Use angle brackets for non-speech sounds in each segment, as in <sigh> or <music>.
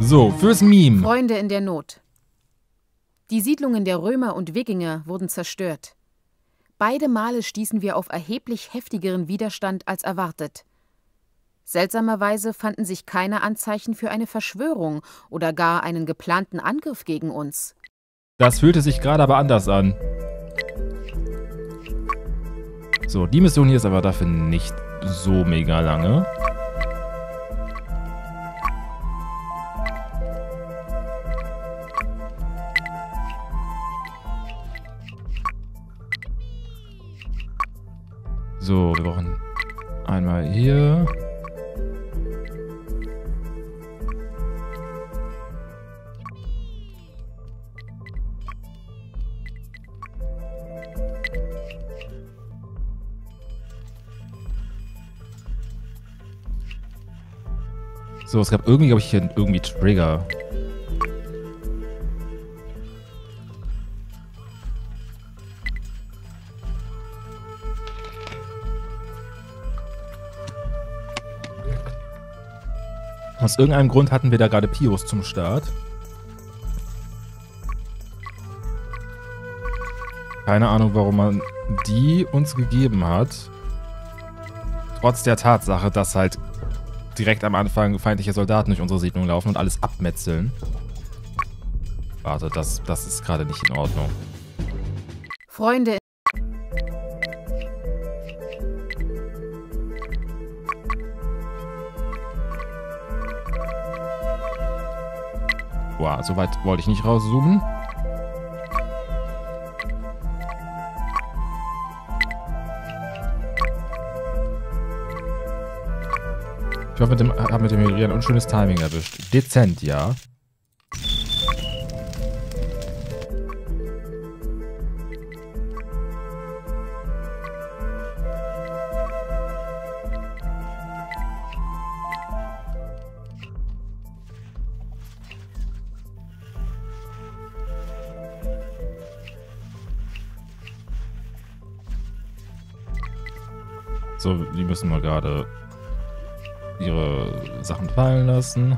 So, fürs Meme. Freunde in der Not. Die Siedlungen der Römer und Wikinger wurden zerstört. Beide Male stießen wir auf erheblich heftigeren Widerstand als erwartet. Seltsamerweise fanden sich keine Anzeichen für eine Verschwörung oder gar einen geplanten Angriff gegen uns. Das fühlte sich gerade aber anders an. So, die Mission hier ist aber dafür nicht so mega lange. So, wir brauchen einmal hier. So, es gab irgendwie, glaube ich, hier irgendwie Trigger. Aus irgendeinem Grund hatten wir da gerade Pios zum Start. Keine Ahnung, warum man die uns gegeben hat. Trotz der Tatsache, dass halt direkt am Anfang feindliche Soldaten durch unsere Siedlung laufen und alles abmetzeln. Warte, das, das ist gerade nicht in Ordnung. Freunde. Wow, so weit wollte ich nicht rauszoomen. Ich hoffe, mit dem, habe mit dem Migrieren ein schönes Timing erwischt. Dezent, ja. So, die müssen wir gerade ihre Sachen fallen lassen.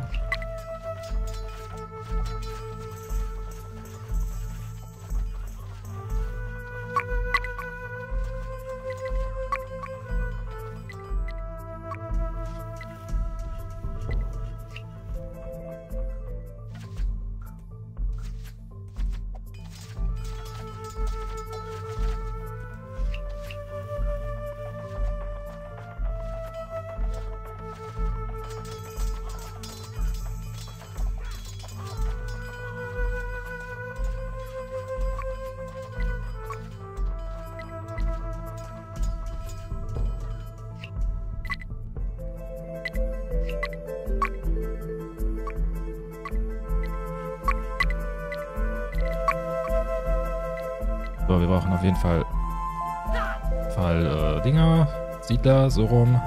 So rum.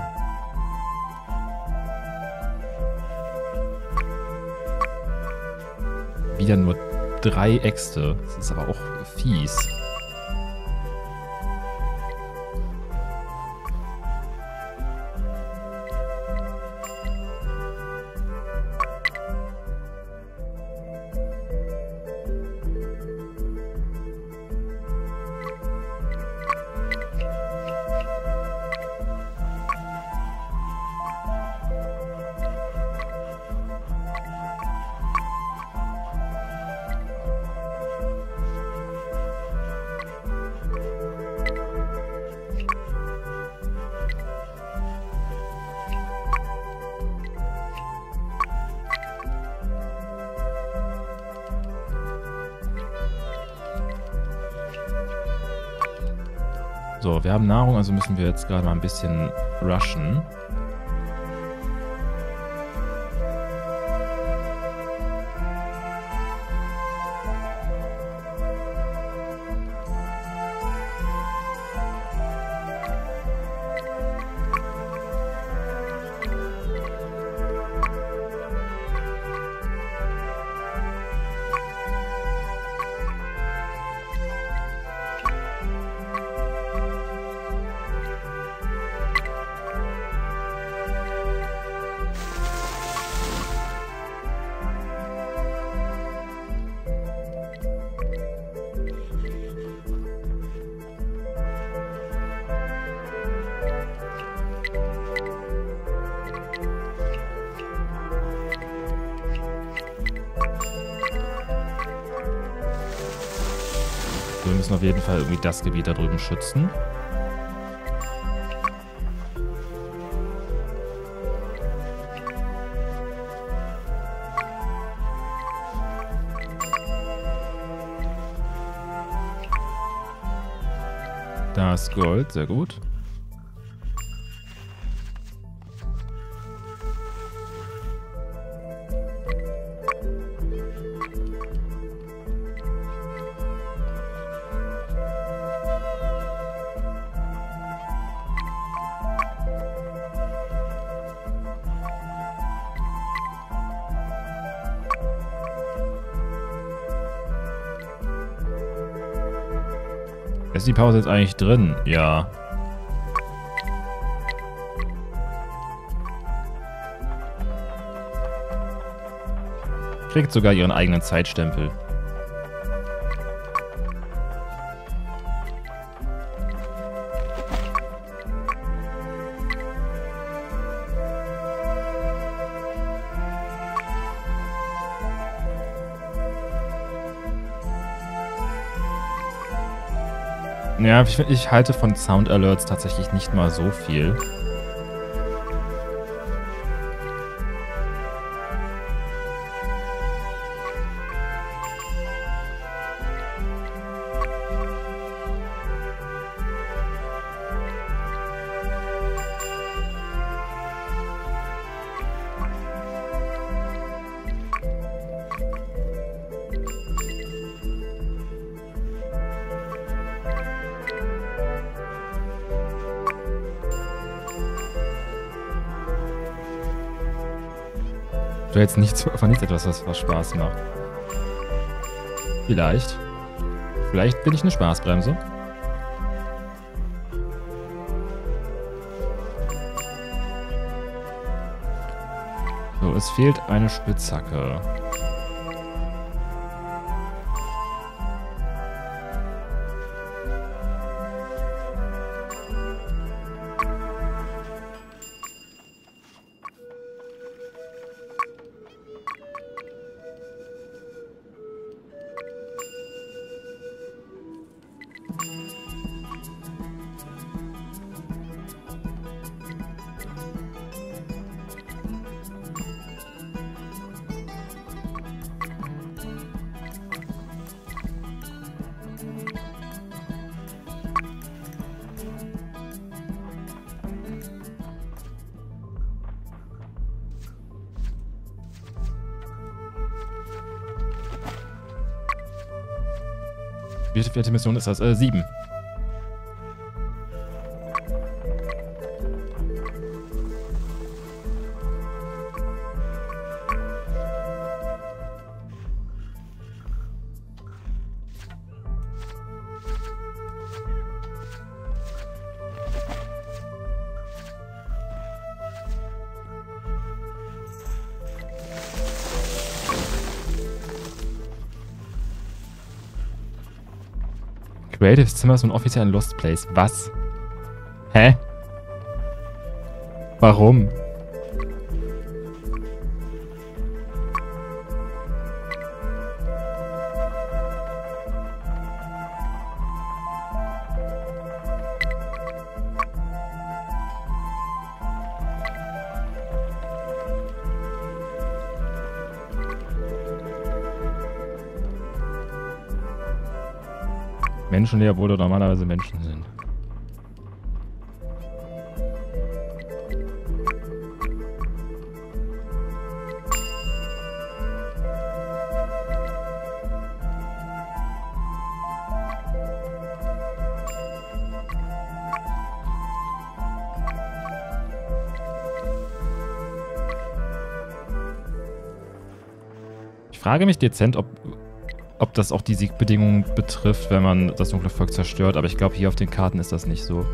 Wieder nur drei Äxte. Das ist aber auch fies. Also müssen wir jetzt gerade mal ein bisschen rushen. Jeden Fall irgendwie das Gebiet da drüben schützen. Da ist Gold, sehr gut. Ist die Pause jetzt eigentlich drin? Ja. Kriegt sogar ihren eigenen Zeitstempel. Ja, ich, ich halte von Sound Alerts tatsächlich nicht mal so viel. Du hältst nichts von nichts etwas, was, was Spaß macht. Vielleicht. Vielleicht bin ich eine Spaßbremse. So, es fehlt eine Spitzhacke. Mission ist das? Äh, sieben. Creative Zimmer ist nun offiziell ein Lost Place. Was? Hä? Warum? Menschen leer, obwohl da normalerweise Menschen sind. Ich frage mich dezent, ob ob das auch die Siegbedingungen betrifft, wenn man das dunkle Volk zerstört. Aber ich glaube, hier auf den Karten ist das nicht so.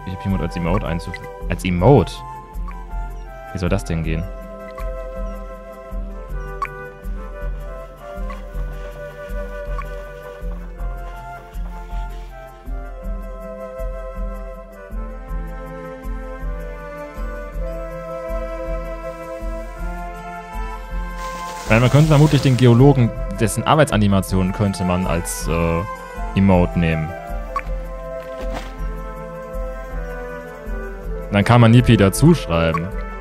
Das Geologen Hippie-Mode als Emote einzuführen? Als Emote? Wie soll das denn gehen? Weil man könnte vermutlich den Geologen, dessen Arbeitsanimationen könnte man als äh, Emote nehmen. Dann kann man Nipi dazu schreiben. <laughs>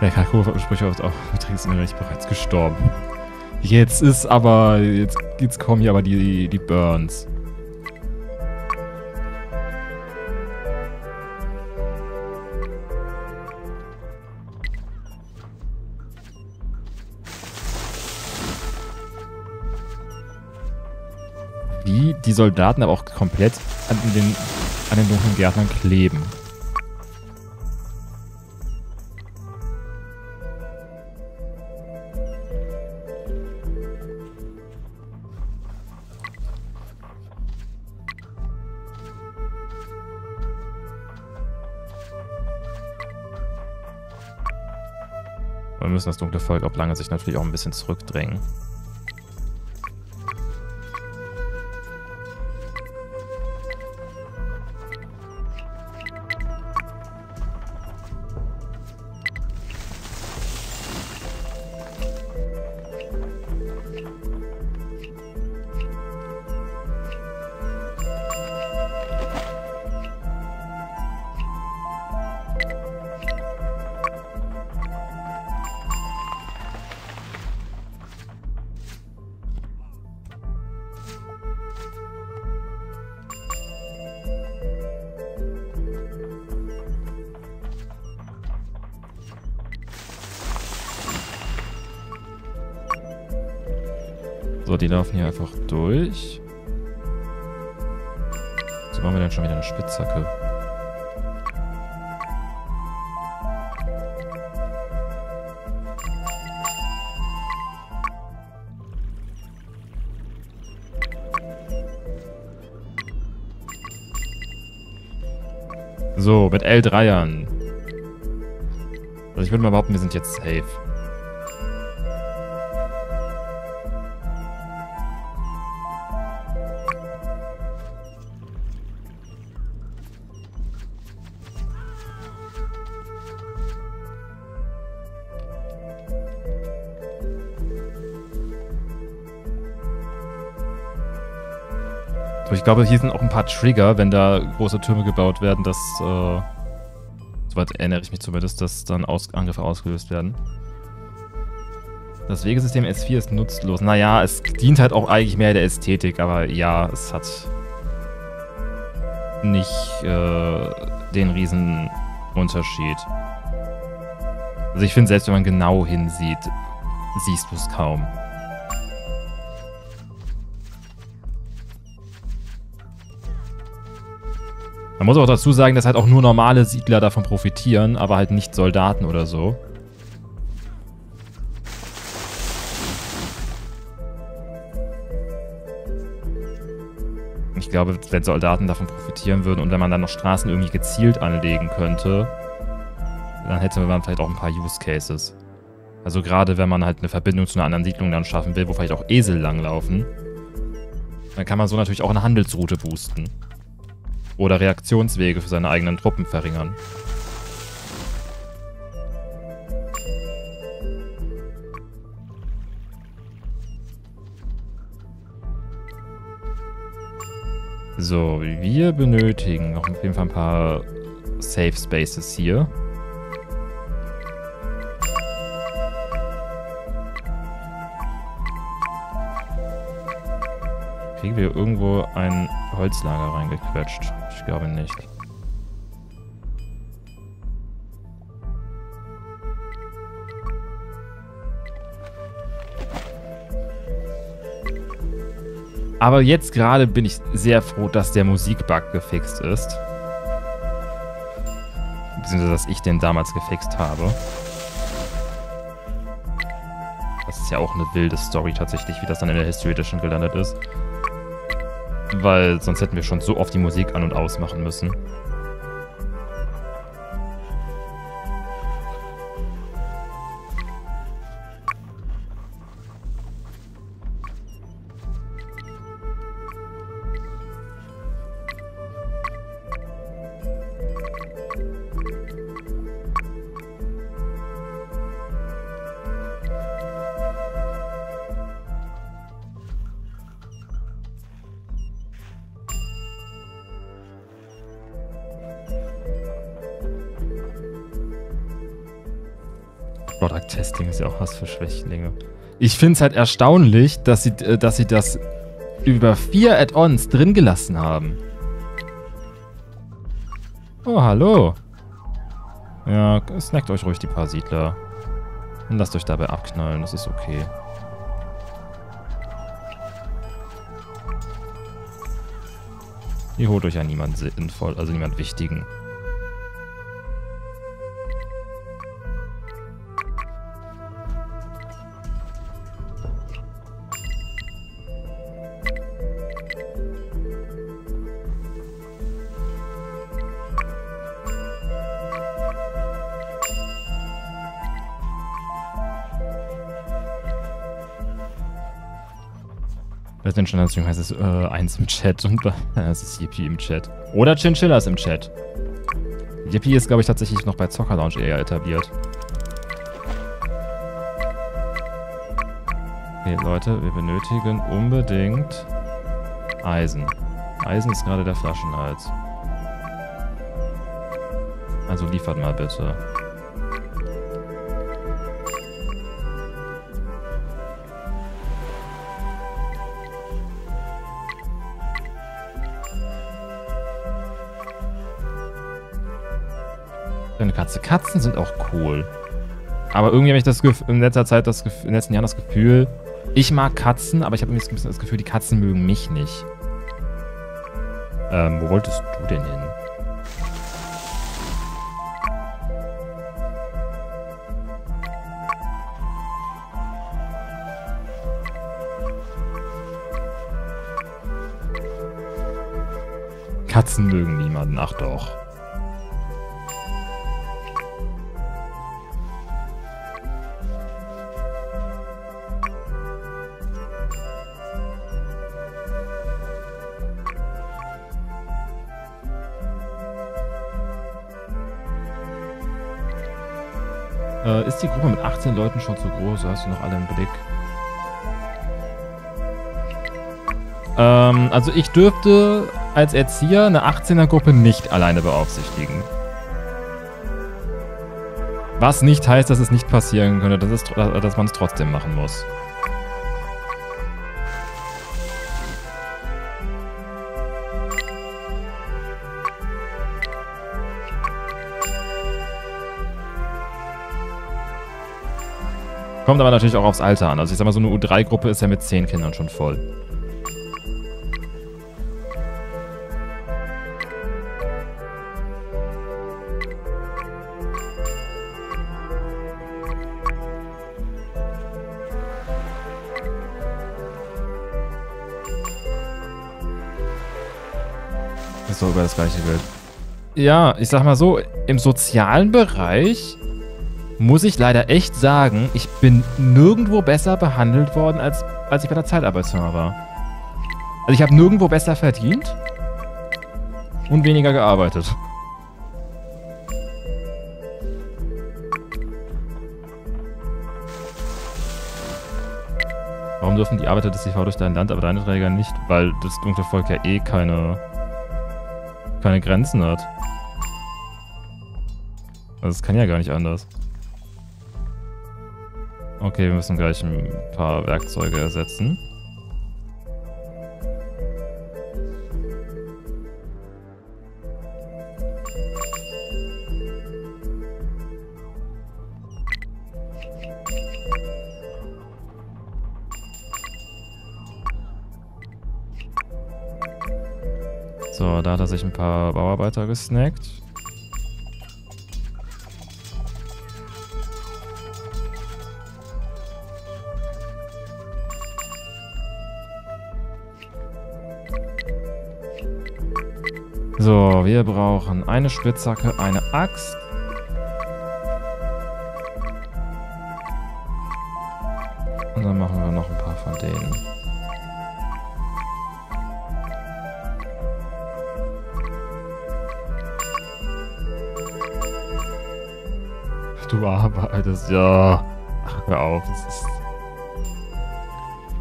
Der Kakao-Sprüche auch Betriebs bereits gestorben. Jetzt ist aber, jetzt, jetzt kommen hier aber die, die Burns. Soldaten aber auch komplett an den, an den dunklen Gärtnern kleben. müssen das dunkle Volk auf lange Sicht natürlich auch ein bisschen zurückdrängen. Die laufen hier einfach durch. So machen wir dann schon wieder eine Spitzhacke. So, mit L3ern. Also ich würde mal behaupten, wir sind jetzt safe. Ich glaube, hier sind auch ein paar Trigger, wenn da große Türme gebaut werden, dass, äh, soweit erinnere ich mich zumindest, dass dann Aus Angriffe ausgelöst werden. Das Wegesystem S4 ist nutzlos. Naja, es dient halt auch eigentlich mehr der Ästhetik, aber ja, es hat nicht äh, den riesen Unterschied. Also ich finde, selbst wenn man genau hinsieht, siehst du es kaum. Man muss auch dazu sagen, dass halt auch nur normale Siedler davon profitieren, aber halt nicht Soldaten oder so. Ich glaube, wenn Soldaten davon profitieren würden und wenn man dann noch Straßen irgendwie gezielt anlegen könnte, dann hätte man vielleicht auch ein paar Use Cases. Also gerade wenn man halt eine Verbindung zu einer anderen Siedlung dann schaffen will, wo vielleicht auch Esel langlaufen, dann kann man so natürlich auch eine Handelsroute boosten oder Reaktionswege für seine eigenen Truppen verringern. So, wir benötigen noch auf jeden Fall ein paar Safe Spaces hier. Kriegen wir irgendwo ein Holzlager reingequetscht? Ich glaube nicht. Aber jetzt gerade bin ich sehr froh, dass der Musikbug gefixt ist. Beziehungsweise, dass ich den damals gefixt habe. Das ist ja auch eine wilde Story tatsächlich, wie das dann in der History Edition gelandet ist. Weil sonst hätten wir schon so oft die Musik an- und ausmachen müssen. Ich finde es halt erstaunlich, dass sie, äh, dass sie das über vier Add-ons drin gelassen haben. Oh, hallo. Ja, snackt euch ruhig die paar Siedler. Und lasst euch dabei abknallen, das ist okay. Ihr holt euch ja niemand sinnvoll, also niemand wichtigen. Bei den Standardstream heißt es äh, 1 im Chat und <laughs> es ist Yippie im Chat. Oder Chinchillas im Chat. Yippie ist, glaube ich, tatsächlich noch bei Zocker Lounge eher etabliert. Okay, Leute, wir benötigen unbedingt Eisen. Eisen ist gerade der Flaschenhals. Also liefert mal bitte. Katzen sind auch cool. Aber irgendwie habe ich das Gefühl, in letzter Zeit, das in den letzten Jahren das Gefühl, ich mag Katzen, aber ich habe irgendwie das Gefühl, die Katzen mögen mich nicht. Ähm, wo wolltest du denn hin? Katzen mögen niemanden, ach doch. Ist die Gruppe mit 18 Leuten schon zu groß? Hast du noch alle im Blick? Ähm, also ich dürfte als Erzieher eine 18er-Gruppe nicht alleine beaufsichtigen. Was nicht heißt, dass es nicht passieren könnte, dass, es, dass man es trotzdem machen muss. Kommt aber natürlich auch aufs Alter an. Also ich sag mal, so eine U3-Gruppe ist ja mit 10 Kindern schon voll. Ist doch über das gleiche Bild. Ja, ich sag mal so, im sozialen Bereich muss ich leider echt sagen, ich bin nirgendwo besser behandelt worden, als, als ich bei der Zeitarbeitsfirma war. Also ich habe nirgendwo besser verdient und weniger gearbeitet. Warum dürfen die Arbeiter des TV durch dein Land, aber deine Träger nicht? Weil das dunkle Volk ja eh keine, keine Grenzen hat. Also es kann ja gar nicht anders. Okay, wir müssen gleich ein paar Werkzeuge ersetzen. So, da hat er sich ein paar Bauarbeiter gesnackt. Wir brauchen eine Spitzhacke, eine Axt. Und dann machen wir noch ein paar von denen. Du arbeitest, ja. Ach, hör auf. Das ist,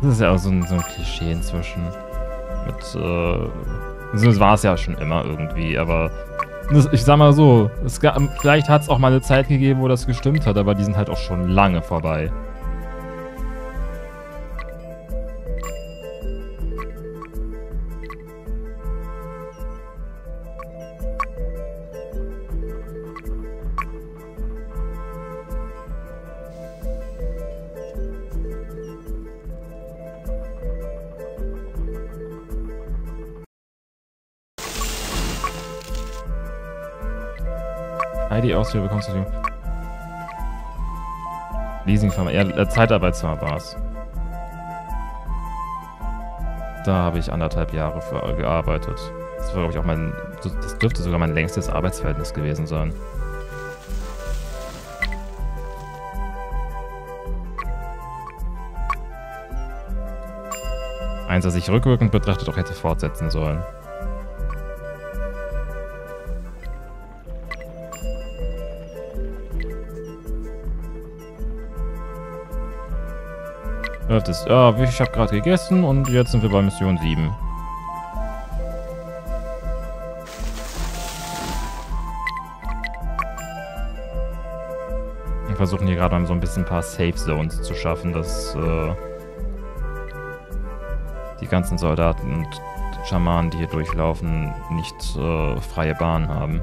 das ist ja auch so ein, so ein Klischee inzwischen. Mit, äh, das war es ja schon immer irgendwie, aber ich sag mal so, es, vielleicht hat es auch mal eine Zeit gegeben, wo das gestimmt hat, aber die sind halt auch schon lange vorbei. ID aus, bekommst du Leasingfirma, ja, äh, Zeitarbeitsfirma war es. Da habe ich anderthalb Jahre für gearbeitet. Das war, glaube ich, auch mein. Das dürfte sogar mein längstes Arbeitsverhältnis gewesen sein. Eins, das ich rückwirkend betrachtet auch hätte fortsetzen sollen. Das, ja, ich habe gerade gegessen und jetzt sind wir bei Mission 7. Wir versuchen hier gerade so ein bisschen ein paar Safe Zones zu schaffen, dass äh, die ganzen Soldaten und Schamanen, die hier durchlaufen, nicht äh, freie Bahn haben.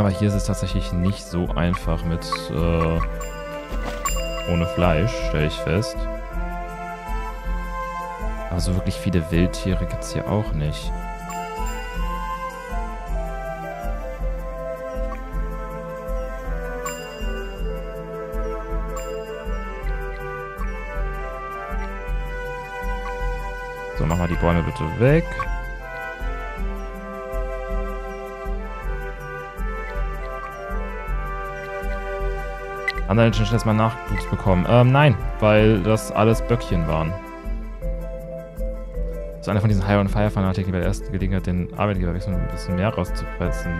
Aber hier ist es tatsächlich nicht so einfach mit äh, ohne Fleisch, stelle ich fest. Aber so wirklich viele Wildtiere gibt es hier auch nicht. So, mach mal die Bäume bitte weg. Anderen schnell mal Nachwuchs bekommen. Ähm, nein, weil das alles Böckchen waren. Ist einer von diesen High on Fire Fanatiken, die bei der ersten Gelegenheit den Arbeitgeber wechseln, um ein bisschen mehr rauszupressen.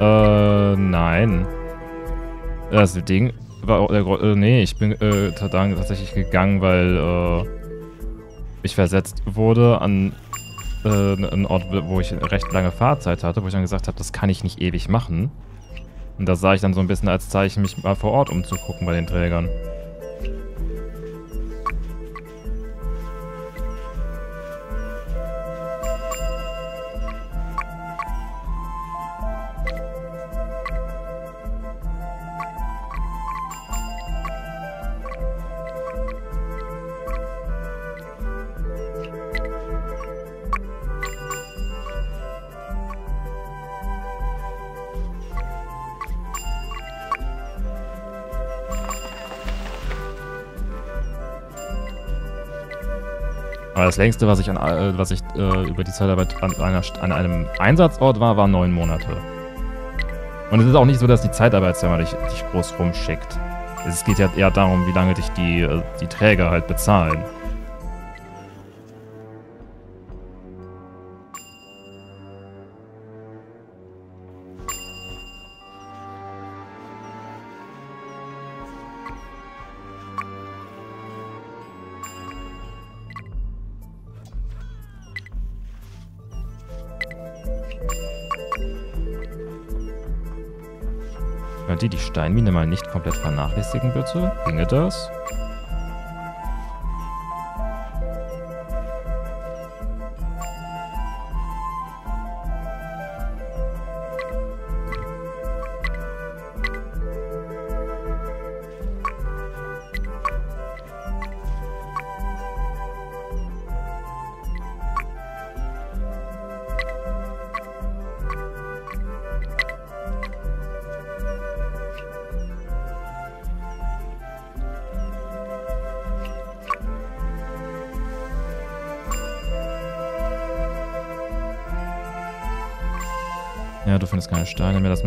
Äh, nein. Das Ding war der Grund. Äh, nee, ich bin äh, tatsächlich gegangen, weil äh, ich versetzt wurde an äh, ein Ort, wo ich recht lange Fahrzeit hatte, wo ich dann gesagt habe, das kann ich nicht ewig machen. Und das sah ich dann so ein bisschen als Zeichen, mich mal vor Ort umzugucken bei den Trägern. Aber das längste, was ich, an, äh, was ich äh, über die Zeitarbeit an, einer, an einem Einsatzort war, war neun Monate. Und es ist auch nicht so, dass die Zeitarbeitsfirma dich, dich groß rumschickt. Es geht ja eher darum, wie lange dich die, äh, die Träger halt bezahlen. Steinmine mal nicht komplett vernachlässigen, bitte? Ginge das?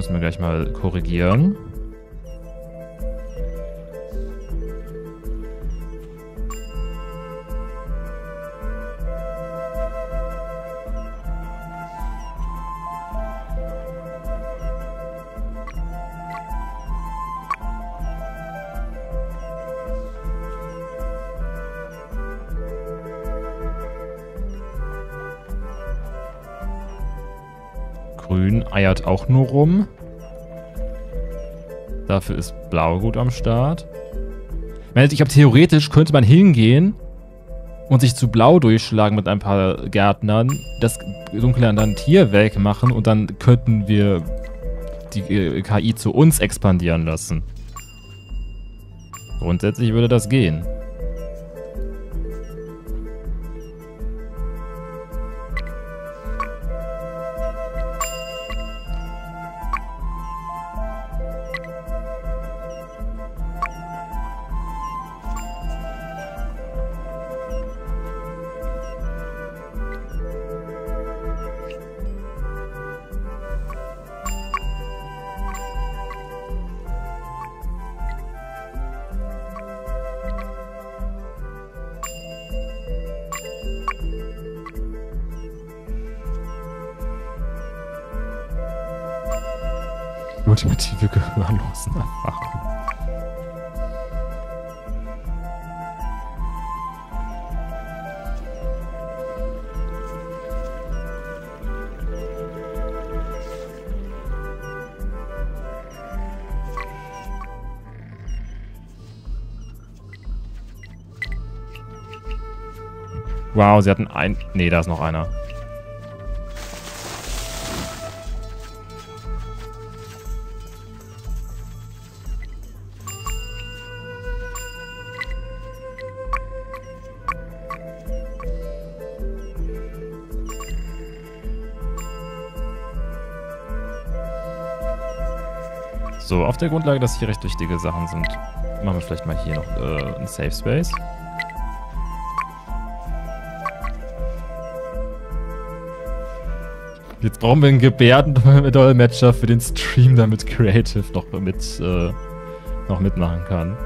Müssen wir gleich mal korrigieren. Grün eiert auch nur rum. Dafür ist Blau gut am Start. Ich glaube, theoretisch könnte man hingehen und sich zu Blau durchschlagen mit ein paar Gärtnern, das Dunkle dann Tier wegmachen und dann könnten wir die äh, KI zu uns expandieren lassen. Grundsätzlich würde das gehen. Wow, sie hatten ein... Nee, da ist noch einer. So, auf der Grundlage, dass hier recht wichtige Sachen sind, machen wir vielleicht mal hier noch äh, einen Safe Space. Jetzt brauchen wir einen Gebärdendolmetscher <laughs> für den Stream, damit Creative noch, mit, äh, noch mitmachen kann.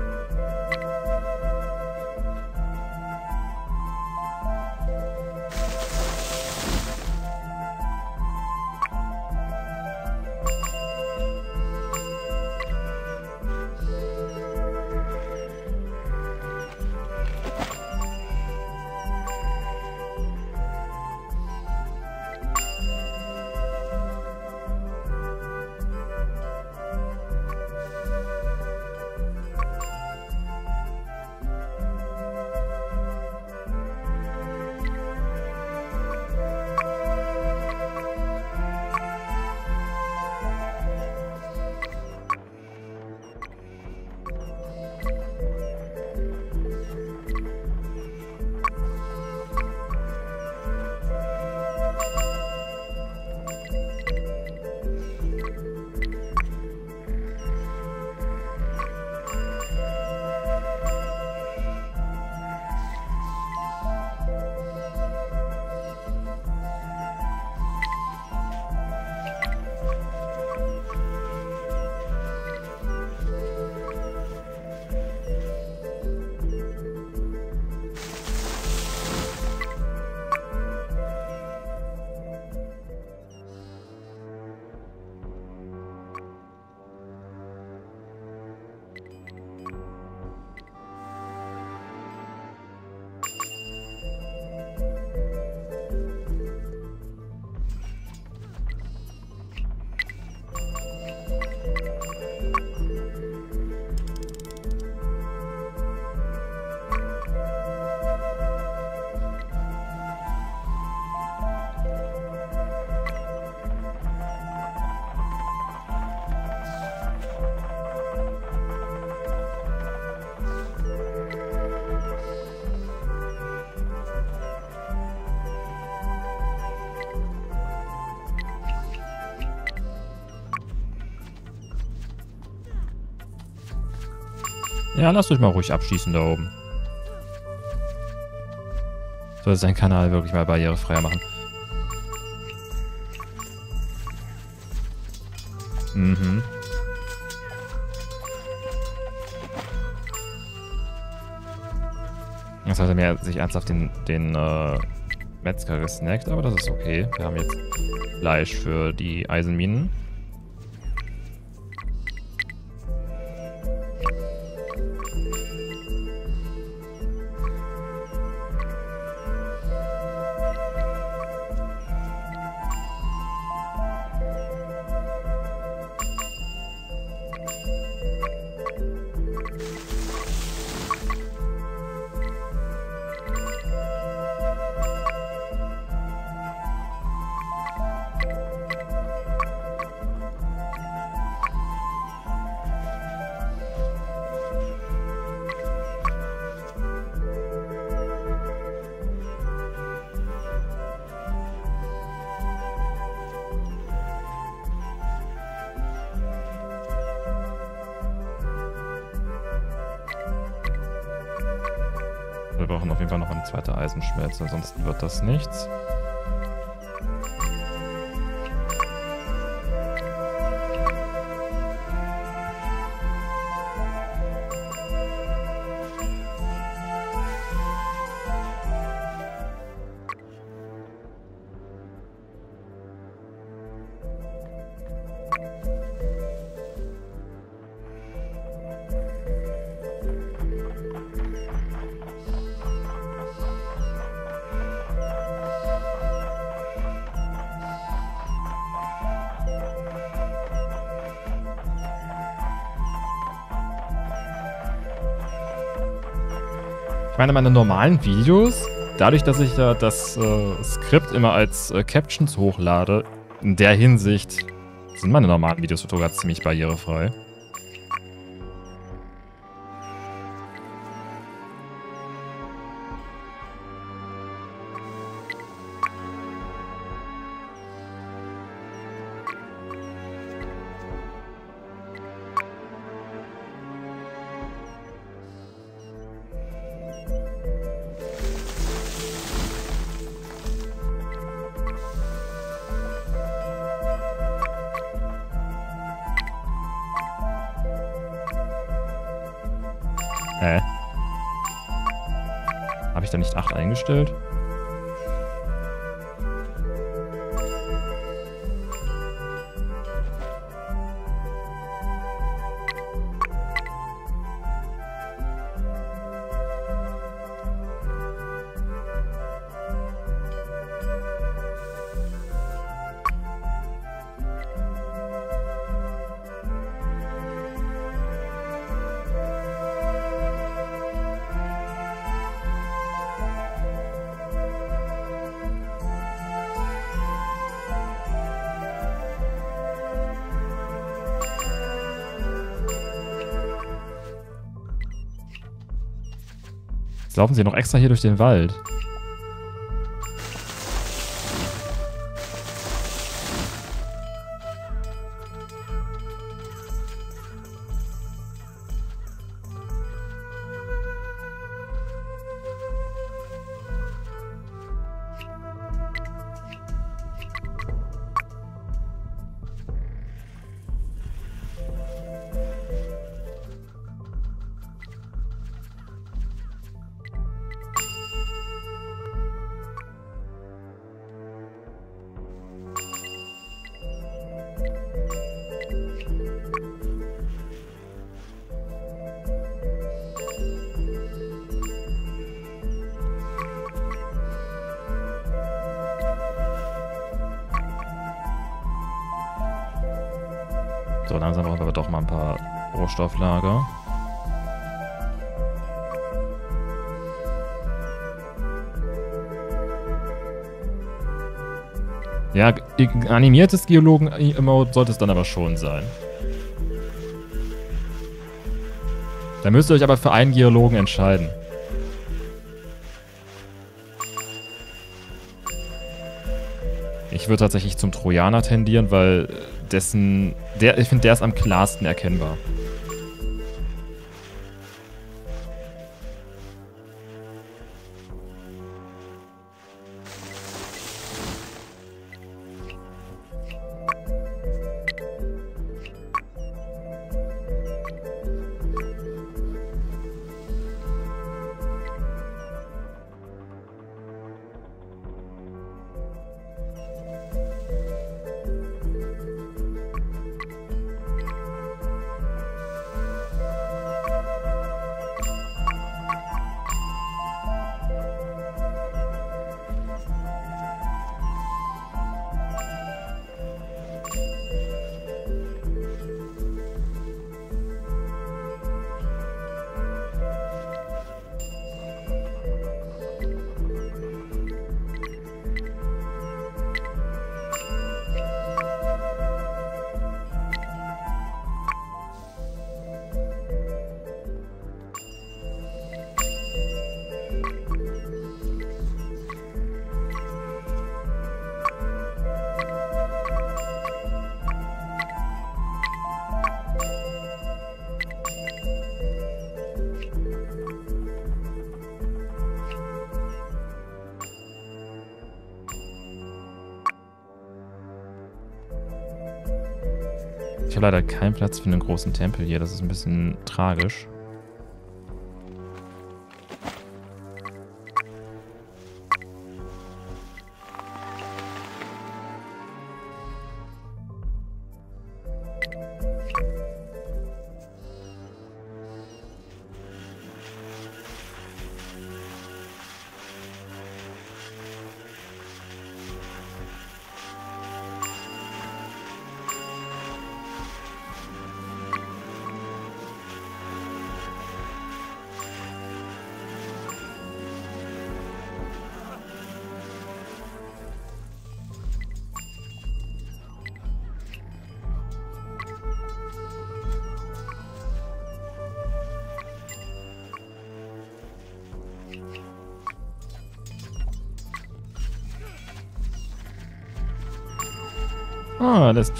Ja, lasst euch mal ruhig abschießen da oben. Soll seinen Kanal wirklich mal barrierefreier machen. Mhm. Jetzt hat er mir sich ernsthaft den, den äh, Metzger gesnackt, aber das ist okay. Wir haben jetzt Fleisch für die Eisenminen. Brauchen auf jeden Fall noch eine zweite Eisenschmelze, sonst wird das nichts. Meine, meine normalen Videos, dadurch, dass ich ja das äh, Skript immer als äh, Captions hochlade, in der Hinsicht sind meine normalen Videos sogar ziemlich barrierefrei. Laufen sie noch extra hier durch den Wald. Rohstofflager. Ja, animiertes Geologen-Emote sollte es dann aber schon sein. Da müsst ihr euch aber für einen Geologen entscheiden. Ich würde tatsächlich zum Trojaner tendieren, weil dessen. Der, ich finde, der ist am klarsten erkennbar. Leider keinen Platz für einen großen Tempel hier. Das ist ein bisschen tragisch.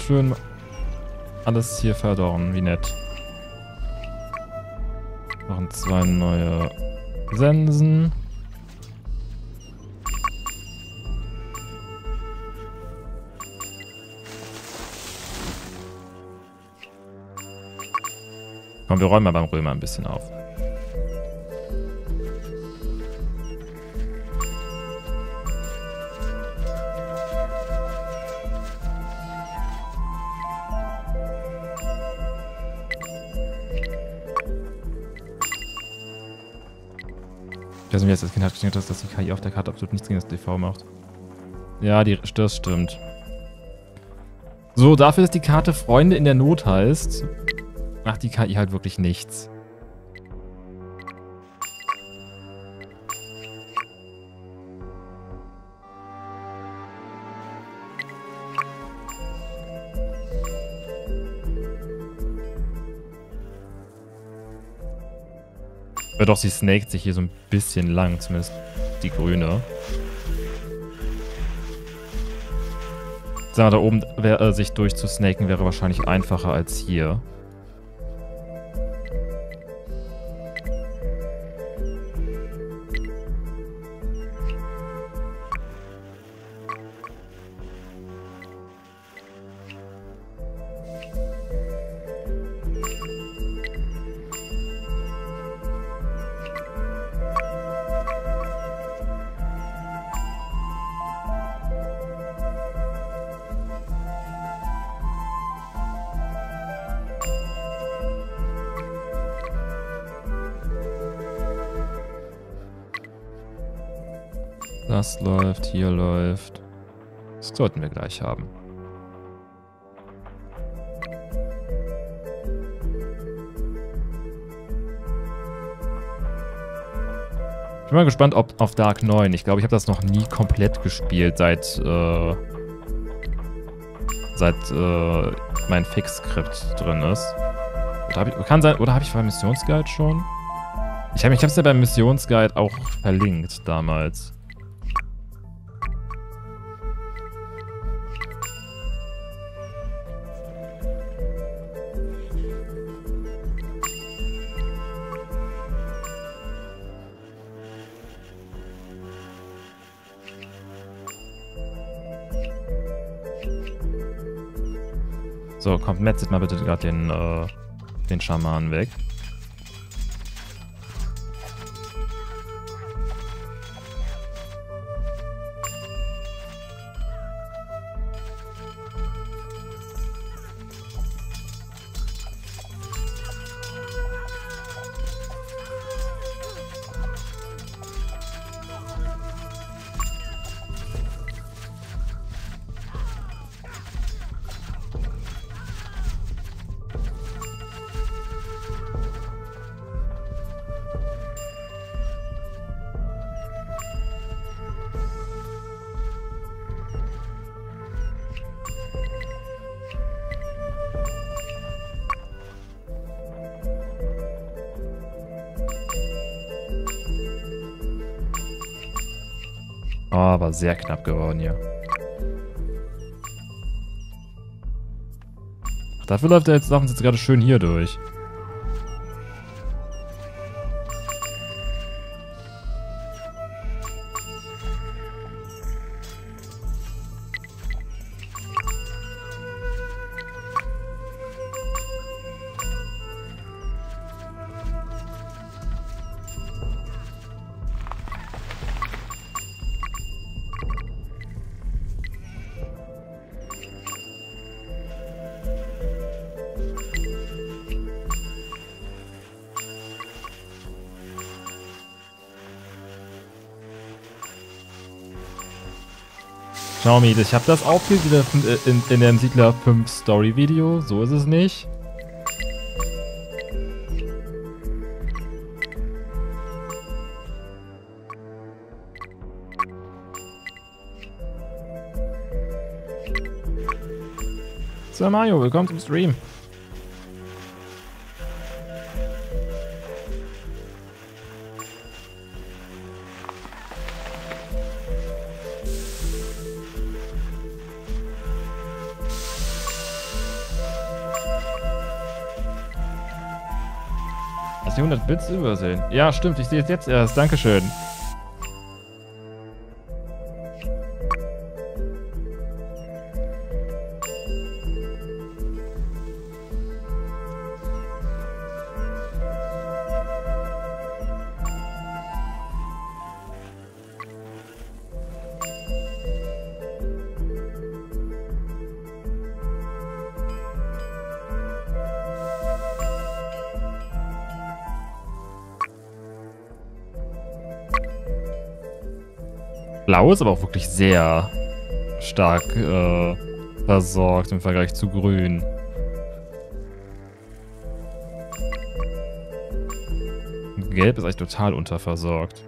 Schön alles hier verdorren. Wie nett. Machen zwei neue Sensen. Komm, wir räumen mal beim Römer ein bisschen auf. Nicht, wie das Kind hat gedacht, dass die KI auf der Karte absolut nichts gegen das DV macht. Ja, die, das stimmt. So, dafür, dass die Karte Freunde in der Not heißt, macht die KI halt wirklich nichts. Aber doch, sie snaked sich hier so ein bisschen lang, zumindest die grüne. Sagen wir, da oben wär, äh, sich durchzusnaken wäre wahrscheinlich einfacher als hier. Sollten wir gleich haben. Ich bin mal gespannt, ob auf Dark 9. Ich glaube, ich habe das noch nie komplett gespielt, seit, äh, seit äh, mein Fix-Skript drin ist. Oder ich, kann sein, oder habe ich beim Missionsguide schon? Ich habe es ja beim Missionsguide auch verlinkt damals. Kommt, metzelt mal bitte gerade den, äh, den Schaman weg. Sehr knapp geworden hier. Ach, dafür läuft er jetzt, laufen sie jetzt gerade schön hier durch. Xiaomi, ich habe das aufgegriffen in, in dem Siedler 5 Story Video. So ist es nicht. So Mario, willkommen zum Stream. Bits übersehen? Ja, stimmt, ich sehe es jetzt erst. Dankeschön. Blau ist aber auch wirklich sehr stark äh, versorgt im Vergleich zu Grün. Gelb ist eigentlich total unterversorgt.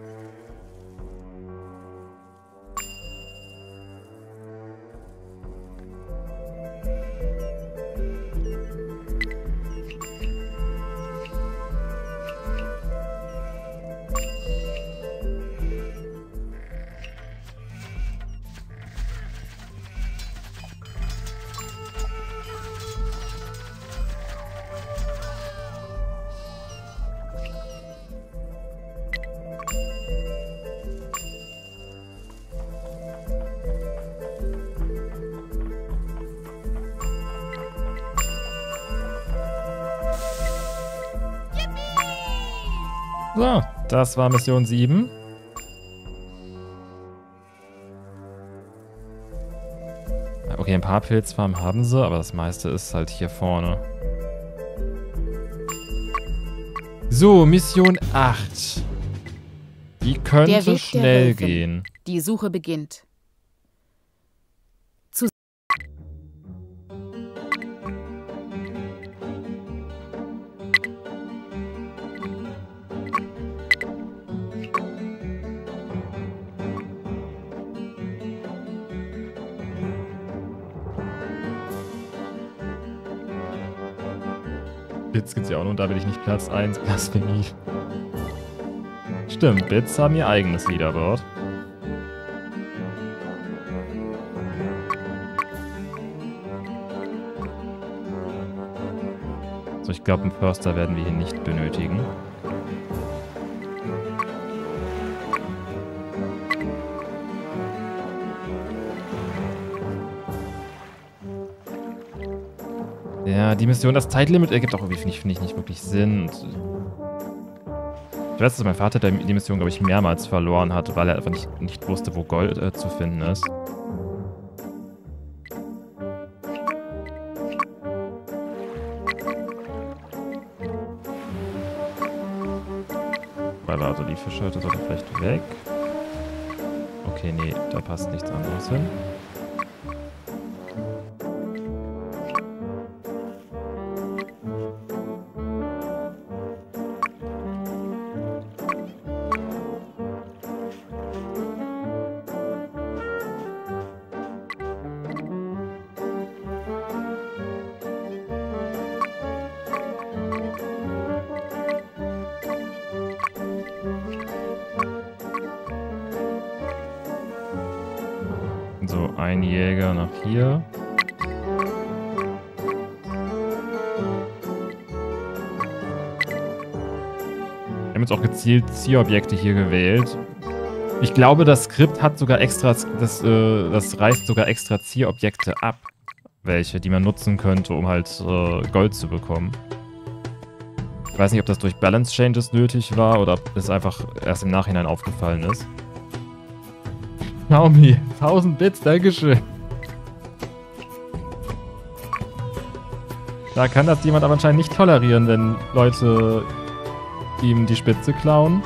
Das war Mission 7. Okay, ein paar Pilzfarmen haben sie, aber das meiste ist halt hier vorne. So, Mission 8. Die könnte schnell gehen. Die Suche beginnt. Und da will ich nicht Platz 1, Blasphemie. Stimmt, Bits haben ihr eigenes Leaderboard. So, ich glaube, einen Förster werden wir hier nicht benötigen. Ja, die Mission, das Zeitlimit ergibt auch irgendwie, finde ich, nicht wirklich Sinn. Und ich weiß, dass mein Vater die Mission, glaube ich, mehrmals verloren hat, weil er einfach nicht, nicht wusste, wo Gold äh, zu finden ist. Weil also die Fische, das sollte vielleicht weg. Okay, nee, da passt nichts anderes hin. Hier. Wir haben jetzt auch gezielt Zielobjekte hier gewählt. Ich glaube, das Skript hat sogar extra, das, äh, das reißt sogar extra Zielobjekte ab. Welche, die man nutzen könnte, um halt äh, Gold zu bekommen. Ich weiß nicht, ob das durch Balance Changes nötig war oder ob es einfach erst im Nachhinein aufgefallen ist. Naomi, 1000 Bits, Dankeschön. Da kann das jemand aber anscheinend nicht tolerieren, wenn Leute ihm die Spitze klauen.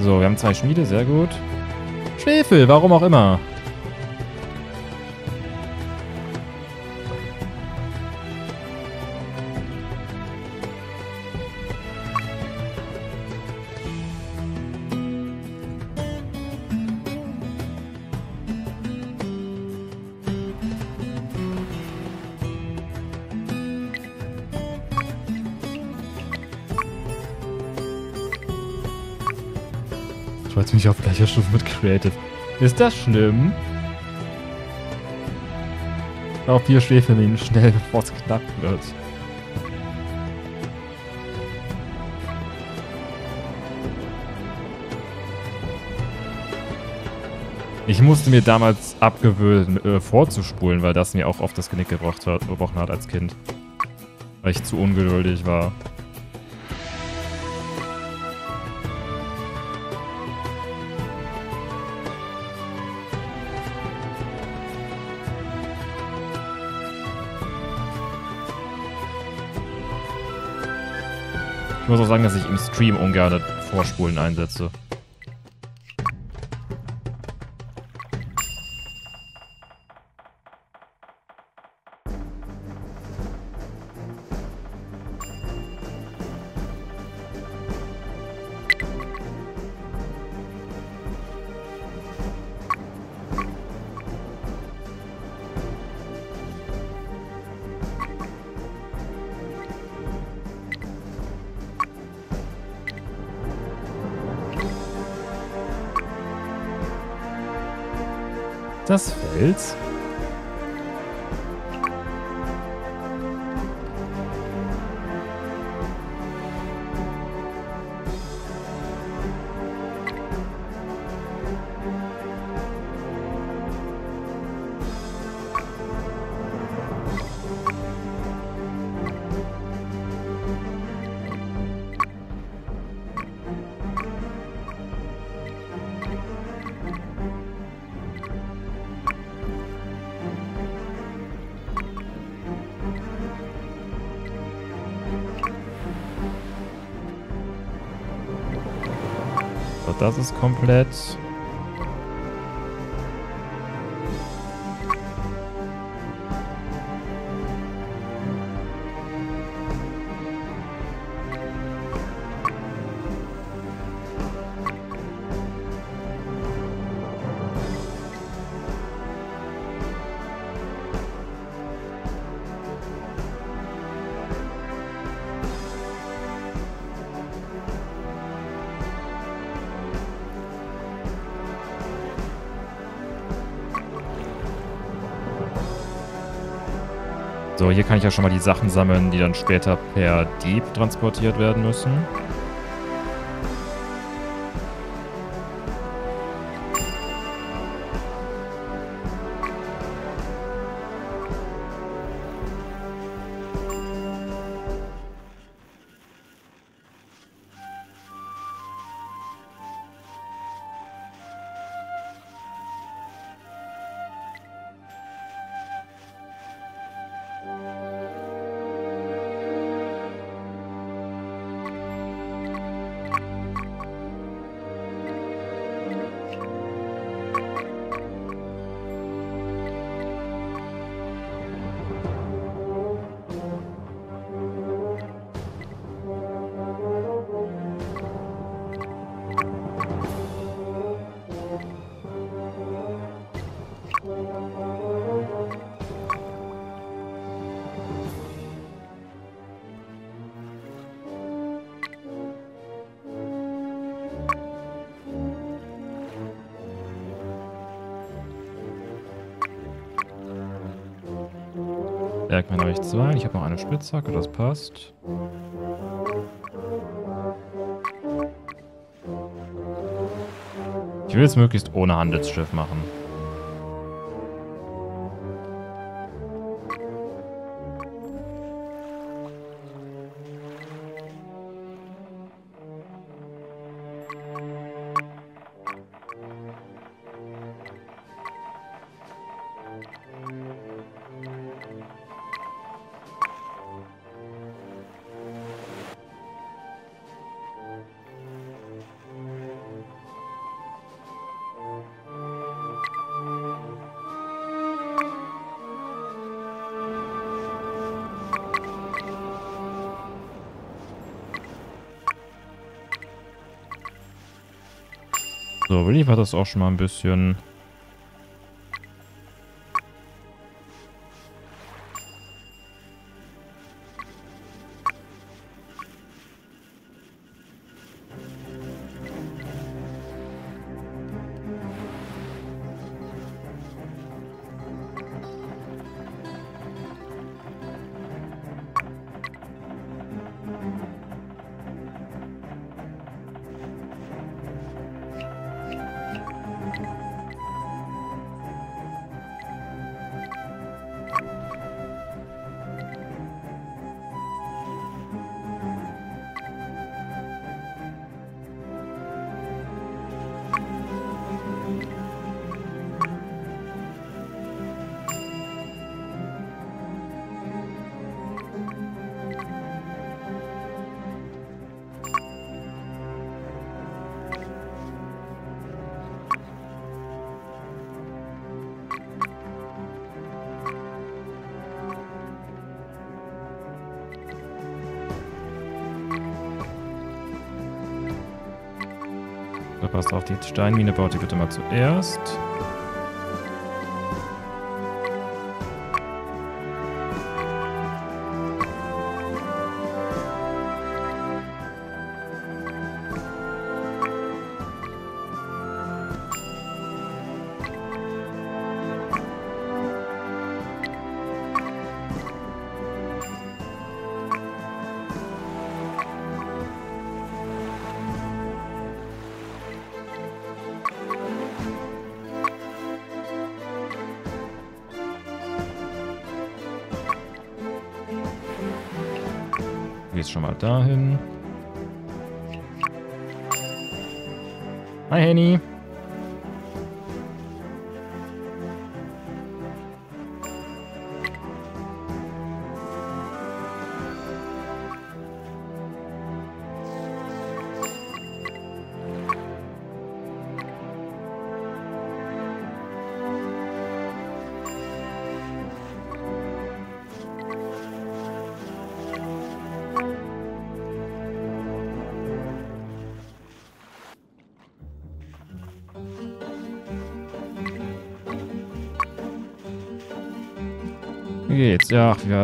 So, wir haben zwei Schmiede, sehr gut. Schwefel, warum auch immer. Mich auf gleicher Stufe mit Creative. Ist das schlimm? Auf vier Schwefelminen schnell, bevor es knapp wird. Ich musste mir damals abgewöhnen, äh, vorzuspulen, weil das mir auch oft das Genick gebrochen hat, gebrochen hat als Kind. Weil ich zu ungeduldig war. Muss auch sagen, dass ich im Stream ungern Vorspulen einsetze. Das ist komplett. So, hier kann ich ja schon mal die Sachen sammeln, die dann später per Dieb transportiert werden müssen. Spitzhacke, das passt. Ich will es möglichst ohne Handelsschiff machen. Willi war das auch schon mal ein bisschen Steinmine baut ihr bitte mal zuerst. Dahin.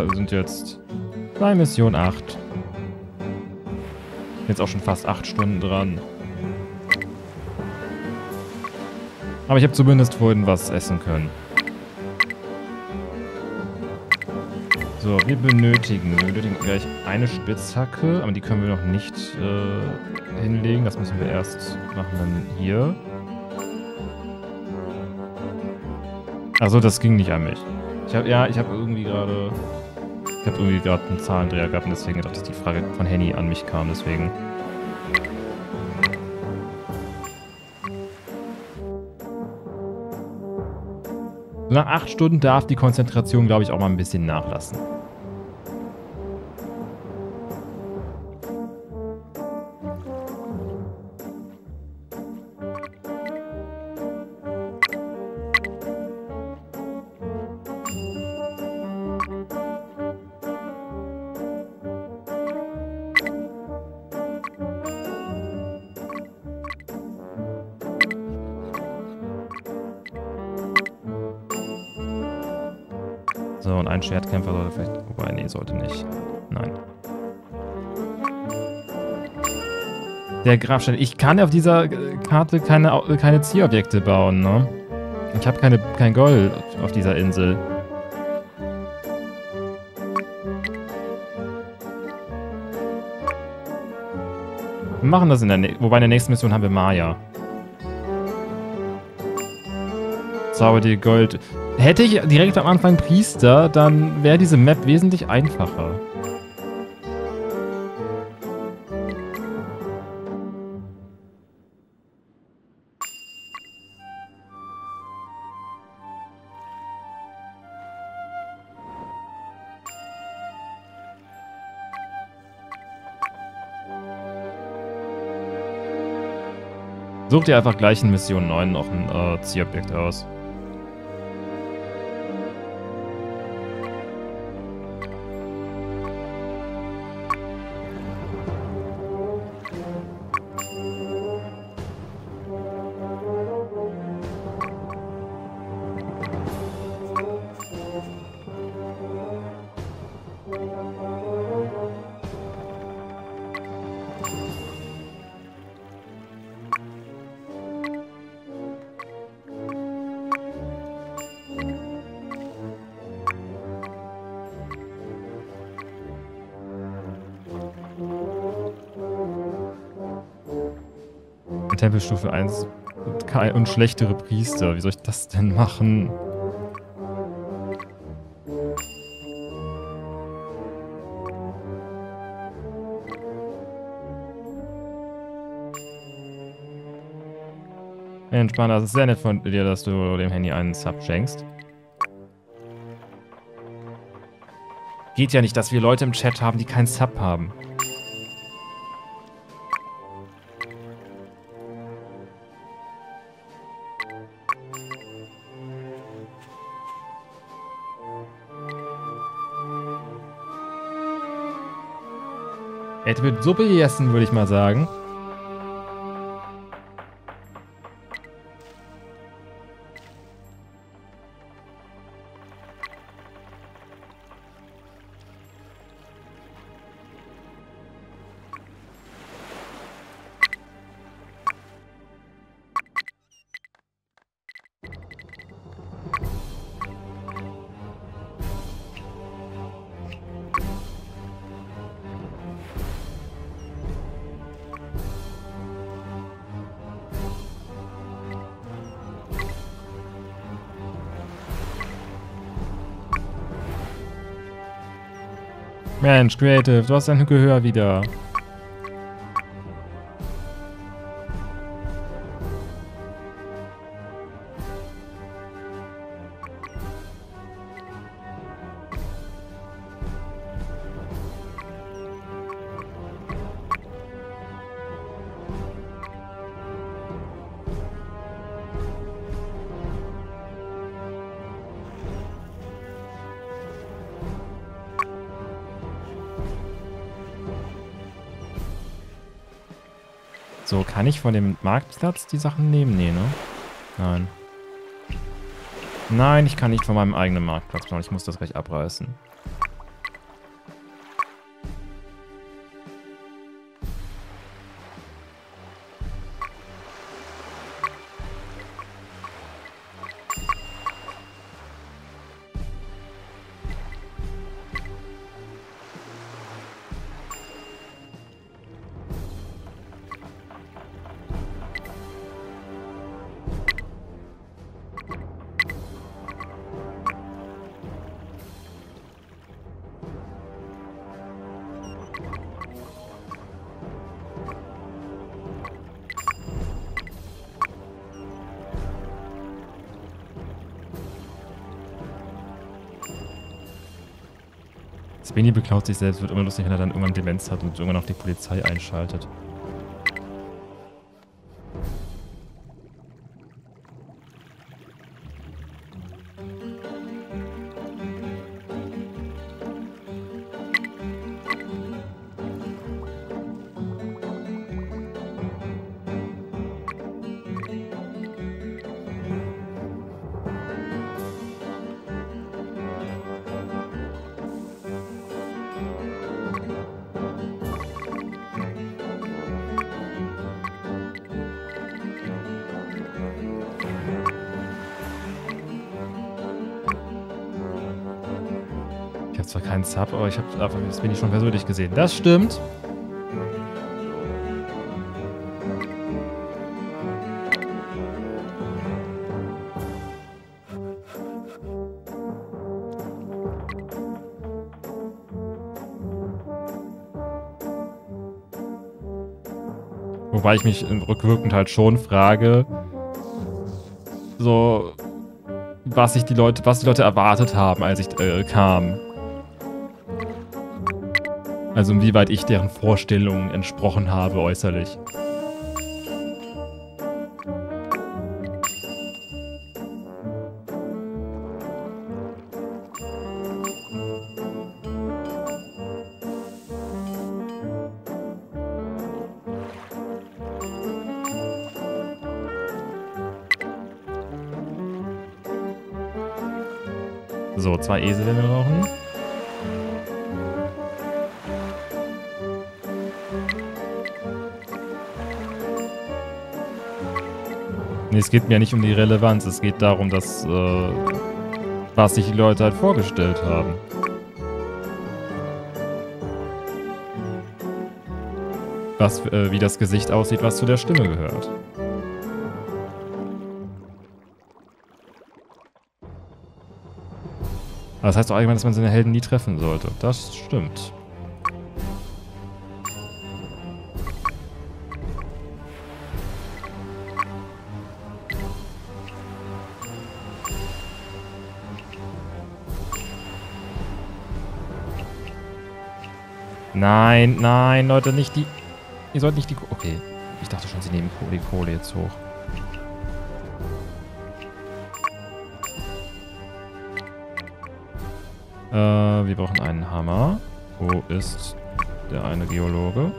Wir sind jetzt bei Mission 8. Jetzt auch schon fast 8 Stunden dran. Aber ich habe zumindest vorhin was essen können. So, wir benötigen, wir benötigen gleich eine Spitzhacke, aber die können wir noch nicht äh, hinlegen. Das müssen wir erst machen dann hier. Also das ging nicht an mich. Ich hab, ja, ich habe irgendwie gerade. Ich habe irgendwie gerade einen Zahlendreher gehabt und deswegen gedacht, dass die Frage von Henny an mich kam, deswegen. Nach acht Stunden darf die Konzentration, glaube ich, auch mal ein bisschen nachlassen. Der Grafstein. Ich kann auf dieser Karte keine, keine Zielobjekte bauen, ne? Ich habe keine, kein Gold auf dieser Insel. Wir machen das in der... Wobei in der nächsten Mission haben wir Maya. Zauber dir Gold. Hätte ich direkt am Anfang Priester, dann wäre diese Map wesentlich einfacher. Such dir einfach gleich in Mission 9 noch ein äh, Zielobjekt aus. Tempelstufe 1 und schlechtere Priester. Wie soll ich das denn machen? Entspannt, das ist sehr nett von dir, dass du dem Handy einen Sub schenkst. Geht ja nicht, dass wir Leute im Chat haben, die keinen Sub haben. Hätte mit Suppe gegessen, würde ich mal sagen. Creative, du hast dein Gehör wieder. Von dem Marktplatz die Sachen nehmen? Nee, ne? Nein. Nein, ich kann nicht von meinem eigenen Marktplatz bauen. Ich muss das gleich abreißen. Beklaut sich selbst, wird immer lustig, wenn er dann irgendwann Demenz hat und irgendwann auch die Polizei einschaltet. Habe, aber ich habe das bin ich schon persönlich gesehen. Das stimmt. Wobei ich mich rückwirkend halt schon frage, so, was sich die Leute, was die Leute erwartet haben, als ich äh, kam. Also inwieweit ich deren Vorstellungen entsprochen habe äußerlich. So, zwei Esel werden wir brauchen. Nee, es geht mir nicht um die Relevanz. Es geht darum, dass, äh, was sich die Leute halt vorgestellt haben. Was, äh, wie das Gesicht aussieht, was zu der Stimme gehört. Aber das heißt doch allgemein, dass man seine Helden nie treffen sollte. Das stimmt. Nein, nein, Leute, nicht die... Ihr sollt nicht die... Okay, ich dachte schon, sie nehmen die Kohle jetzt hoch. Äh, wir brauchen einen Hammer. Wo ist der eine Geologe?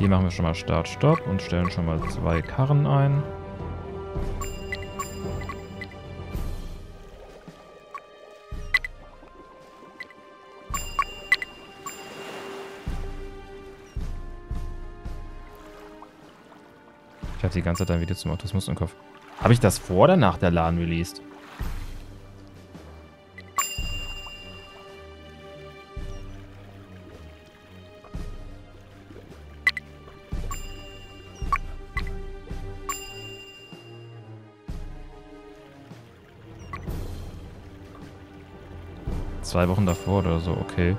Hier machen wir schon mal Start-Stopp und stellen schon mal zwei Karren ein. Ich hatte die ganze Zeit ein Video zum Autismus im Kopf. Habe ich das vor oder nach der Laden released? Zwei Wochen davor oder so, okay.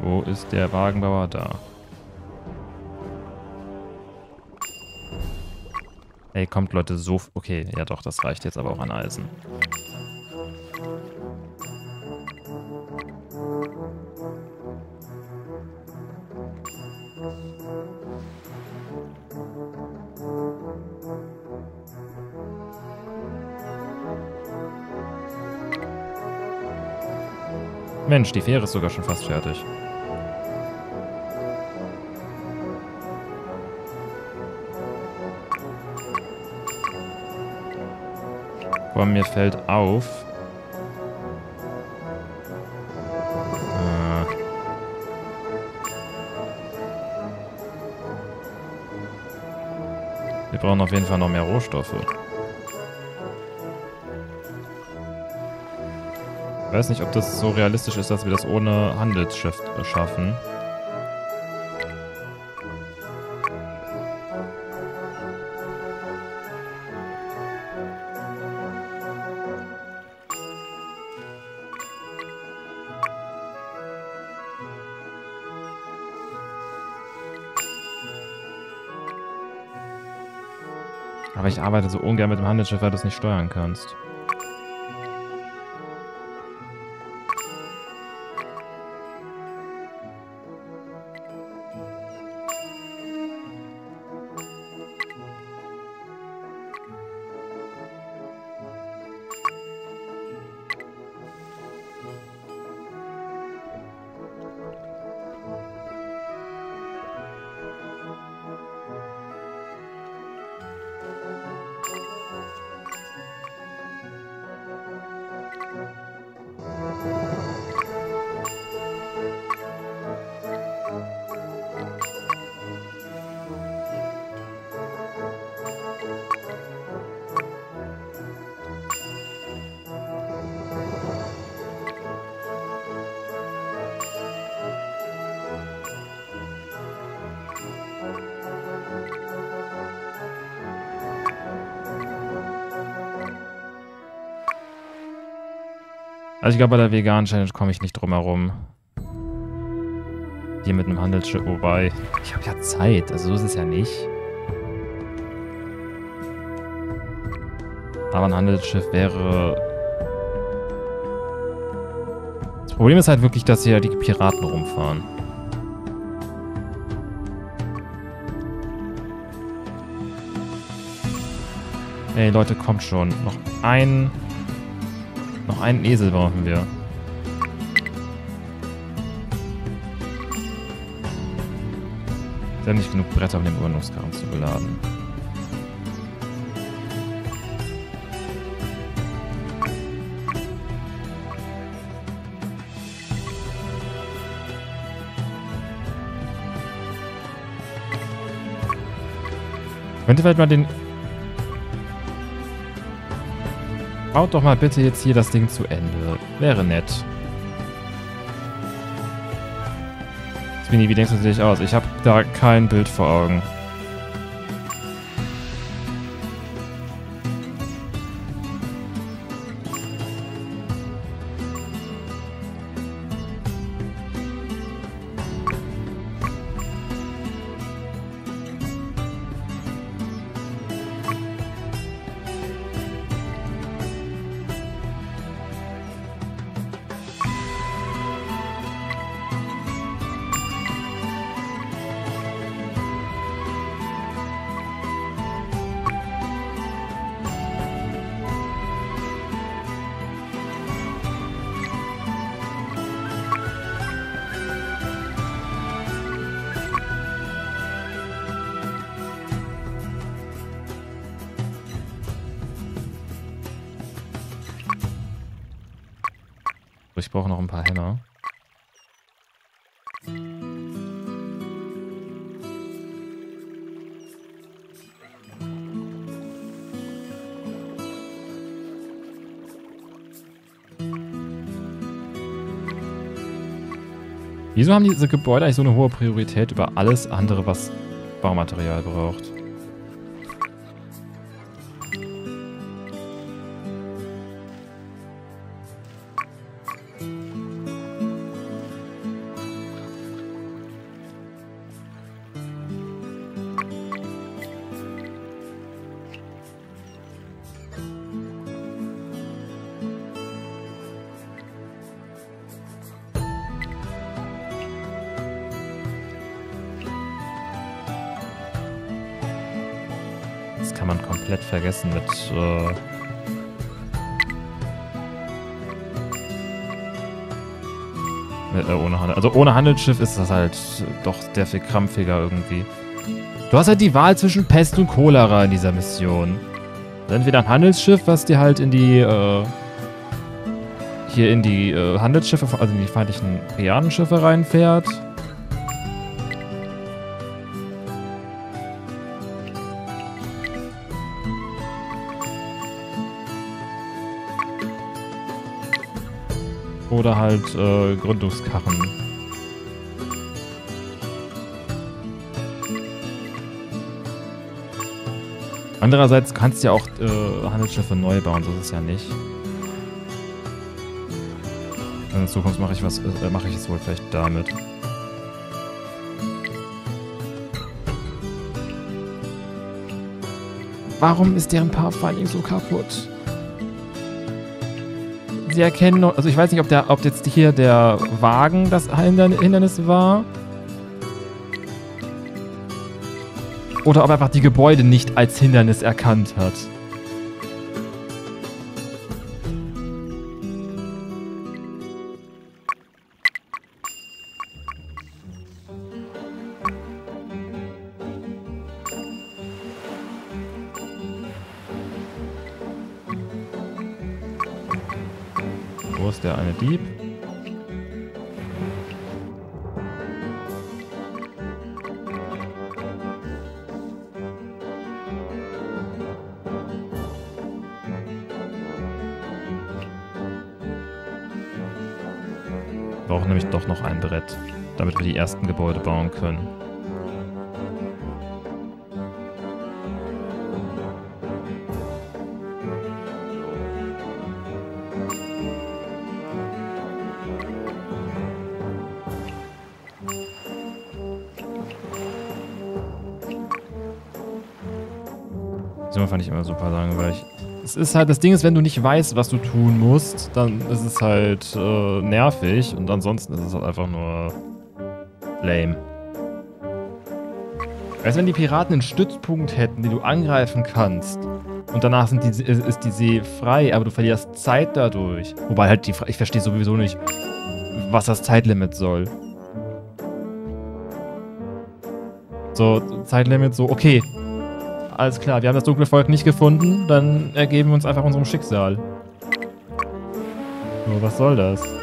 Wo ist der Wagenbauer da? Leute, so... Okay, ja doch, das reicht jetzt aber auch an Eisen. Mensch, die Fähre ist sogar schon fast fertig. Aber mir fällt auf... Äh. Wir brauchen auf jeden Fall noch mehr Rohstoffe. Ich weiß nicht, ob das so realistisch ist, dass wir das ohne Handelsschiff schaffen. Arbeite so ungern mit dem Handelsschiff, weil du es nicht steuern kannst. Also ich glaube, bei der veganen Challenge komme ich nicht drum herum. Hier mit einem Handelsschiff, wobei, ich habe ja Zeit, also so ist es ja nicht. Aber ein Handelsschiff wäre... Das Problem ist halt wirklich, dass hier die Piraten rumfahren. Ey, Leute, kommt schon. Noch ein... Noch einen Esel brauchen wir. Wir haben nicht genug Bretter, um den Urlaubskarren zu beladen. Könnte vielleicht mal den Baut doch mal bitte jetzt hier das Ding zu Ende. Wäre nett. Spinny, wie denkst du dich aus? Ich habe da kein Bild vor Augen. Wieso haben diese Gebäude eigentlich so eine hohe Priorität über alles andere, was Baumaterial braucht? Äh äh, ohne Handel. Also ohne Handelsschiff ist das halt doch sehr viel krampfiger irgendwie. Du hast halt die Wahl zwischen Pest und Cholera in dieser Mission. Entweder ein Handelsschiff, was dir halt in die, äh, hier in die äh, Handelsschiffe, also in die feindlichen Rianenschiffe reinfährt. Oder halt äh, Gründungskarren. Andererseits kannst du ja auch äh, Handelsschiffe neu bauen, so ist ja nicht. In Zukunft mache ich äh, mache ich es wohl vielleicht damit. Warum ist deren Pathfinding so kaputt? Sie erkennen, also ich weiß nicht, ob, der, ob jetzt hier der Wagen das Hindernis war. Oder ob einfach die Gebäude nicht als Hindernis erkannt hat. Damit wir die ersten Gebäude bauen können. fand ich immer super langweilig. Es ist halt, das Ding ist, wenn du nicht weißt, was du tun musst, dann ist es halt äh, nervig und ansonsten ist es halt einfach nur lame. Weißt wenn die Piraten einen Stützpunkt hätten, den du angreifen kannst und danach sind die, ist die See frei, aber du verlierst Zeit dadurch. Wobei halt die, ich verstehe sowieso nicht, was das Zeitlimit soll. So, Zeitlimit so, okay, alles klar, wir haben das dunkle Volk nicht gefunden, dann ergeben wir uns einfach unserem Schicksal. So, was soll das?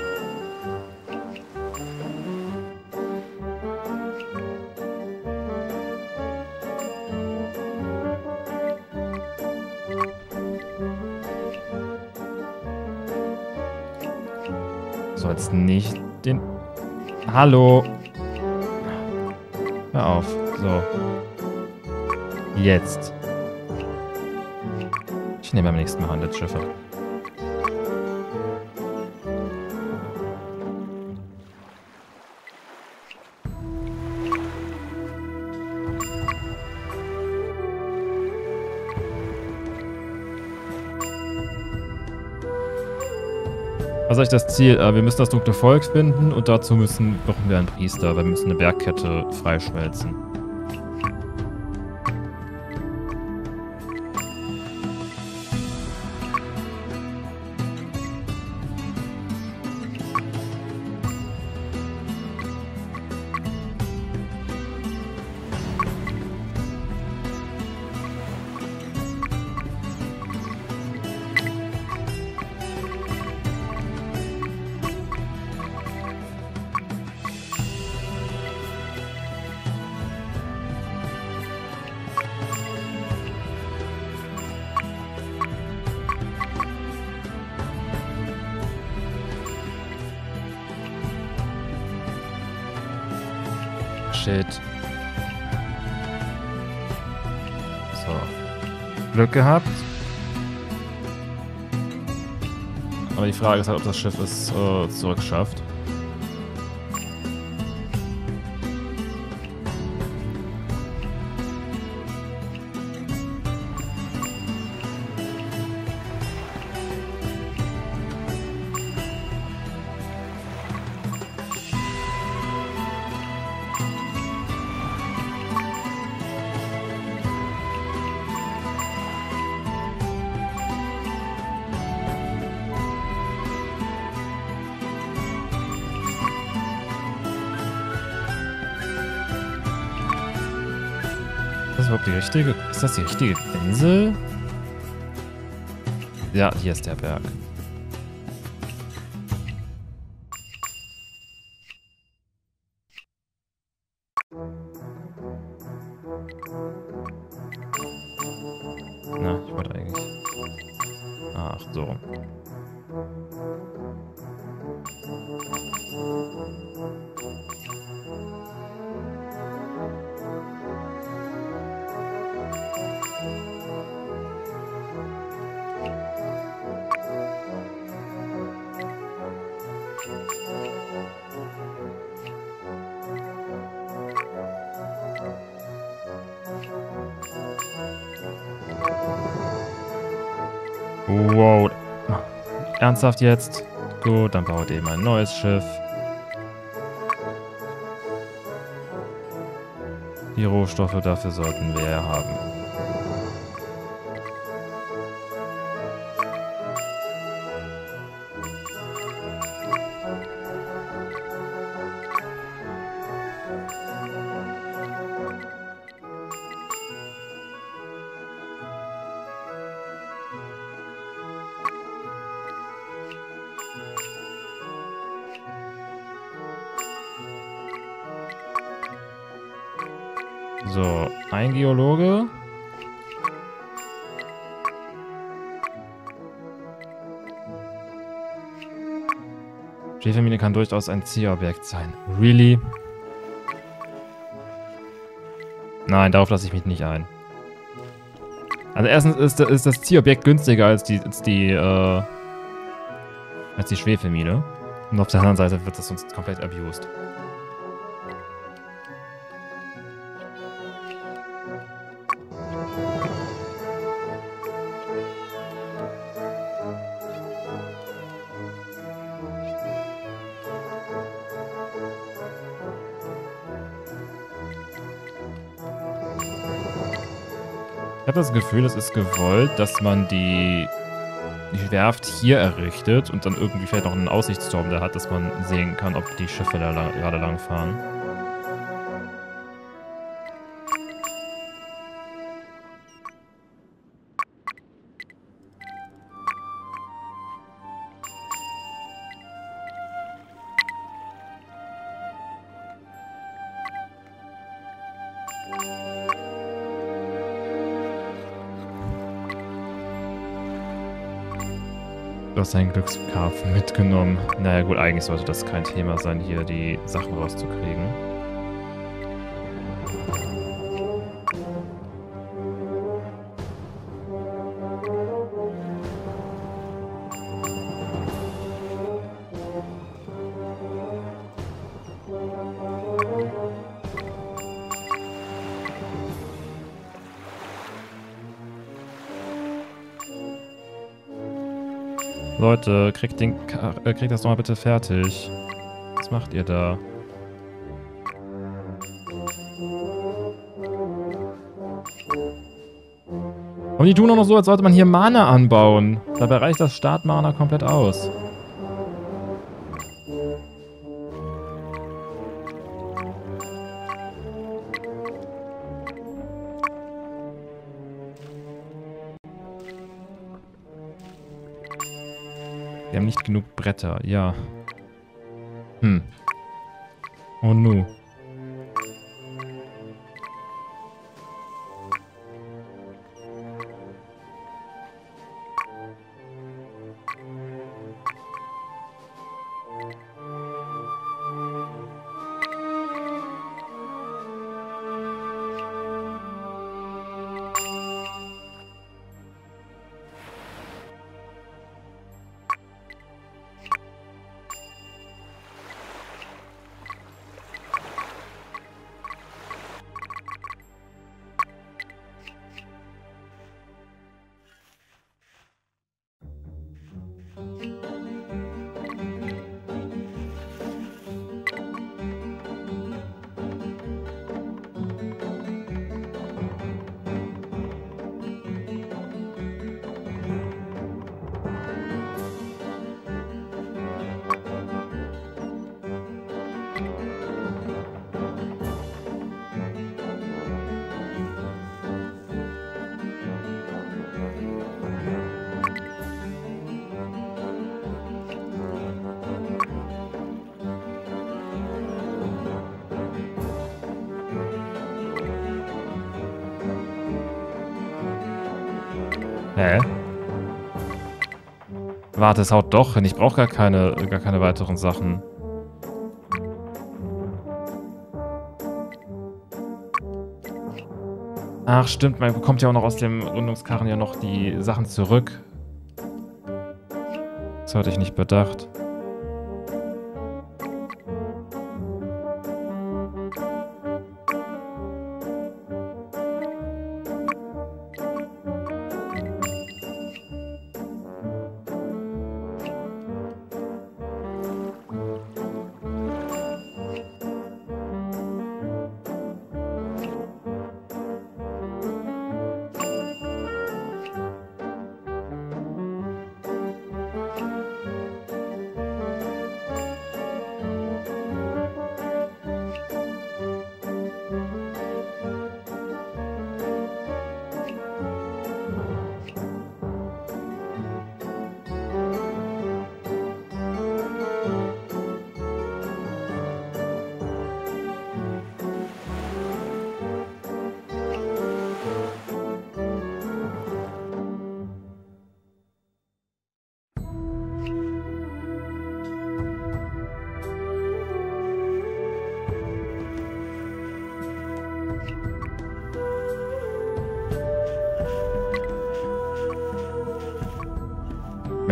Hallo. Hör auf. So. Jetzt. Ich nehme beim nächsten Mal Handelsschiffe. Ist das Ziel? Äh, wir müssen das dunkle Volk finden und dazu müssen brauchen wir einen Priester. Wir müssen eine Bergkette freischmelzen. Gehabt. Aber die Frage ist halt, ob das Schiff es äh, zurückschafft. Richtige? Ist das die richtige Insel? Ja, hier ist der Berg. Ernsthaft jetzt? Gut, dann baut eben ein neues Schiff. Die Rohstoffe dafür sollten wir haben. Durchaus ein Zielobjekt sein. Really? Nein, darauf lasse ich mich nicht ein. Also erstens ist, ist das Zielobjekt günstiger als die, als die, äh, als die Schwefelmine. Und auf der anderen Seite wird das sonst komplett abused. Habe das Gefühl, es ist gewollt, dass man die, Werft hier errichtet und dann irgendwie vielleicht noch einen Aussichtsturm da hat, dass man sehen kann, ob die Schiffe da lang, gerade lang fahren. Deinen Glückskarpfen mitgenommen. Naja gut, eigentlich sollte das kein Thema sein, hier die Sachen rauszukriegen. Leute, kriegt, den, äh, kriegt das doch mal bitte fertig. Was macht ihr da? Und die tun auch noch so, als sollte man hier Mana anbauen. Dabei reicht das Startmana komplett aus. Bretter, ja. Hm. Oh nu. Warte, es haut doch hin. Ich brauche gar keine, gar keine weiteren Sachen. Ach, stimmt. Man bekommt ja auch noch aus dem Rundungskarren ja noch die Sachen zurück. Das hatte ich nicht bedacht.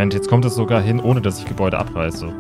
Moment, jetzt kommt es sogar hin, ohne dass ich Gebäude abreiße.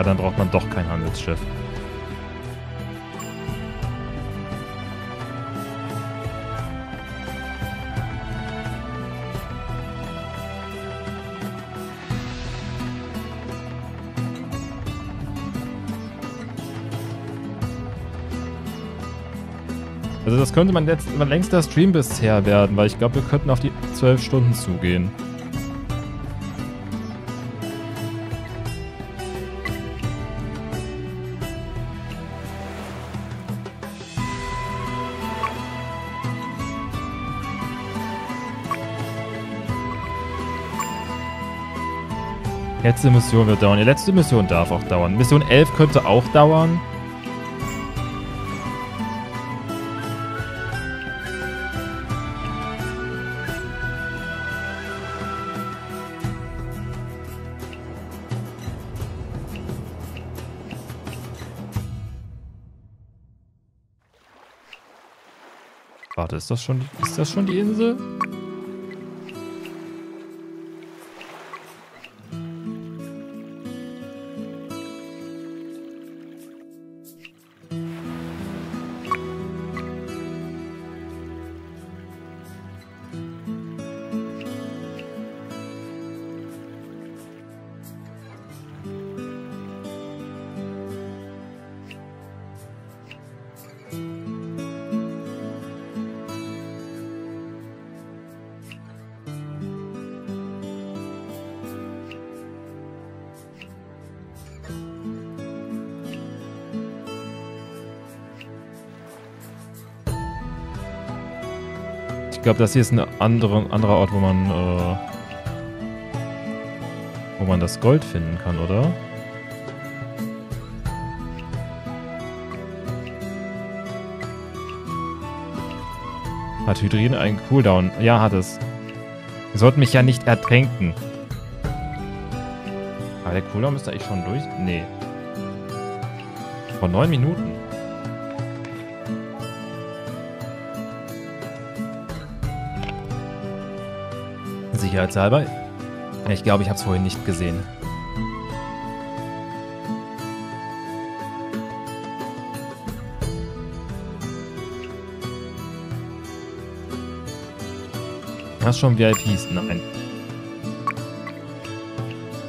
Weil dann braucht man doch kein Handelsschiff. Also das könnte mein, letzt, mein längster Stream bisher werden, weil ich glaube, wir könnten auf die 12 Stunden zugehen. Letzte Mission wird dauern. Die letzte Mission darf auch dauern. Mission 11 könnte auch dauern. Warte, ist das schon, ist das schon die Insel? Glaube, das hier ist ein andere, anderer Ort, wo man, äh, wo man das Gold finden kann, oder? Hat Hydrin einen Cooldown? Ja, hat es. Wir sollten mich ja nicht ertränken. Aber der Cooldown müsste eigentlich schon durch... Nee. Vor neun Minuten. Sicherheitshalber. Ich glaube, ich habe es vorhin nicht gesehen. Hast schon VIPs? Nein.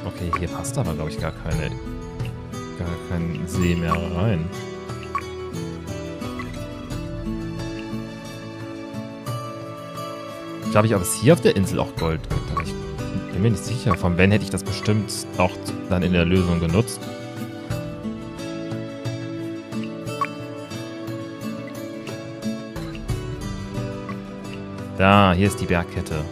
Okay, hier passt aber, glaube ich, gar keine... gar kein See mehr rein. Glaube, ich, ob es hier auf der Insel auch Gold ich bin mir nicht sicher. Von wenn hätte ich das bestimmt auch dann in der Lösung genutzt. Da, hier ist die Bergkette.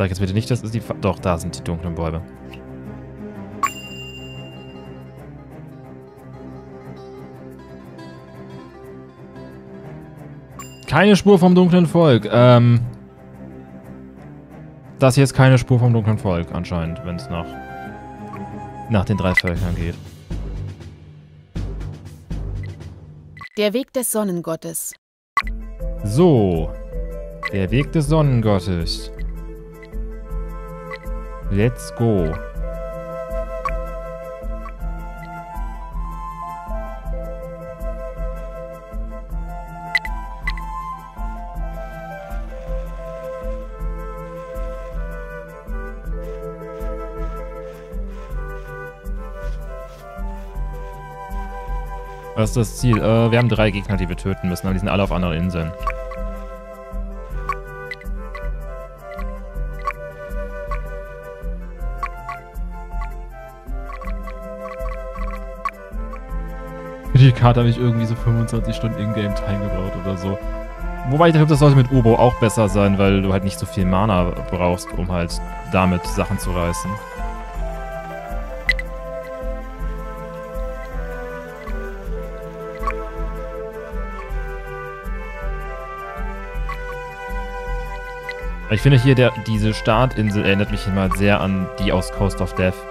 Sag jetzt bitte nicht, das ist die... Fa Doch, da sind die dunklen Bäume. Keine Spur vom dunklen Volk. Ähm... Das hier ist keine Spur vom dunklen Volk, anscheinend, wenn es nach... nach den drei Völkern geht. Der Weg des Sonnengottes. So. Der Weg des Sonnengottes. Let's go. Was ist das Ziel? Äh, wir haben drei Gegner, die wir töten müssen, aber die sind alle auf anderen Inseln. Die Karte habe ich irgendwie so 25 Stunden Ingame-Time gebraucht oder so. Wobei ich glaube, das sollte mit Obo auch besser sein, weil du halt nicht so viel Mana brauchst, um halt damit Sachen zu reißen. Ich finde hier, der, diese Startinsel erinnert mich immer sehr an die aus Coast of Death.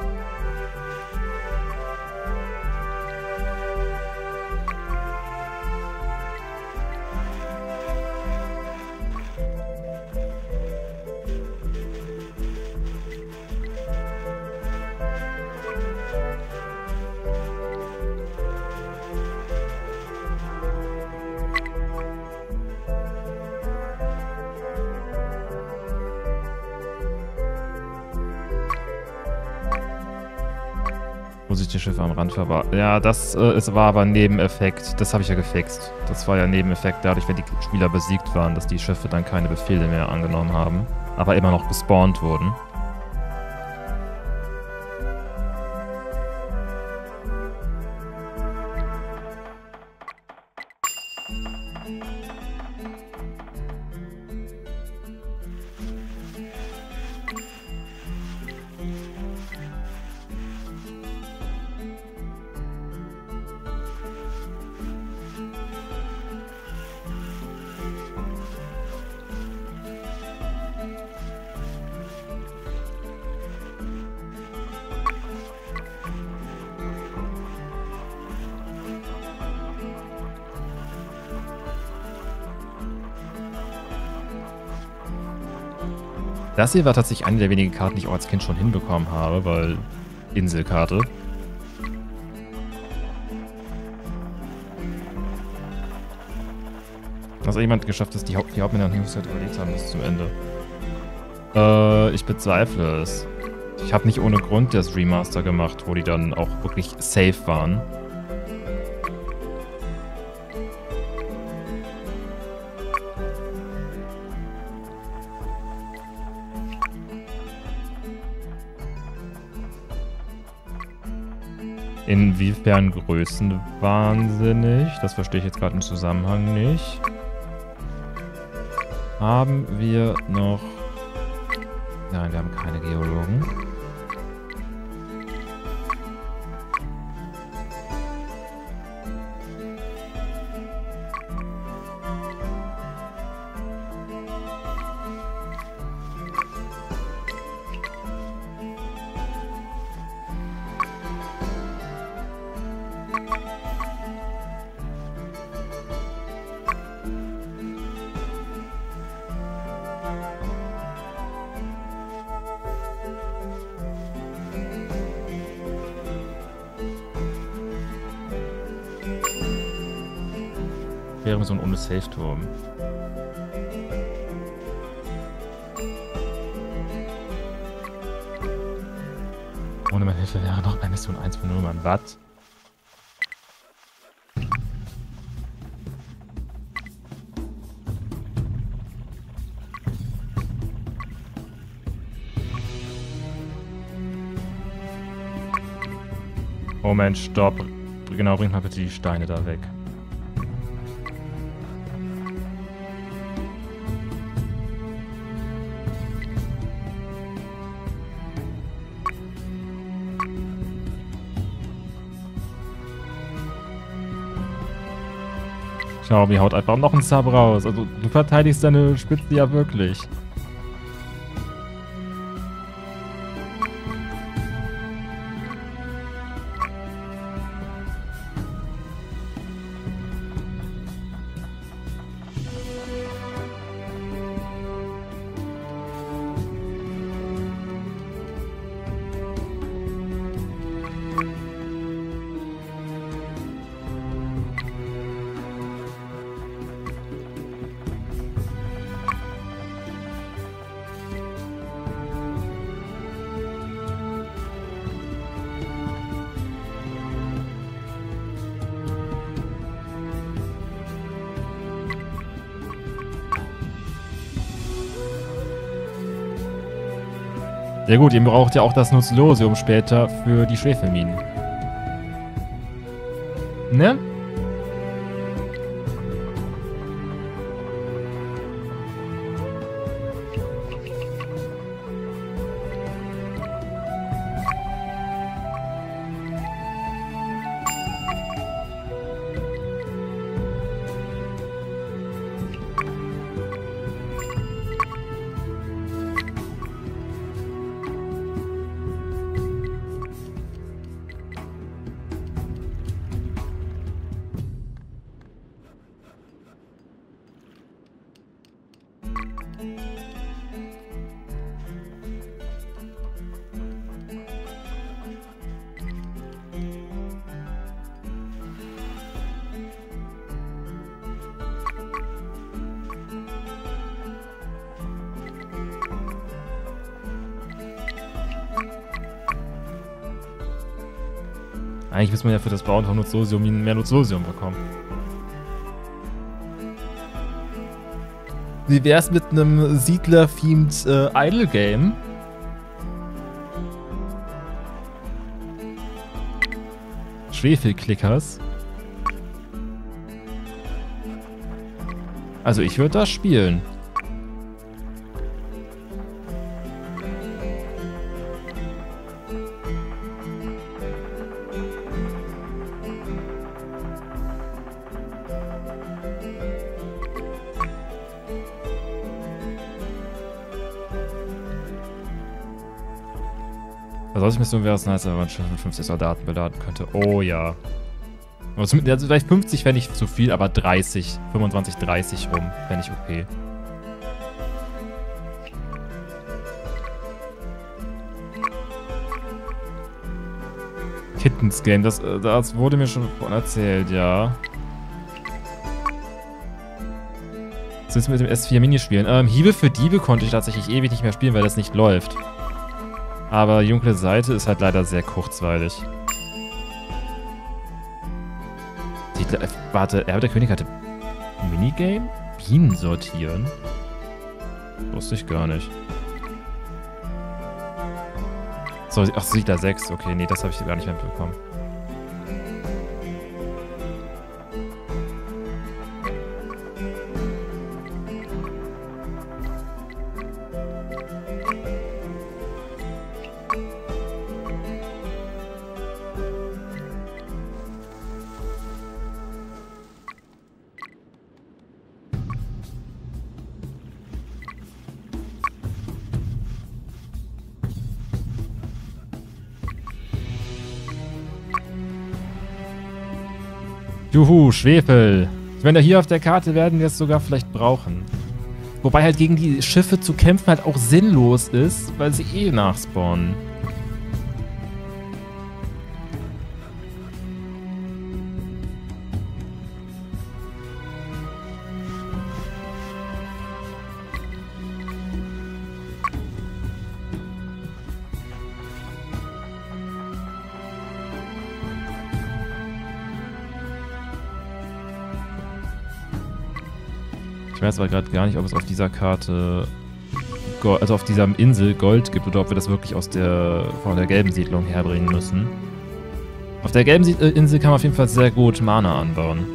Rand verwahren. Ja, das äh, es war aber ein Nebeneffekt. Das habe ich ja gefixt. Das war ja ein Nebeneffekt dadurch, wenn die Spieler besiegt waren, dass die Schiffe dann keine Befehle mehr angenommen haben. Aber immer noch gespawnt wurden. Das hier war tatsächlich eine der wenigen Karten, die ich auch als Kind schon hinbekommen habe, weil Inselkarte. Also jemand geschafft ist, die, Haupt die Hauptmänner und Newslet überlegt haben bis zum Ende. Äh, ich bezweifle es. Ich habe nicht ohne Grund das Remaster gemacht, wo die dann auch wirklich safe waren. Inwiefern größenwahnsinnig? Das verstehe ich jetzt gerade im Zusammenhang nicht. Haben wir noch... Nein, wir haben keine Geologen. Wäre so ein ohne meine Hilfe wäre noch eine Mission 1 von Nullmann. Was? Moment, stopp. Genau, bringt mal bitte die Steine da weg. Xiaomi haut einfach noch einen Sub raus. Also du verteidigst deine Spitze ja wirklich. Ja gut, ihr braucht ja auch das Nutzlose, um später für die Schwefelminen. Ne? Müsste man ja für das Bauen Nutzlosium mehr Nutzlosium bekommen. Wie wär's mit einem Siedler-themed äh, Idle-Game? Schwefelklickers. Also ich würde das spielen. Also solche Mission wäre es nice, wenn man schon mit 50 Soldaten beladen könnte. Oh ja. Also vielleicht 50 wäre nicht zu viel, aber 30, 25, 30 rum fände ich okay. Kittens Game, das, äh, das wurde mir schon erzählt, ja. Du mit dem S4 Mini spielen? Ähm, Hiebe für Diebe konnte ich tatsächlich ewig nicht mehr spielen, weil das nicht läuft. Aber dunkle Seite ist halt leider sehr kurzweilig. Die, äh, warte, Erbe der König hatte Minigame? Bienen sortieren? Wusste ich gar nicht. So, ach, Siedler 6. Okay, nee, das habe ich gar nicht mehr mitbekommen. Juhu, Schwefel. Wenn er hier auf der Karte werden wir es sogar vielleicht brauchen. Wobei halt gegen die Schiffe zu kämpfen halt auch sinnlos ist, weil sie eh nachspawnen. Weiß aber gerade gar nicht, ob es auf dieser Karte, also auf dieser Insel Gold gibt oder ob wir das wirklich aus der, von der gelben Siedlung herbringen müssen. Auf der gelben äh, Insel kann man auf jeden Fall sehr gut Mana anbauen.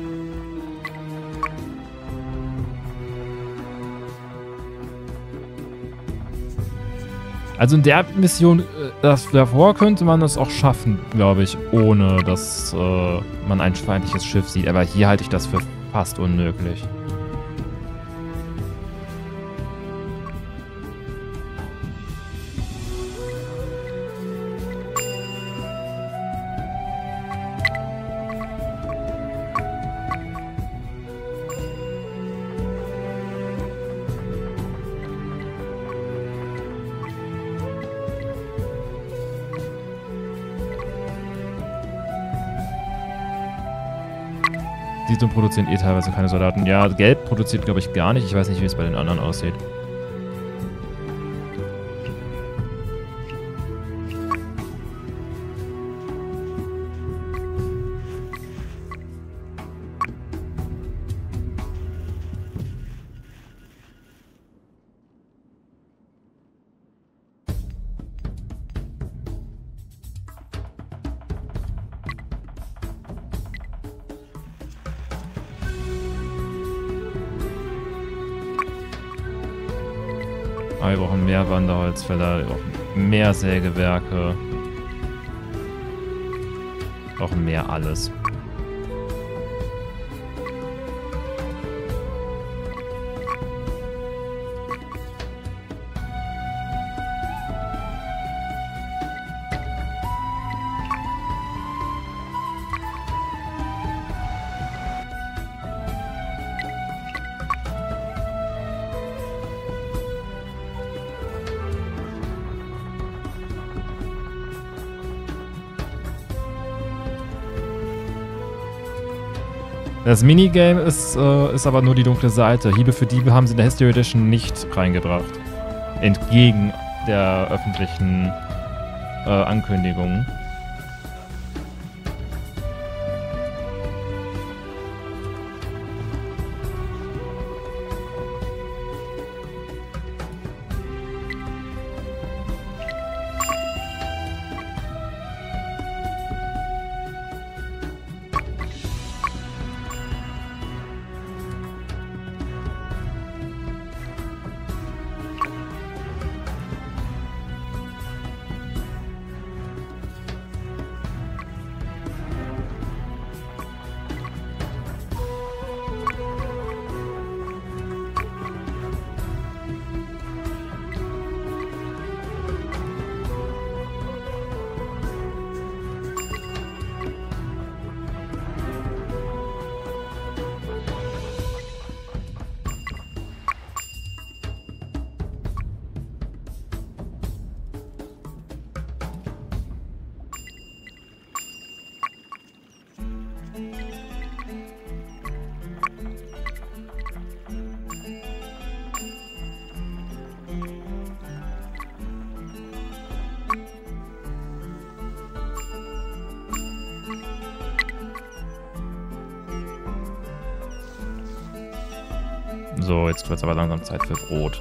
Also in der Mission äh, das, davor könnte man es auch schaffen, glaube ich, ohne dass äh, man ein feindliches Schiff sieht. Aber hier halte ich das für fast unmöglich. Produzieren eh teilweise keine Soldaten. Ja, Gelb produziert, glaube ich, gar nicht. Ich weiß nicht, wie es bei den anderen aussieht. Mehr Wanderholzfäller, mehr Sägewerke. Brauchen mehr alles. Das Minigame ist, äh, ist aber nur die dunkle Seite. Hiebe für Diebe haben sie in der History Edition nicht reingebracht. Entgegen der öffentlichen äh, Ankündigungen. Aber langsam Zeit für Brot.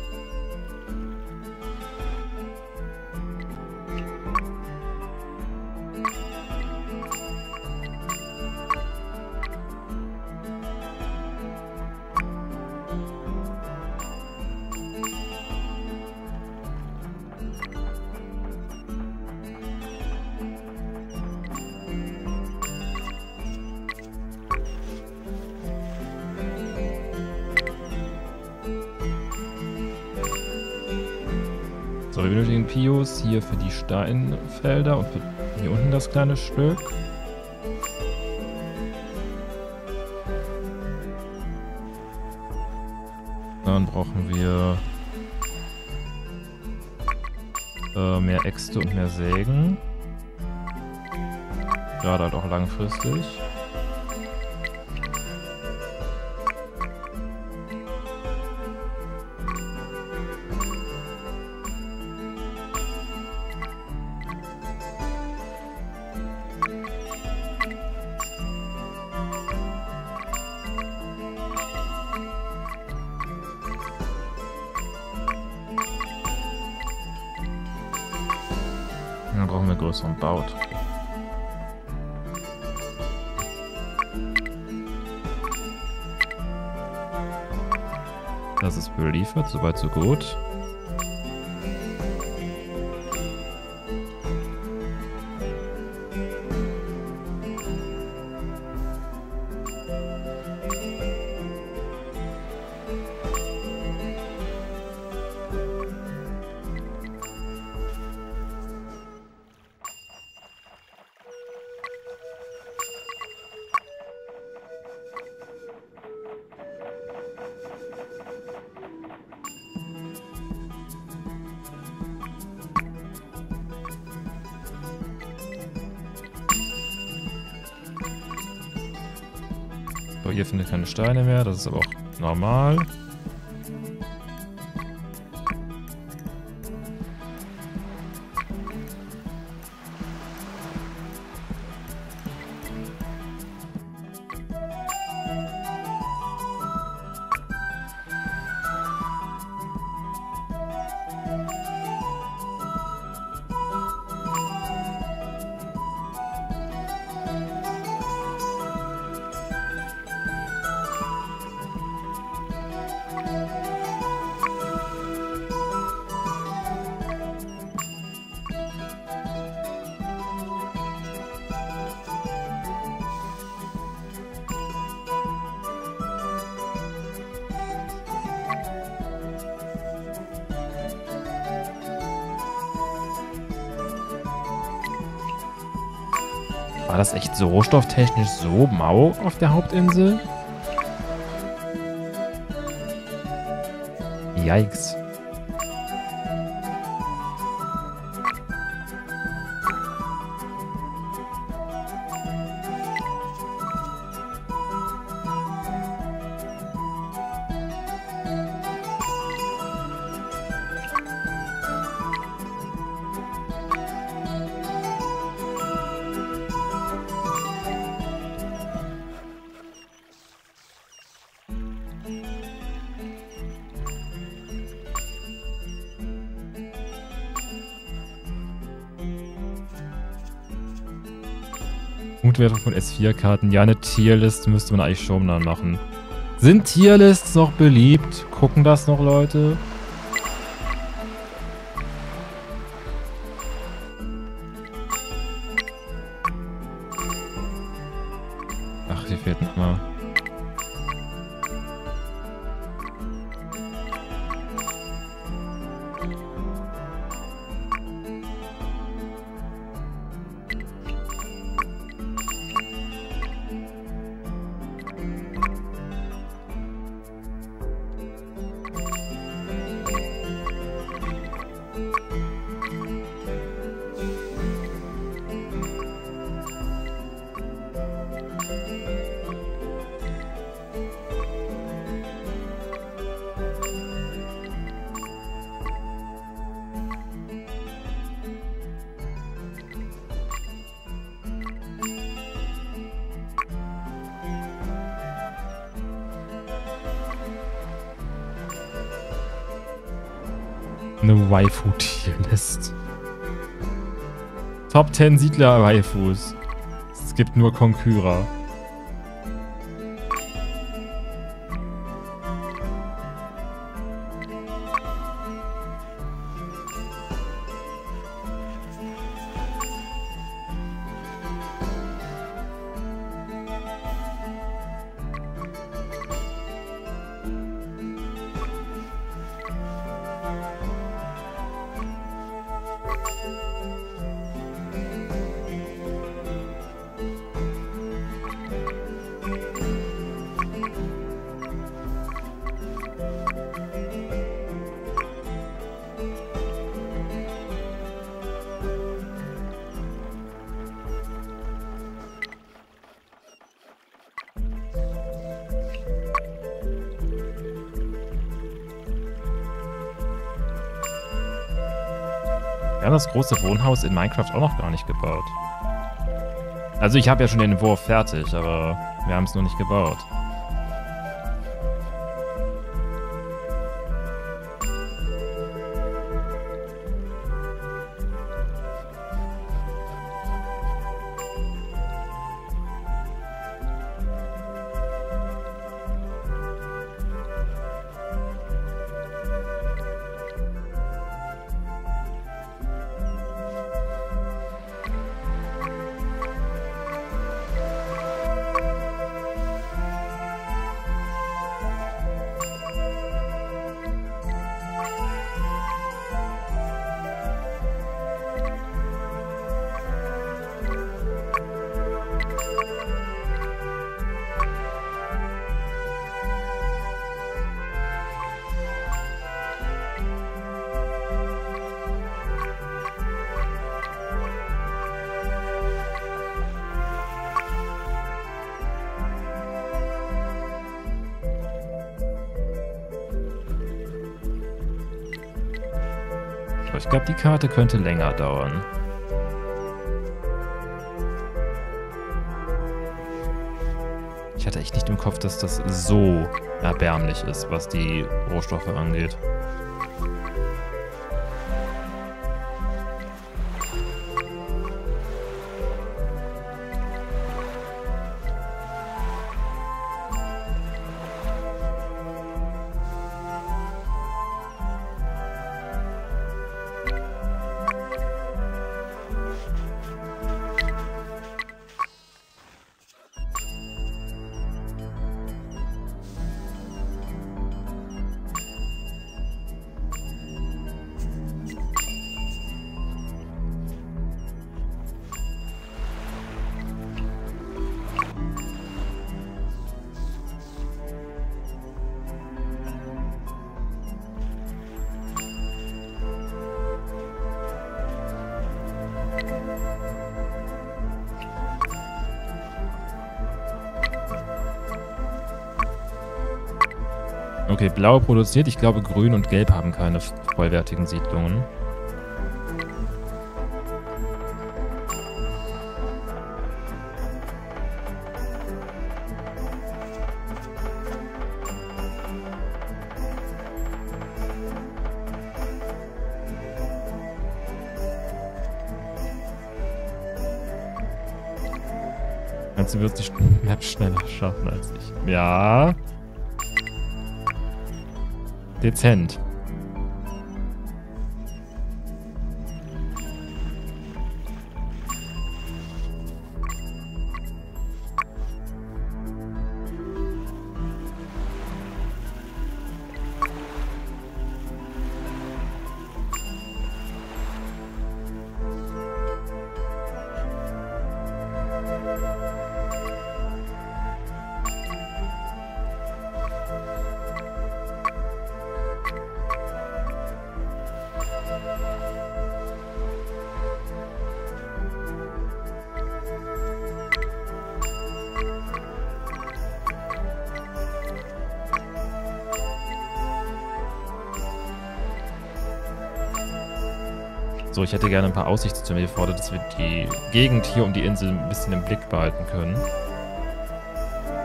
Steinfelder und hier unten das kleine Stück. Dann brauchen wir äh, mehr Äxte und mehr Sägen. Gerade halt auch langfristig. Soweit so gut. Steine mehr. Das ist aber auch normal. So rohstofftechnisch so mau auf der Hauptinsel? Yikes. Punktwertung von S4-Karten. Ja, eine Tierlist müsste man eigentlich schon mal machen. Sind Tierlists noch beliebt? Gucken das noch Leute? Eine Waifu-Tierlist. Top 10 Siedler-Waifus. Es gibt nur Konkurrer. Das große Wohnhaus in Minecraft auch noch gar nicht gebaut. Also ich habe ja schon den Entwurf fertig, aber wir haben es nur nicht gebaut. Die Karte könnte länger dauern. Ich hatte echt nicht im Kopf, dass das so erbärmlich ist, was die Rohstoffe angeht. Blau produziert. Ich glaube, grün und gelb haben keine vollwertigen Siedlungen. Meinst du, wirst die <laughs> Map schneller schaffen als ich? Ja. Dezent. Ich hätte gerne ein paar Aussichtstürme hier vorne, dass wir die Gegend hier um die Insel ein bisschen im Blick behalten können.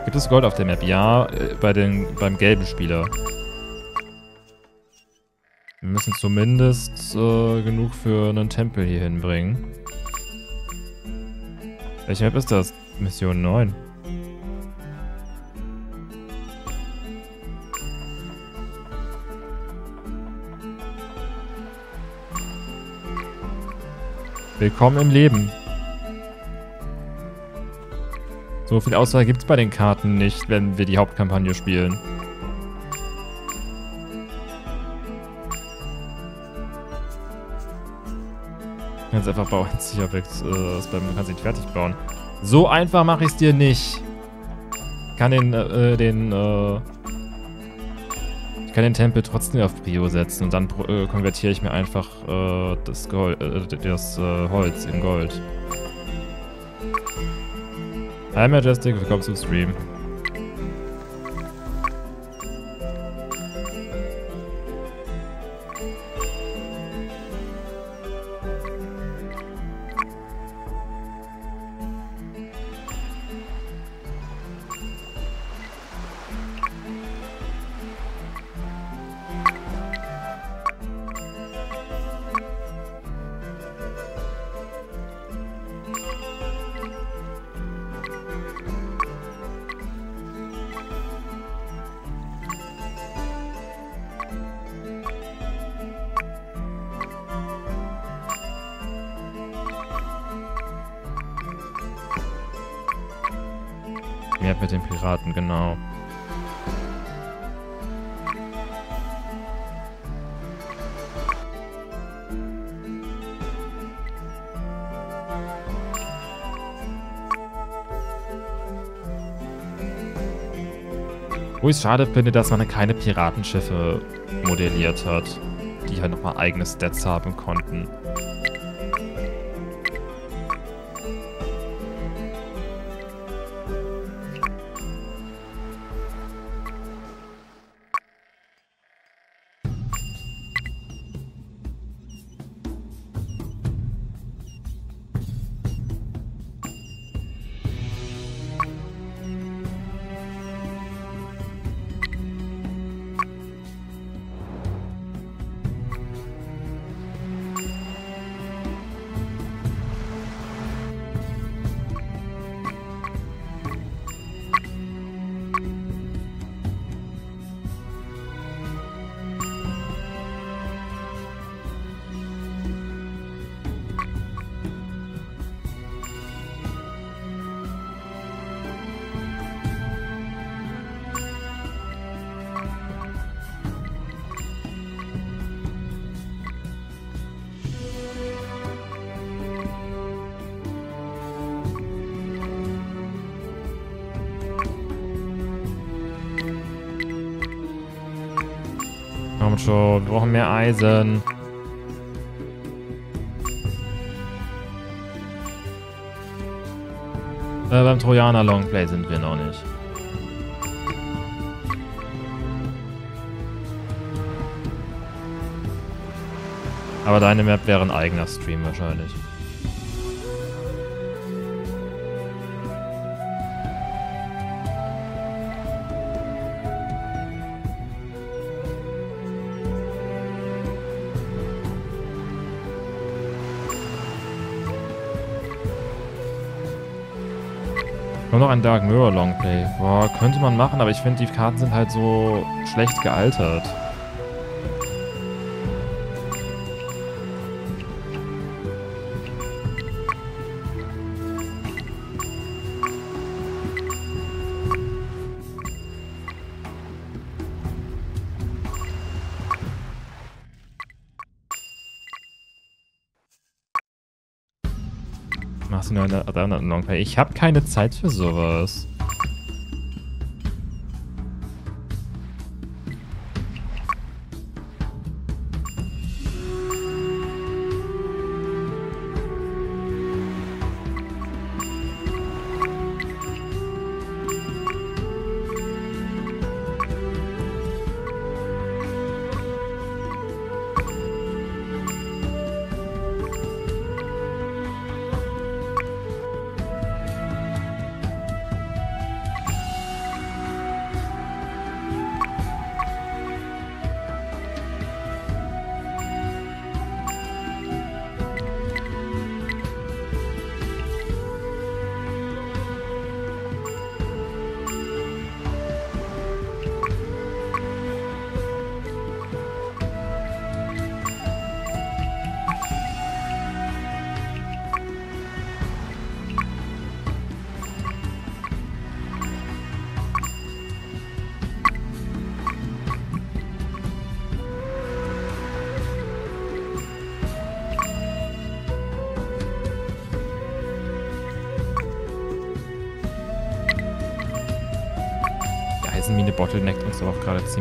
Gibt es Gold auf der Map? Ja, äh, bei den, beim gelben Spieler. Wir müssen zumindest äh, genug für einen Tempel hier hinbringen. Welche Map ist das? Mission 9. Willkommen im Leben. So viel Auswahl gibt es bei den Karten nicht, wenn wir die Hauptkampagne spielen. Ganz einfach bauen. Sicher äh, man kann nicht fertig bauen. So einfach mache ich es dir nicht. Ich kann den, äh, den, äh, ich kann den Tempel trotzdem auf Prio setzen und dann äh, konvertiere ich mir einfach äh, das, Gold, äh, das äh, Holz in Gold. Hi Majestic, willkommen zum Stream. Wo ich schade finde, dass man keine Piratenschiffe modelliert hat, die halt nochmal eigene Stats haben konnten. Mehr Eisen. Äh, beim Trojaner Longplay sind wir noch nicht. Aber deine Map wäre ein eigener Stream wahrscheinlich. Kommt noch ein Dark Mirror Longplay. Boah, könnte man machen, aber ich finde, die Karten sind halt so schlecht gealtert. Eine 300 Longplay. Ich habe keine Zeit für sowas.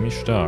Ziemlich stark.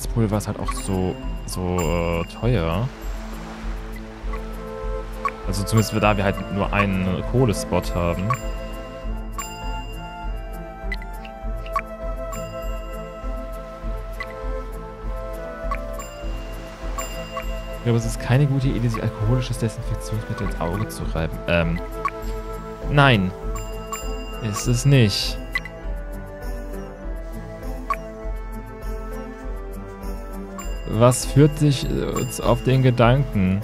Schwarzpulver ist halt auch so, so äh, teuer. Also zumindest da wir halt nur einen Kohlespot haben. Ich glaube, es ist keine gute Idee, sich alkoholisches Desinfektionsmittel ins Auge zu reiben. Ähm, nein. Ist es nicht. Was führt dich äh, auf den Gedanken?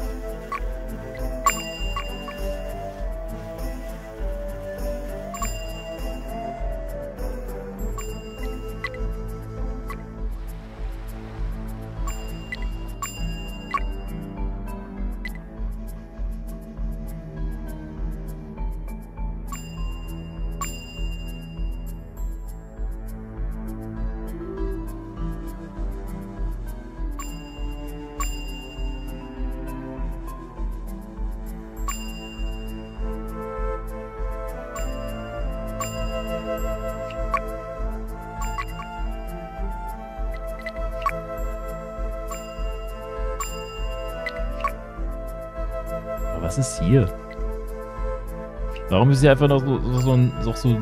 Warum ist hier einfach noch so, so, so ein so, so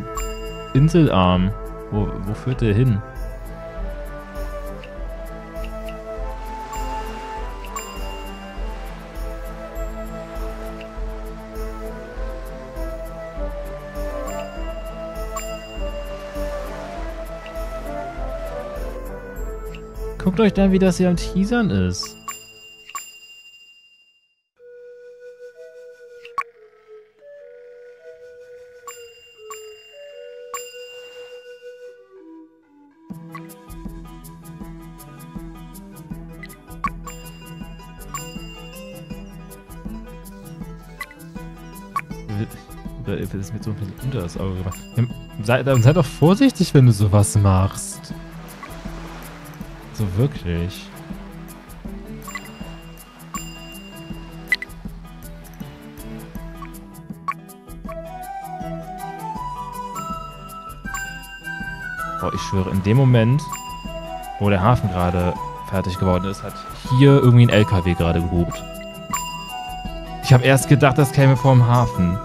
Inselarm? Wo, wo führt der hin? Guckt euch dann, wie das hier am Teasern ist. So ein bisschen unter das Auge gemacht. Sei, sei doch vorsichtig, wenn du sowas machst. So wirklich. Boah, ich schwöre, in dem Moment, wo der Hafen gerade fertig geworden ist, hat hier irgendwie ein LKW gerade gehupt. Ich habe erst gedacht, das käme vom Hafen.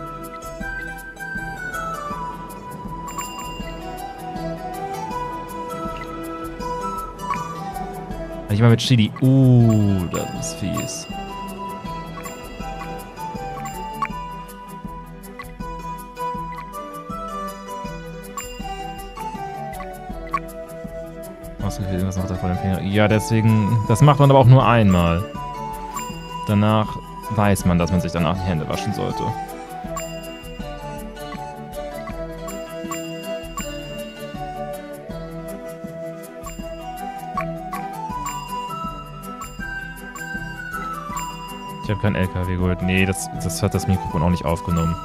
Nicht mal mit Chili. Uh, das ist fies. Ausgewählt, was macht er vor dem Finger? Ja, deswegen, das macht man aber auch nur einmal. Danach weiß man, dass man sich danach die Hände waschen sollte. LKW geholt. Nee, das, das hat das Mikrofon auch nicht aufgenommen.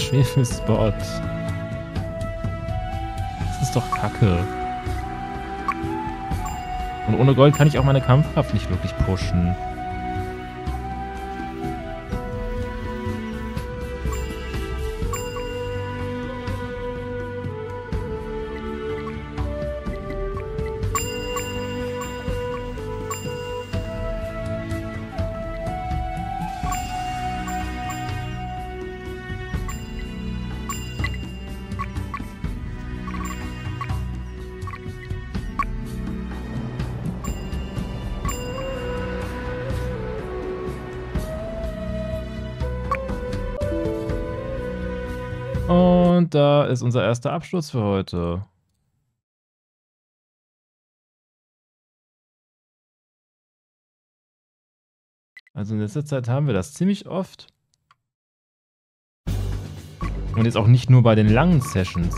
Einen Schwefelspot? Das ist doch kacke. Und ohne Gold kann ich auch meine Kampfkraft nicht wirklich pushen. Ist unser erster Abschluss für heute. Also in letzter Zeit haben wir das ziemlich oft. Und jetzt auch nicht nur bei den langen Sessions.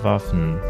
Waffen.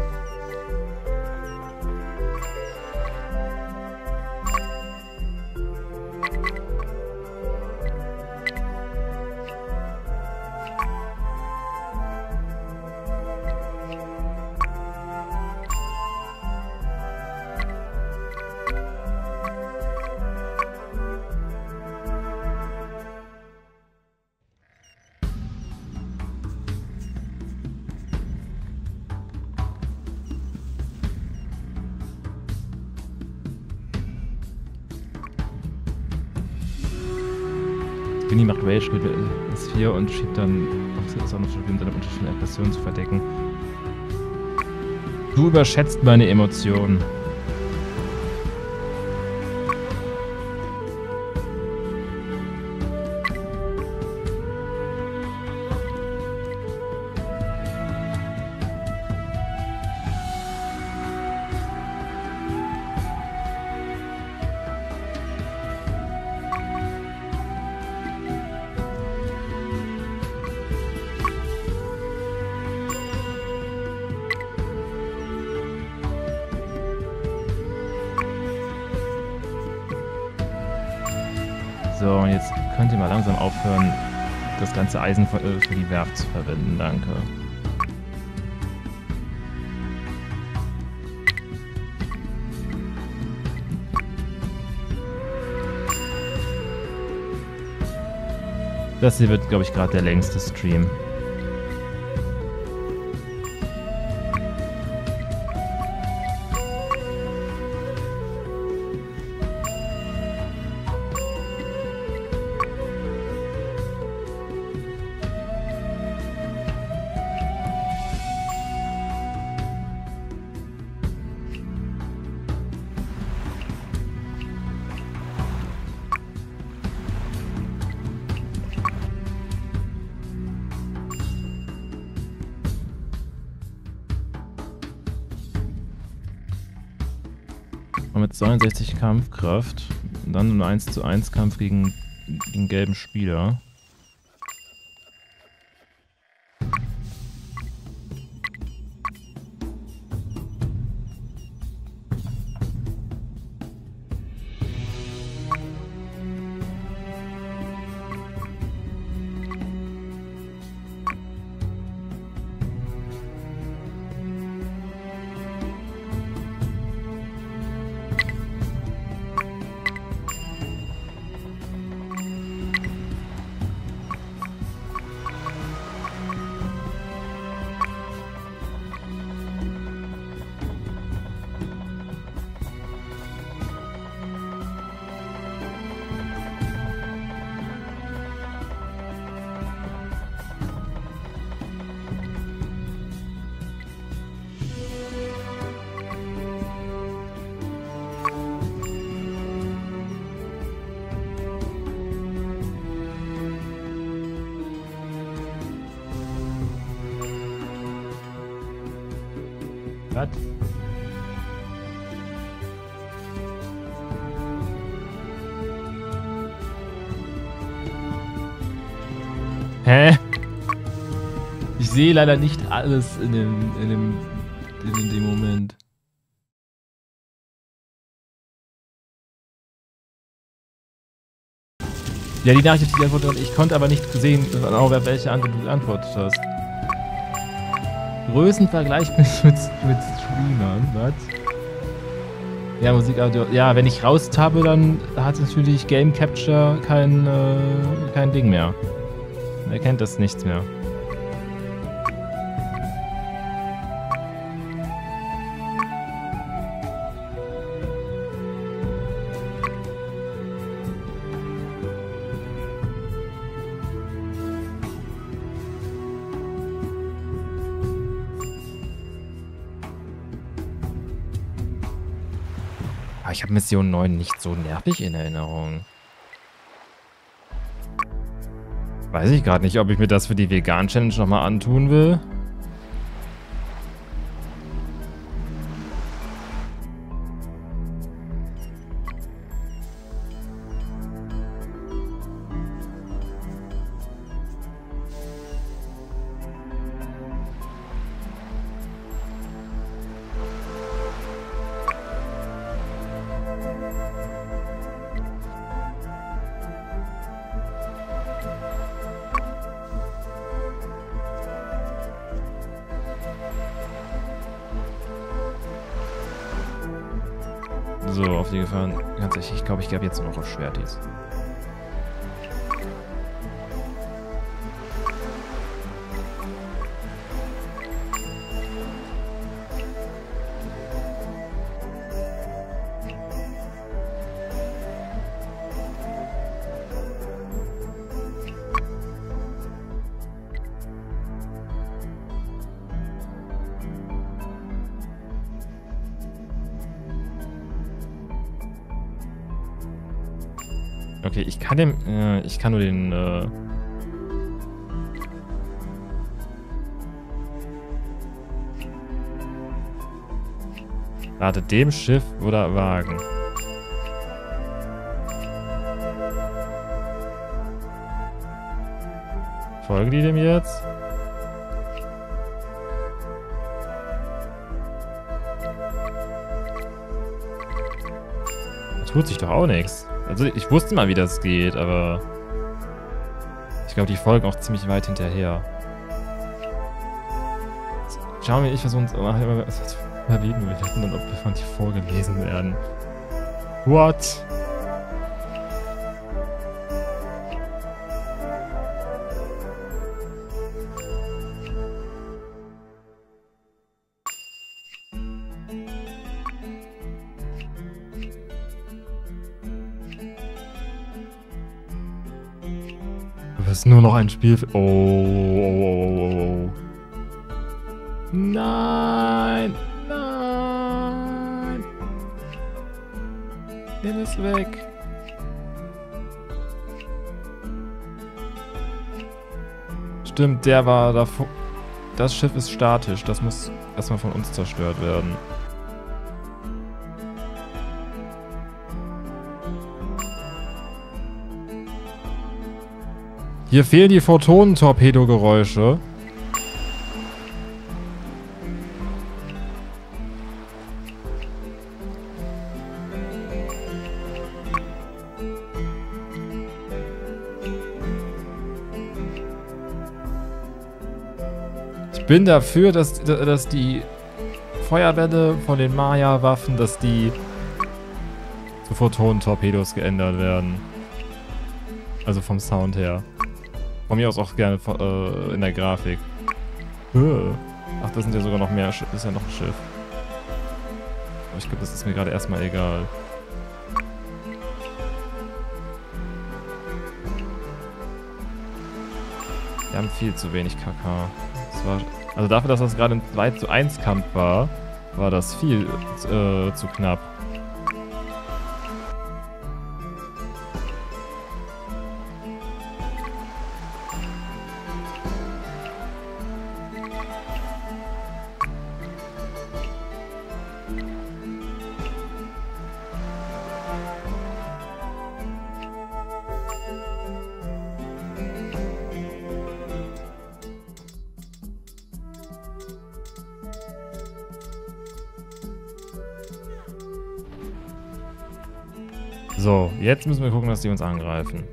Schiebt dann auf noch um seine unterschiedlichen Aggressionen zu verdecken. Du überschätzt meine Emotionen. Eisen für, äh, für die Werft zu verwenden. Danke. Das hier wird, glaube ich, gerade der längste Stream. Und mit 62 Kampfkraft Und dann ein 1 zu 1 Kampf gegen den gelben Spieler. Sehe leider nicht alles in dem, in dem, in dem Moment. Ja, die Nachricht, die Antwort, ich konnte aber nicht sehen, genau, welche Antwort du geantwortet hast. Größenvergleich mit, <laughs> mit, mit Streamern, was? Ja, Musikaudio. Ja, wenn ich raustabe, dann hat natürlich Game Capture kein, äh, kein Ding mehr. Er kennt das nichts mehr. Ich habe Mission 9 nicht so nervig in Erinnerung. Weiß ich gerade nicht, ob ich mir das für die Vegan-Challenge nochmal antun will. Glaube, jetzt nur noch auf Schwertis. Kann dem... Äh, ich kann nur den... Äh Warte, dem Schiff oder Wagen? Folgen die dem jetzt? Tut sich doch auch nichts. Also ich wusste mal, wie das geht, aber ich glaube, die folgen auch ziemlich weit hinterher. Schauen wir, ich versuche uns überleben wir hätten dann, ob wir von die vorgelesen werden. What? Noch ein Spiel. Oh, oh, oh, oh, oh. Nein! Nein! Nimm es weg! Stimmt, der war davor. Das Schiff ist statisch. Das muss erstmal von uns zerstört werden. Hier fehlen die Photonen-Torpedo-Geräusche. Ich bin dafür, dass, dass die Feuerwelle von den Maya-Waffen, dass die zu Photonen-Torpedos geändert werden. Also vom Sound her. Von mir aus auch gerne äh, in der Grafik. Ach, das sind ja sogar noch mehr. Das ist ja noch ein Schiff. Aber ich glaube, das ist mir gerade erstmal egal. Wir haben viel zu wenig KK. War, also dafür, dass das gerade ein 2 zu 1 Kampf war, war das viel äh, zu knapp. Jetzt müssen wir gucken, dass die uns angreifen.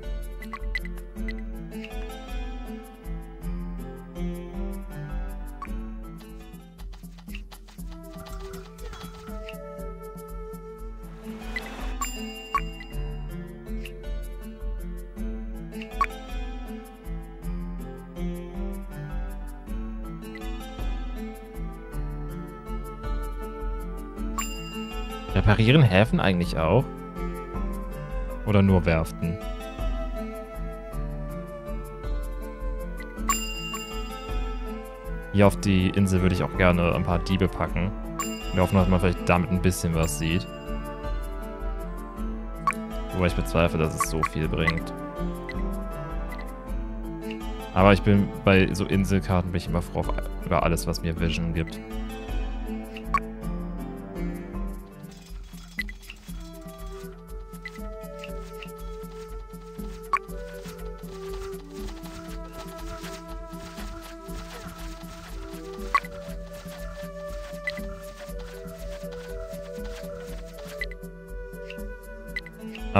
Reparieren Häfen eigentlich auch? Oder nur Werften? Hier auf die Insel würde ich auch gerne ein paar Diebe packen. Wir hoffen, dass man vielleicht damit ein bisschen was sieht. Wobei ich bezweifle, dass es so viel bringt. Aber ich bin bei so Inselkarten bin ich immer froh über alles, was mir Vision gibt.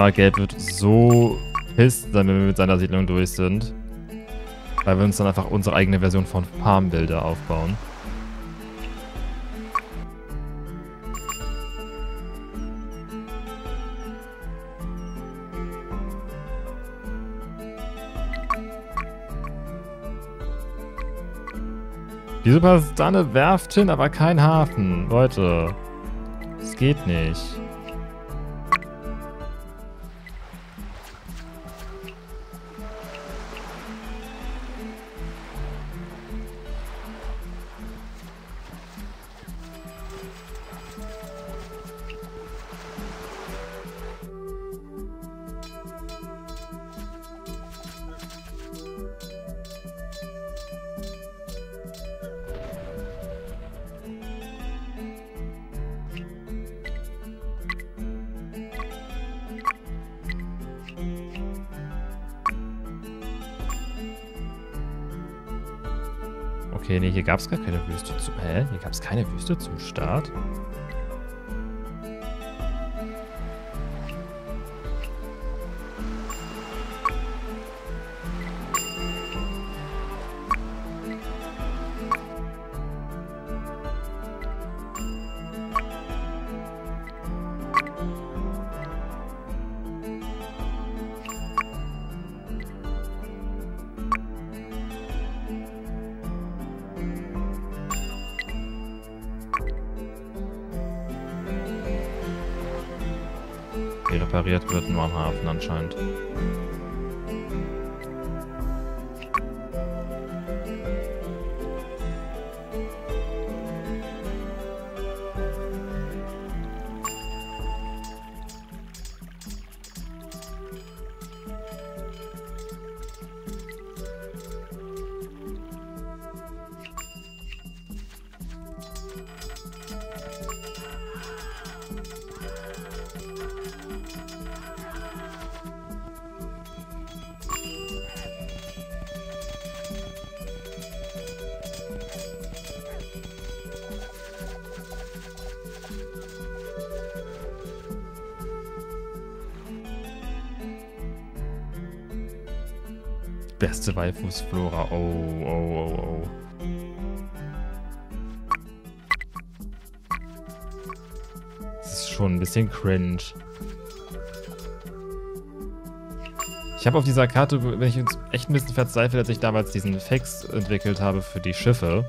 Aber Gelb wird so pisst sein, wenn wir mit seiner Siedlung durch sind. Weil wir uns dann einfach unsere eigene Version von Farmbilder aufbauen. Da eine Werft hin, aber kein Hafen? Leute, das geht nicht. Gab es gar keine Wüste zum... Hä? Hier gab es keine Wüste zum Start? Anscheinend. Beste Waifus Flora. Oh, oh, oh, oh. Das ist schon ein bisschen cringe. Ich habe auf dieser Karte, wenn ich uns echt ein bisschen verzweifelt, als ich damals diesen Fax entwickelt habe für die Schiffe.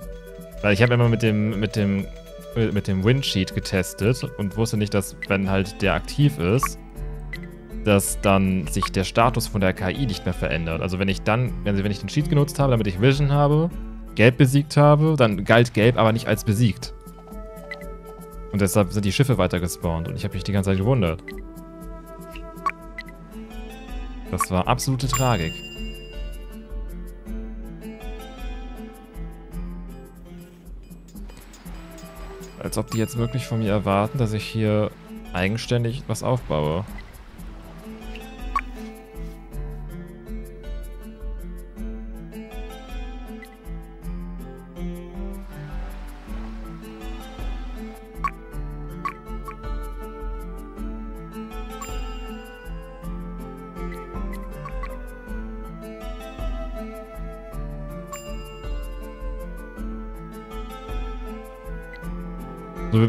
Weil ich habe immer mit dem, mit dem, mit dem Windsheet getestet und wusste nicht, dass wenn halt der aktiv ist, dass dann sich der Status von der KI nicht mehr verändert. Also wenn ich dann, wenn ich den Cheat genutzt habe, damit ich Vision habe, Gelb besiegt habe, dann galt Gelb aber nicht als besiegt. Und deshalb sind die Schiffe weiter gespawnt und ich habe mich die ganze Zeit gewundert. Das war absolute Tragik. Als ob die jetzt wirklich von mir erwarten, dass ich hier eigenständig was aufbaue.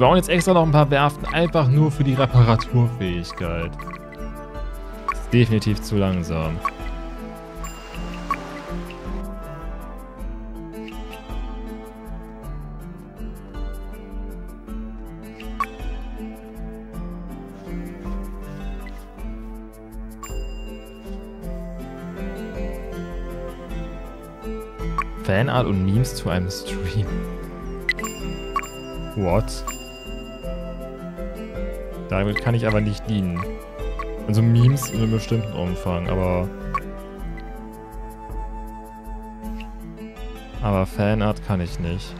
Bauen jetzt extra noch ein paar Werften, einfach nur für die Reparaturfähigkeit. Ist definitiv zu langsam. Fanart und Memes zu einem Stream. What? Damit kann ich aber nicht dienen. Also Memes in einem bestimmten Umfang, aber... Aber Fanart kann ich nicht.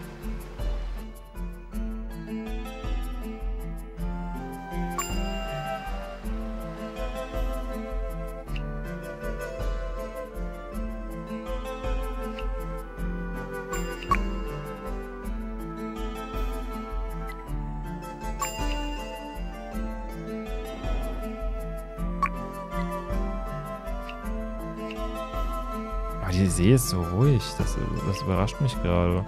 So ruhig. Das, das überrascht mich gerade.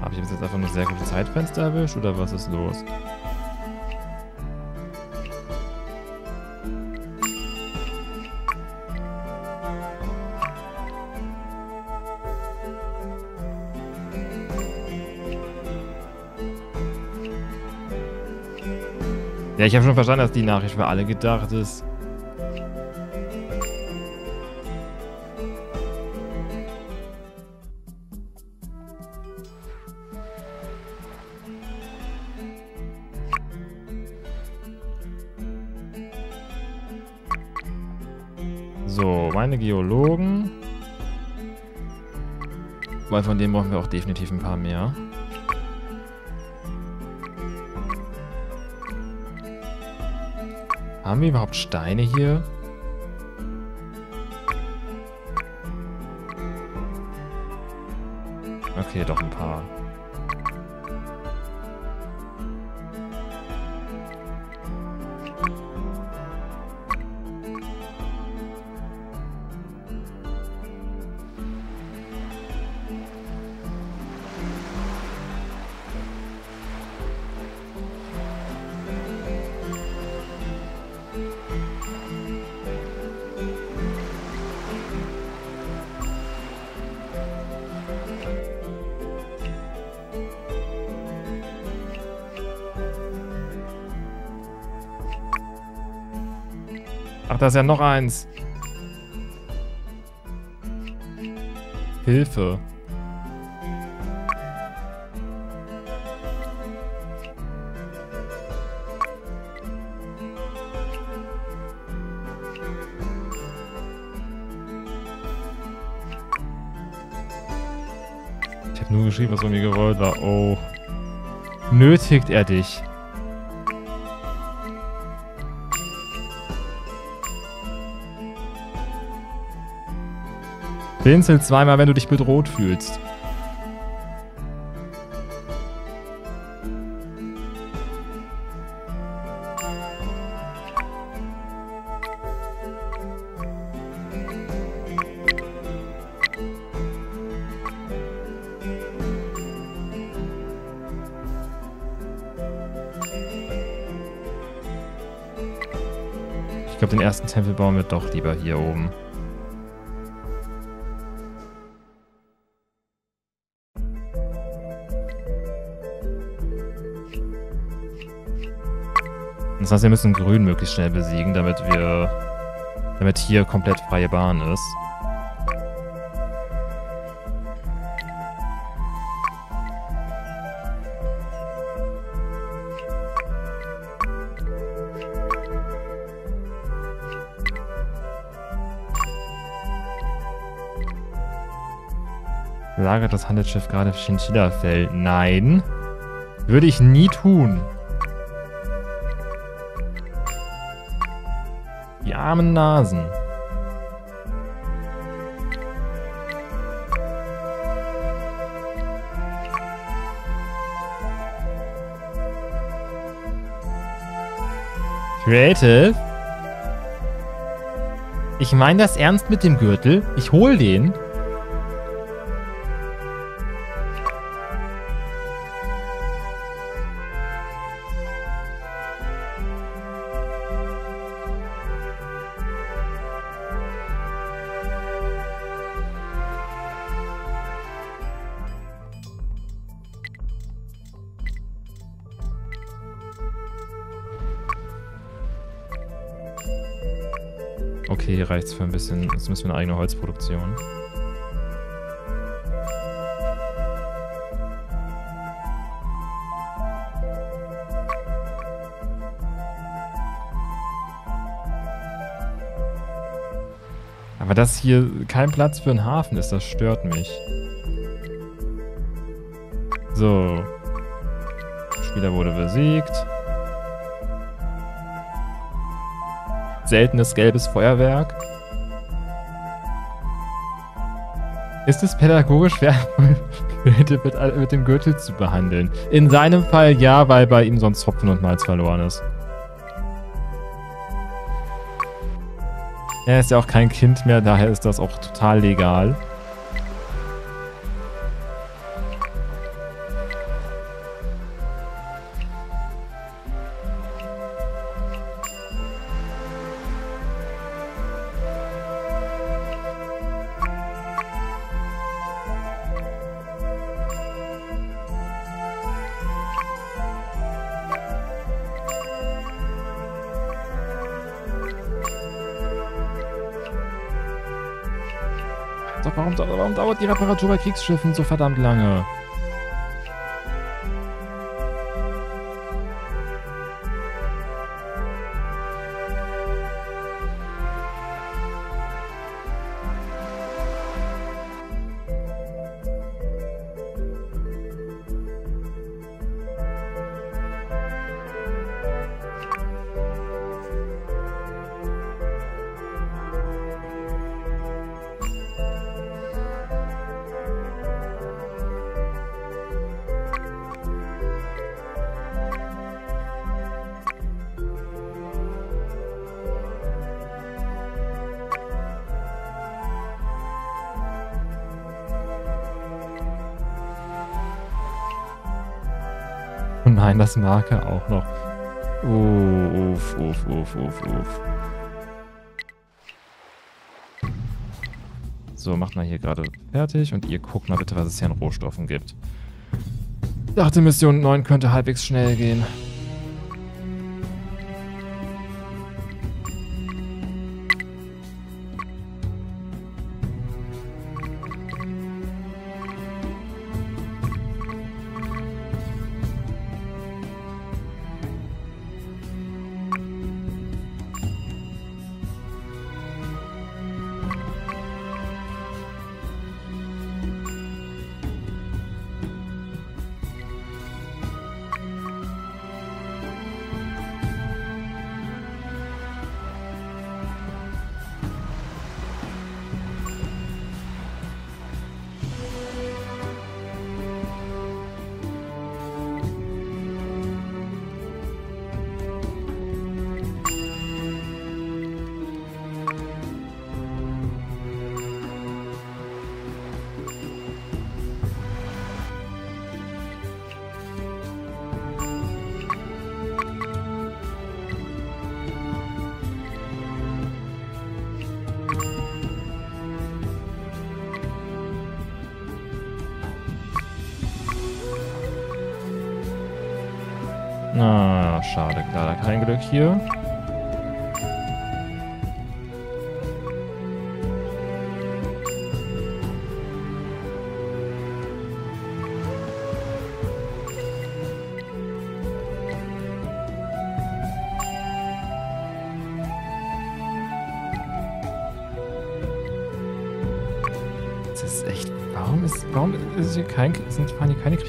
Habe ich jetzt einfach nur sehr gute Zeitfenster erwischt oder was ist los? Ja, ich habe schon verstanden, dass die Nachricht für alle gedacht ist. Von denen brauchen wir auch definitiv ein paar mehr. Haben wir überhaupt Steine hier? Okay, doch ein paar. Da ist ja noch eins. Hilfe. Ich habe nur geschrieben, was von mir gewollt war. Oh. Nötigt er dich? Blinzel zweimal, wenn du dich bedroht fühlst. Ich glaube, den ersten Tempel bauen wir doch lieber hier oben. Das heißt, wir müssen Grün möglichst schnell besiegen, damit wir, damit hier komplett freie Bahn ist. Lagert das Handelsschiff gerade für Chinchilla-Fell? Nein. Würde ich nie tun. Die armen Nasen. Creative? Ich meine das ernst mit dem Gürtel. Ich hol den. Okay, hier reicht es für ein bisschen. Jetzt müssen wir eine eigene Holzproduktion. Aber dass hier kein Platz für einen Hafen ist, das stört mich. So. Spieler wurde besiegt. seltenes gelbes Feuerwerk. Ist es pädagogisch wertvoll, <laughs> mit, mit dem Gürtel zu behandeln? In seinem Fall ja, weil bei ihm sonst Hopfen und Malz verloren ist. Er ist ja auch kein Kind mehr, daher ist das auch total legal. Warum, warum dauert die Reparatur bei Kriegsschiffen so verdammt lange? Marker auch noch. Uff, uff, uff, uff, uff. So, macht mal hier gerade fertig und ihr guckt mal bitte, was es hier an Rohstoffen gibt. Ich dachte, Mission 9 könnte halbwegs schnell gehen.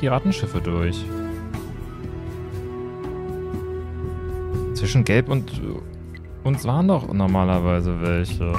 Piratenschiffe durch? Zwischen Gelb und uns waren doch normalerweise welche.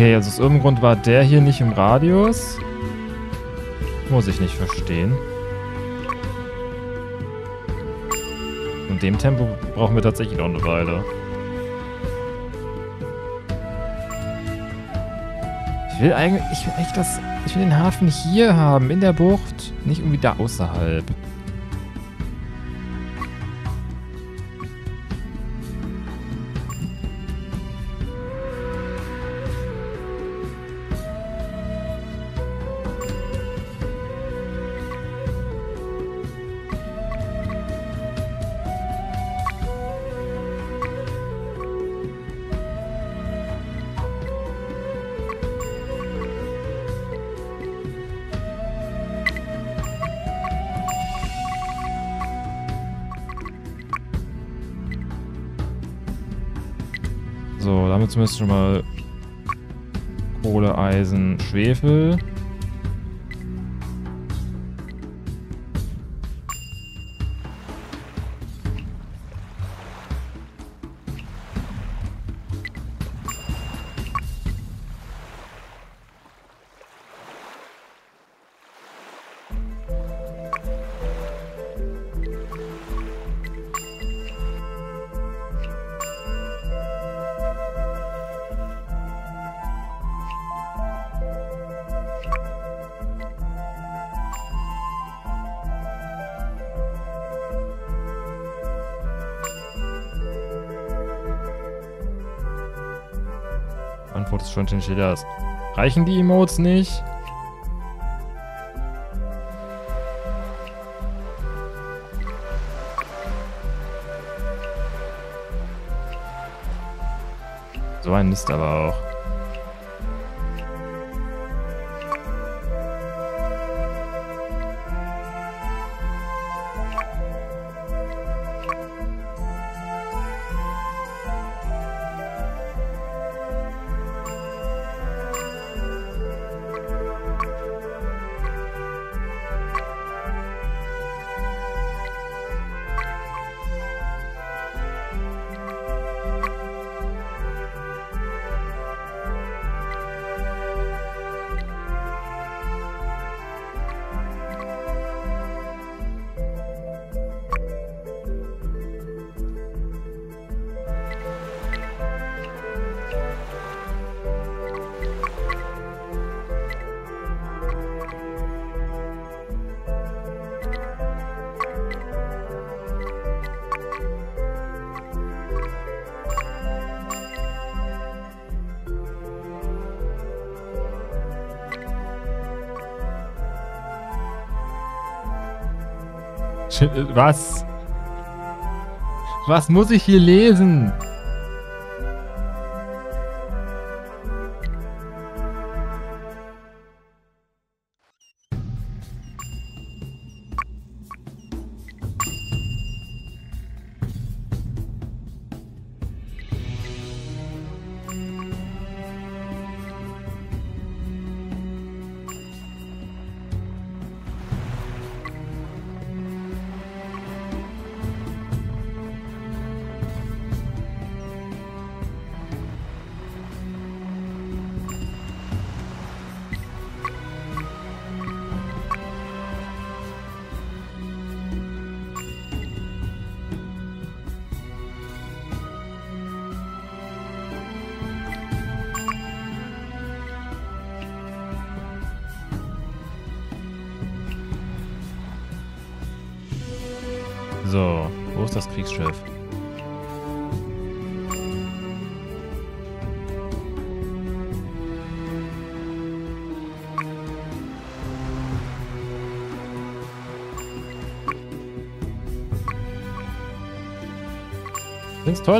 Okay, also aus irgendeinem Grund war der hier nicht im Radius. Muss ich nicht verstehen. In dem Tempo brauchen wir tatsächlich noch eine Weile. Ich will eigentlich, ich will echt das, ich will den Hafen hier haben, in der Bucht, nicht irgendwie da außerhalb. Zumindest schon mal Kohle, Eisen, Schwefel. Chinchillas. Reichen die Emotes nicht? So ein Mist aber auch. Was? Was muss ich hier lesen?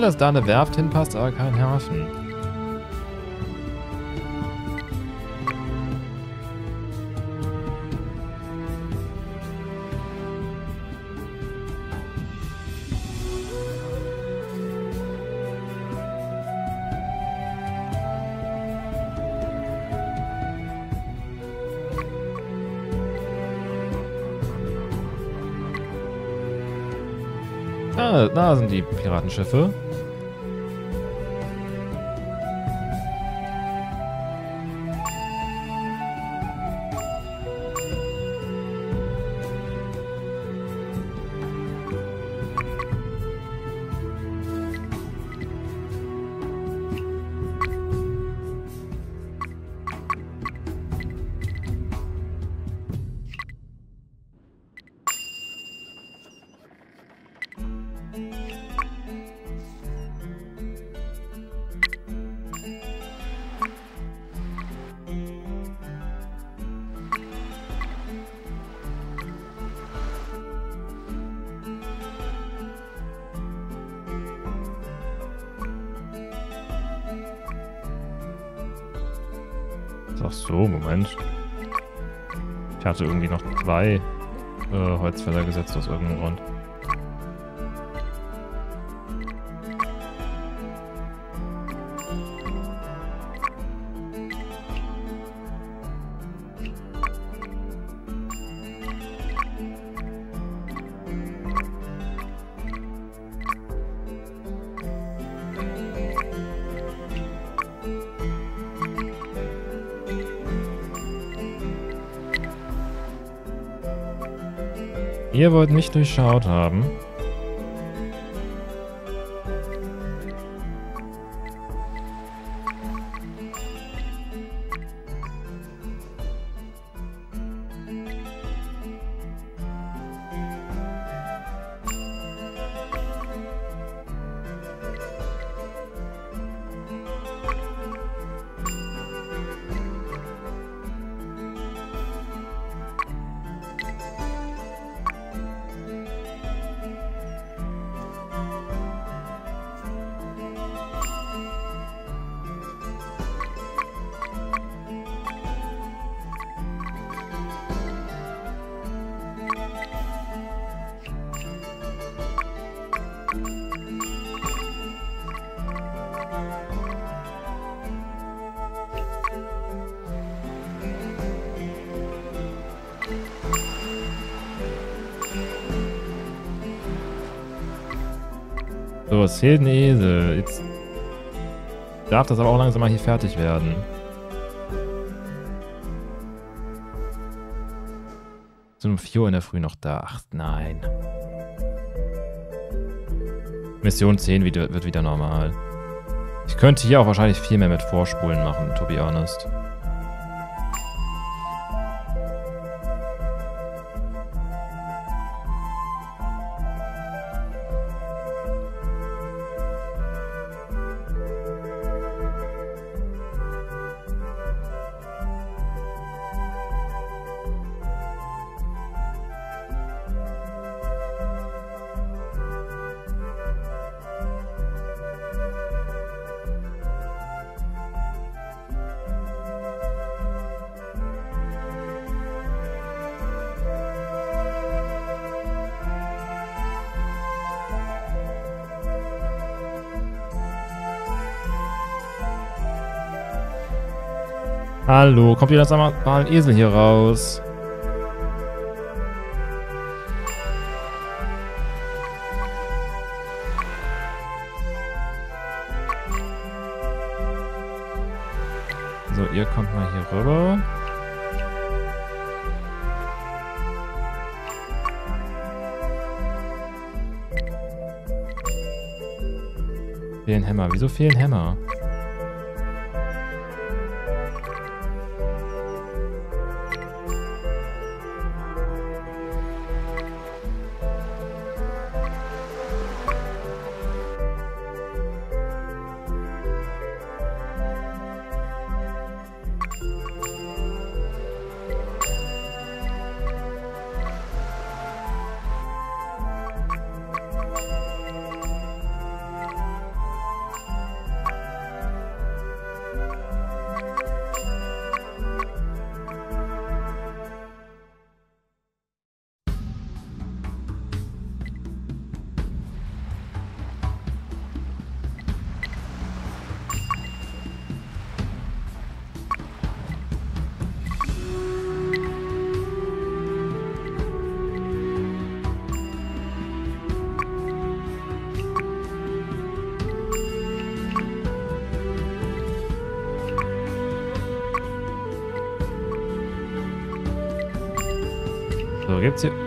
Toll, dass da eine Werft hinpasst, aber kein Hafen. Ah, da sind die Piratenschiffe. Zwei äh, Holzfäller gesetzt aus irgendeinem Grund. Ihr wollt mich durchschaut haben. Es ein Esel. Jetzt darf das aber auch langsam mal hier fertig werden. Sind um 4 Uhr in der Früh noch da. Ach nein. Mission 10 wird wieder normal. Ich könnte hier auch wahrscheinlich viel mehr mit Vorspulen machen, to be honest. Hallo, kommt wieder mal ein Esel hier raus? So, ihr kommt mal hier rüber. Fehlen Hämmer. Wieso fehlen Hämmer?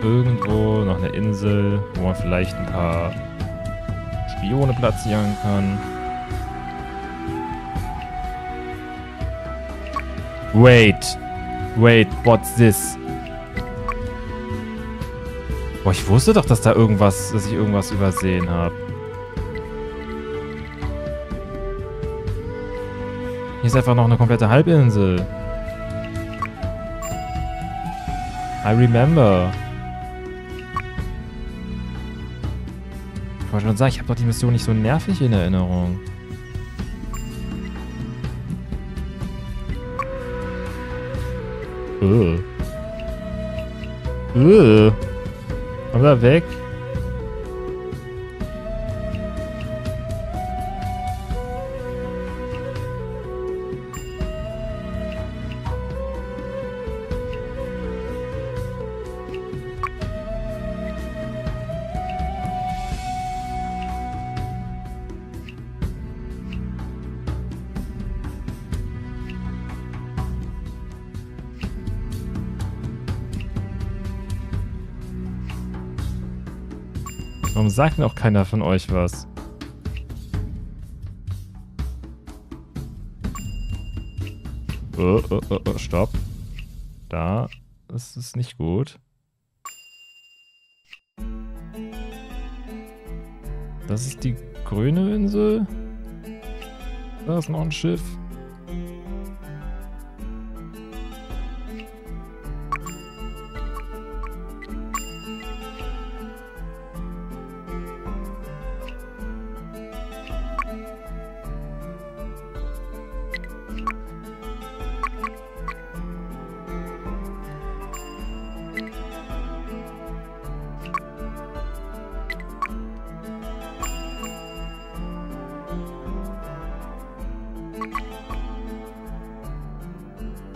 Irgendwo noch eine Insel, wo man vielleicht ein paar Spione platzieren kann? Wait. Wait, what's this? Boah, ich wusste doch, dass da irgendwas, dass ich irgendwas übersehen habe. Hier ist einfach noch eine komplette Halbinsel. I remember. Wollte schon sagen, ich habe doch die Mission nicht so nervig in Erinnerung. Ugh. Ugh. Komm da weg. Sagt denn auch keiner von euch was? Oh, oh, oh, oh, stopp. Da ist es nicht gut. Das ist die grüne Insel. Da ist noch ein Schiff.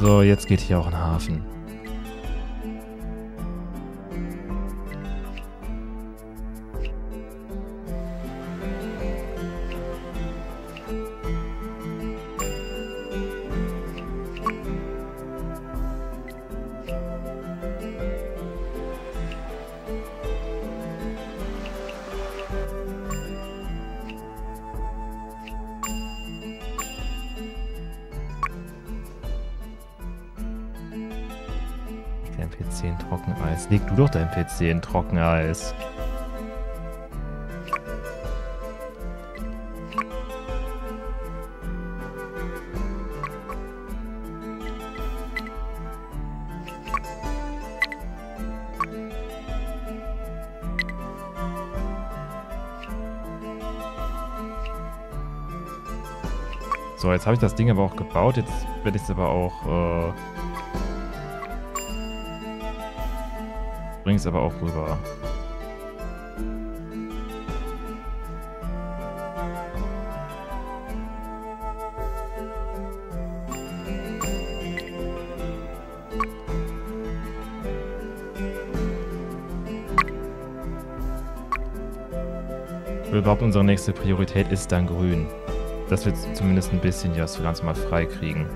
So, jetzt geht hier auch ein Hafen. Trockeneis. Leg du doch dein PC in Trockeneis. So, jetzt habe ich das Ding aber auch gebaut. Jetzt werde ich es aber auch... Äh Es aber auch rüber. Überhaupt unsere nächste Priorität ist dann grün. Dass wir zumindest ein bisschen hier das Ganze mal frei kriegen.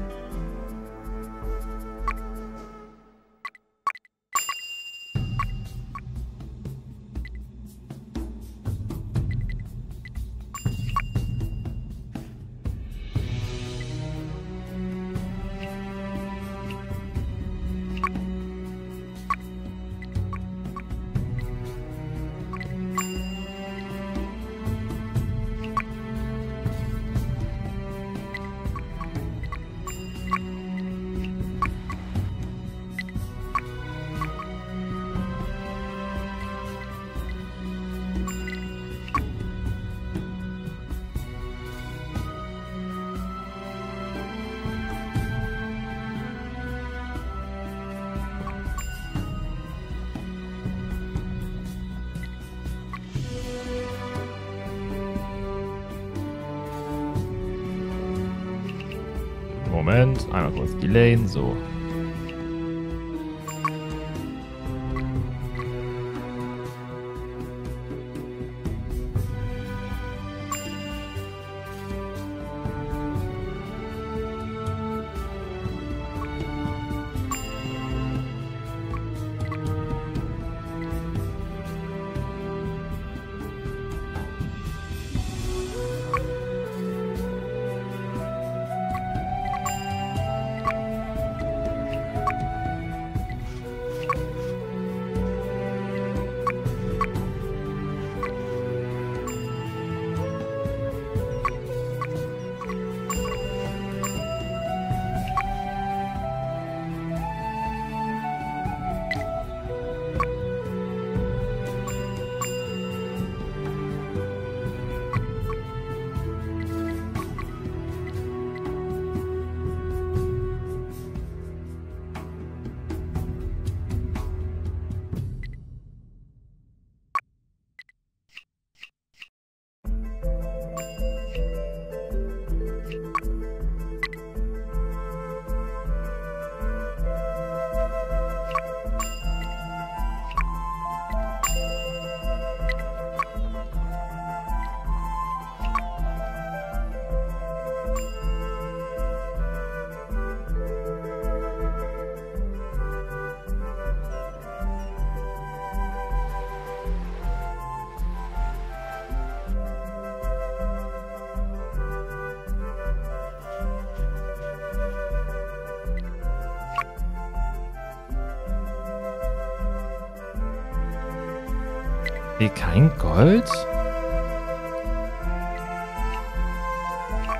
Gold?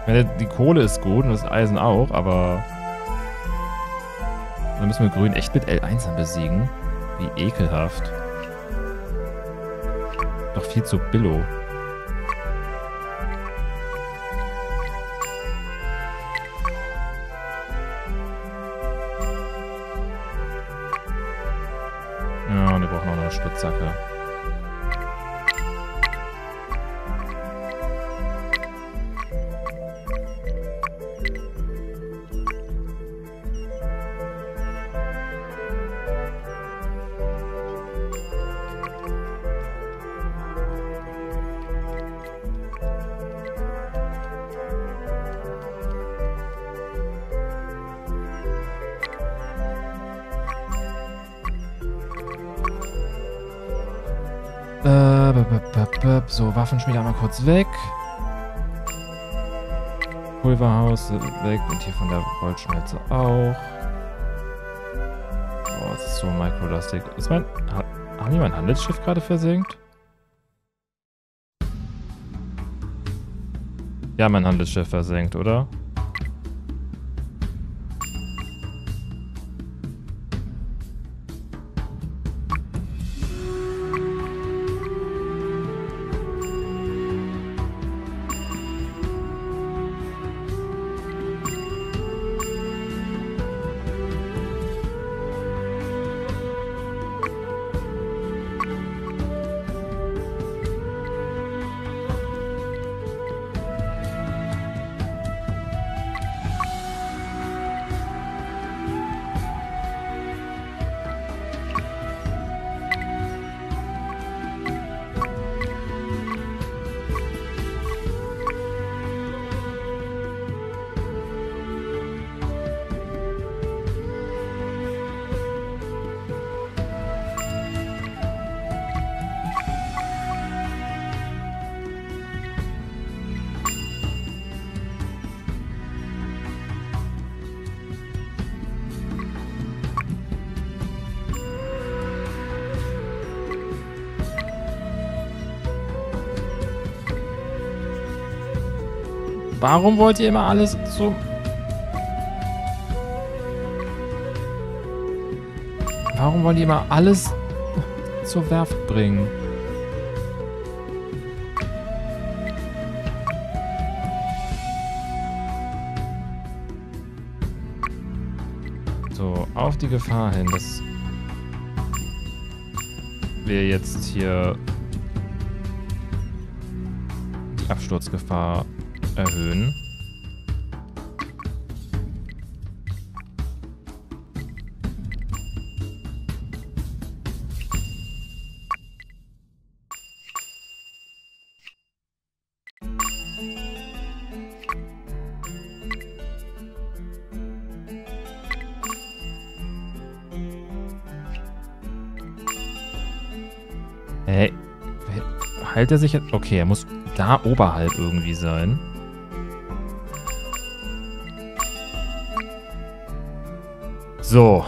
Meine, die Kohle ist gut und das Eisen auch, aber... Dann müssen wir Grün echt mit L1 besiegen. Wie ekelhaft. Doch viel zu billo. So, Waffenschmiede einmal kurz weg. Pulverhaus weg und hier von der Goldschmelze auch. Oh, das ist so Microlastik. Ist mein, haben die mein Handelsschiff gerade versenkt? Ja, mein Handelsschiff versenkt, oder? Warum wollt ihr immer alles so... Warum wollt ihr immer alles zur Werft bringen? So, auf die Gefahr hin, dass wir jetzt hier die Absturzgefahr erhöhen. Er sich jetzt? Okay, er muss da oberhalb irgendwie sein. So.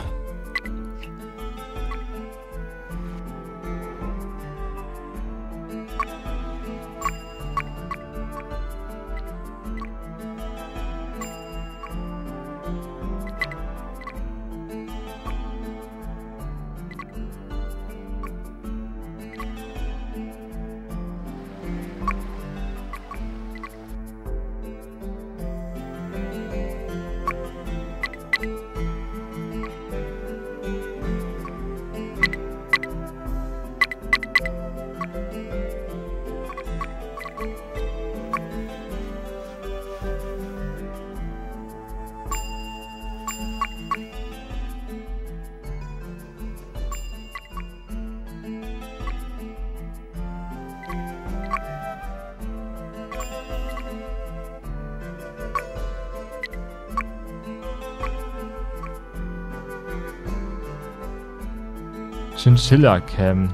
Chinchilla Cam.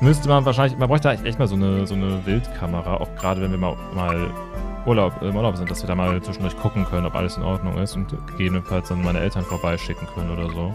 Müsste man wahrscheinlich, man bräuchte echt mal so eine, so eine Wildkamera, auch gerade wenn wir mal, mal Urlaub, im Urlaub sind, dass wir da mal zwischendurch gucken können, ob alles in Ordnung ist und gegebenenfalls dann meine Eltern vorbeischicken können oder so.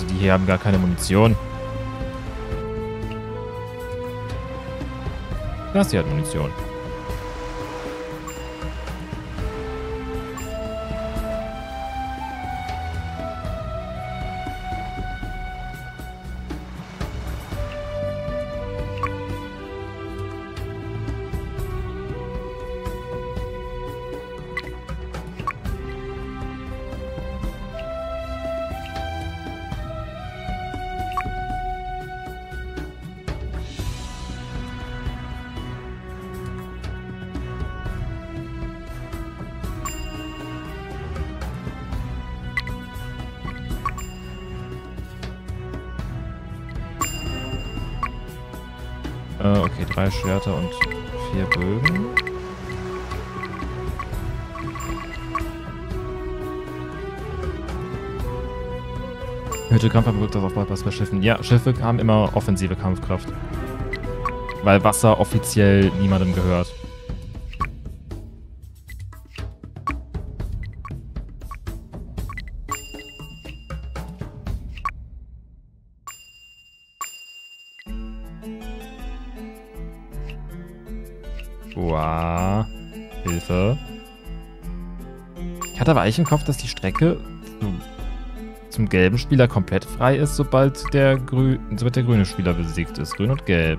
Warte, die hier haben gar keine Munition. Das hier hat Munition. Hütte Kampf wirkt das auf was bei Schiffen. Ja, Schiffe haben immer offensive Kampfkraft. Weil Wasser offiziell niemandem gehört. Wow. Hilfe. Ich hatte aber eigentlich im Kopf, dass die Strecke zum gelben Spieler komplett frei ist, sobald der, Grü sobald der grüne Spieler besiegt ist. Grün und gelb.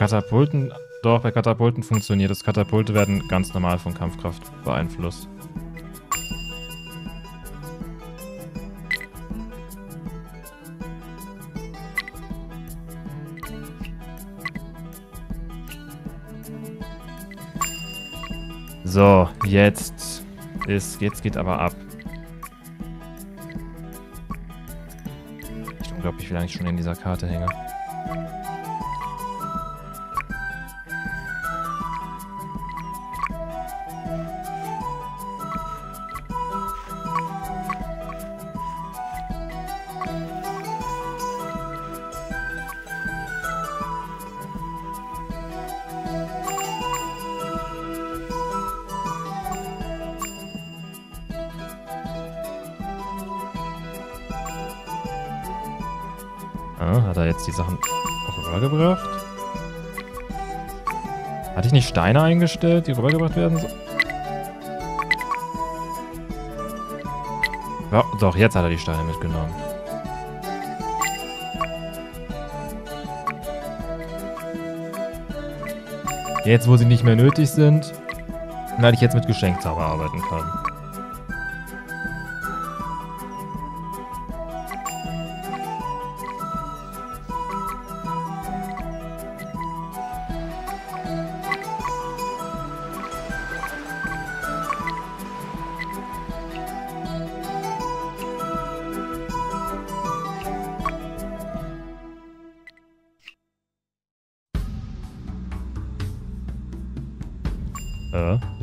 Katapulten, doch, bei Katapulten funktioniert es. Katapulte werden ganz normal von Kampfkraft beeinflusst. So, jetzt ist, jetzt geht aber ab. Ich unglaublich, wie lange ich schon in dieser Karte hänge. Ich nicht Steine eingestellt, die rübergebracht werden sollen? Ja, doch, jetzt hat er die Steine mitgenommen. Jetzt, wo sie nicht mehr nötig sind, weil ich jetzt mit Geschenkzauber arbeiten kann.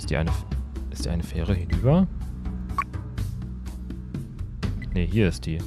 Ist die eine, ist die eine Fähre hinüber? Ne, hier ist die.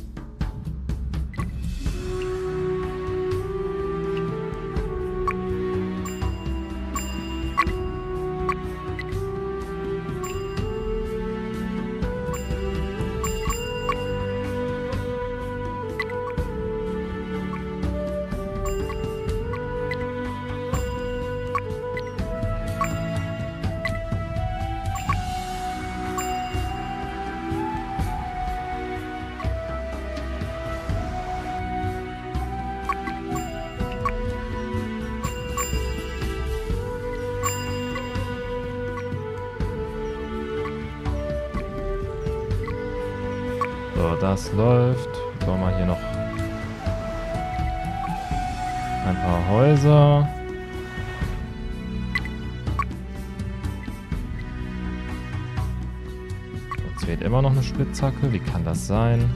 Spitzhacke. Wie kann das sein?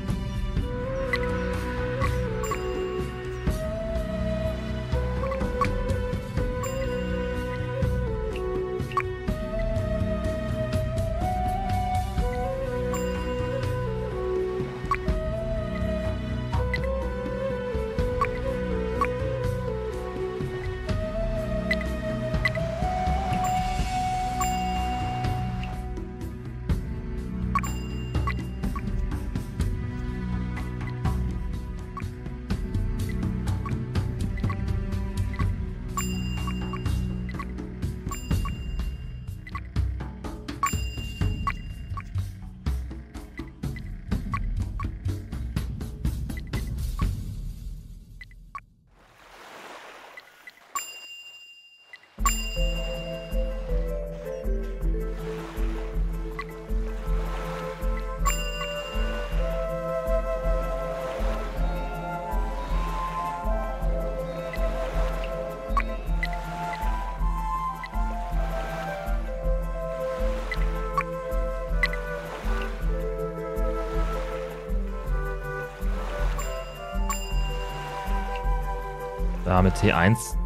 T1,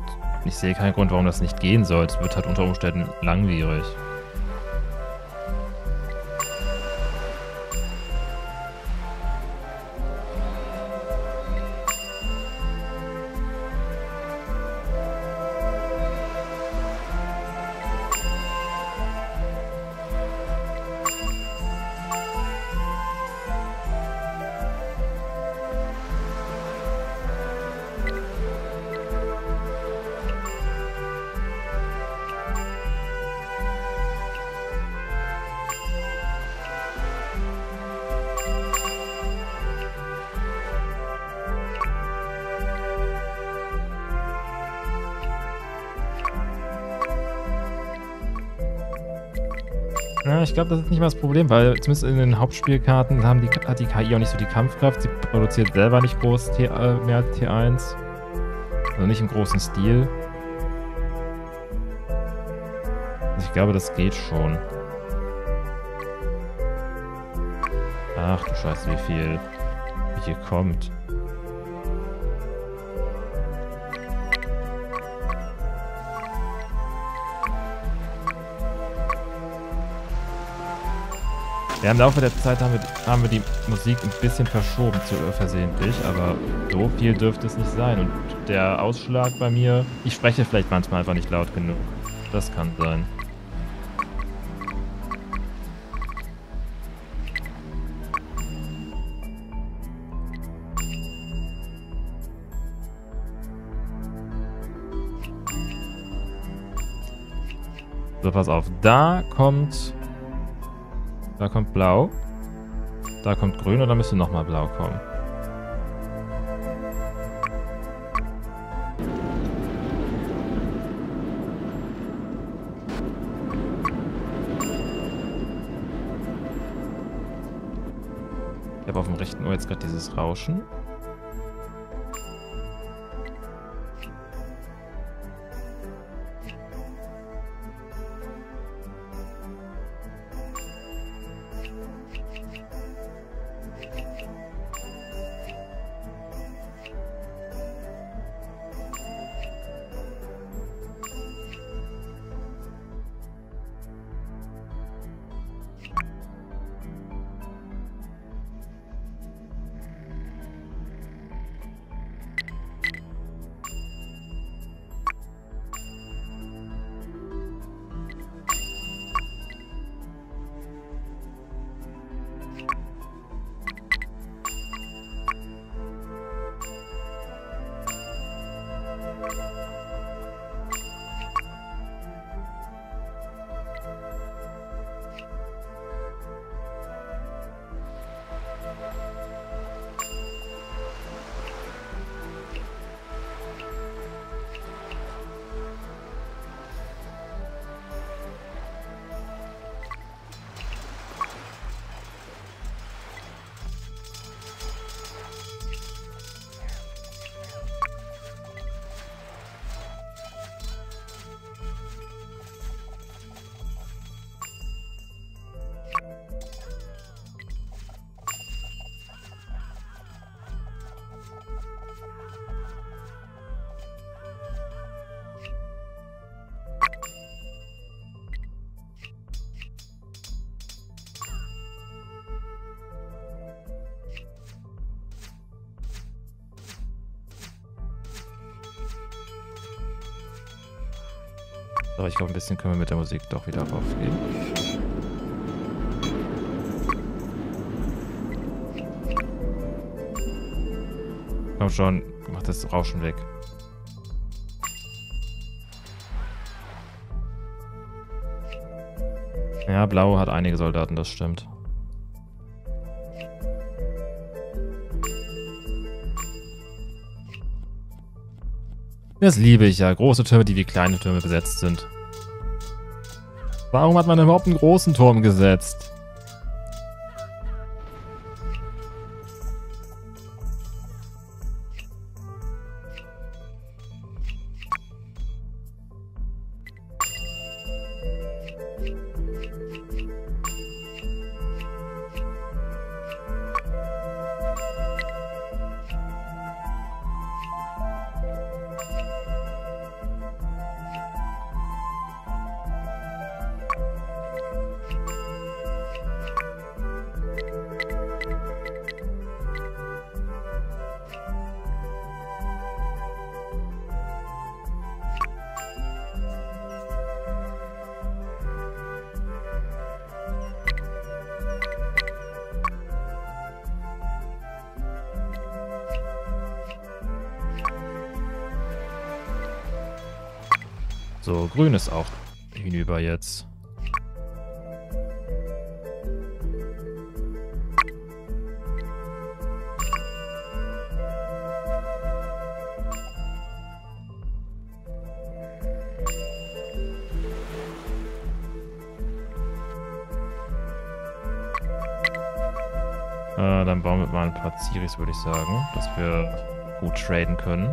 ich sehe keinen Grund, warum das nicht gehen soll. Es wird halt unter Umständen langwierig. Glaube, das ist nicht mal das Problem, weil zumindest in den Hauptspielkarten haben die, hat die KI auch nicht so die Kampfkraft. Sie produziert selber nicht groß T, äh, mehr als T1. Also nicht im großen Stil. Also ich glaube, das geht schon. Ach du Scheiße, wie viel hier kommt. Ja, im Laufe der Zeit haben wir, haben wir die Musik ein bisschen verschoben, zu, versehentlich, aber so viel dürfte es nicht sein. Und der Ausschlag bei mir, ich spreche vielleicht manchmal einfach nicht laut genug. Das kann sein. So, pass auf. Da kommt da kommt blau. Da kommt grün und dann müsste nochmal blau kommen. Ich habe auf dem rechten Ohr jetzt gerade dieses Rauschen. Glaube, ein bisschen können wir mit der Musik doch wieder raufgehen. Komm schon, mach das Rauschen weg. Ja, Blau hat einige Soldaten, das stimmt. Das liebe ich ja. Große Türme, die wie kleine Türme besetzt sind. Warum hat man überhaupt einen großen Turm gesetzt? Ist auch hinüber jetzt. Äh, dann bauen wir mal ein paar Ziris, würde ich sagen, dass wir gut traden können.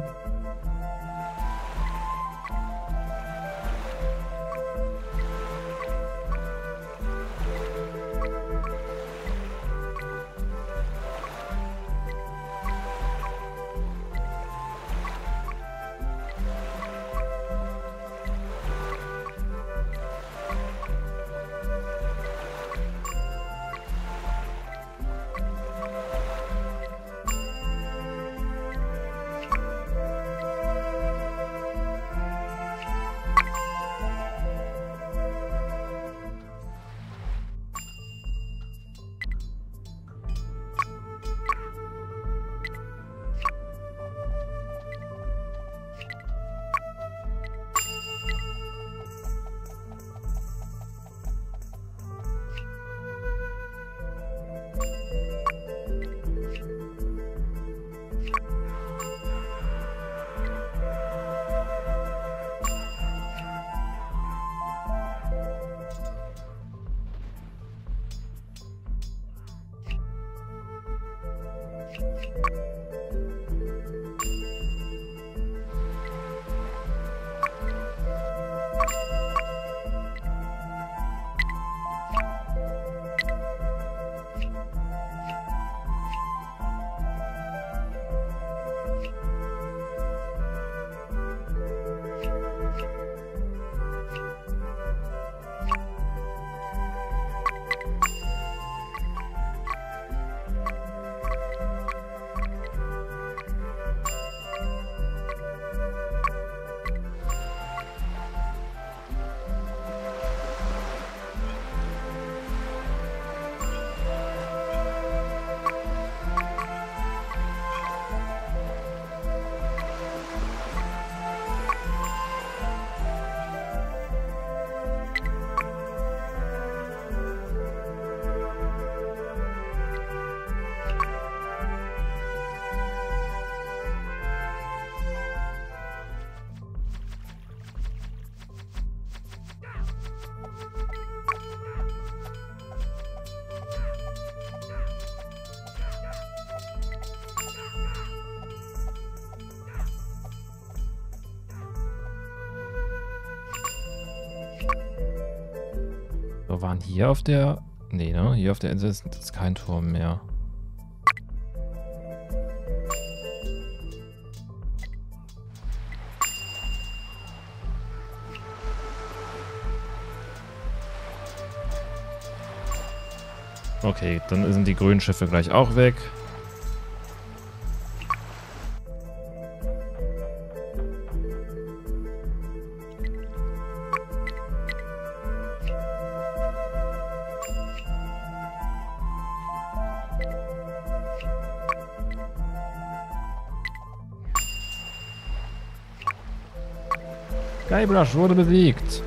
Hier auf der... Nee, ne? Hier auf der Insel ist, ist kein Turm mehr. Okay, dann sind die grünen Schiffe gleich auch weg. Guybrush wurde besiegt.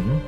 Noch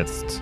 jetzt.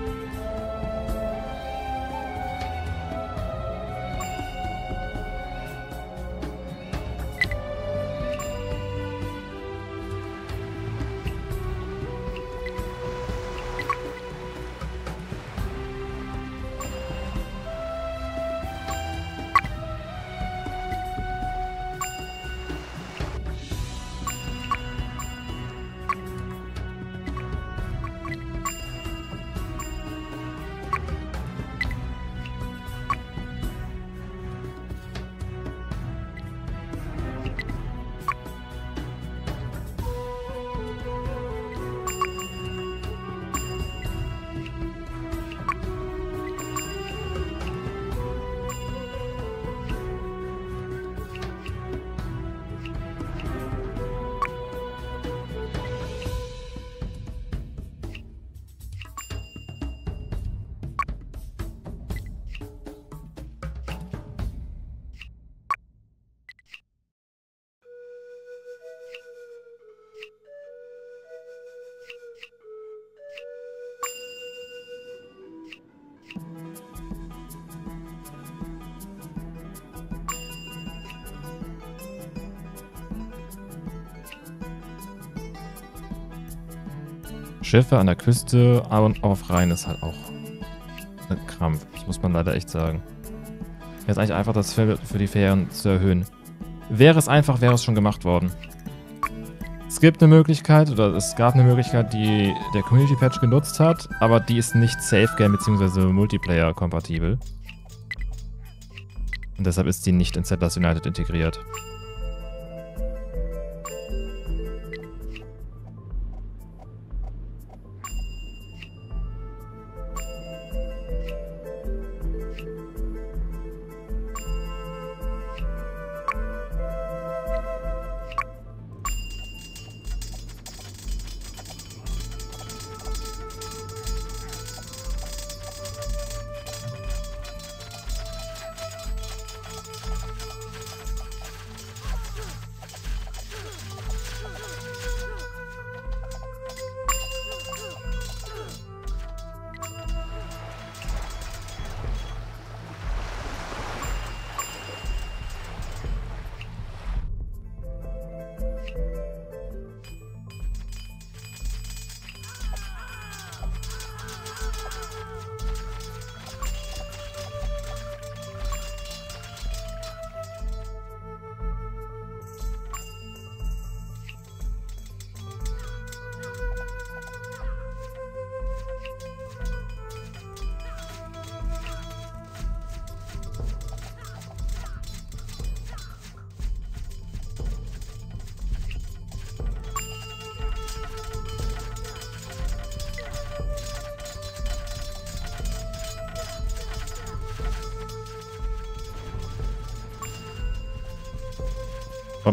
Schiffe an der Küste, aber auf Rhein ist halt auch ein Krampf. Das muss man leider echt sagen. Wäre es eigentlich einfach, das für die Fähren zu erhöhen. Wäre es einfach, wäre es schon gemacht worden. Es gibt eine Möglichkeit, oder es gab eine Möglichkeit, die der Community Patch genutzt hat, aber die ist nicht Safe Game bzw. Multiplayer kompatibel. Und deshalb ist sie nicht in Settlers United integriert.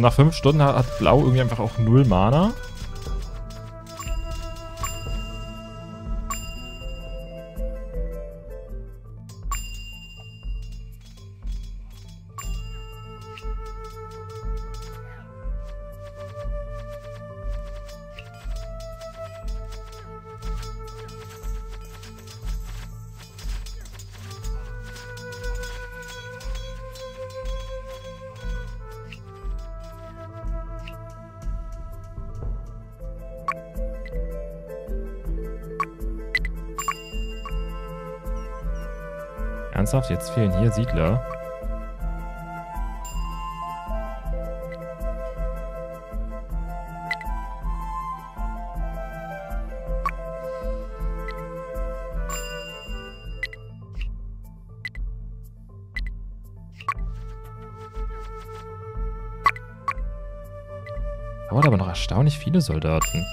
Nach 5 Stunden hat, hat Blau irgendwie einfach auch null Mana. Ernsthaft? Jetzt fehlen hier Siedler. Dauert aber noch erstaunlich viele Soldaten.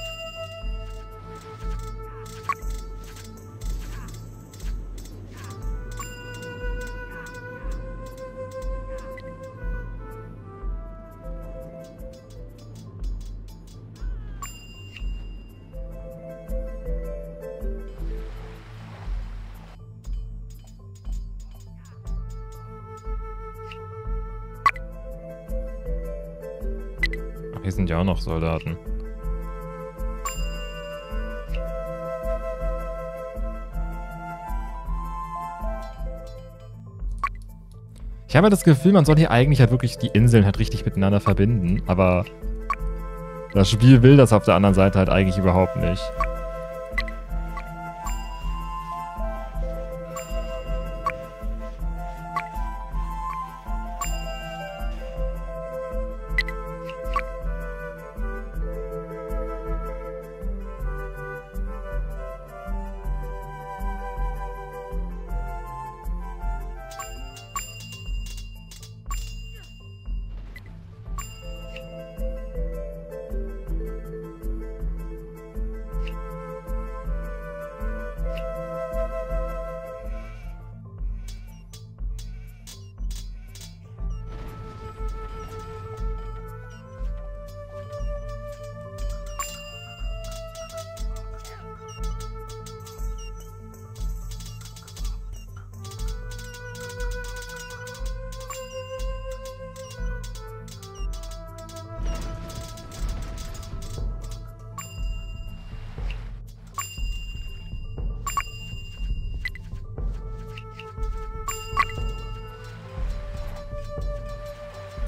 Soldaten. Ich habe das Gefühl, man soll hier eigentlich halt wirklich die Inseln halt richtig miteinander verbinden, aber das Spiel will das auf der anderen Seite halt eigentlich überhaupt nicht.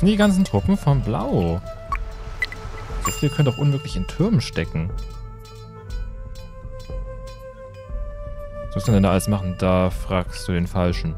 sind die ganzen Truppen von Blau? So viel können doch unmöglich in Türmen stecken. Was muss man denn da alles machen? Da fragst du den Falschen.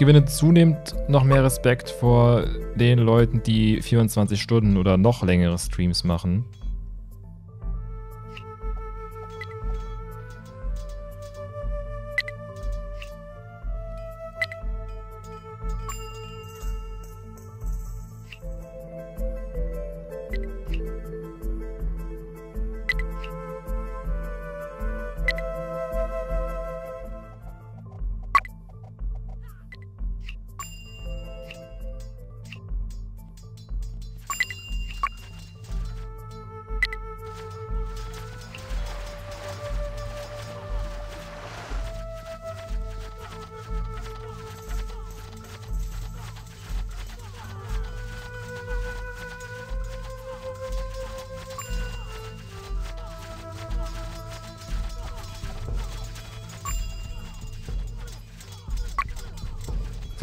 Gewinne zunehmend noch mehr Respekt vor den Leuten, die 24 Stunden oder noch längere Streams machen.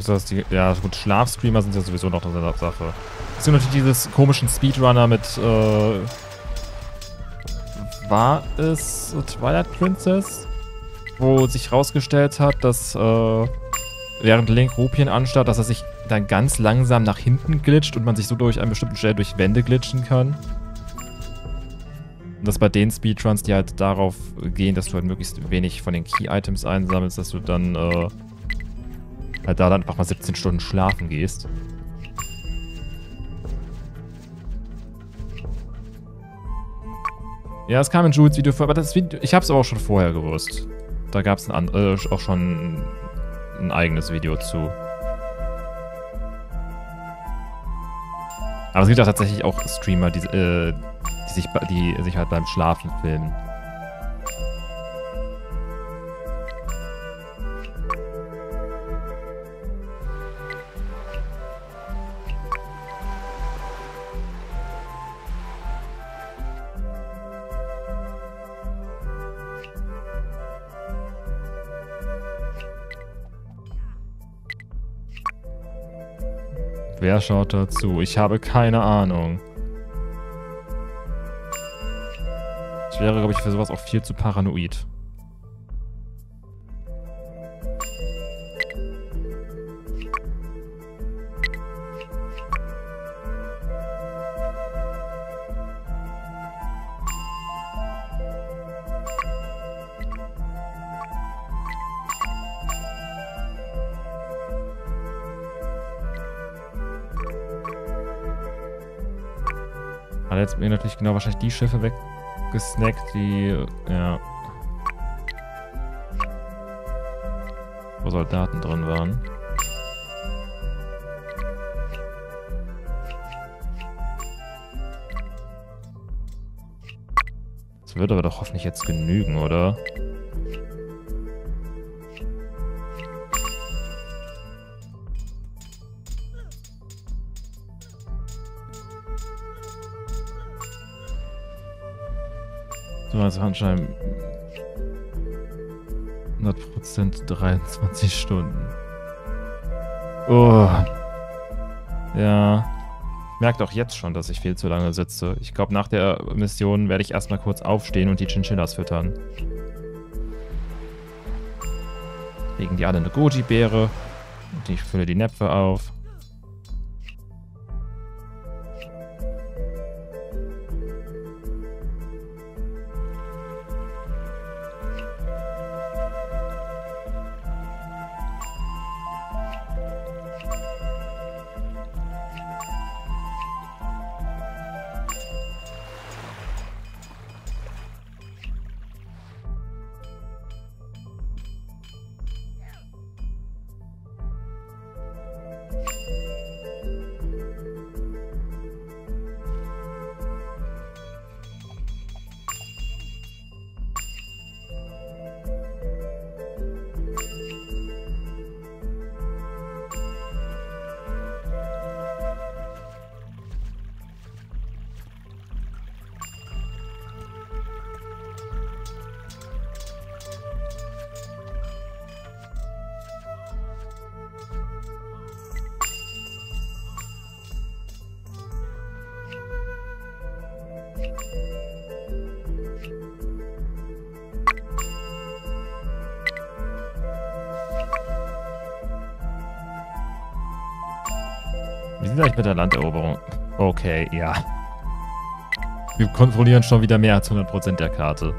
Das die, ja gut, Schlafstreamer sind ja sowieso noch eine Sache. Es gibt natürlich dieses komischen Speedrunner mit, äh, war es Twilight Princess? Wo sich rausgestellt hat, dass, äh, während Link Rupien anstarrt, dass er sich dann ganz langsam nach hinten glitscht und man sich so durch einen bestimmten Stelle durch Wände glitschen kann. Und das bei den Speedruns, die halt darauf gehen, dass du halt möglichst wenig von den Key-Items einsammelst, dass du dann, äh, halt da dann einfach mal 17 Stunden schlafen gehst. Ja, es kam in Jules Video vor, aber das Video, ich hab's aber auch schon vorher gewusst. Da gab's ein, äh, auch schon ein eigenes Video zu. Aber es gibt auch tatsächlich auch Streamer, die, äh, die, sich, die sich halt beim Schlafen filmen. Wer schaut dazu? Ich habe keine Ahnung. Ich wäre, glaube ich, für sowas auch viel zu paranoid. Mir natürlich genau wahrscheinlich die Schiffe weggesnackt, die, ja, wo Soldaten drin waren. Das würde aber doch hoffentlich jetzt genügen, oder? Also anscheinend 100% 23 Stunden. Oh. Ja. Merkt auch jetzt schon, dass ich viel zu lange sitze. Ich glaube, nach der Mission werde ich erstmal kurz aufstehen und die Chinchillas füttern. Legen die alle eine Goji-Beere. Und ich fülle die Näpfe auf. Mit der Landeroberung. Okay, ja. Wir kontrollieren schon wieder mehr als 100% der Karte.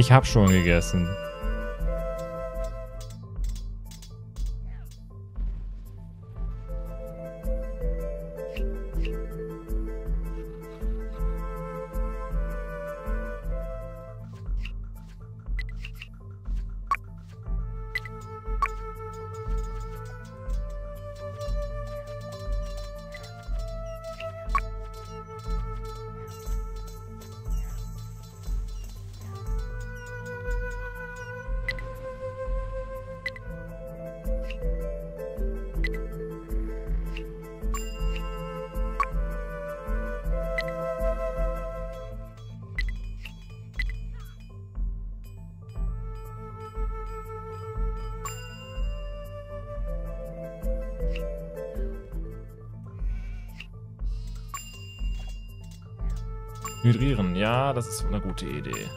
Ich hab schon gegessen. Das ist eine gute Idee.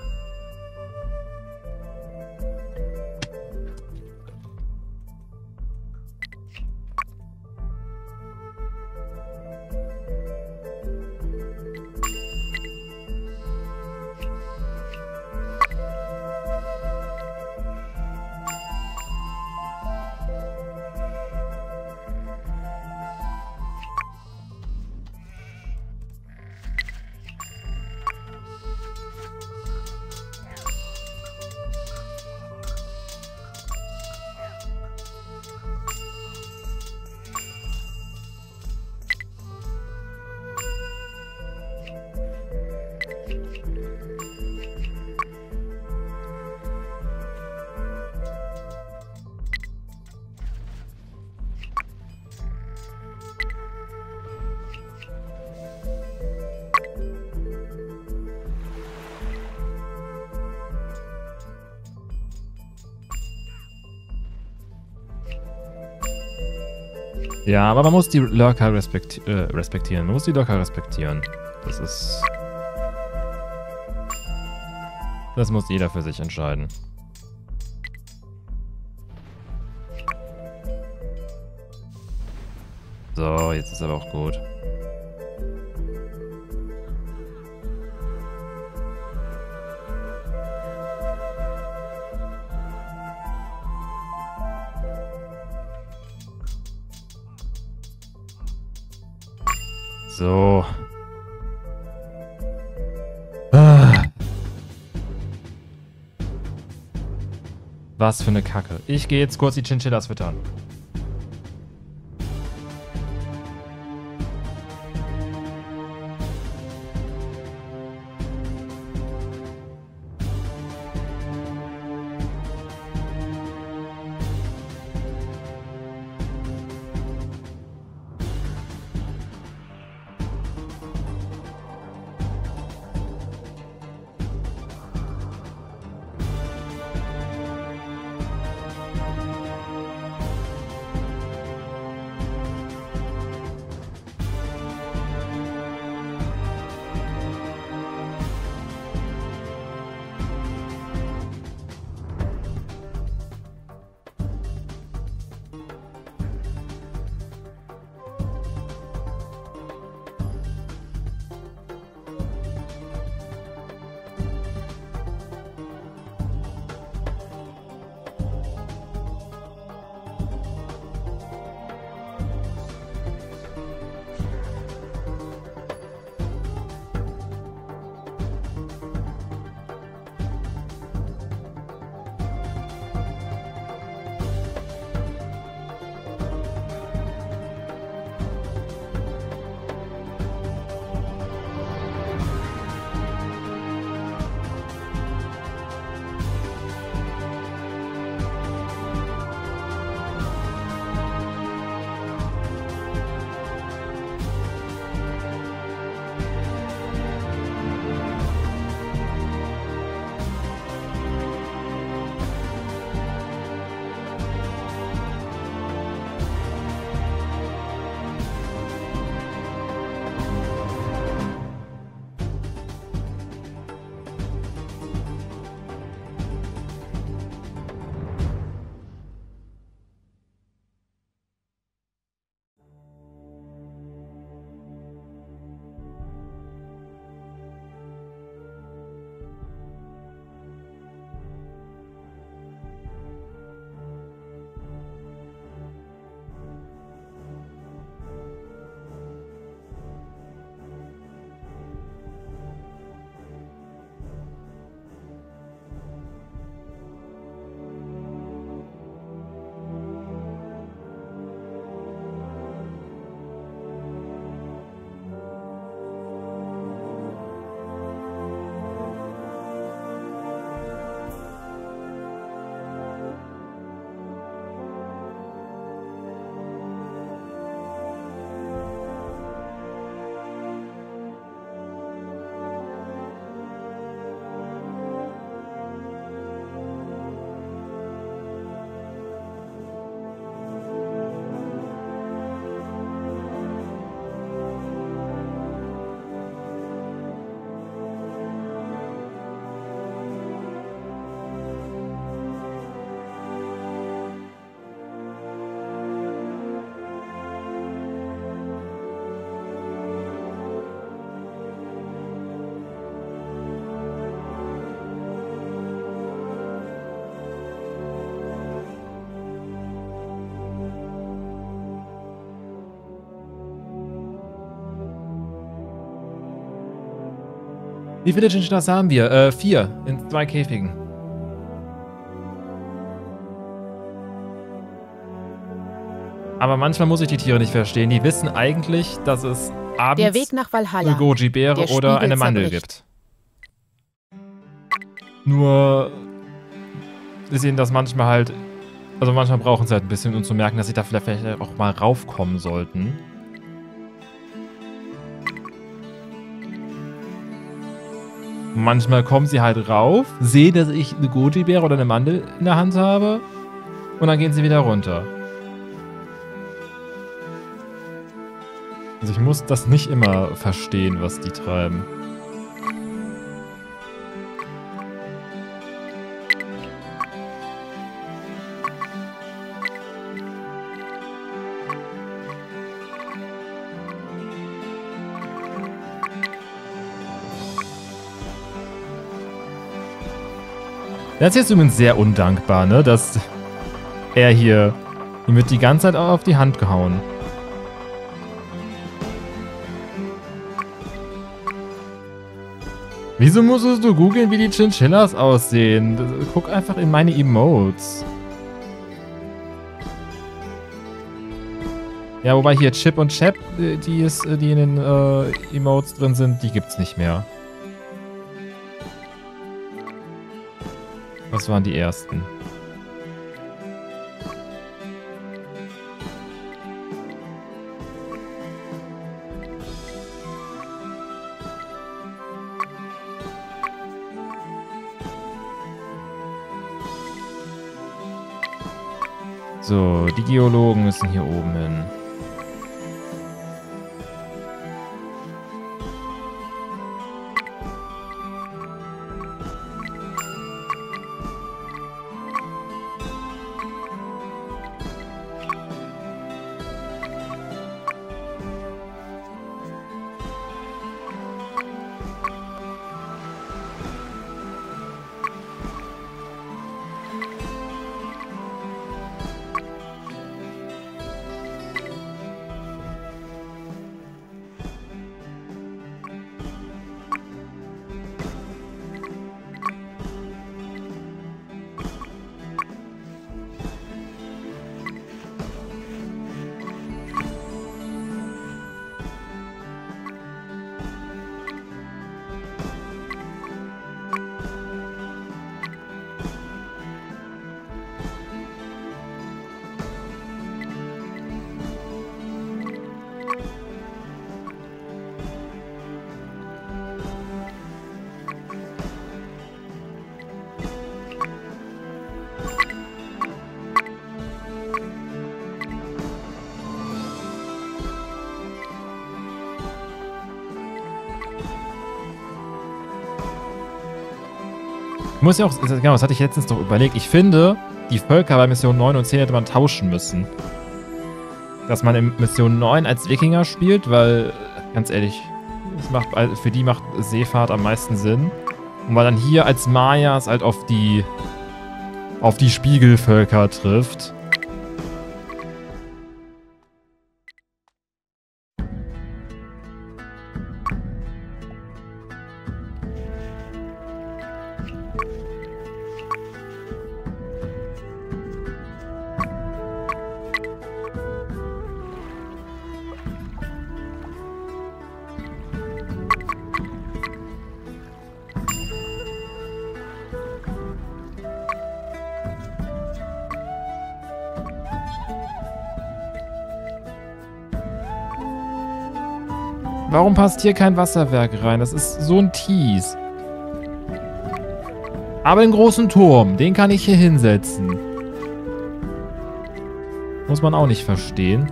Ja, aber man muss die Lurker respekti äh, respektieren. Man muss die Lurker respektieren. Das ist... Das muss jeder für sich entscheiden. So, jetzt ist aber auch gut. So. Was für eine Kacke. Ich gehe jetzt kurz die Chinchillas füttern. Wie viele Chinchillas haben wir? Äh, vier. In zwei Käfigen. Aber manchmal muss ich die Tiere nicht verstehen. Die wissen eigentlich, dass es abends Der Weg nach Valhalla. eine Goji-Beere Der oder eine Mandel zerbricht. gibt. Nur ist ihnen das manchmal halt. Also manchmal brauchen sie halt ein bisschen, um zu merken, dass sie da vielleicht auch mal raufkommen sollten. Manchmal kommen sie halt rauf, sehen, dass ich eine Goji-Beere oder eine Mandel in der Hand habe und dann gehen sie wieder runter. Also ich muss das nicht immer verstehen, was die treiben. Das ist jetzt übrigens sehr undankbar, ne? Dass er hier... Ihm wird die ganze Zeit auf die Hand gehauen. Wieso musstest du googeln, wie die Chinchillas aussehen? Guck einfach in meine Emotes. Ja, wobei hier Chip und Chap, äh, die, ist, äh, die in den äh, Emotes drin sind, die gibt's nicht mehr. Was waren die ersten? So, die Geologen müssen hier oben hin. Muss ja auch, genau, das hatte ich letztens doch überlegt. Ich finde, die Völker bei Mission 9 und 10 hätte man tauschen müssen. Dass man in Mission 9 als Wikinger spielt, weil, ganz ehrlich, das macht, für die macht Seefahrt am meisten Sinn. Und weil dann hier als Mayas halt auf die, auf die Spiegelvölker trifft. Warum passt hier kein Wasserwerk rein? Das ist so ein Tease. Aber den großen Turm, den kann ich hier hinsetzen. Muss man auch nicht verstehen.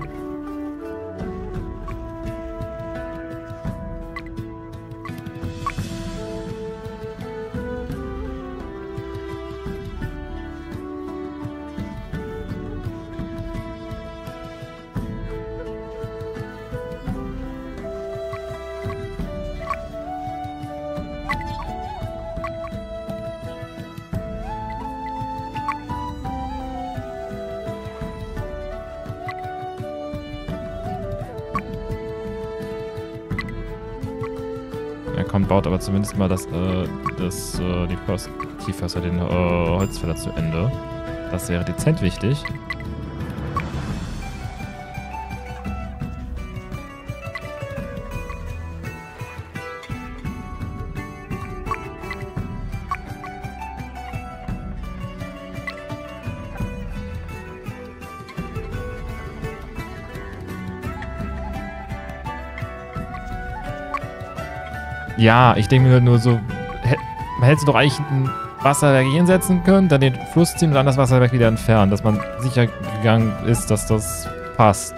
Zumindest mal das, äh, das, äh, die Tiefförster, den äh, Holzfäller zu Ende. Das wäre dezent wichtig. Ja, ich denke mir nur so, man hätte doch eigentlich ein Wasserwerk hinsetzen können, dann den Fluss ziehen und dann das Wasserwerk wieder entfernen, dass man sicher gegangen ist, dass das passt.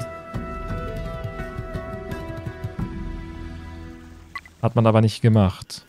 Hat man aber nicht gemacht.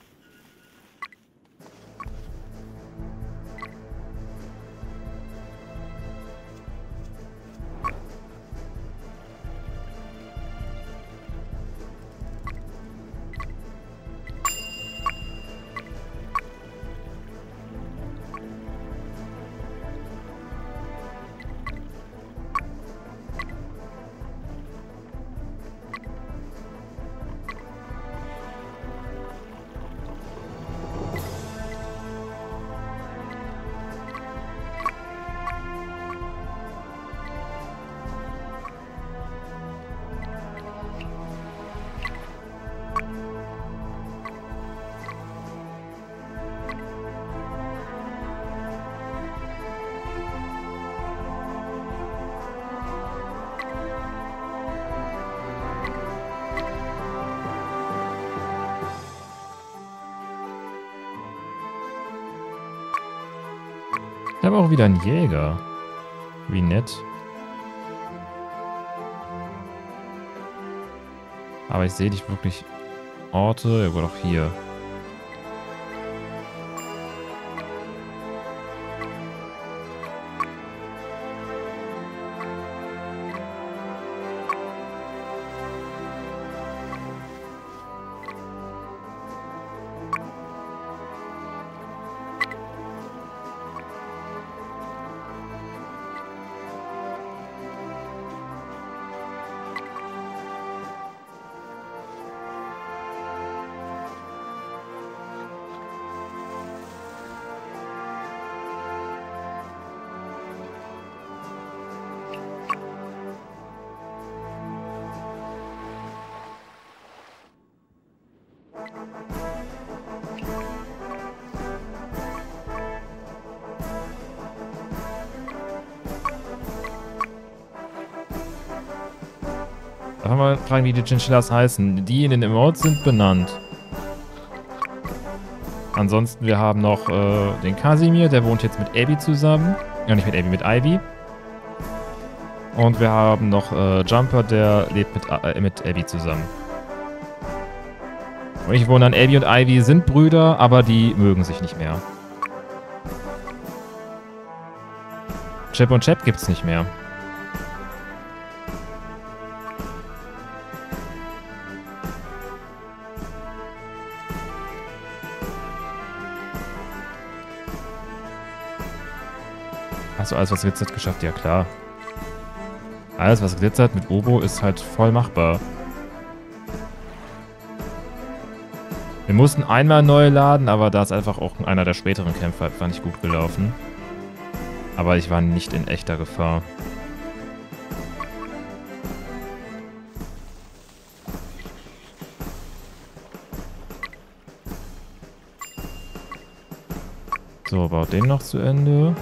Wieder einen Jäger. Wie nett. Aber ich sehe nicht wirklich Orte. Ja, wohl auch hier. Fragen, wie die Chinchillas heißen? Die in den Emotes sind benannt. Ansonsten, wir haben noch äh, den Casimir, der wohnt jetzt mit Abby zusammen. Ja, nicht mit Abby, mit Ivy. Und wir haben noch äh, Jumper, der lebt mit, äh, mit Abby zusammen. Und ich an Abby und Ivy sind Brüder, aber die mögen sich nicht mehr. Chip und Chap gibt's nicht mehr. Du alles, was glitzert, geschafft? Ja, klar. Alles, was glitzert mit Obo, ist halt voll machbar. Wir mussten einmal neu laden, aber da ist einfach auch einer der späteren Kämpfer einfach nicht gut gelaufen. Aber ich war nicht in echter Gefahr. So, baut den noch zu Ende.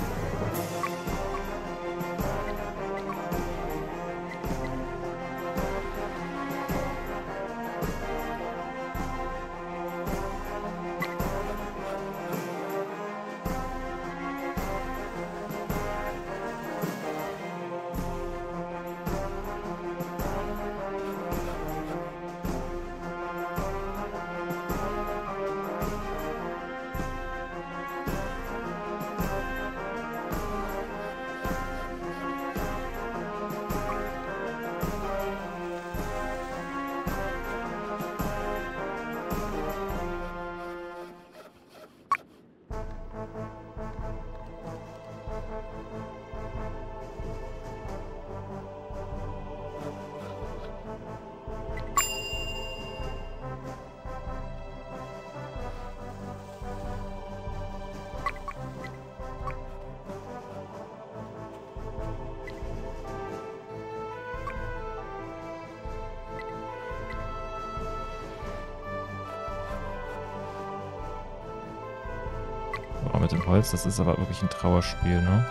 Das ist aber wirklich ein Trauerspiel, ne?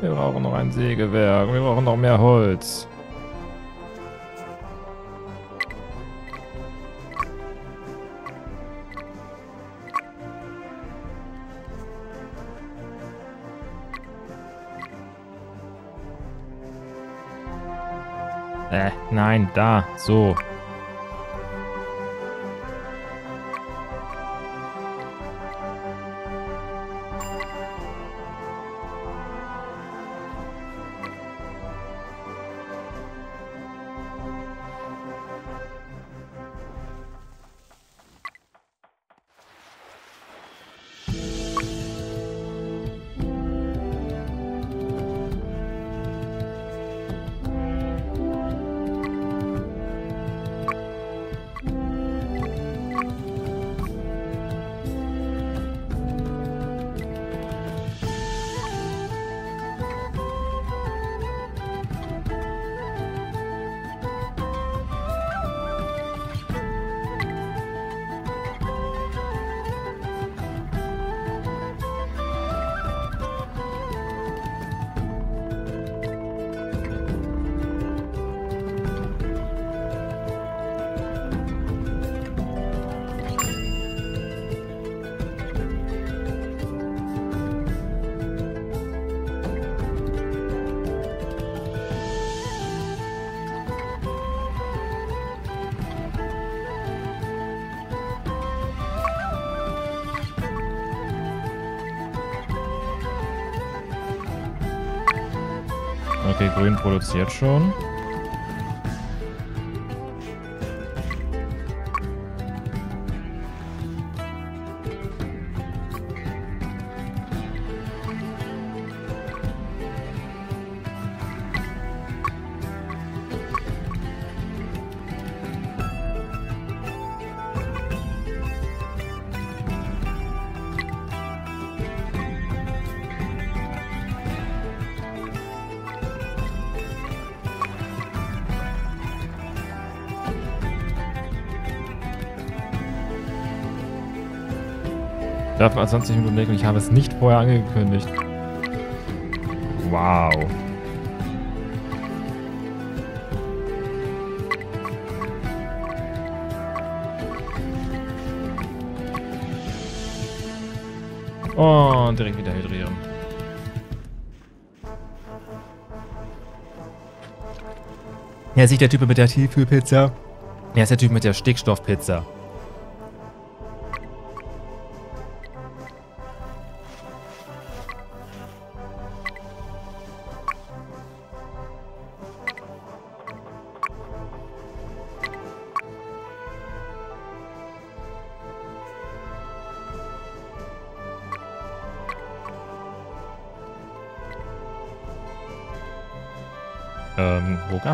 Wir brauchen noch ein Sägewerk. Wir brauchen noch mehr Holz. Nein, da, so. Produziert schon. Darf man 20 Minuten weg und ich habe es nicht vorher angekündigt. Wow. Und direkt wieder hydrieren. Ja, ist nicht der Typ mit der Tiefkühlpizza. Er ist der Typ mit der Stickstoffpizza.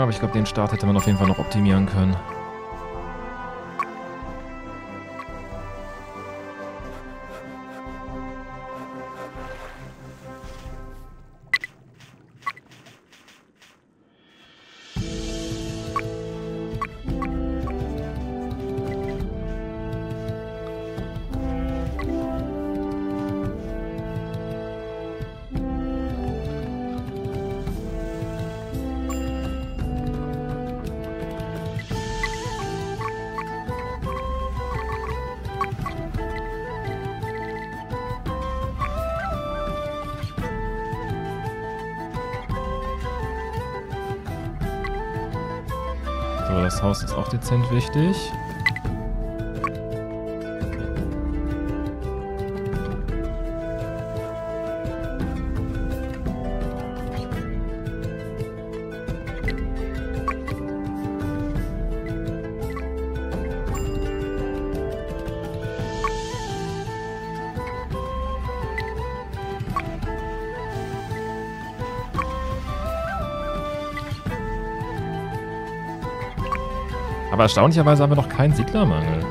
aber ich glaube, den Start hätte man auf jeden Fall noch optimieren können. Dezent wichtig. Aber erstaunlicherweise haben wir noch keinen Siedlermangel.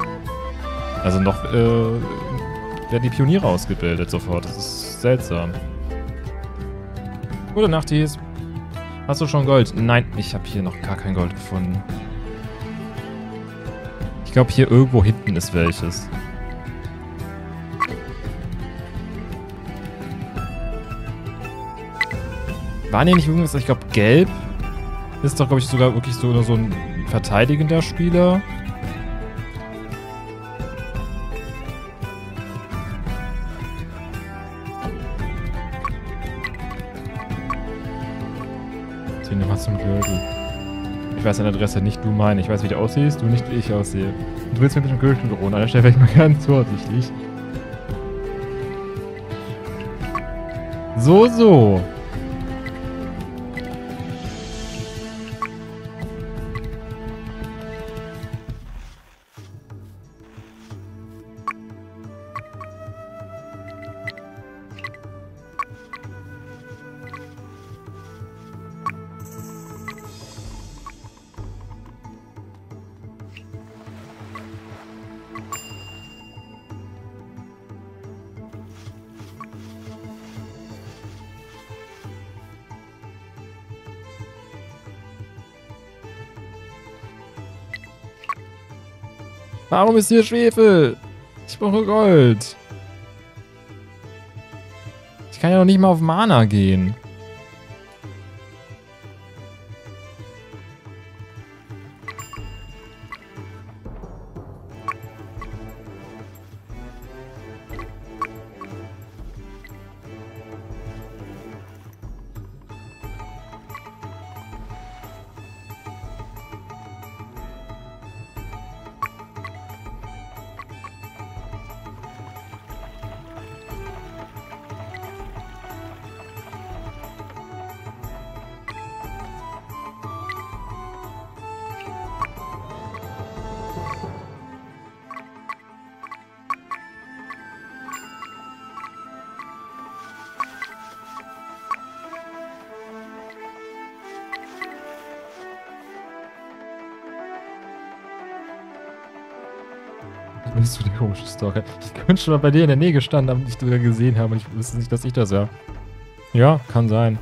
Also noch äh, werden die Pioniere ausgebildet sofort. Das ist seltsam. Gute Nacht, Thies. Hast du schon Gold? Nein, ich habe hier noch gar kein Gold gefunden. Ich glaube, hier irgendwo hinten ist welches. War nicht irgendwas, ich glaube, gelb ist doch, glaube ich, sogar wirklich so, so ein verteidigender Spieler. Tine, was zum Gürtel? Ich weiß deine Adresse, nicht du meine. Ich weiß, wie du aussiehst, du nicht, wie ich aussehe. Und du willst mir mit dem Gürtel drohen. An der Stelle wäre ich mal <laughs> ganz vorsichtig. So, so. Ist hier Schwefel? Ich brauche Gold. Ich kann ja noch nicht mal auf Mana gehen. Stalker? Ich könnte schon mal bei dir in der Nähe gestanden dich sogar gesehen haben ich wüsste nicht, dass ich das war. Ja, kann sein.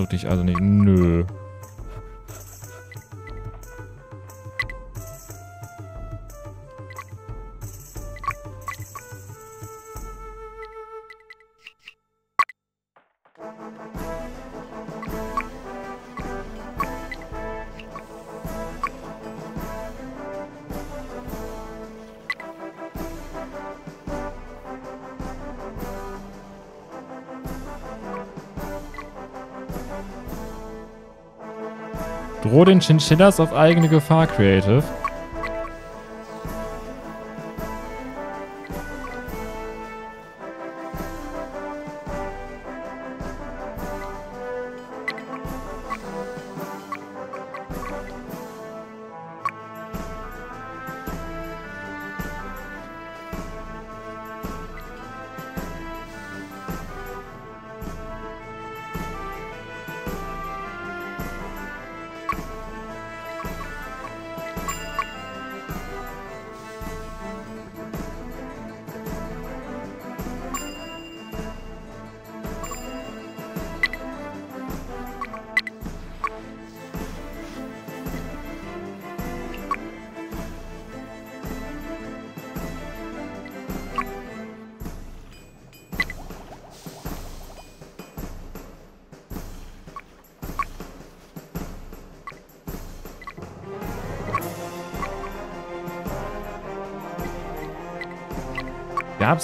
Beeindruckt dich also nicht. Nö. Chinchillas auf eigene Gefahr, Creative.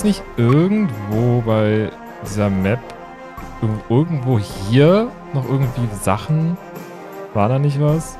Nicht irgendwo bei dieser Map irgendwo hier noch irgendwie Sachen? War da nicht was?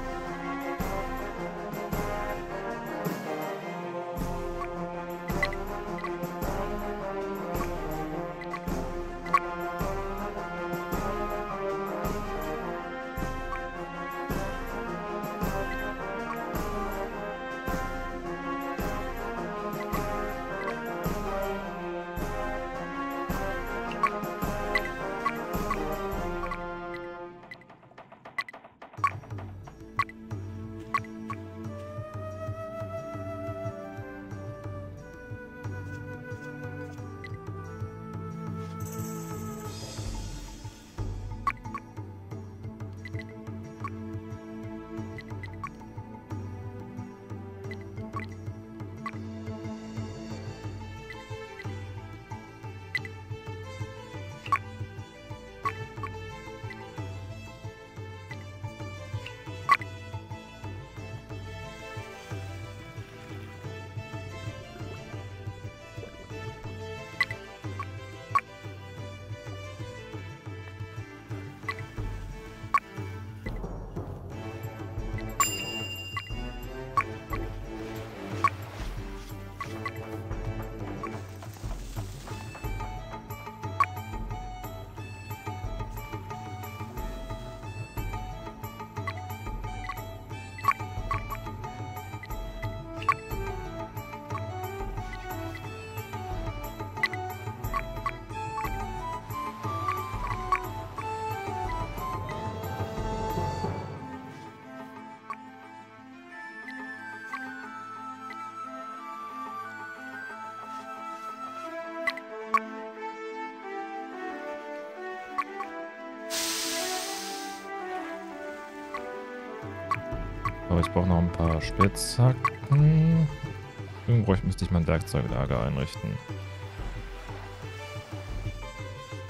Werkzeuglager einrichten.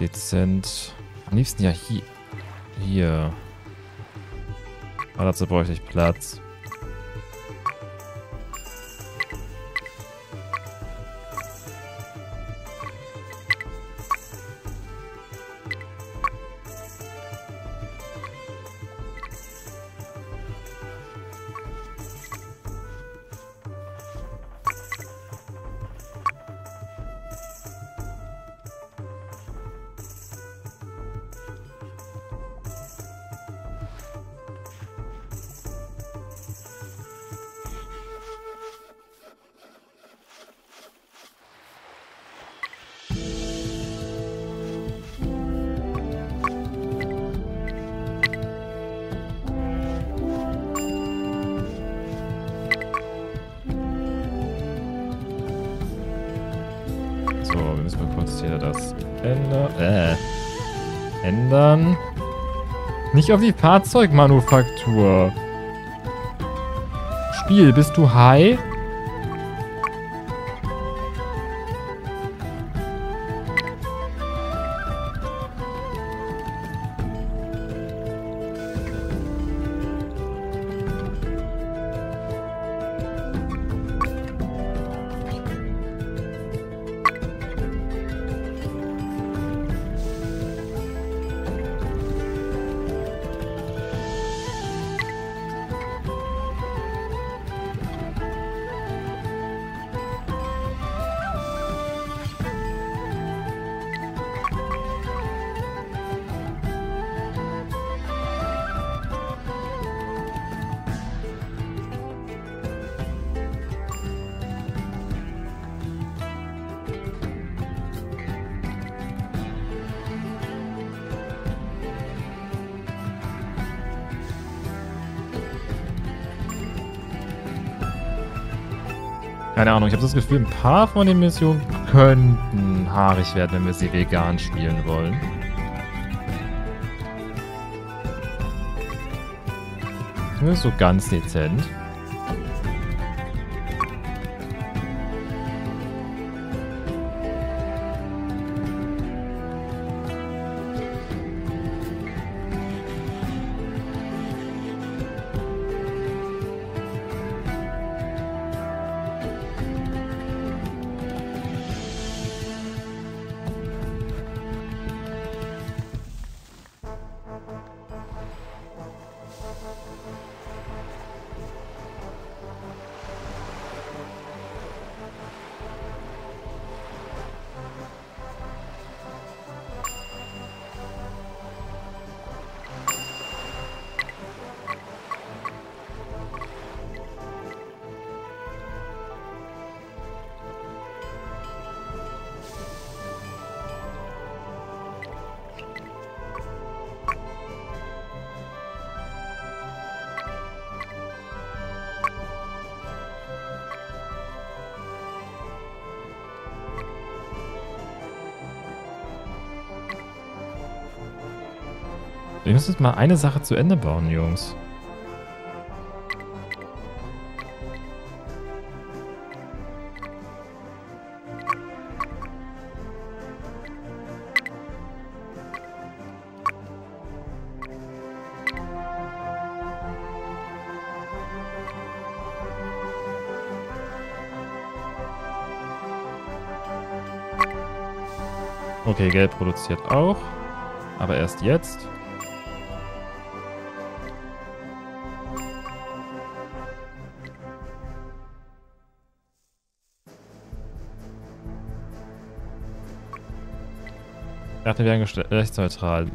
Dezent. Am liebsten ja hier. Hier. Aber dazu bräuchte ich Platz. Auf die Fahrzeugmanufaktur. Spiel, bist du high? Habe das Gefühl, ein paar von den Missionen könnten haarig werden, wenn wir sie vegan spielen wollen. So ganz dezent. Müsst jetzt mal eine Sache zu Ende bauen, Jungs. Okay, Geld produziert auch. Aber erst jetzt. Dachte, wir wären geschlechtsneutral.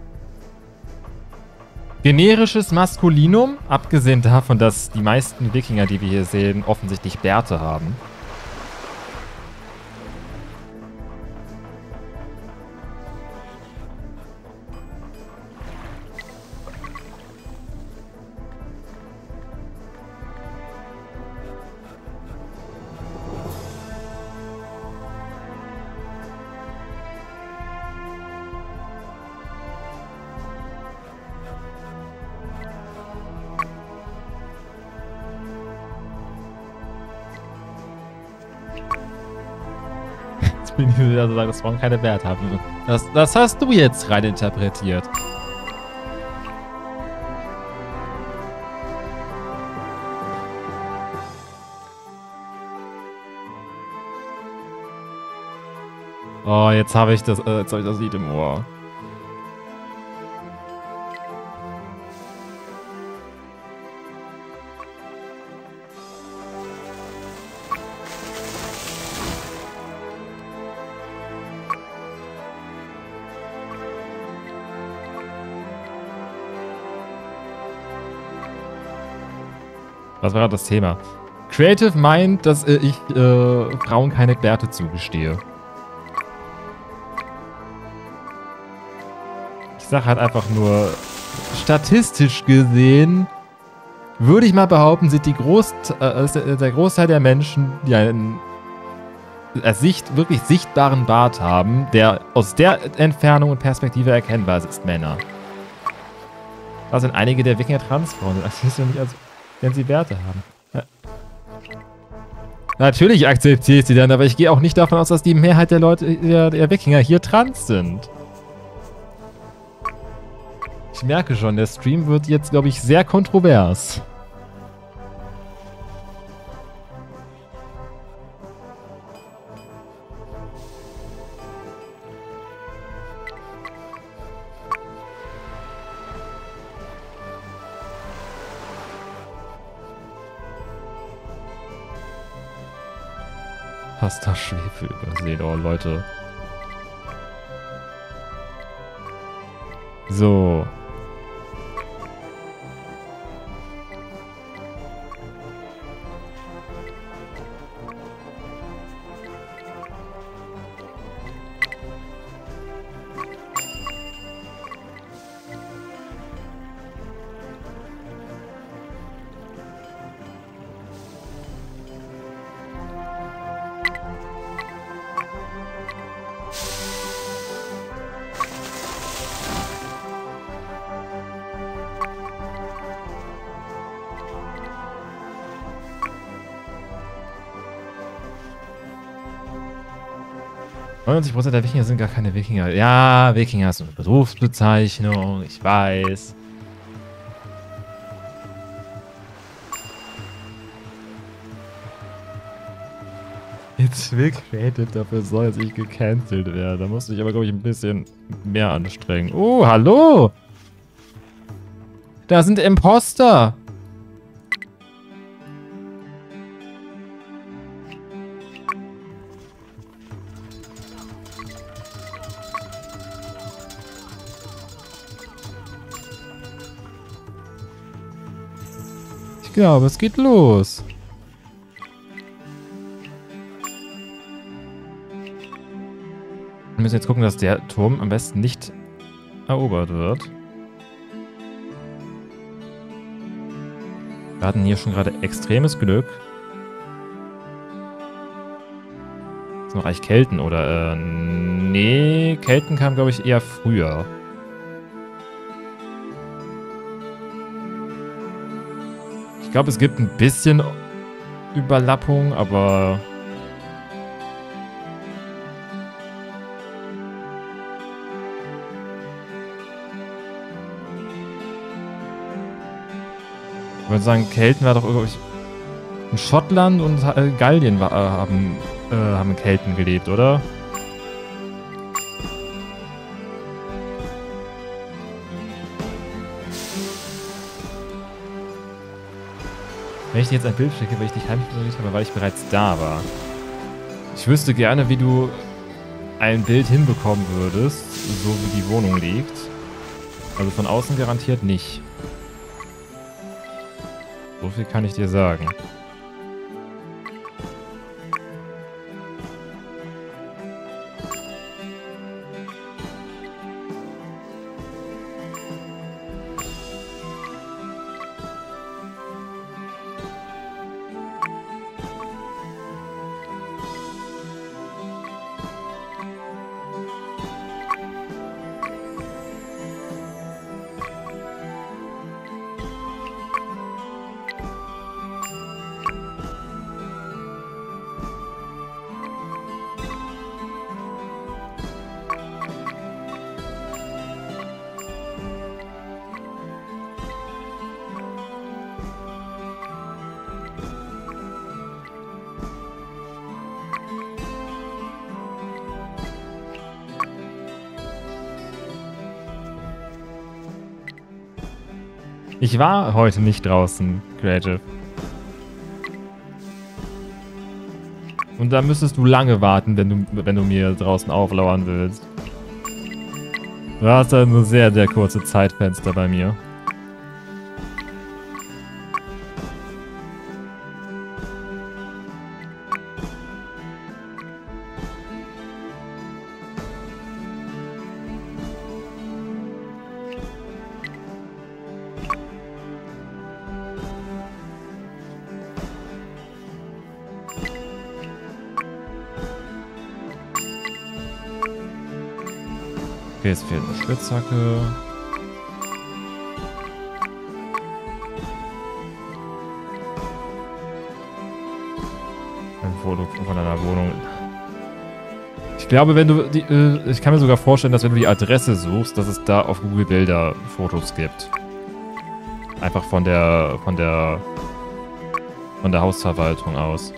Generisches Maskulinum, abgesehen davon, dass die meisten Wikinger, die wir hier sehen, offensichtlich Bärte haben. Die also sagen, dass Frauen keine Wert haben. Das, das hast du jetzt rein interpretiert. Oh, jetzt habe ich das, äh, jetzt habe ich das Lied im Ohr. Was war das Thema? Creative meint, dass äh, ich äh, Frauen keine Bärte zugestehe. Ich sage halt einfach nur, statistisch gesehen würde ich mal behaupten, sind die Groß, äh, der Großteil der Menschen, die einen Sicht, wirklich sichtbaren Bart haben, der aus der Entfernung und Perspektive erkennbar ist, ist Männer. Da sind einige der Wikinger Transfrauen. Das ist ja nicht als wenn sie Werte haben. Natürlich akzeptiere ich sie dann, aber ich gehe auch nicht davon aus, dass die Mehrheit der Leute, der, der Wikinger hier trans sind. Ich merke schon, der Stream wird jetzt, glaube ich, sehr kontrovers. Pasta Schwefel übersehen. Oh, Leute. So. Prozent der Wikinger sind gar keine Wikinger. Ja, Wikinger ist eine Berufsbezeichnung, ich weiß. It's will created, dafür soll jetzt nicht gecancelt werden. Da musste ich aber, glaube ich, ein bisschen mehr anstrengen. Oh, hallo! Da sind Imposter! Glaube, es geht los. Wir müssen jetzt gucken, dass der Turm am besten nicht erobert wird. Wir hatten hier schon gerade extremes Glück. Ist noch eigentlich Kelten, oder? Äh, nee, Kelten kam, glaube ich, eher früher. Ich glaube, es gibt ein bisschen Überlappung, aber... Ich würde sagen, Kelten war doch irgendwie... In Schottland und äh, Gallien war, äh, haben, äh, haben Kelten gelebt, oder? Wenn ich dir jetzt ein Bild schicke, weil ich dich heimlich besucht habe, weil ich bereits da war. Ich wüsste gerne, wie du ein Bild hinbekommen würdest, so wie die Wohnung liegt. Also von außen garantiert nicht. So viel kann ich dir sagen. Ich war heute nicht draußen, Creative. Und da müsstest du lange warten, wenn du, wenn du mir draußen auflauern willst. Du hast da nur sehr, sehr kurze Zeitfenster bei mir. Spitzhacke. Ein Foto von deiner Wohnung. Ich glaube, wenn du die, äh, ich kann mir sogar vorstellen, dass wenn du die Adresse suchst, dass es da auf Google Bilder Fotos gibt. Einfach von der, von der, von der Hausverwaltung aus.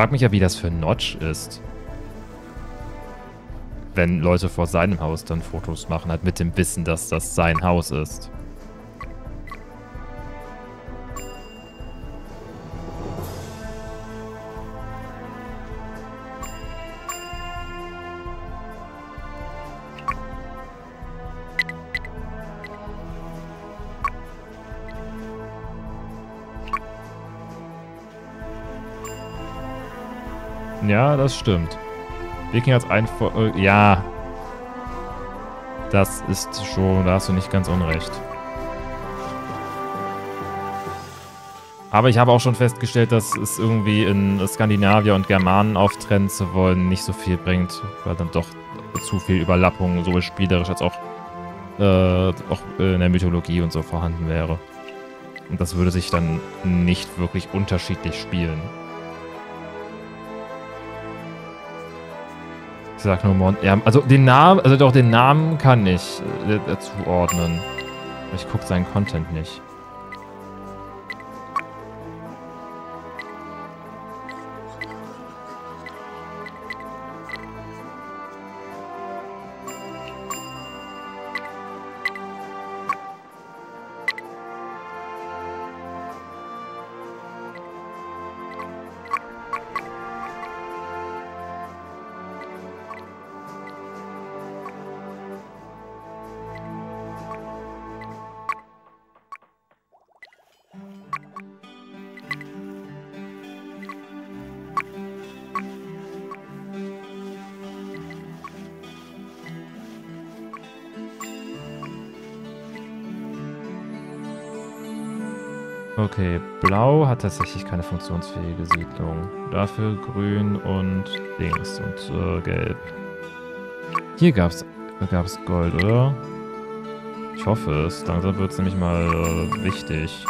Frage mich ja, wie das für Notch ist. Wenn Leute vor seinem Haus dann Fotos machen, halt mit dem Wissen, dass das sein Haus ist. Ja, das stimmt. Wikinger als ein... Äh, ja. Das ist schon... Da hast du nicht ganz unrecht. Aber ich habe auch schon festgestellt, dass es irgendwie in Skandinavier und Germanen auftrennen zu wollen nicht so viel bringt, weil dann doch zu viel Überlappung sowohl spielerisch als auch, äh, auch in der Mythologie und so vorhanden wäre. Und das würde sich dann nicht wirklich unterschiedlich spielen. Sag nur Mon ja, also den Namen, also doch den Namen kann ich äh, zuordnen. Ich gucke seinen Content nicht. Tatsächlich keine funktionsfähige Siedlung. Dafür grün und links und äh, gelb. Hier gab's, gab's Gold, oder? Ich hoffe es. Langsam wird es nämlich mal äh, wichtig.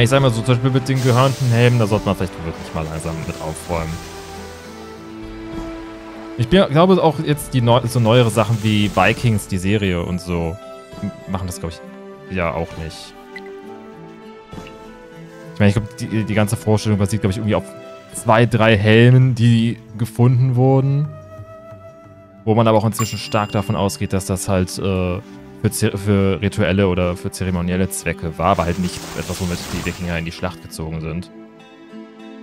Ja, ich sag mal so, zum Beispiel mit den gehörnten Helmen, da sollte man vielleicht wirklich mal langsam mit aufräumen. Ich bin, glaube auch jetzt die neu, so neuere Sachen wie Vikings, die Serie und so, machen das, glaube ich, ja auch nicht. Ich meine, ich glaube, die, die ganze Vorstellung basiert, glaube ich, irgendwie auf zwei, drei Helmen, die gefunden wurden. Wo man aber auch inzwischen stark davon ausgeht, dass das halt äh, für, für rituelle oder für zeremonielle Zwecke war, aber halt nicht etwas, womit die Wikinger in die Schlacht gezogen sind.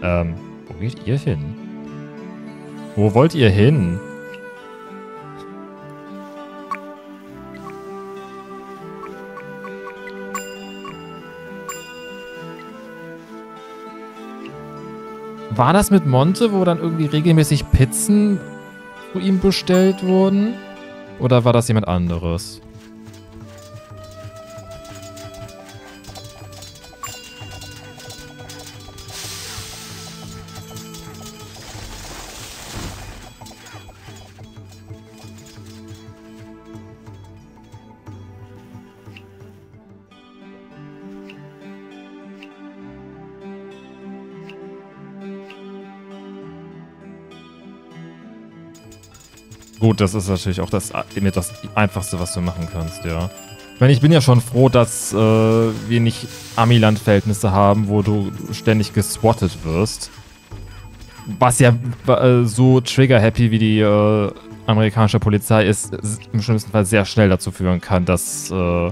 Ähm, wo geht ihr hin? Wo wollt ihr hin? war das mit Monte, wo dann irgendwie regelmäßig Pizzen zu ihm bestellt wurden? Oder war das jemand anderes? Gut, das ist natürlich auch das, das Einfachste, was du machen kannst, ja. Ich meine, ich bin ja schon froh, dass äh, wir nicht Amiland-Verhältnisse haben, wo du ständig geswattet wirst. Was ja äh, so trigger-happy wie die äh, amerikanische Polizei ist, im schlimmsten Fall sehr schnell dazu führen kann, dass äh,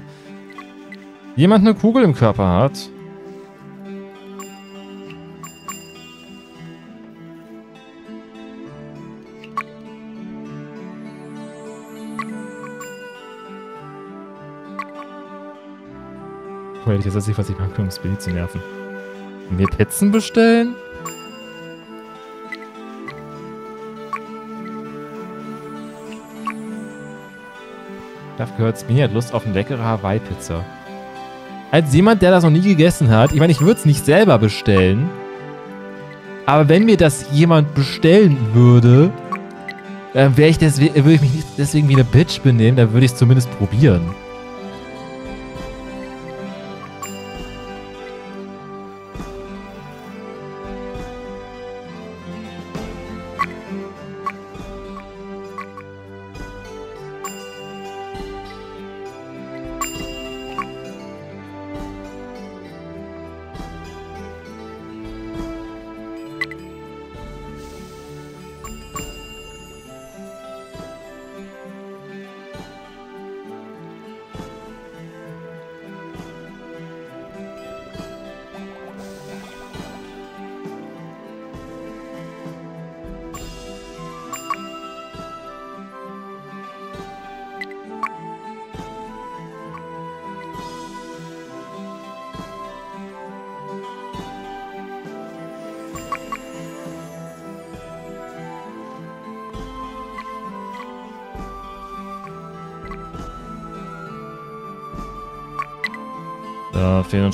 jemand eine Kugel im Körper hat Guck mal, jetzt weiß ich, was ich machen kann, um Speedy zu nerven. Mir Pizzen bestellen? Habe gehört, Speedy hat Lust auf eine leckere Hawaii-Pizza. Als jemand, der das noch nie gegessen hat, ich meine, ich würde es nicht selber bestellen, aber wenn mir das jemand bestellen würde, dann wäre ich deswegen, würde ich mich nicht deswegen wie eine Bitch benehmen, dann würde ich es zumindest probieren.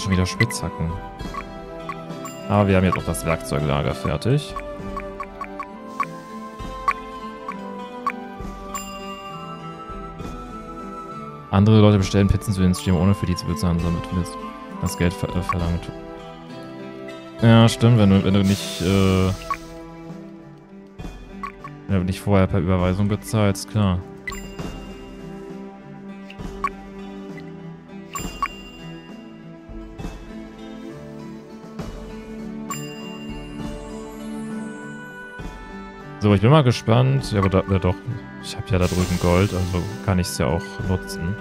Schon wieder Spitzhacken. Aber wir haben jetzt auch das Werkzeuglager fertig. Andere Leute bestellen Pizzen zu den Stream, ohne für die zu bezahlen, damit wir das Geld ver äh, verlangt. Ja, stimmt, wenn du, wenn du nicht, äh, wenn du nicht vorher per Überweisung bezahlst, klar. So, ich bin mal gespannt. Ja, aber da, ja doch, ich habe ja da drüben Gold, also kann ich es ja auch nutzen.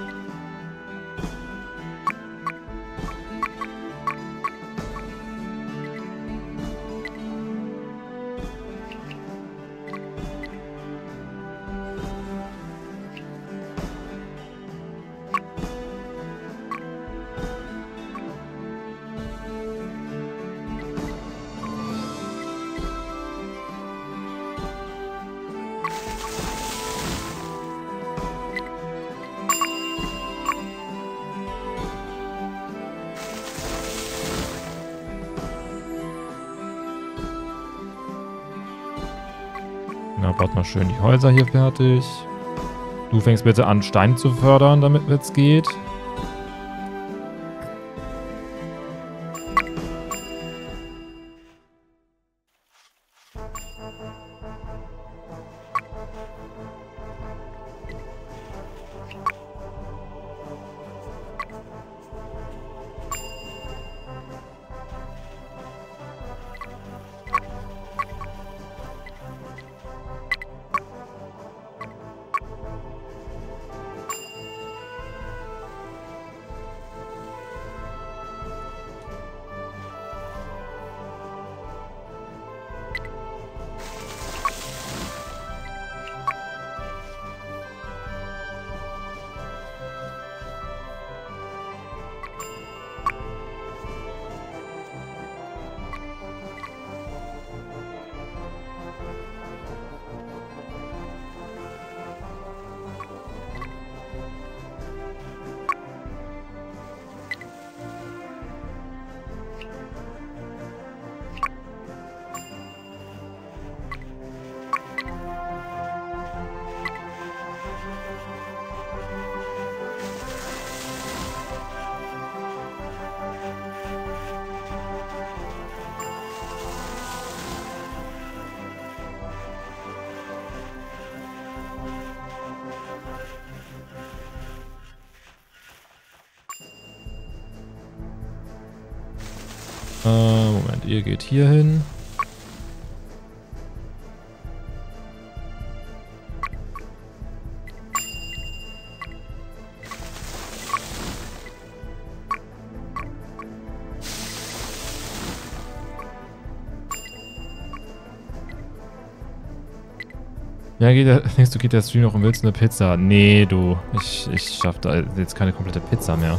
Schön die Häuser hier fertig. Du fängst bitte an, Stein zu fördern, damit es geht. Ja, geht der, <laughs> denkst du, geht der Stream noch und willst eine Pizza? Nee, du. Ich, ich schaff da jetzt keine komplette Pizza mehr.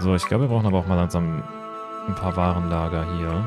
So, ich glaube, wir brauchen aber auch mal langsam ein paar Warenlager hier.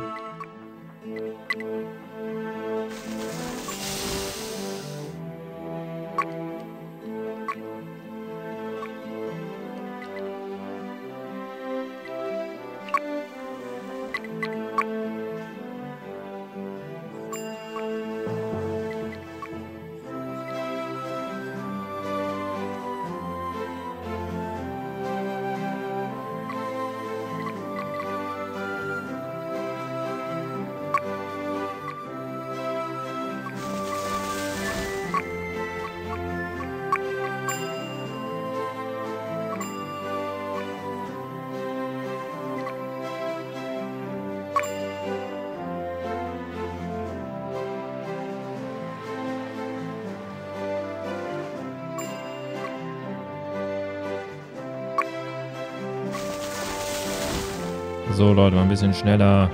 Bisschen schneller.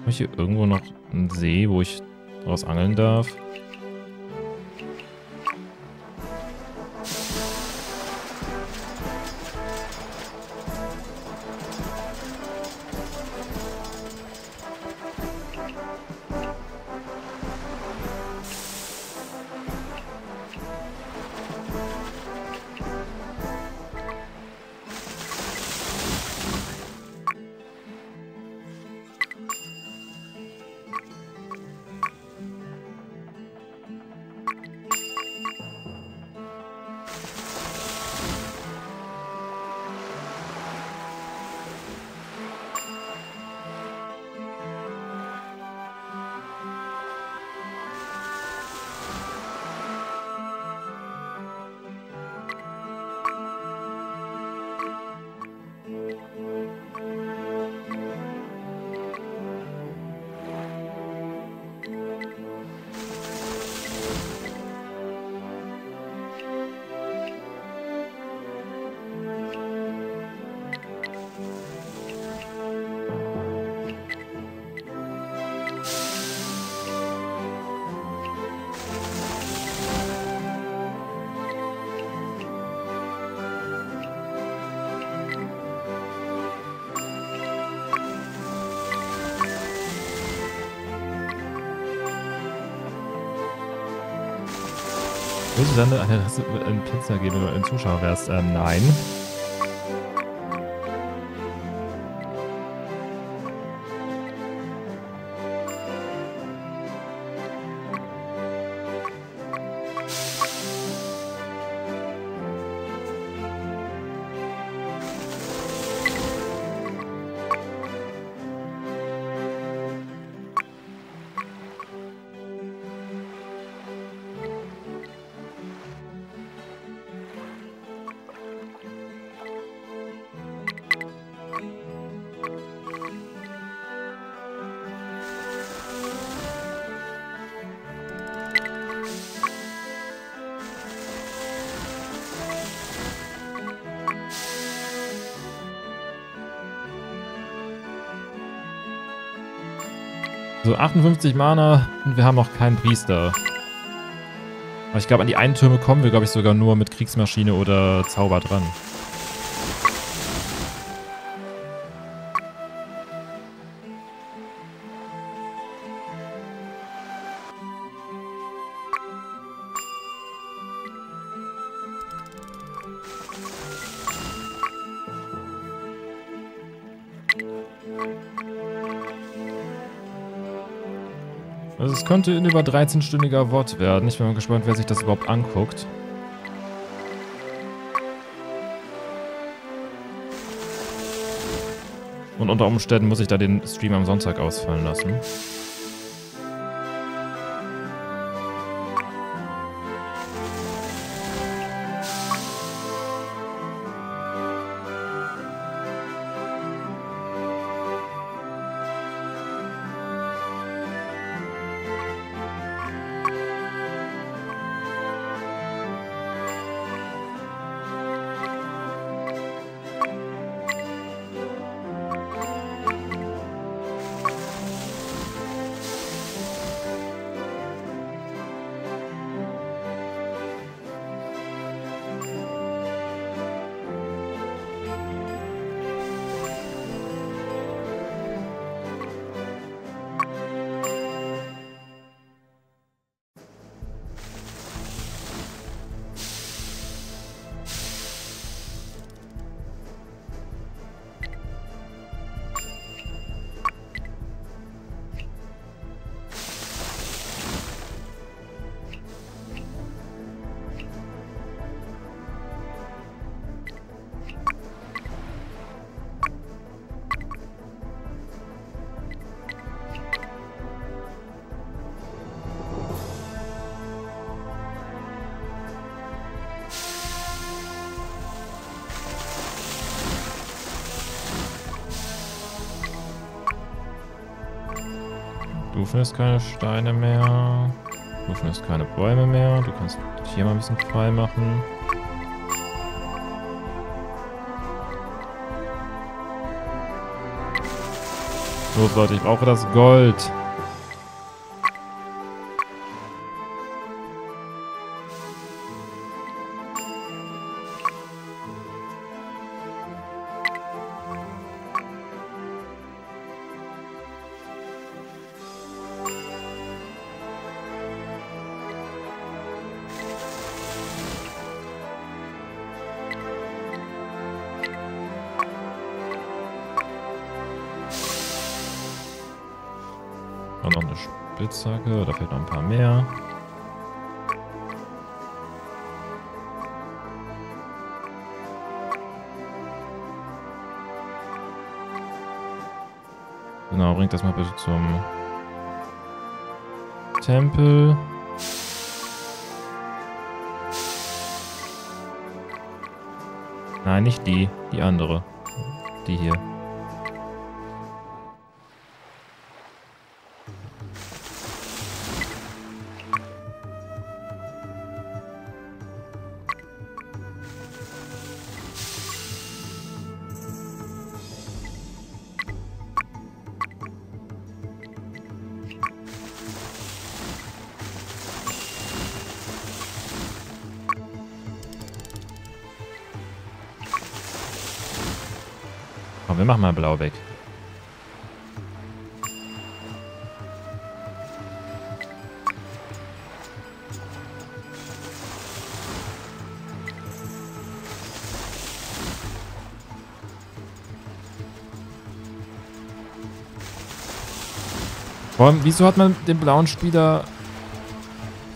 Habe ich hier irgendwo noch einen See, wo ich draus angeln darf? Eine, eine, eine Pizza geben, wenn du ein Zuschauer wärst? Ähm, nein. 58 Mana und wir haben noch keinen Priester. Aber ich glaube, an die einen Türme kommen wir, glaube ich, sogar nur mit Kriegsmaschine oder Zauber dran. Könnte ein über 13-stündiger Wort werden. Ich bin mal gespannt, wer sich das überhaupt anguckt. Und unter Umständen muss ich da den Stream am Sonntag ausfallen lassen. Findest keine Steine mehr. Du findest keine Bäume mehr. Du kannst hier mal ein bisschen frei machen. Los Leute, ich brauche das Gold. Das mal bitte zum Tempel. Nein, nicht die. Die andere. Die hier. Mach mal blau weg. Warum, wieso hat man dem blauen Spieler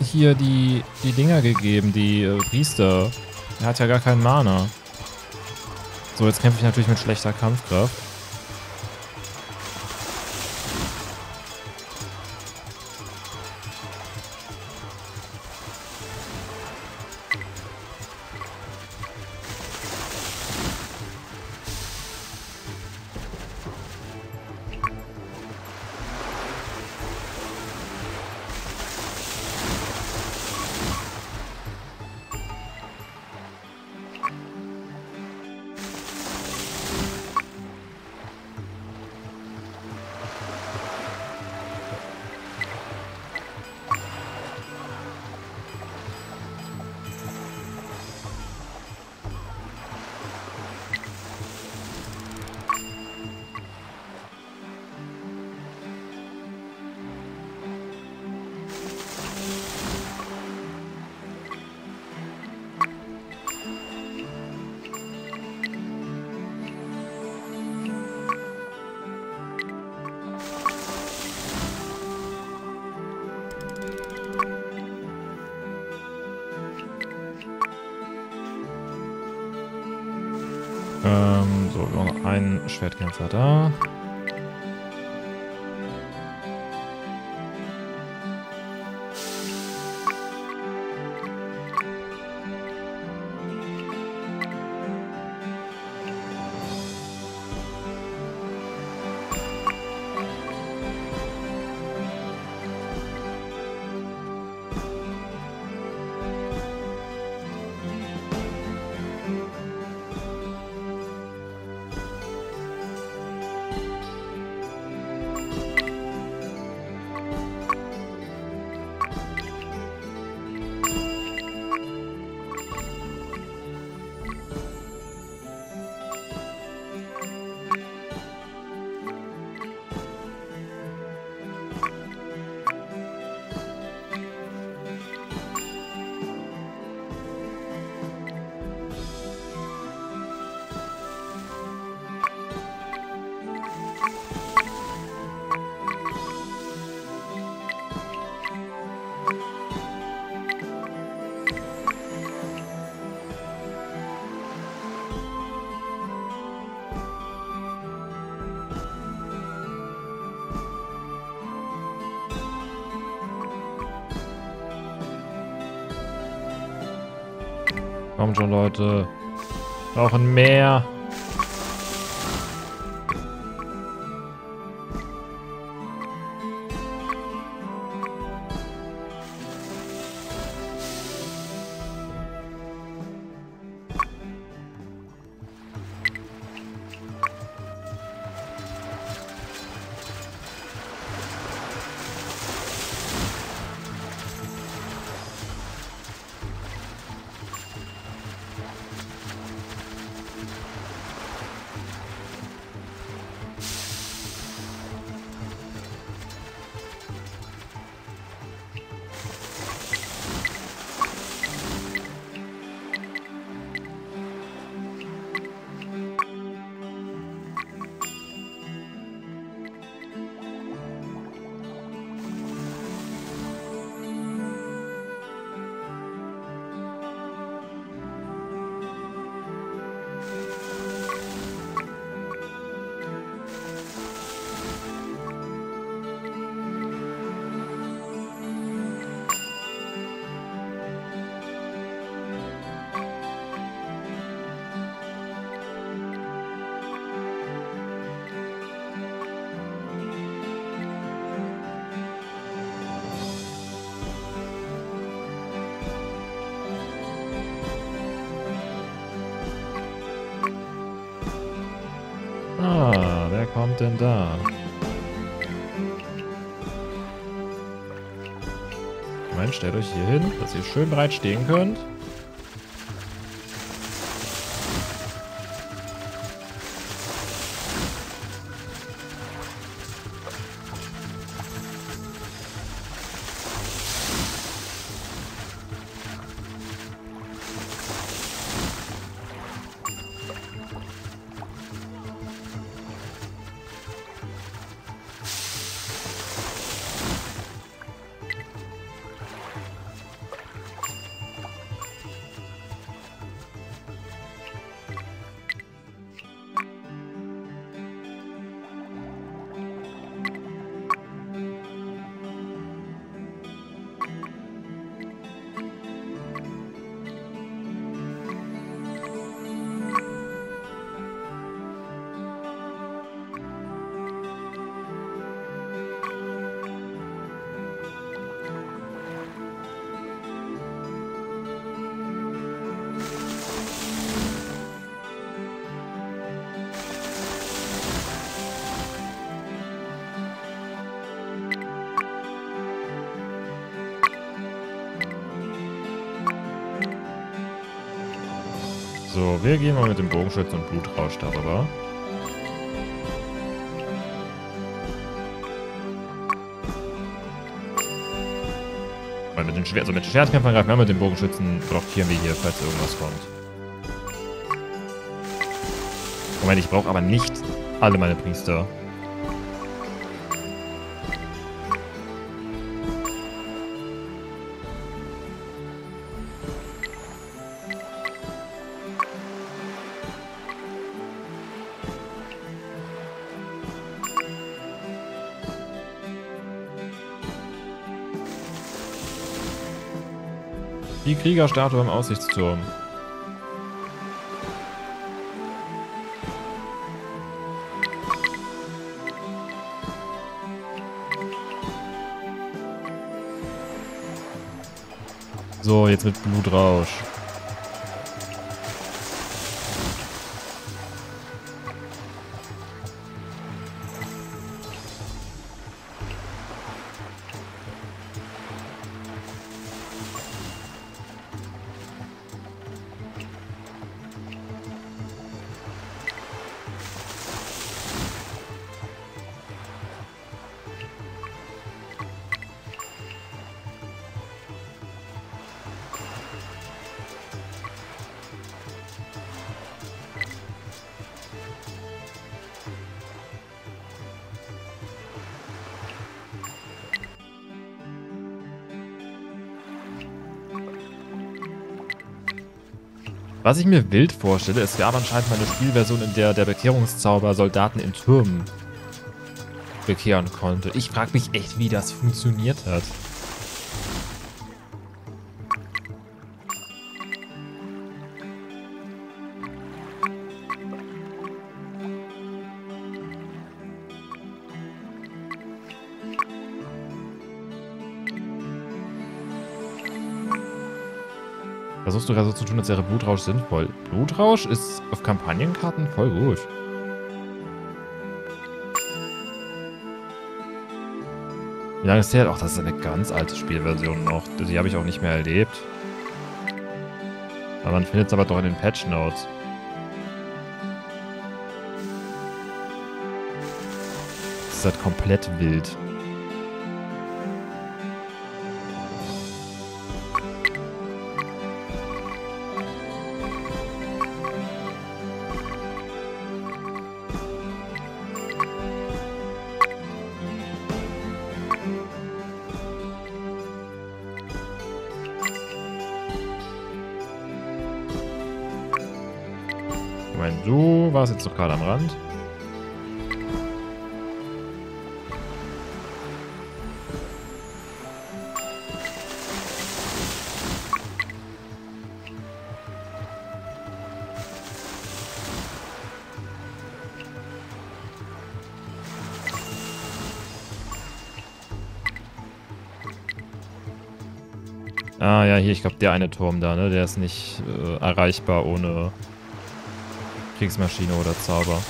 hier die, die Dinger gegeben, die äh, Priester? Er hat ja gar keinen Mana. So, jetzt kämpfe ich natürlich mit schlechter Kampfkraft. 따단 Leute. Wir ein Meer. schön breit stehen könnt. Wir gehen mal mit dem Bogenschützen und Blutrausch darüber. Weil mit den, Schwer also mit den Schwertkämpfern greifen wir mit dem Bogenschützen, blockieren wir hier, falls irgendwas kommt. Moment, ich brauche aber nicht alle meine Priester. Kriegerstatue im Aussichtsturm. So, jetzt mit Blutrausch. Was ich mir wild vorstelle, es gab anscheinend mal eine Spielversion, in der der Bekehrungszauber Soldaten in Türmen bekehren konnte. Ich frage mich echt, wie das funktioniert hat. Versuchst du gerade so zu tun, als wäre Blutrausch sinnvoll. Blutrausch ist auf Kampagnenkarten voll gut. Wie lange ist der? Ach, das ist eine ganz alte Spielversion noch. Die habe ich auch nicht mehr erlebt. Aber man findet es aber doch in den Patch Notes. Das ist halt komplett wild. Jetzt doch gerade am Rand. Ah ja, hier, ich glaube, der eine Turm da, ne? Der ist nicht äh, erreichbar ohne Kriegsmaschine oder Zauber.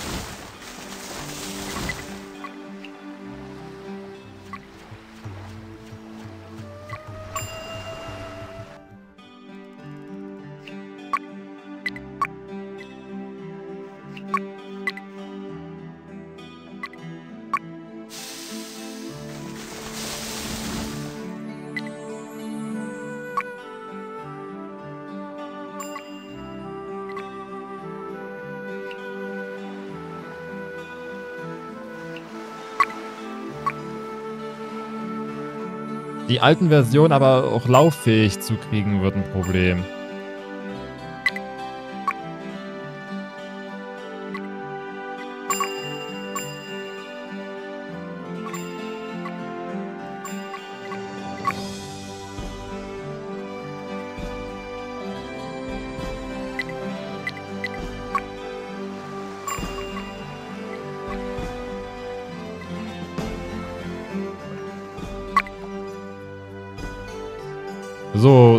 Alten Versionen aber auch lauffähig zu kriegen, wird ein Problem.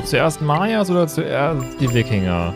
Zuerst Mayas oder zuerst die Wikinger?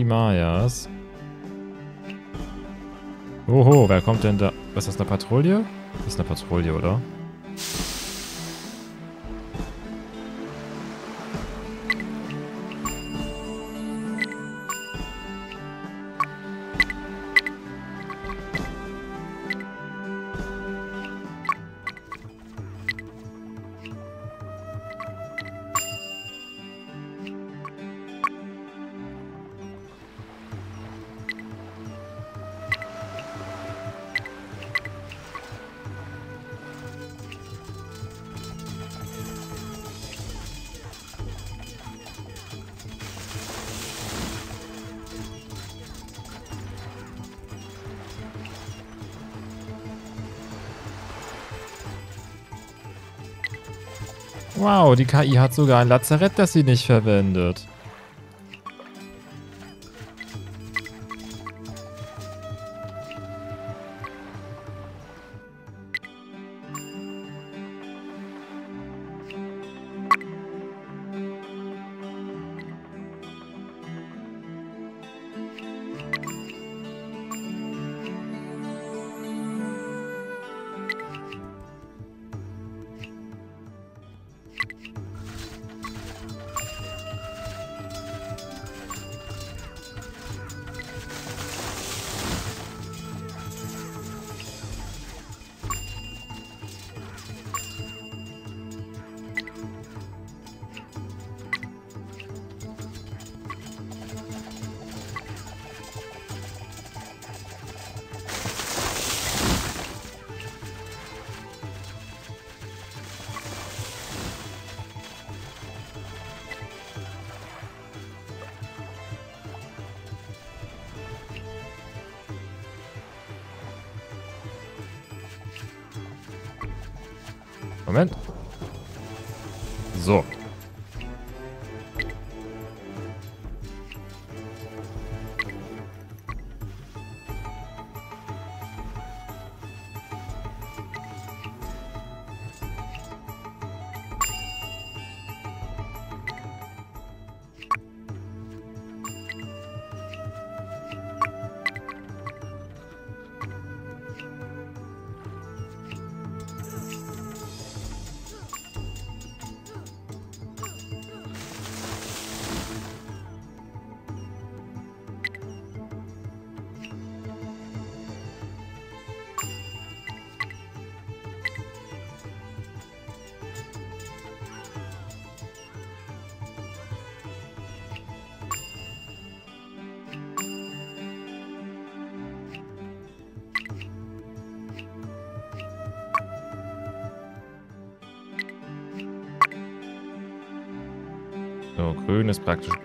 Die Mayas. Oho, wer kommt denn da? Was ist das, eine Patrouille? Das ist eine Patrouille, oder? Die KI hat sogar ein Lazarett, das sie nicht verwendet.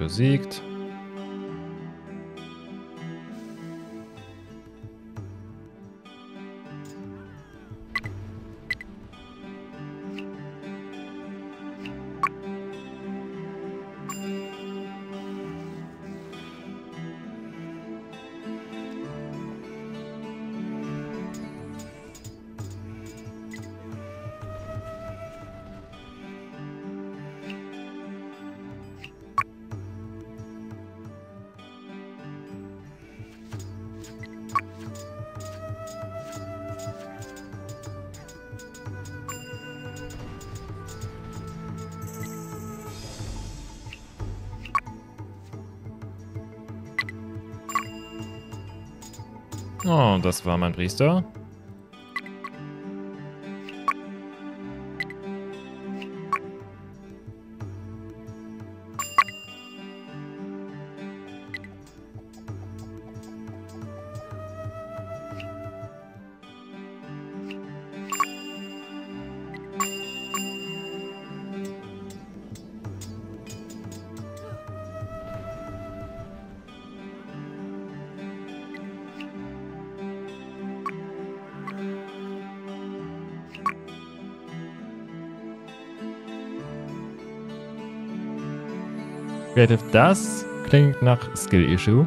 Besiegt. Das war mein Priester. Creative, das klingt nach Skill Issue.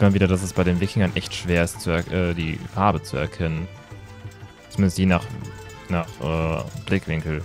Sieht man wieder, dass es bei den Wikingern echt schwer ist, äh, die Farbe zu erkennen. Zumindest je nach, nach äh, Blickwinkel.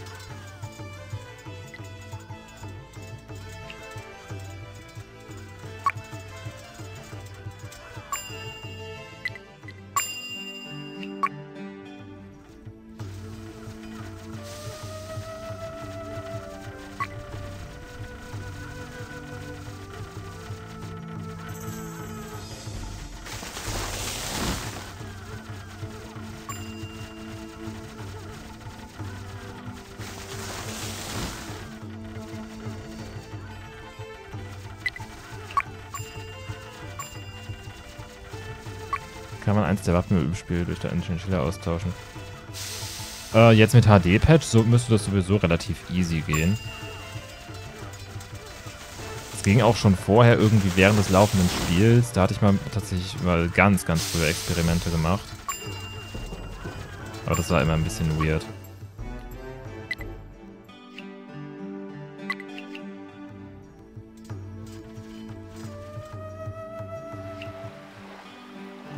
Der Waffen im Spiel durch den Chinchilla austauschen. Äh, jetzt mit HD-Patch so müsste das sowieso relativ easy gehen. Es ging auch schon vorher irgendwie während des laufenden Spiels. Da hatte ich mal tatsächlich mal ganz, ganz frühe Experimente gemacht. Aber das war immer ein bisschen weird.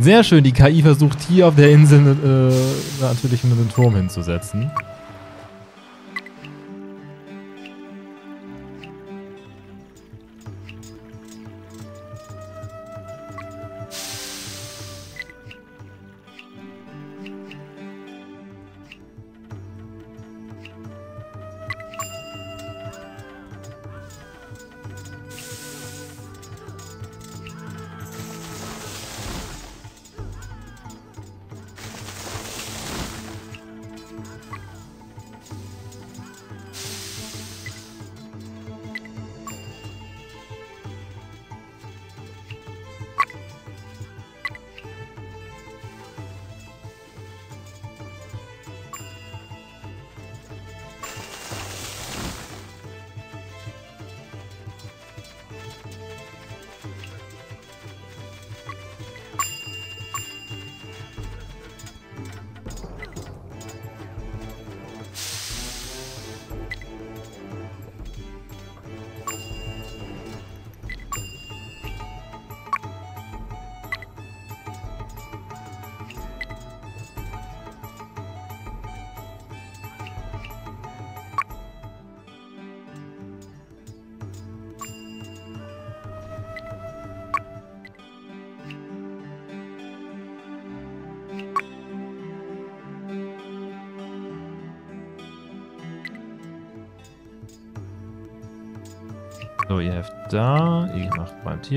Sehr schön, die KI versucht hier auf der Insel äh, natürlich einen Turm hinzusetzen. Macht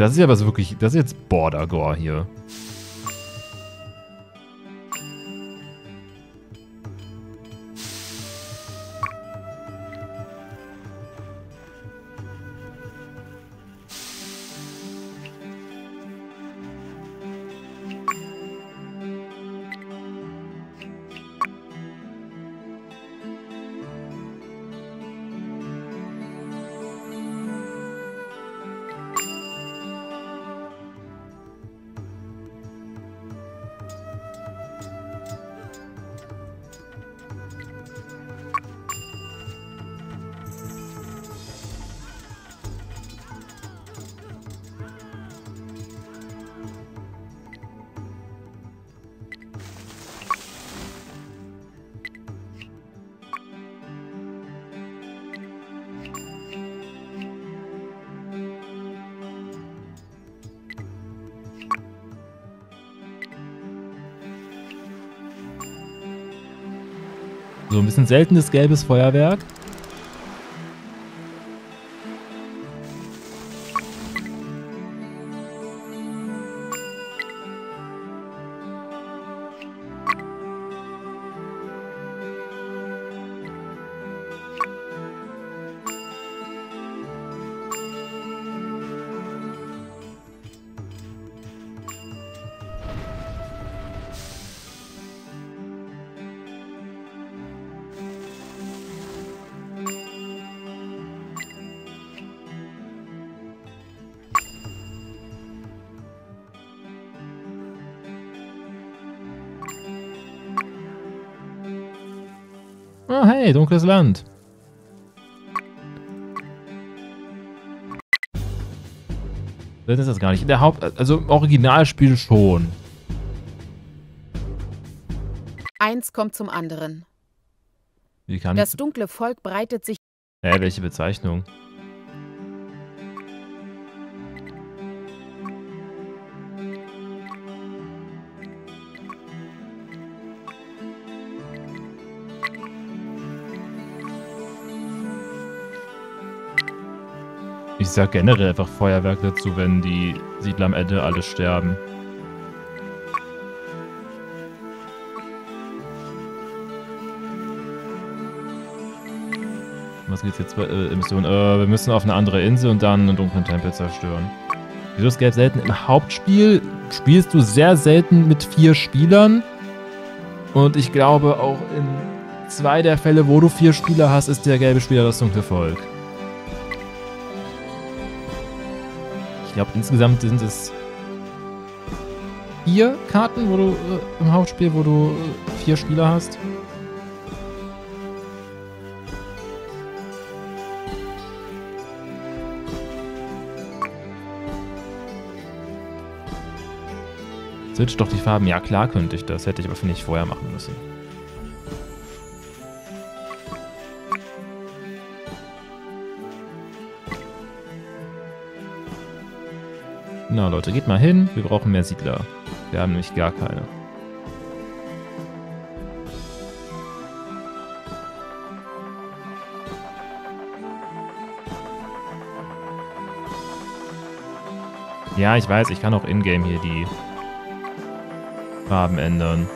das ist ja was wirklich, das ist jetzt Border Gore hier. Seltenes gelbes Feuerwerk. Dunkles Land. Das ist das gar nicht. In der Haupt... Also im Originalspiel schon. Eins kommt zum anderen. Wie kann Das dunkle Volk breitet sich Hä, welche Bezeichnung? Ich sag generell einfach Feuerwerk dazu, wenn die Siedler am Ende alle sterben. Was geht's jetzt bei äh, Mission? Äh, wir müssen auf eine andere Insel und dann einen dunklen Tempel zerstören. Wieso ist Gelb selten? Im Hauptspiel spielst du sehr selten mit vier Spielern. Und ich glaube auch in zwei der Fälle, wo du vier Spieler hast, ist der gelbe Spieler das dunkle Volk. Ich glaube insgesamt sind es vier Karten, wo du äh, im Hauptspiel, wo du äh, vier Spieler hast. Switch doch die Farben. Ja, klar könnte ich das. Hätte ich aber, finde ich, vorher machen müssen. Na, Leute, geht mal hin. Wir brauchen mehr Siedler. Wir haben nämlich gar keine. Ja, ich weiß, ich kann auch in-game hier die Farben ändern.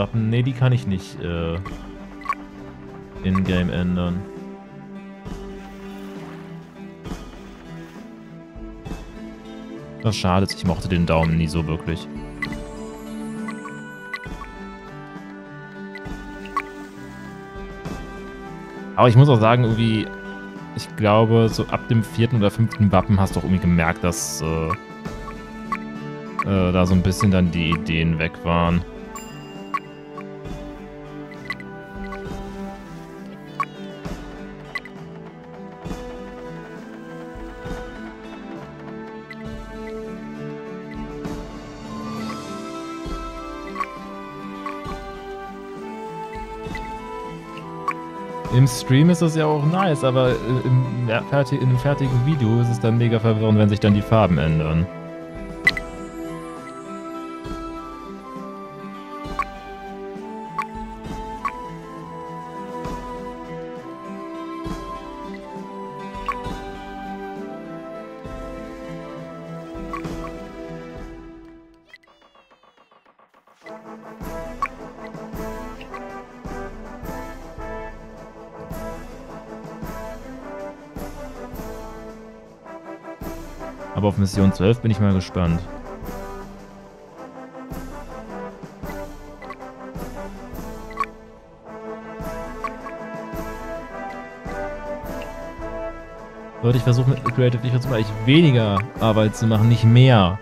Waffen, nee, die kann ich nicht äh, in-game ändern. Was schade ist, ich mochte den Daumen nie so wirklich. Aber ich muss auch sagen, irgendwie, ich glaube, so ab dem vierten oder fünften Wappen hast du auch irgendwie gemerkt, dass äh, äh, da so ein bisschen dann die Ideen weg waren. Stream ist das ja auch nice, aber im, ja, in einem fertigen Video ist es dann mega verwirrend, wenn sich dann die Farben ändern. Mission 12 bin ich mal gespannt. Leute, ich versuche mit Creative ich versuche eigentlich weniger Arbeit zu machen, nicht mehr.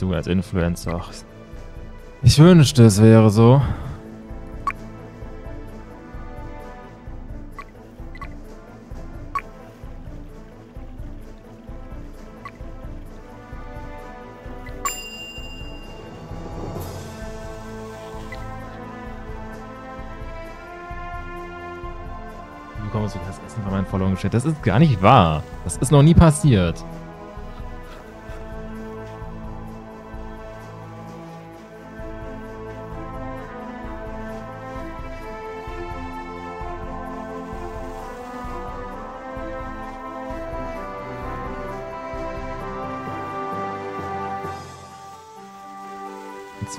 Zu als Influencer. Ich wünschte, es wäre so. Du bekommst sogar das Essen von meinen Followern gestellt. Das ist gar nicht wahr. Das ist noch nie passiert.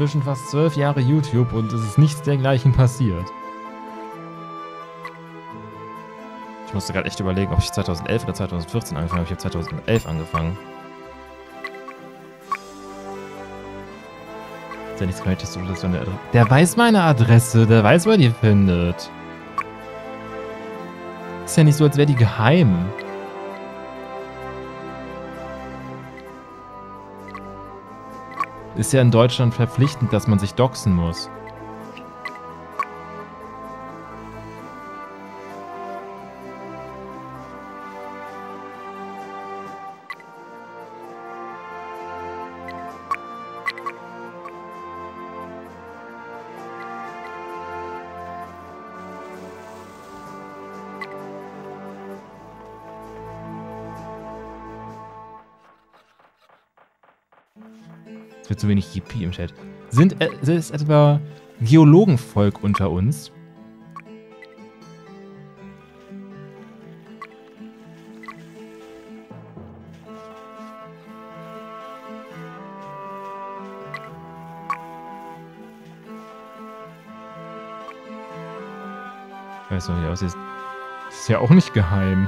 Inzwischen fast zwölf Jahre YouTube und es ist nichts dergleichen passiert. Ich musste gerade echt überlegen, ob ich 2011 oder 2014 angefangen habe. Ich habe 2011 angefangen. Ist ja nichts du das deine Adresse. Der weiß meine Adresse, der weiß, wo er die findet. Ist ja nicht so, als wäre die geheim. Ist ja in Deutschland verpflichtend, dass man sich doxen muss. Zu wenig Yippie im Chat. Sind äh, ist etwa Geologenvolk unter uns? Ich weiß noch nicht aussieht. Ist ja auch nicht geheim.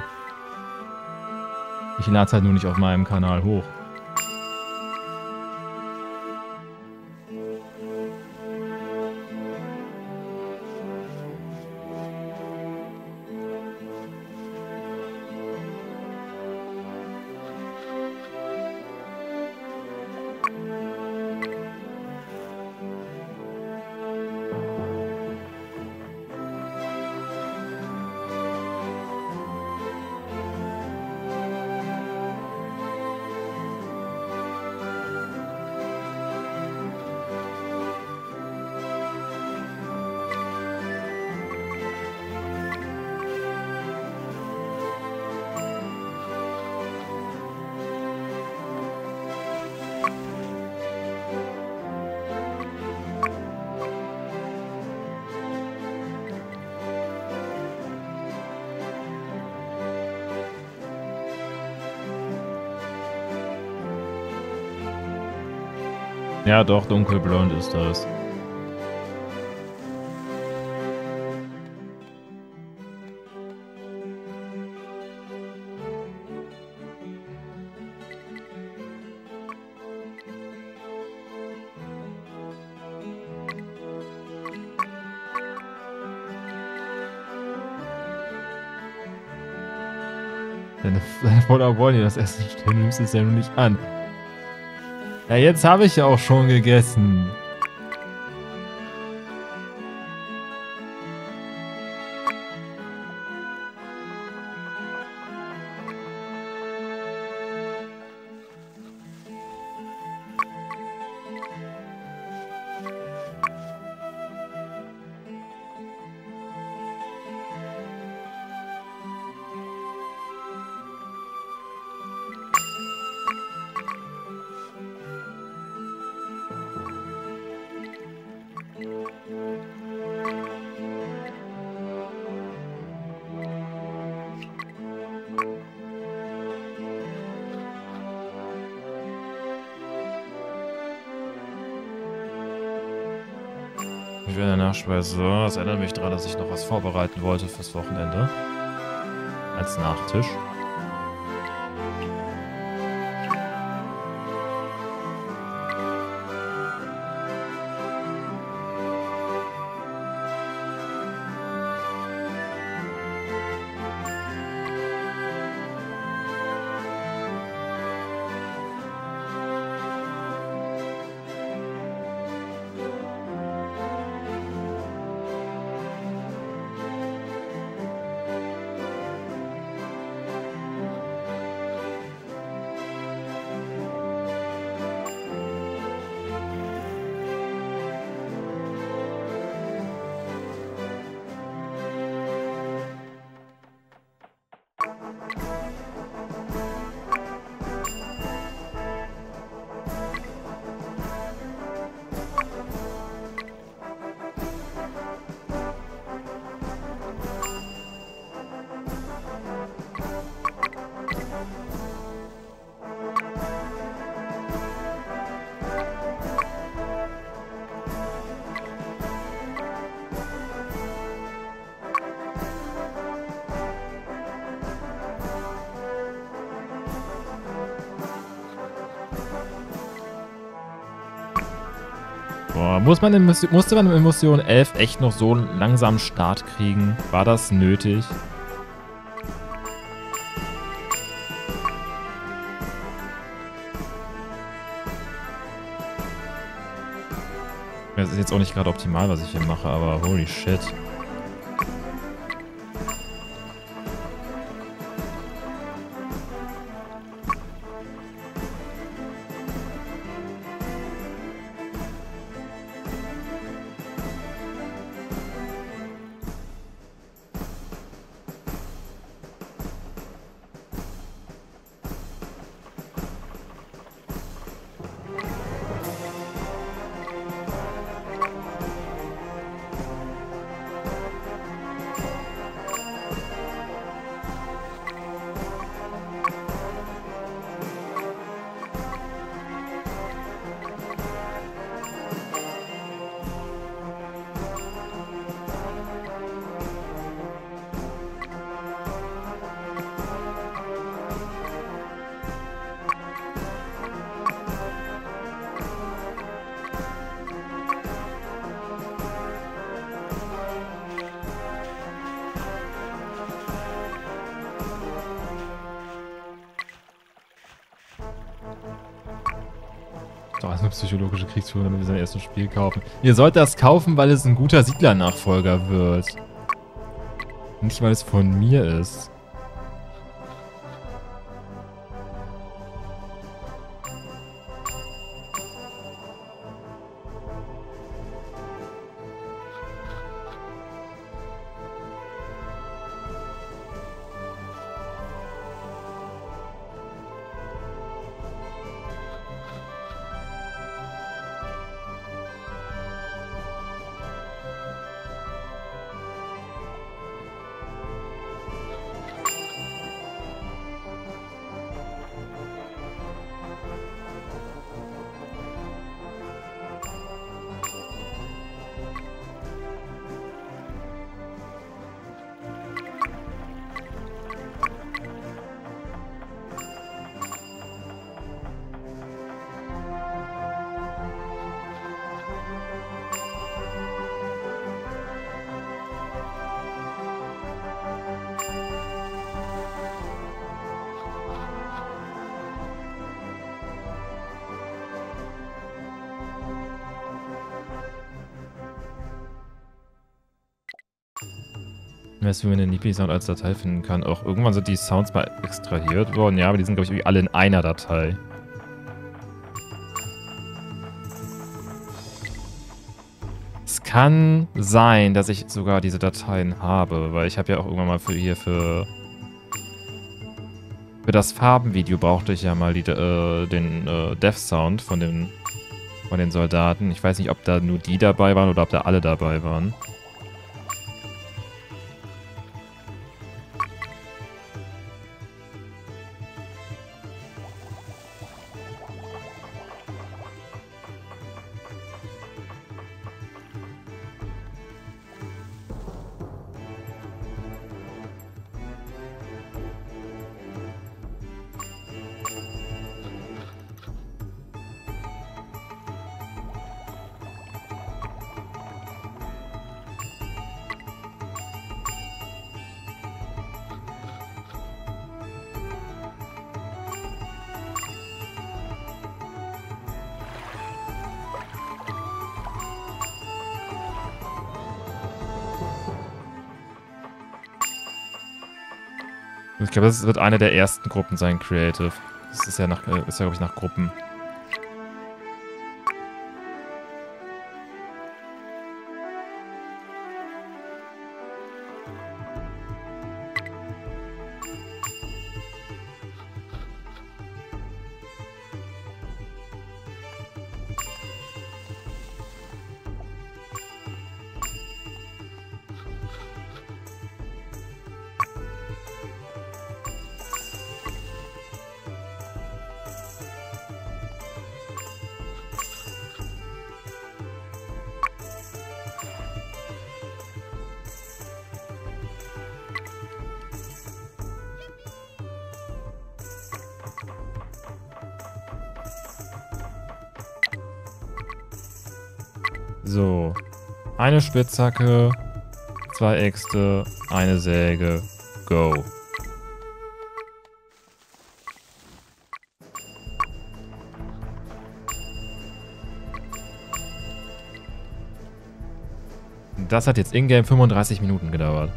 Ich lade es halt nur nicht auf meinem Kanal hoch. Ja, doch, dunkelblond ist das. Deine <laughs> Follower wollen dir das Essen stellen, du nimmst es ja nur nicht an. Ja, jetzt habe ich ja auch schon gegessen. Nachspeise. Das erinnert mich daran, dass ich noch was vorbereiten wollte fürs Wochenende. Als Nachtisch. Man in, musste man in Mission 11 echt noch so einen langsamen Start kriegen? War das nötig? Das ist jetzt auch nicht gerade optimal, was ich hier mache, aber holy shit. Kriegsführung, damit wir sein erstes Spiel kaufen. Ihr sollt das kaufen, weil es ein guter Siedler-Nachfolger wird. Nicht, weil es von mir ist. Weißt du, wie man den Nippy-Sound als Datei finden kann? Auch irgendwann sind die Sounds mal extrahiert worden. Ja, aber die sind, glaube ich, alle in einer Datei. Es kann sein, dass ich sogar diese Dateien habe, weil ich habe ja auch irgendwann mal für hier für für das Farbenvideo brauchte ich ja mal die, äh, den äh, Death Sound von den von den Soldaten. Ich weiß nicht, ob da nur die dabei waren oder ob da alle dabei waren. Glaube, das wird eine der ersten Gruppen sein, Creative. Das ist ja, nach, äh, ist ja glaube ich, nach Gruppen. So. Eine Spitzhacke, zwei Äxte, eine Säge. Go. Das hat jetzt in-game 35 Minuten gedauert.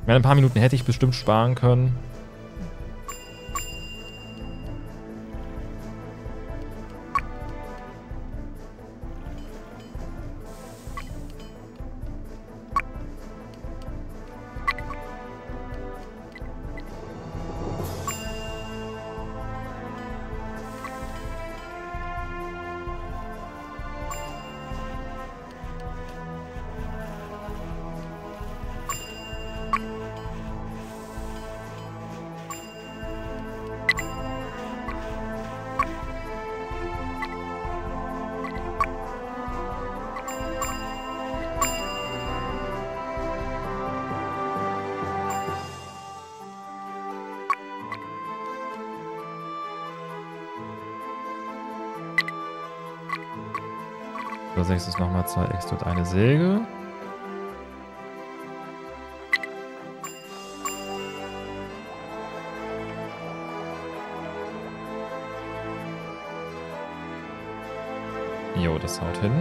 Ich meine, ein paar Minuten hätte ich bestimmt sparen können. Nächstes nochmal zwei Äxte und eine Säge. Jo, das haut hin.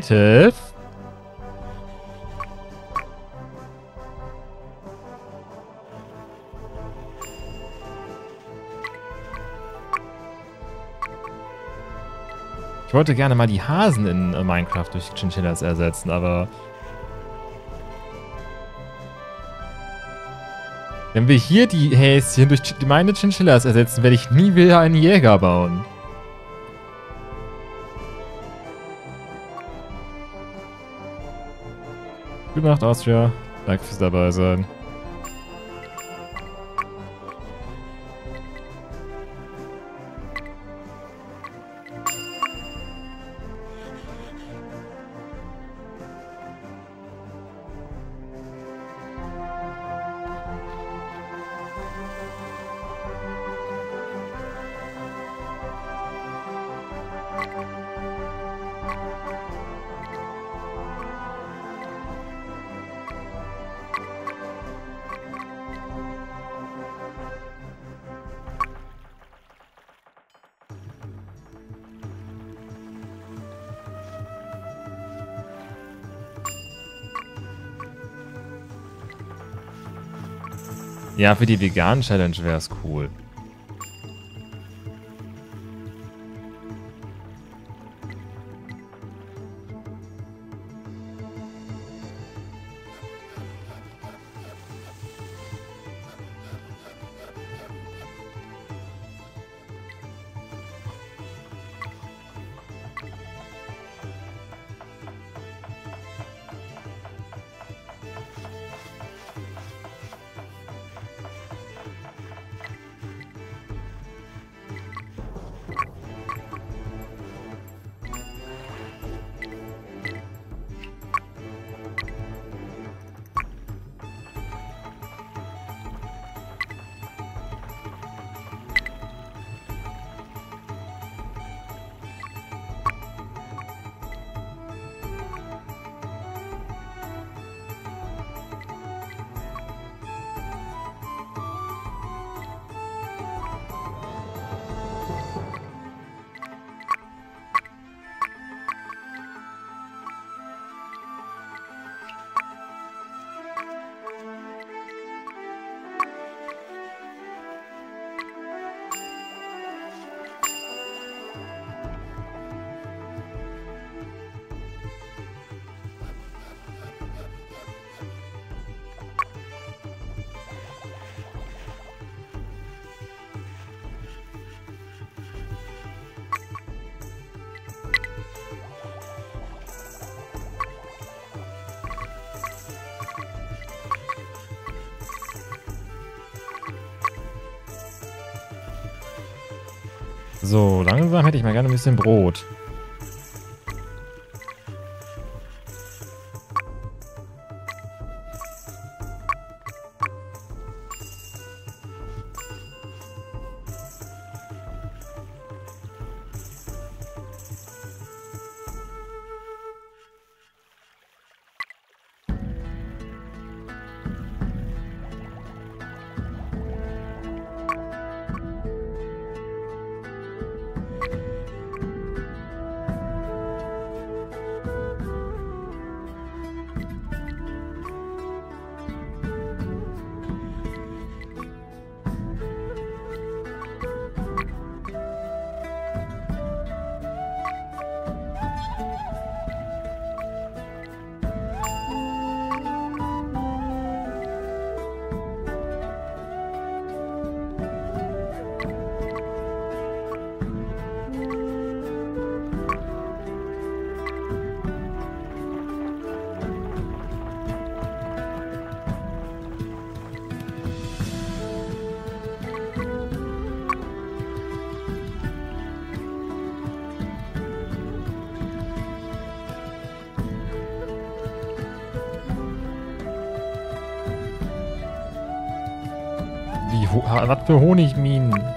Creative. Ich wollte gerne mal die Hasen in äh, Minecraft durch Chinchillas ersetzen, aber... Wenn wir hier die Häschen durch meine Chinchillas ersetzen, werde ich nie wieder einen Jäger bauen. Gute Nacht, Austria. Danke fürs dabei sein. Ja, für die veganen Challenge wäre es cool. Bisschen Brot. Für Honigminen?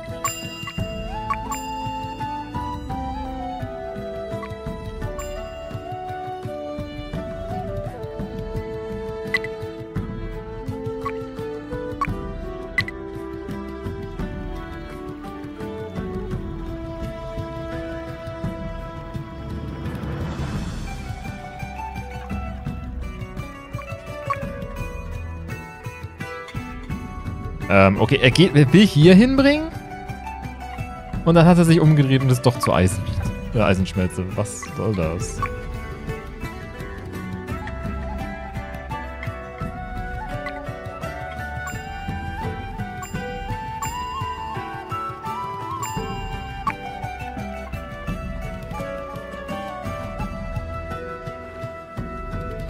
Okay, er geht, er will hier hinbringen. Und dann hat er sich umgedreht und ist doch zu Eisen, äh, Eisenschmelze. Was soll das?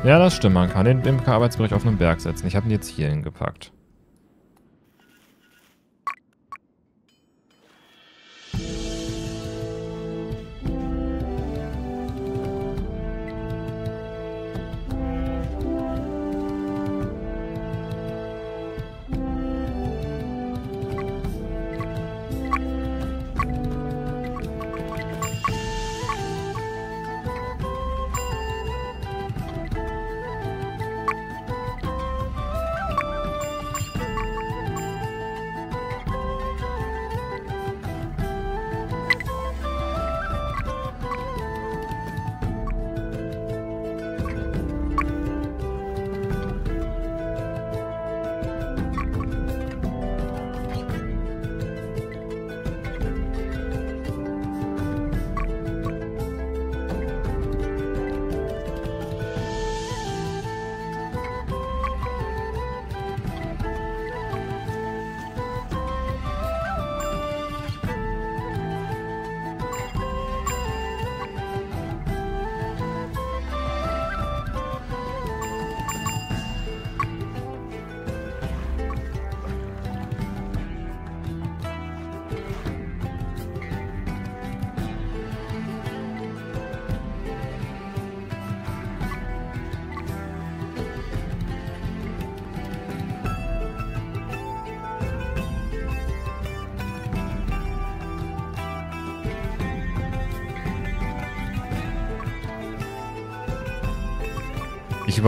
Ja, das stimmt. Man kann den Imker-Arbeitsbereich auf einen Berg setzen. Ich habe ihn jetzt hier hingepackt.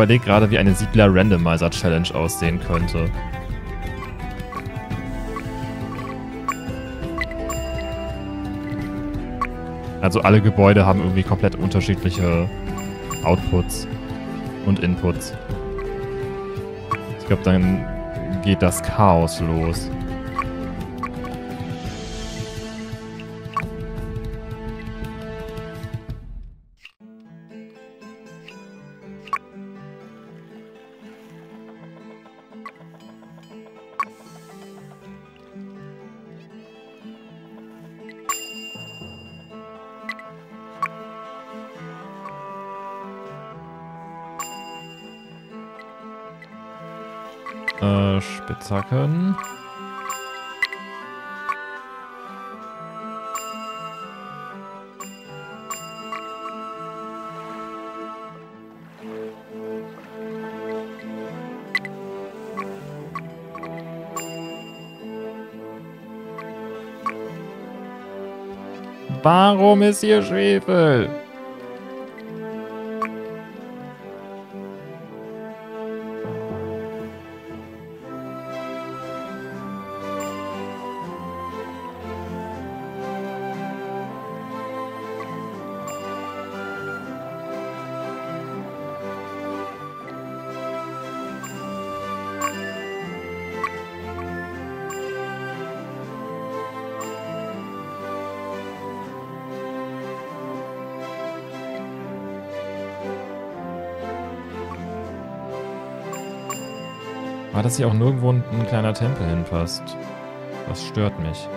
Überlege gerade, wie eine Siedler-Randomizer-Challenge aussehen könnte. Also alle Gebäude haben irgendwie komplett unterschiedliche Outputs und Inputs. Ich glaube, dann geht das Chaos los. Warum ist hier Schwefel? War, dass hier auch nirgendwo ein, ein kleiner Tempel hinpasst. Das stört mich.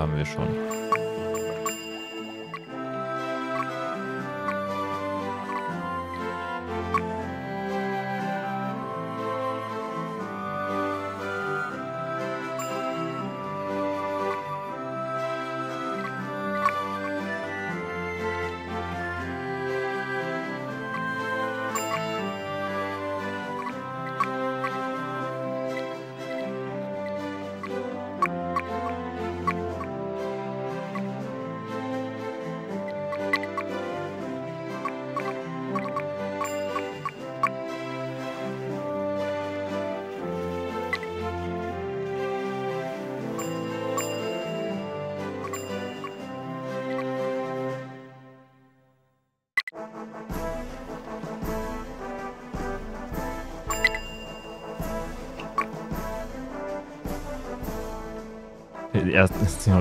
Haben wir schon.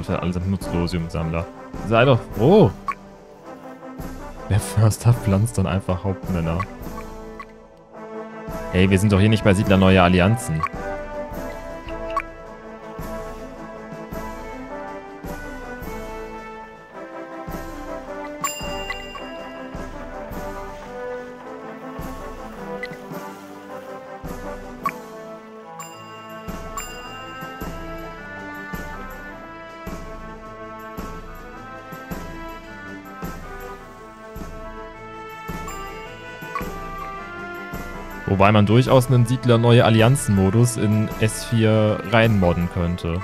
Erstens sind heute alle Nutzlosium-Sammler. Sei doch froh. Der Förster pflanzt dann einfach Hauptmänner. Hey, wir sind doch hier nicht bei Siedler Neue Allianzen. Wobei man durchaus einen Siedler Neue Allianzen-Modus in S4 reinmodden könnte.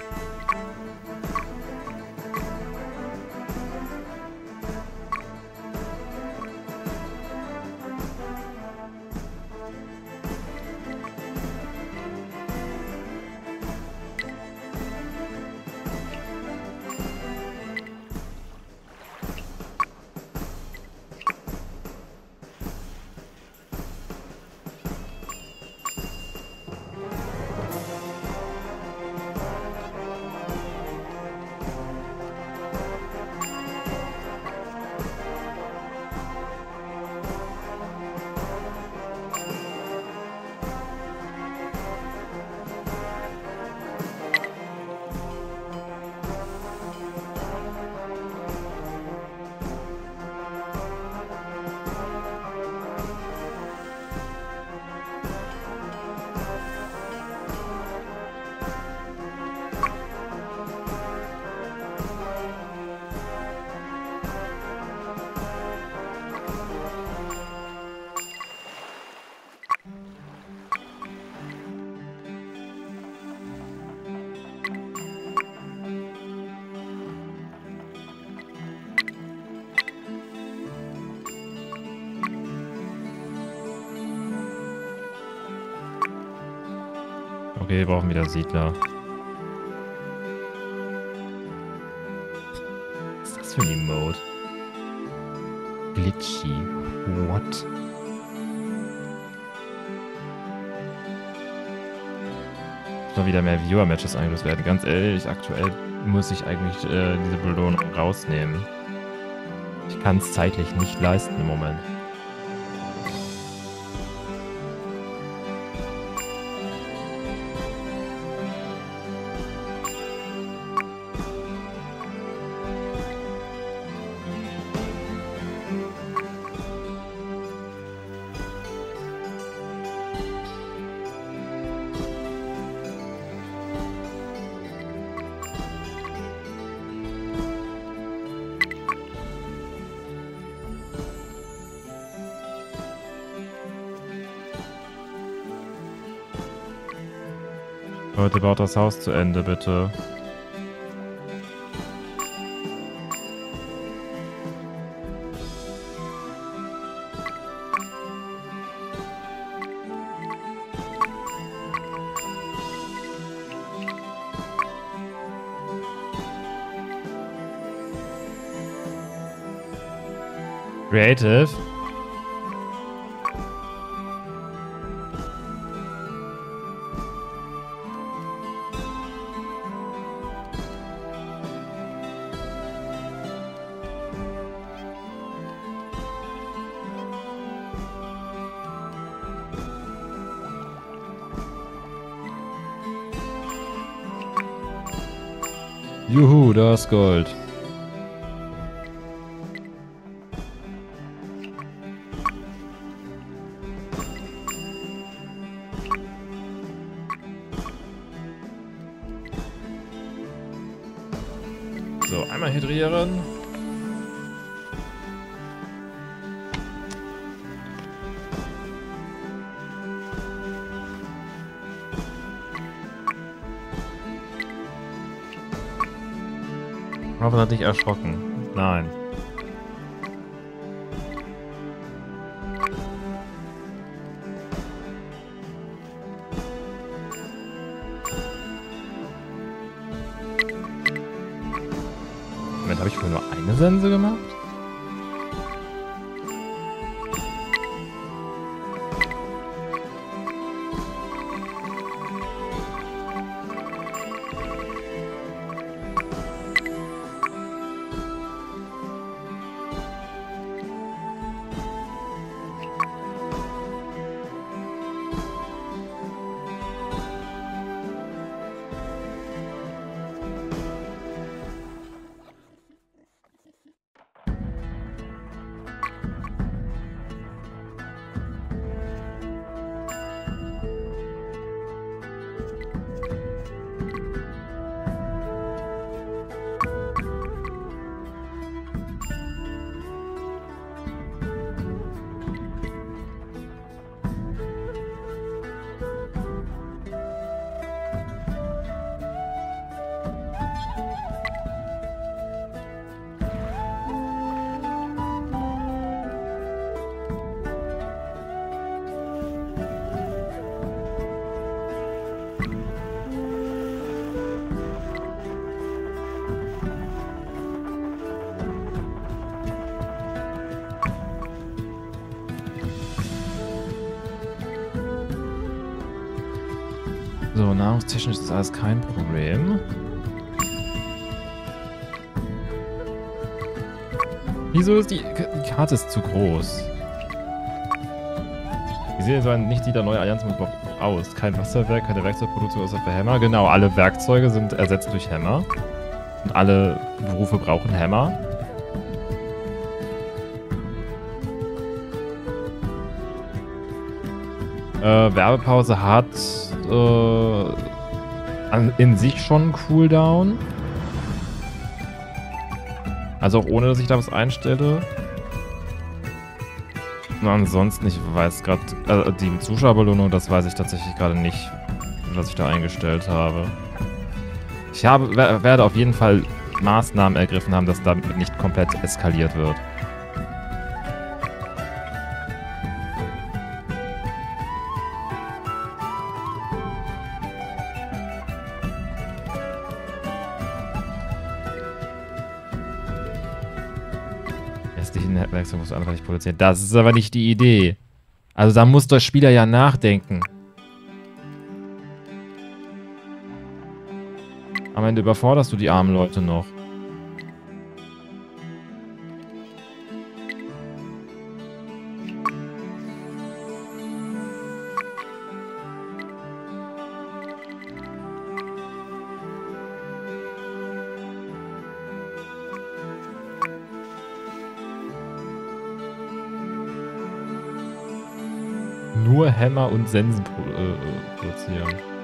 Okay, wir brauchen wieder Siedler. Was ist das für ein Emote? Glitchy. What? Mal wieder mehr Viewer-Matches eingelöst werden. Ganz ehrlich, aktuell muss ich eigentlich äh, diese Belohnung rausnehmen. Ich kann es zeitlich nicht leisten im Moment. Leute, baut das Haus zu Ende, bitte. Creative. Gold. Dich erschrocken. Nein. Moment, habe ich wohl nur eine Sense gemacht? Nahrungstechnisch ist kein Problem. Wieso ist die, die Karte ist zu groß? Ich sehe so ein nicht die der neue Allianz mit Bob aus. Kein Wasserwerk, keine Werkzeugproduktion außer für Hämmer. Genau, alle Werkzeuge sind ersetzt durch Hämmer. Und alle Berufe brauchen Hämmer. Äh, Werbepause hat äh, an, in sich schon einen Cooldown. Also auch ohne, dass ich da was einstelle. Und ansonsten, ich weiß gerade, äh, die Zuschauerbelohnung, das weiß ich tatsächlich gerade nicht, was ich da eingestellt habe. Ich habe, werde auf jeden Fall Maßnahmen ergriffen haben, dass damit nicht komplett eskaliert wird. Muss anderweitig produzieren. Das ist aber nicht die Idee. Also da muss der Spieler ja nachdenken. Am Ende überforderst du die armen Leute noch. Und Sensen produ äh, produzieren.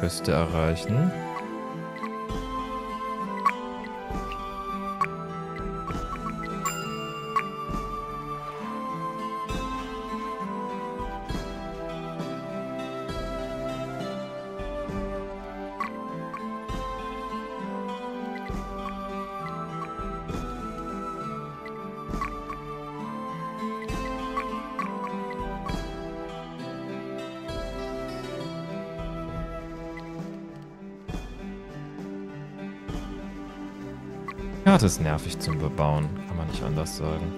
Küste erreichen. Karte ist nervig zum Bebauen, kann man nicht anders sagen.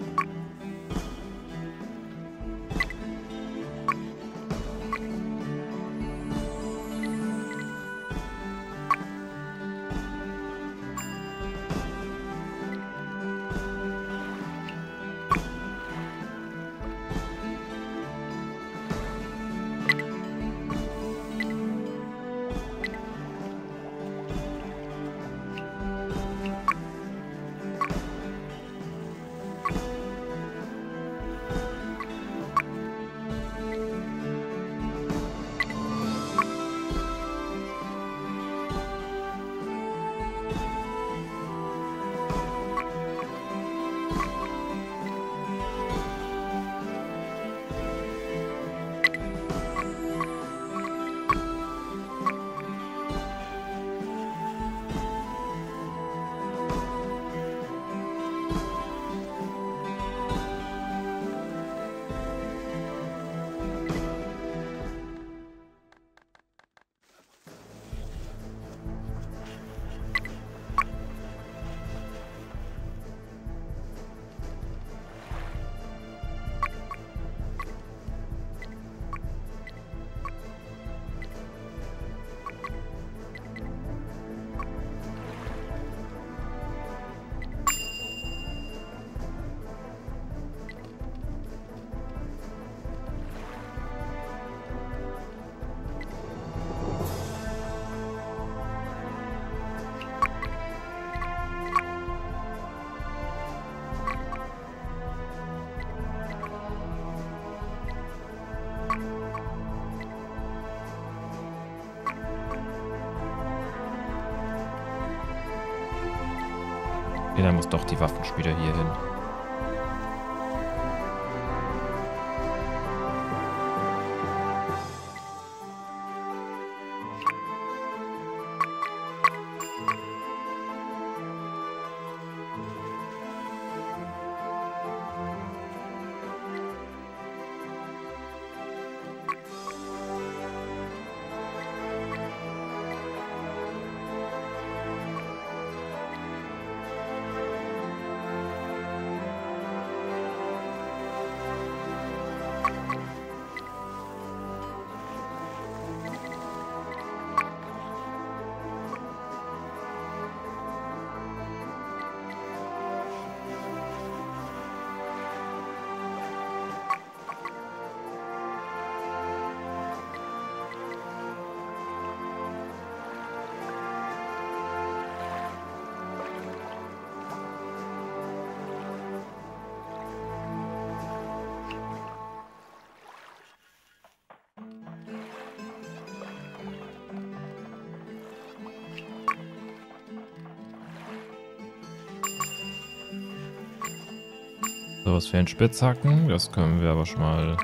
So, was fehlen Spitzhacken? Das können wir aber schon mal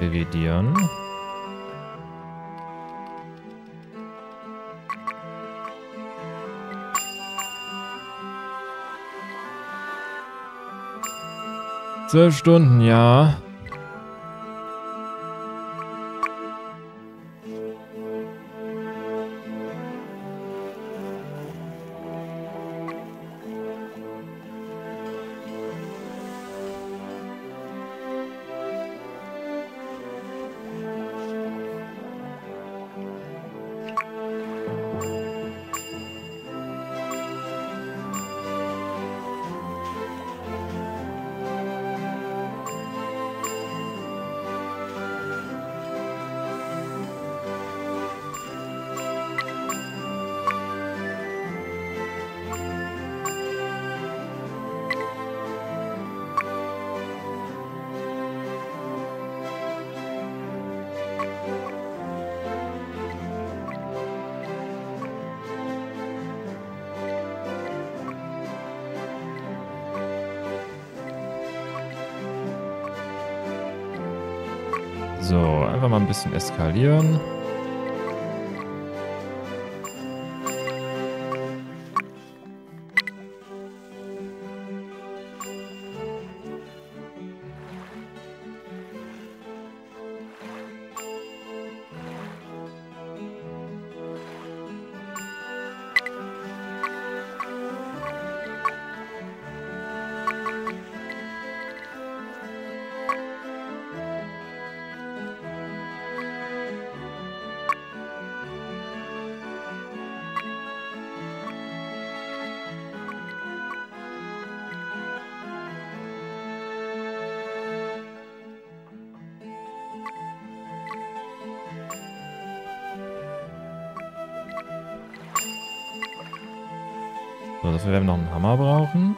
revidieren. Zwölf Stunden, ja. Bisschen eskalieren. Hammer brauchen.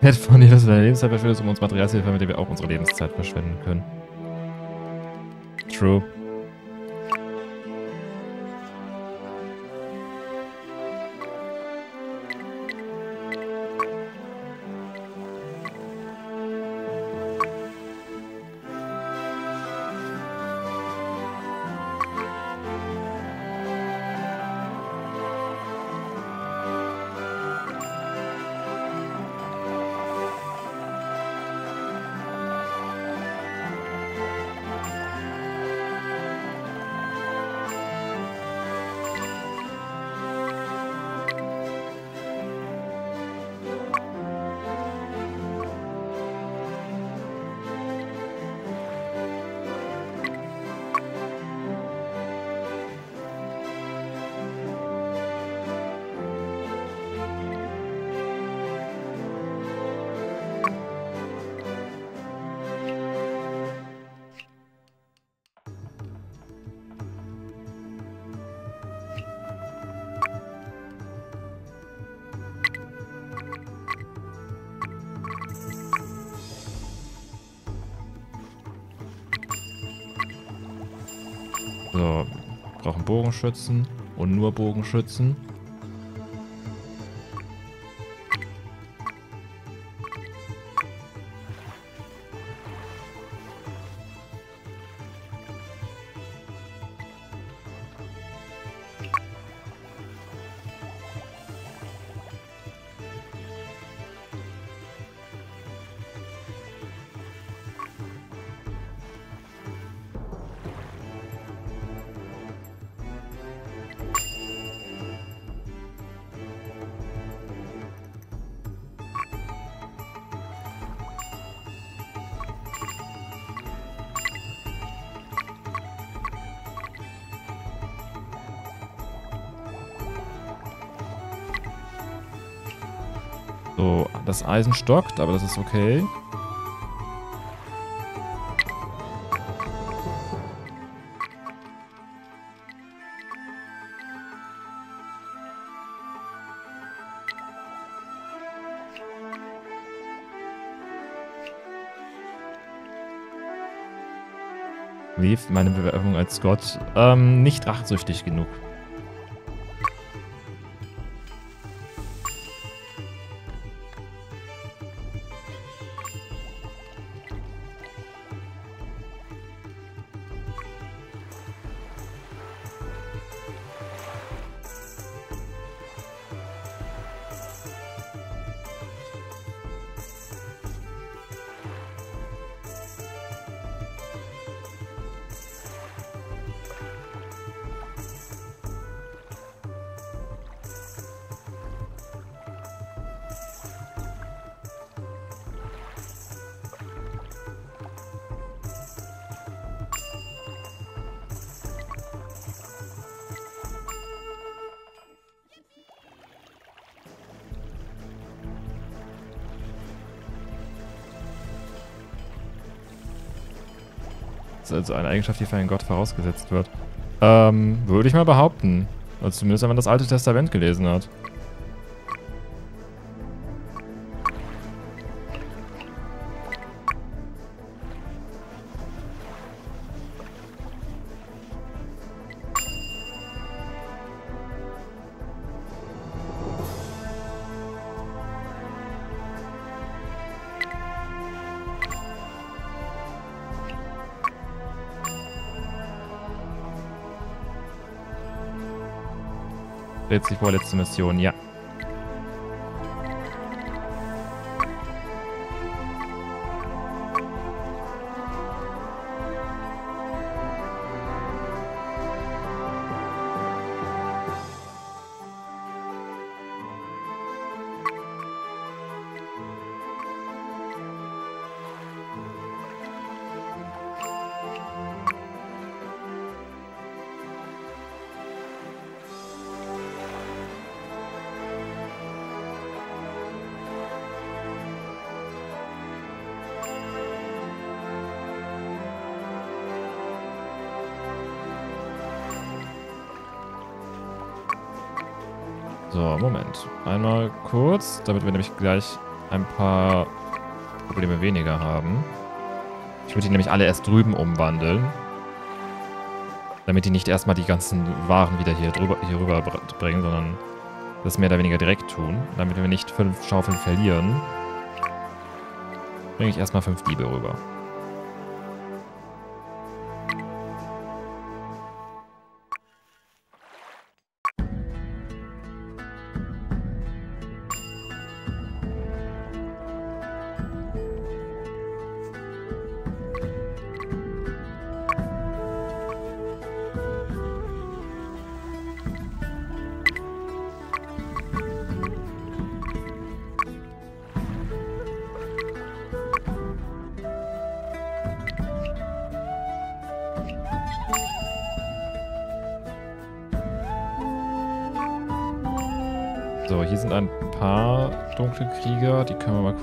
Hätte von dir, dass du deine Lebenszeit verschwendest, um uns Material zu liefern, mit dem wir auch unsere Lebenszeit verschwenden können. True. Bogenschützen und nur Bogenschützen. Eisen stockt, aber das ist okay. Lief meine Bewerbung als Gott ähm, nicht rachsüchtig genug. Also eine Eigenschaft, die für einen Gott vorausgesetzt wird. Ähm, würde ich mal behaupten. Also zumindest, wenn man das Alte Testament gelesen hat. Jetzt die vorletzte Mission, ja. Damit wir nämlich gleich ein paar Probleme weniger haben. Ich würde die nämlich alle erst drüben umwandeln. Damit die nicht erstmal die ganzen Waren wieder hier, drüber, hier rüber bringen, sondern das mehr oder weniger direkt tun. Damit wir nicht fünf Schaufeln verlieren, bringe ich erstmal fünf Diebe rüber.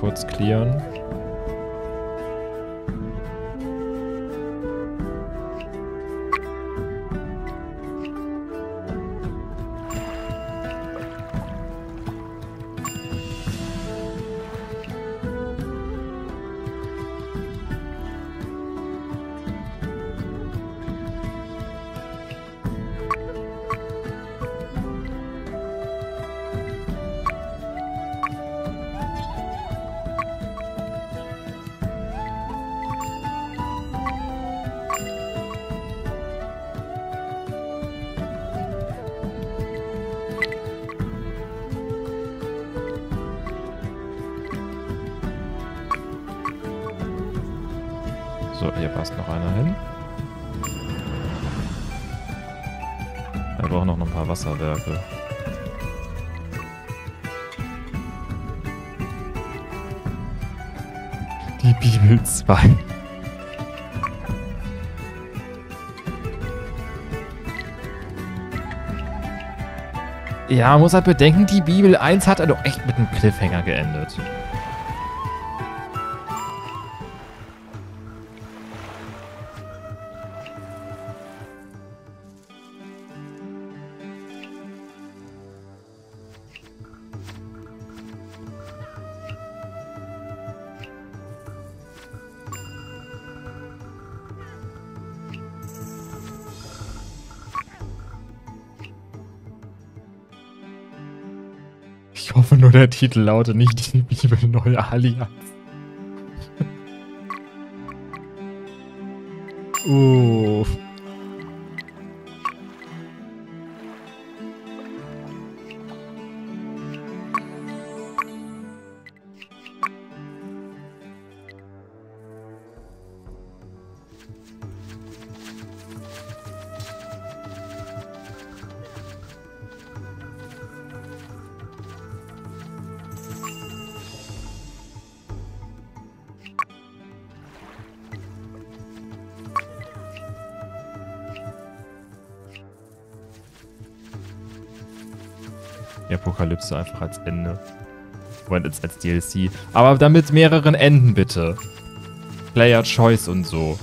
Kurz klären. Ja, muss halt bedenken, die Bibel 1 hat er doch echt mit einem Cliffhanger geendet. Titel lautet nicht <laughs> die Bibel Neue Allianz. Uff. <laughs> Apokalypse einfach als Ende. Oder als, als DLC. Aber dann mit mehreren Enden bitte. Player Choice und so.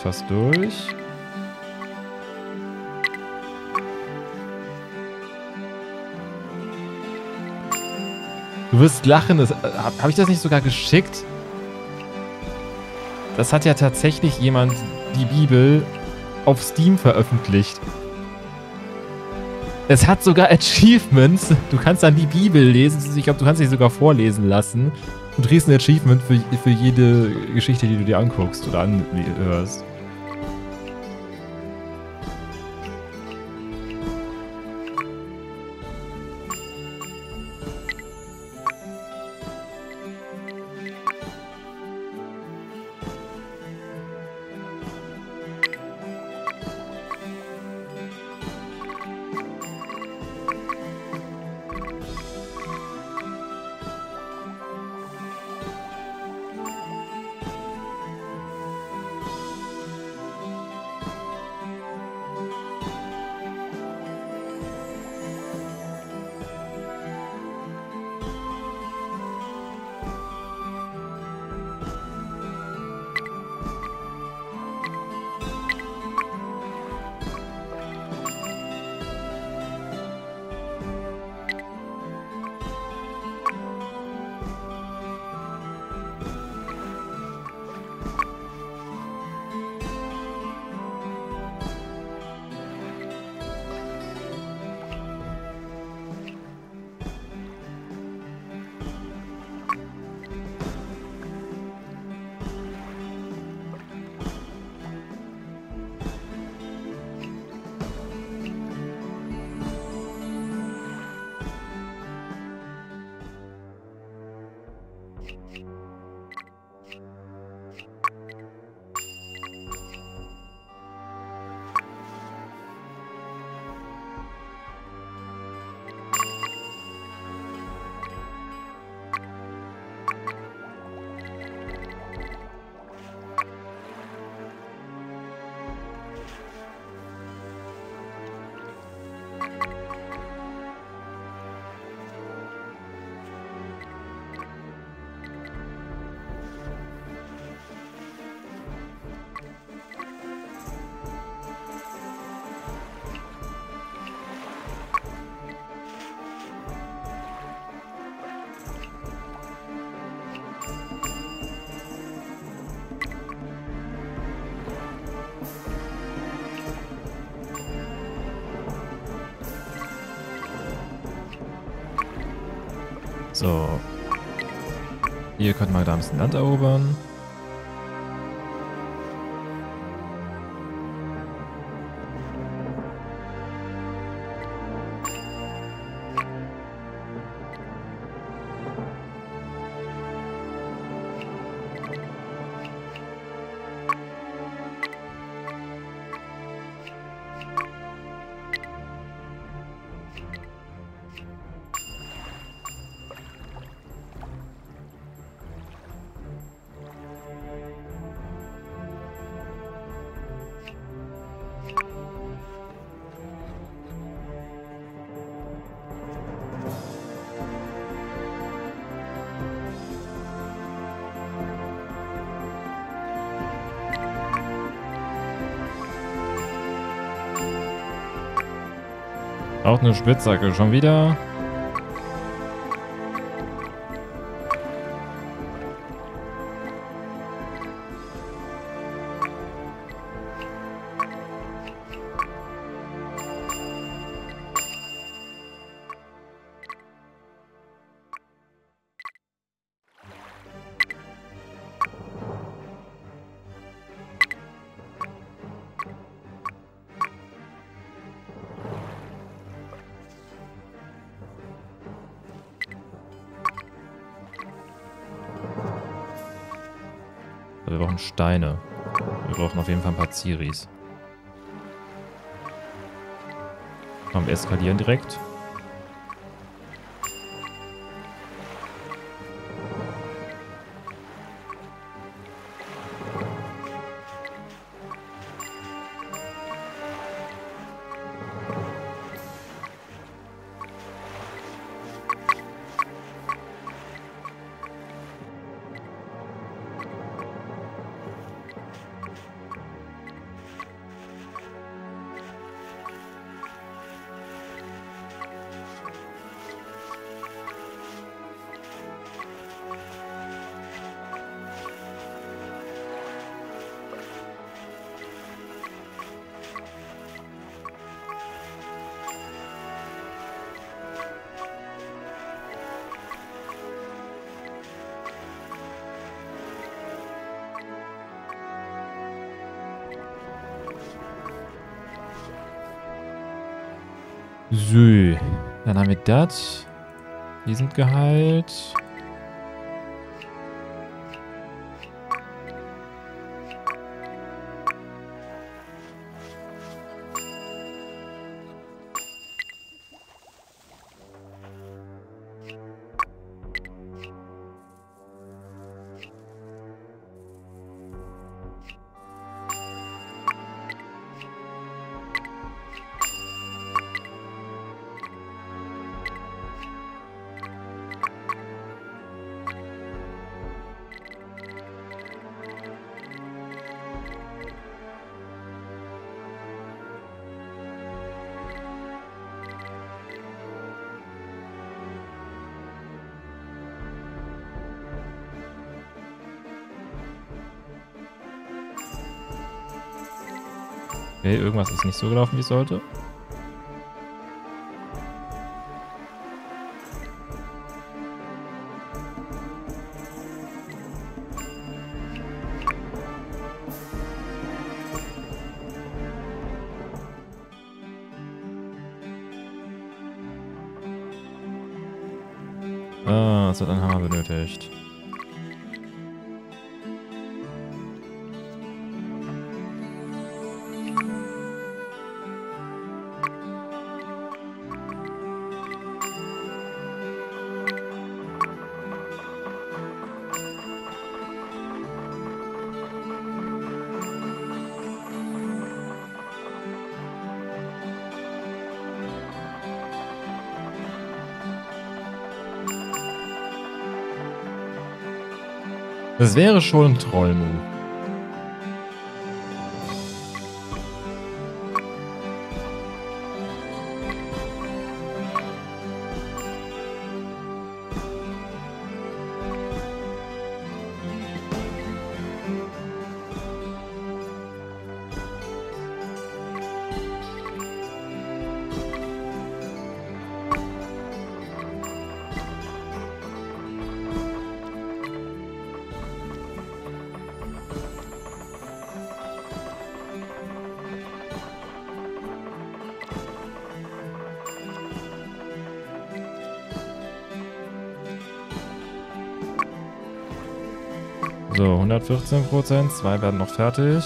Ist fast durch. Du wirst lachen. Habe hab ich das nicht sogar geschickt? Das hat ja tatsächlich jemand die Bibel auf Steam veröffentlicht. Es hat sogar <laughs> Achievements. Du kannst dann die Bibel lesen. Ich glaube, du kannst dich sogar vorlesen lassen. Du kriegst ein Achievement für, für jede Geschichte, die du dir anguckst oder anhörst. Land erobern. Eine Spitzhacke schon wieder. Auf jeden Fall ein paar Ziris. Komm, wir eskalieren direkt. Wir das. Die sind geheilt. Irgendwas ist nicht so gelaufen, wie es sollte. Wäre schon ein Trollmove. 114 Prozent. Zwei werden noch fertig.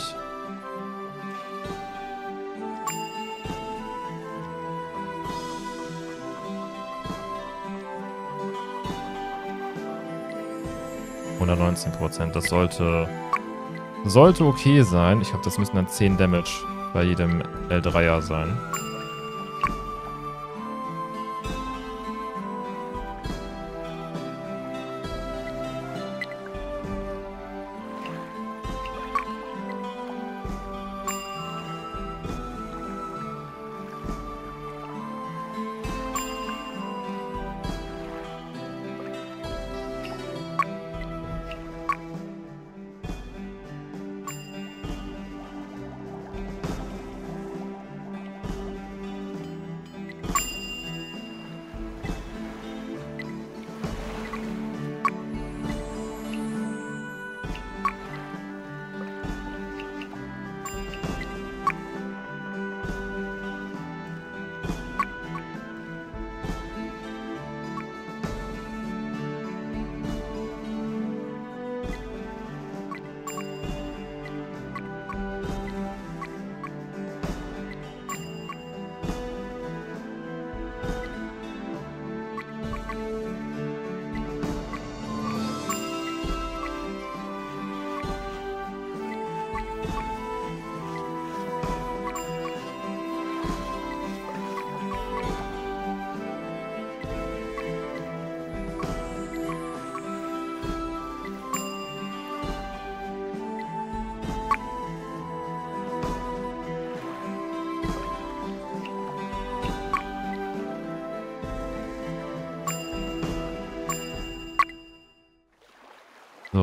Prozent. Das sollte sollte okay sein. Ich glaube, das müssen dann 10 Damage bei jedem L3er sein.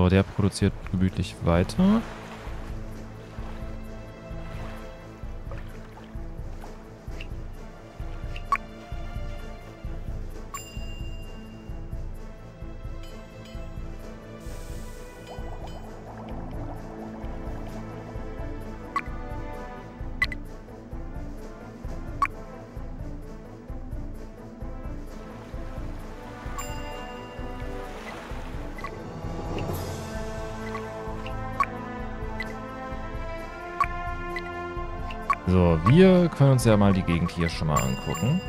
Der produziert gemütlich weiter. Wir können uns ja mal die Gegend hier schon mal angucken.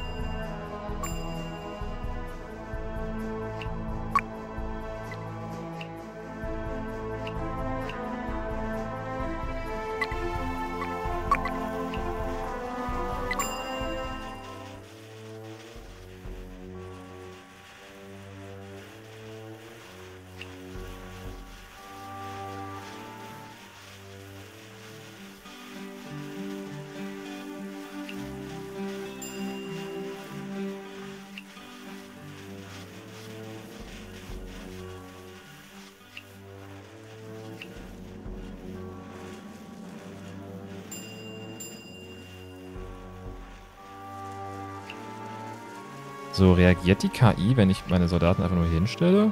So, reagiert die KI, wenn ich meine Soldaten einfach nur hinstelle?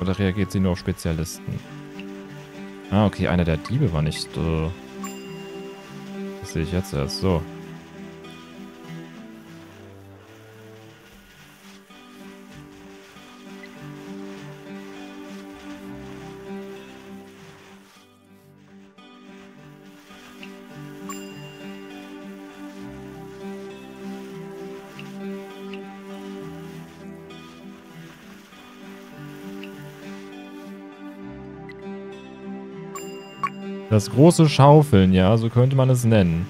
Oder reagiert sie nur auf Spezialisten? Ah, okay, einer der Diebe war nicht... Äh das sehe ich jetzt erst. So. Das große Schaufeln, ja, so könnte man es nennen.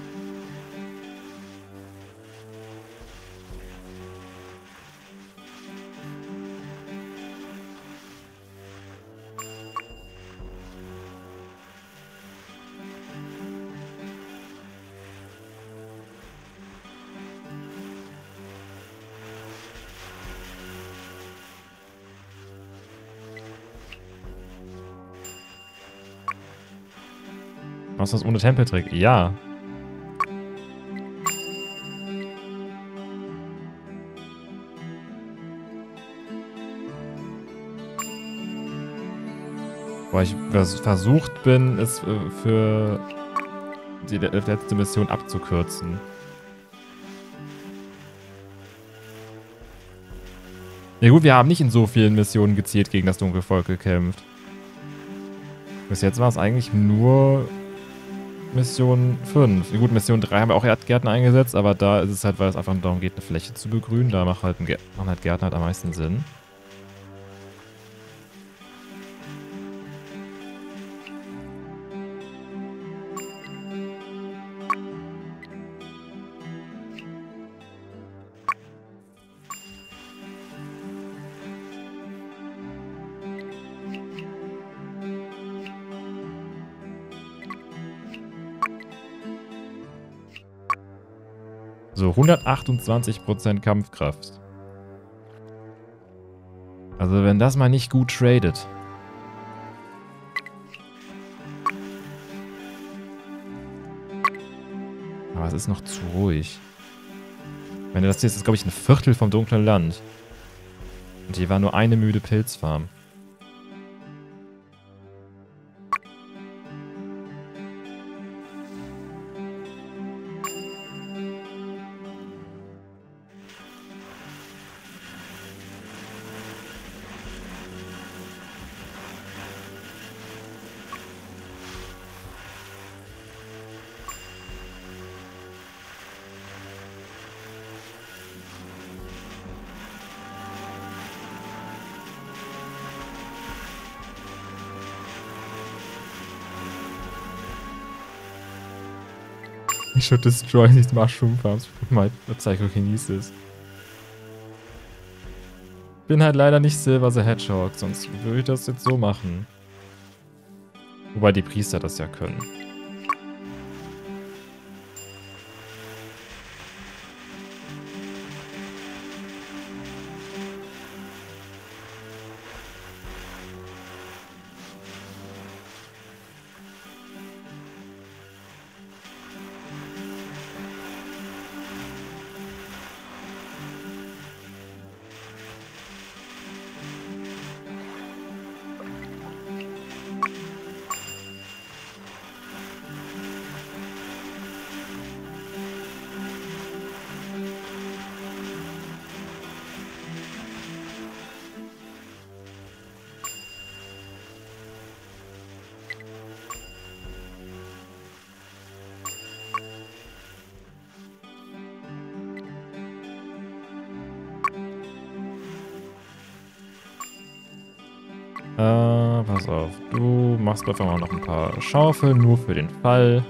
Was ist das ohne Tempeltrick? Ja. Weil ich versucht bin, es äh, für die letzte Mission abzukürzen. Ja gut, wir haben nicht in so vielen Missionen gezielt gegen das dunkle Volk gekämpft. Bis jetzt war es eigentlich nur Mission 5. Gut, Mission 3 haben wir auch Erdgärten eingesetzt, aber da ist es halt, weil es einfach darum geht, eine Fläche zu begrünen. Da macht halt, machen halt Gärten halt am meisten Sinn. 128% Kampfkraft. Also wenn das mal nicht gut tradet. Aber es ist noch zu ruhig. Wenn du das siehst, ist glaube ich ein Viertel vom dunklen Land. Und hier war nur eine müde Pilzfarm. Should destroy these mushroom farms my Psychokinesis. Bin halt leider nicht Silver the Hedgehog, sonst würde ich das jetzt so machen. Wobei die Priester das ja können. Machst einfach mal noch ein paar Schaufeln, nur für den Fall.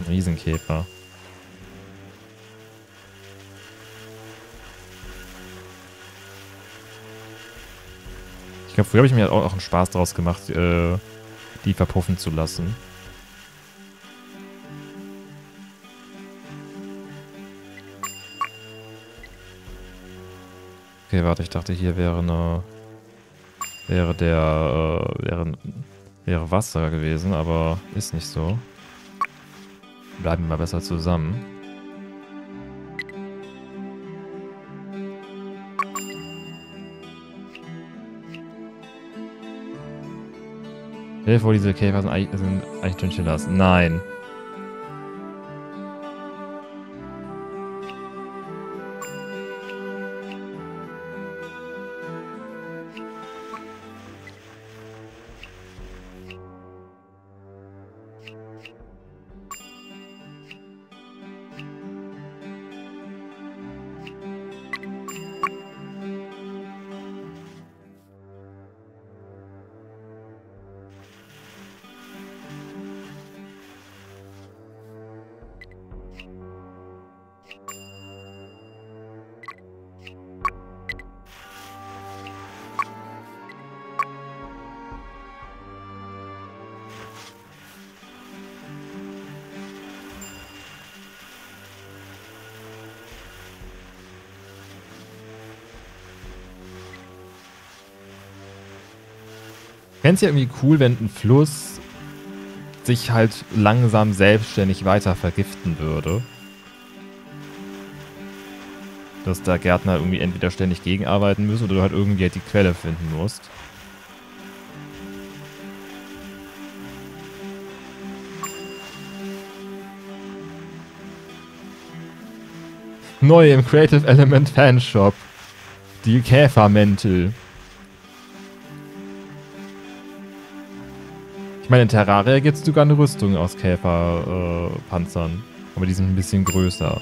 Die ganzen Riesenkäfer. Ich glaube, früher habe ich mir auch einen Spaß daraus gemacht, äh, die verpuffen zu lassen. Okay, warte, ich dachte, hier wäre eine... Wäre der... Äh, wäre, wäre Wasser gewesen, aber ist nicht so. Bleiben wir besser zusammen. Stell dir vor, diese Käfer sind eigentlich, sind eigentlich Chinchillas. Nein. Fände es ja irgendwie cool, wenn ein Fluss sich halt langsam selbstständig weiter vergiften würde. Dass der Gärtner irgendwie entweder ständig gegenarbeiten muss oder du halt irgendwie halt die Quelle finden musst. Neu im Creative Element Fanshop. Die Käfermäntel. Meine, in Terraria gibt es sogar eine Rüstung aus Käferpanzern. Äh, aber die sind ein bisschen größer.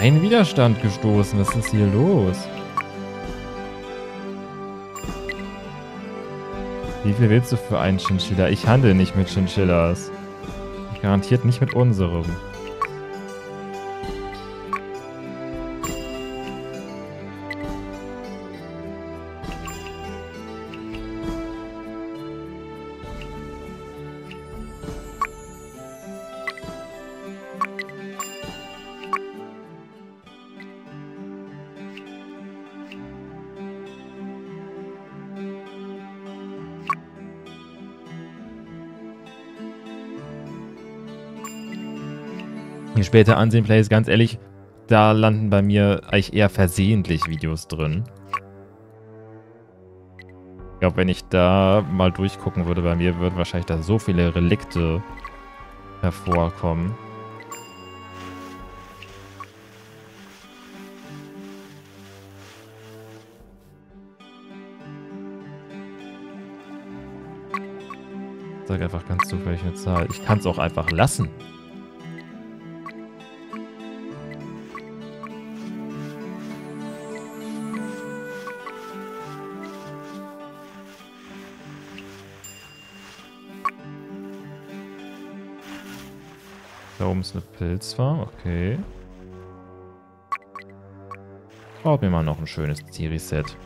Keinen Widerstand gestoßen. Was ist hier los? Wie viel willst du für einen Chinchilla? Ich handle nicht mit Chinchillas. Garantiert nicht mit unserem. Später ansehen, Plays, ganz ehrlich, da landen bei mir eigentlich eher versehentlich Videos drin. Ich glaube, wenn ich da mal durchgucken würde bei mir, würden wahrscheinlich da so viele Relikte hervorkommen. Ich sag einfach ganz zufällig eine Zahl. Ich kann es auch einfach lassen. Ist eine Pilzfarm, okay. Baut mir mal noch ein schönes Ziri-Set.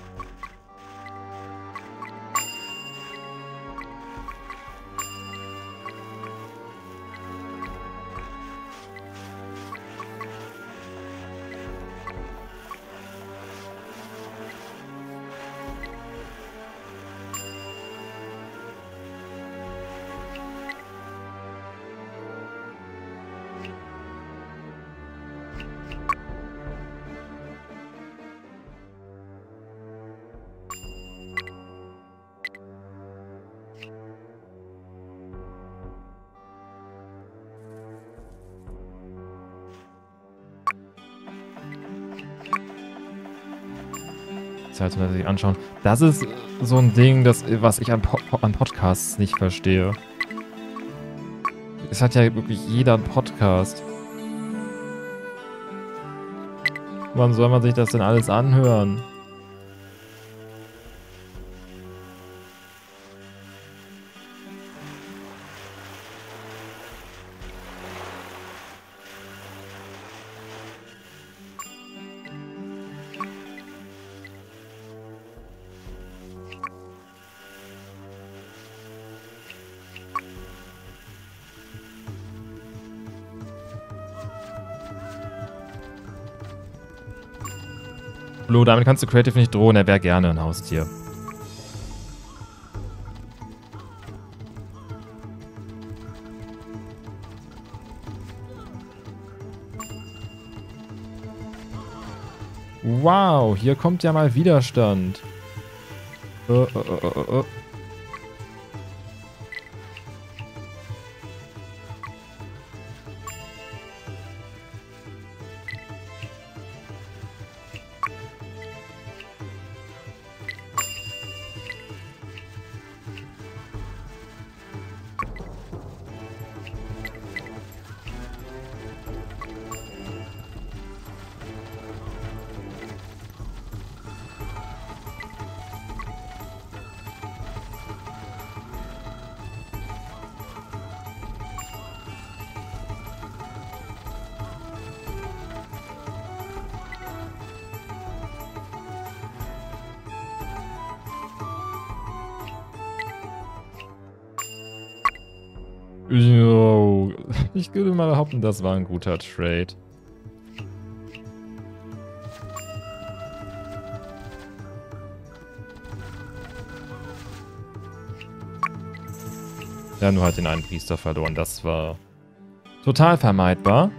Zeit sich anschauen. Das ist so ein Ding, das, was ich an, po an Podcasts nicht verstehe. Es hat ja wirklich jeder einen Podcast. Wann soll man sich das denn alles anhören? Damit kannst du Creative nicht drohen. Er wäre gerne ein Haustier. Wow, hier kommt ja mal Widerstand. Uh, uh, uh, das war ein guter Trade. Ja, nur halt den einen Priester verloren. Das war total vermeidbar.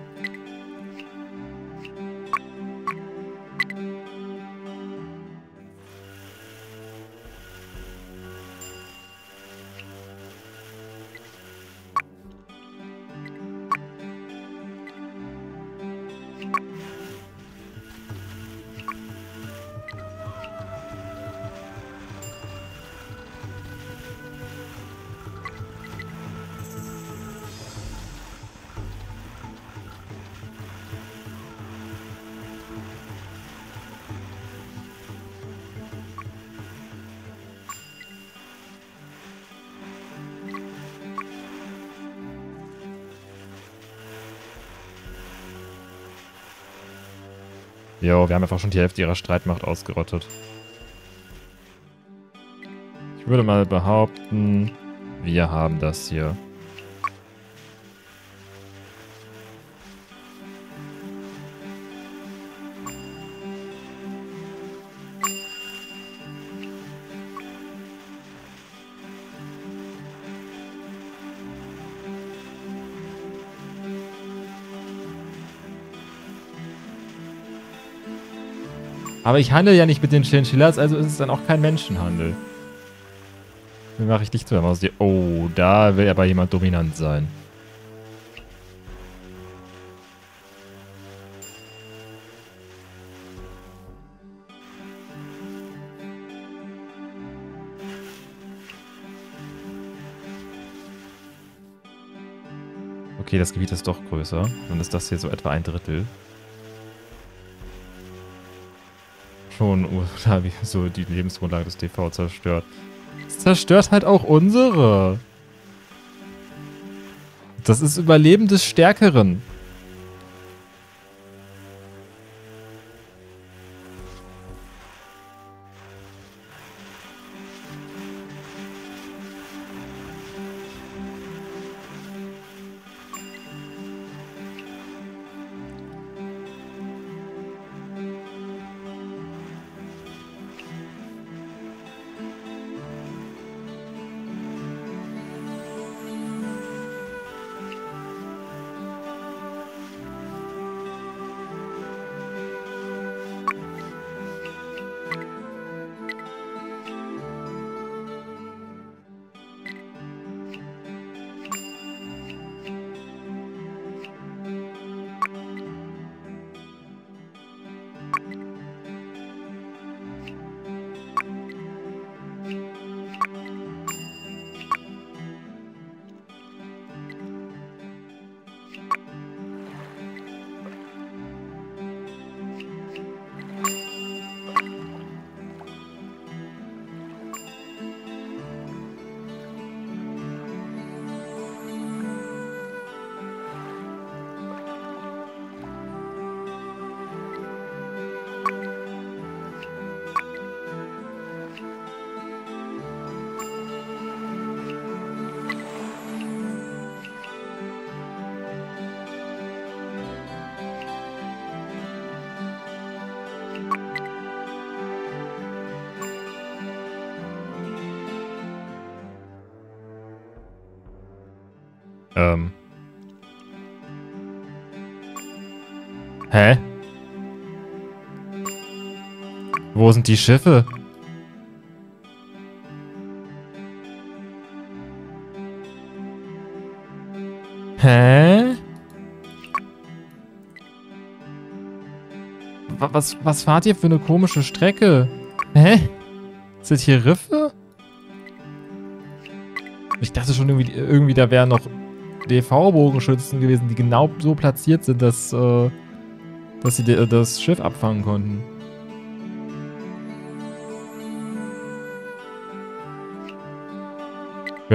Wir haben einfach schon die Hälfte ihrer Streitmacht ausgerottet. Ich würde mal behaupten, wir haben das hier. Aber ich handle ja nicht mit den Chinchillas, also ist es dann auch kein Menschenhandel. Wie mache ich dich zu einem Haustier? Oh, da will aber jemand dominant sein. Okay, das Gebiet ist doch größer. Dann ist das hier so etwa ein Drittel. Schon oder wie so die Lebensgrundlage des TV zerstört. Es zerstört halt auch unsere. Das ist Überleben des Stärkeren. Sind die Schiffe? Hä? Was, was fahrt ihr für eine komische Strecke? Hä? Sind hier Riffe? Ich dachte schon irgendwie, irgendwie da wären noch DV-Bogenschützen gewesen, die genau so platziert sind, dass, äh, dass sie das Schiff abfangen konnten.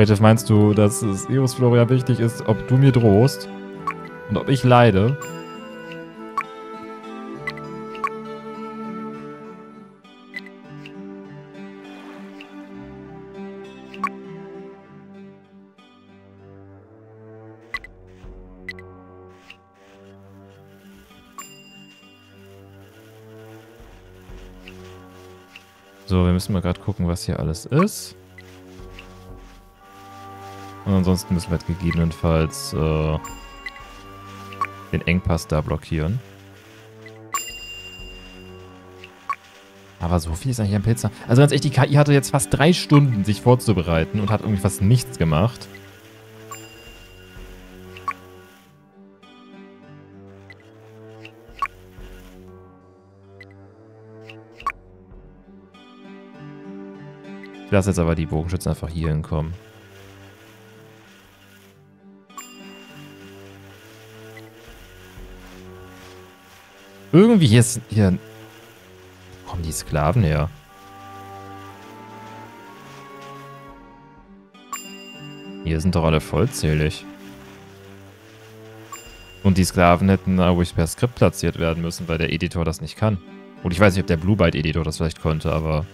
Creative, meinst du, dass es Eos Floria wichtig ist, ob du mir drohst und ob ich leide? So, wir müssen mal gerade gucken, was hier alles ist. Ansonsten müssen wir halt gegebenenfalls äh, den Engpass da blockieren. Aber so viel ist eigentlich am Pilzer. Also ganz ehrlich, die KI hatte jetzt fast drei Stunden, sich vorzubereiten und hat irgendwie fast nichts gemacht. Ich lasse jetzt aber die Bogenschützen einfach hier hinkommen. Irgendwie hier ist... Hier Wo kommen die Sklaven her? Hier sind doch alle vollzählig. Und die Sklaven hätten ruhig per Skript platziert werden müssen, weil der Editor das nicht kann. Und ich weiß nicht, ob der Blue Byte Editor das vielleicht konnte, aber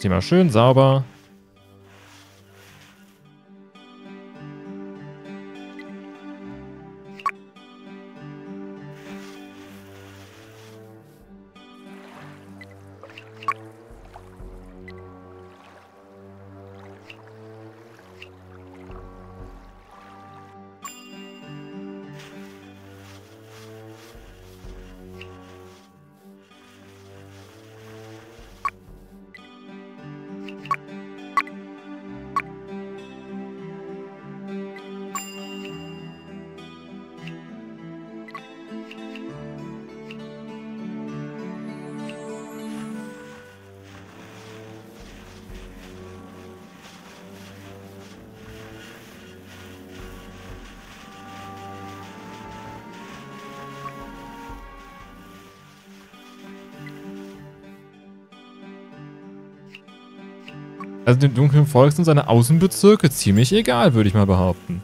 macht die mal schön sauber. Dem dunklen Volk sind seine Außenbezirke ziemlich egal, würde ich mal behaupten.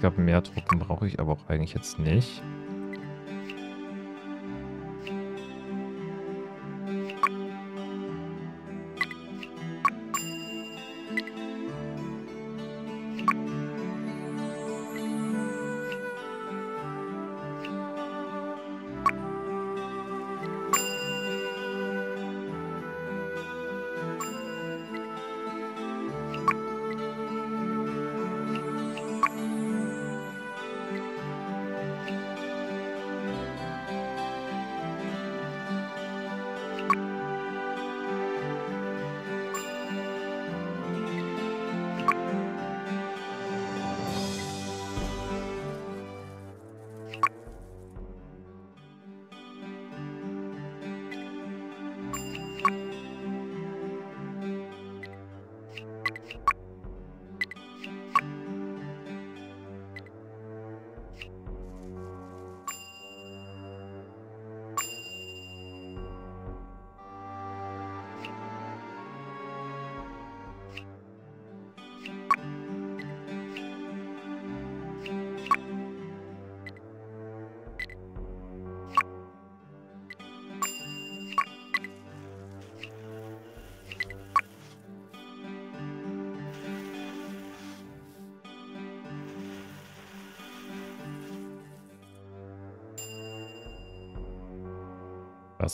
Ich glaube, mehr Truppen brauche ich aber auch eigentlich jetzt nicht.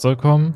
Soll kommen?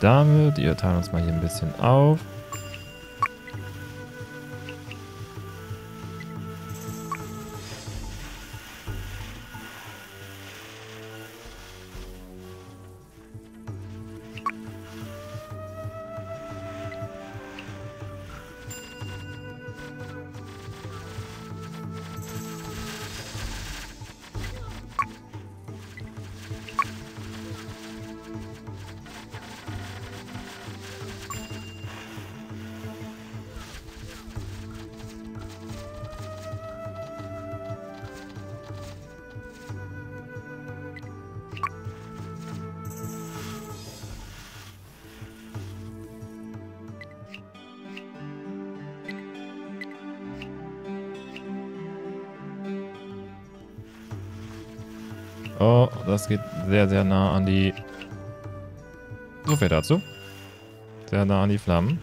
Damit. Ihr teilen uns mal hier ein bisschen auf. Sehr, sehr nah an die... So viel dazu. Sehr nah an die Flammen.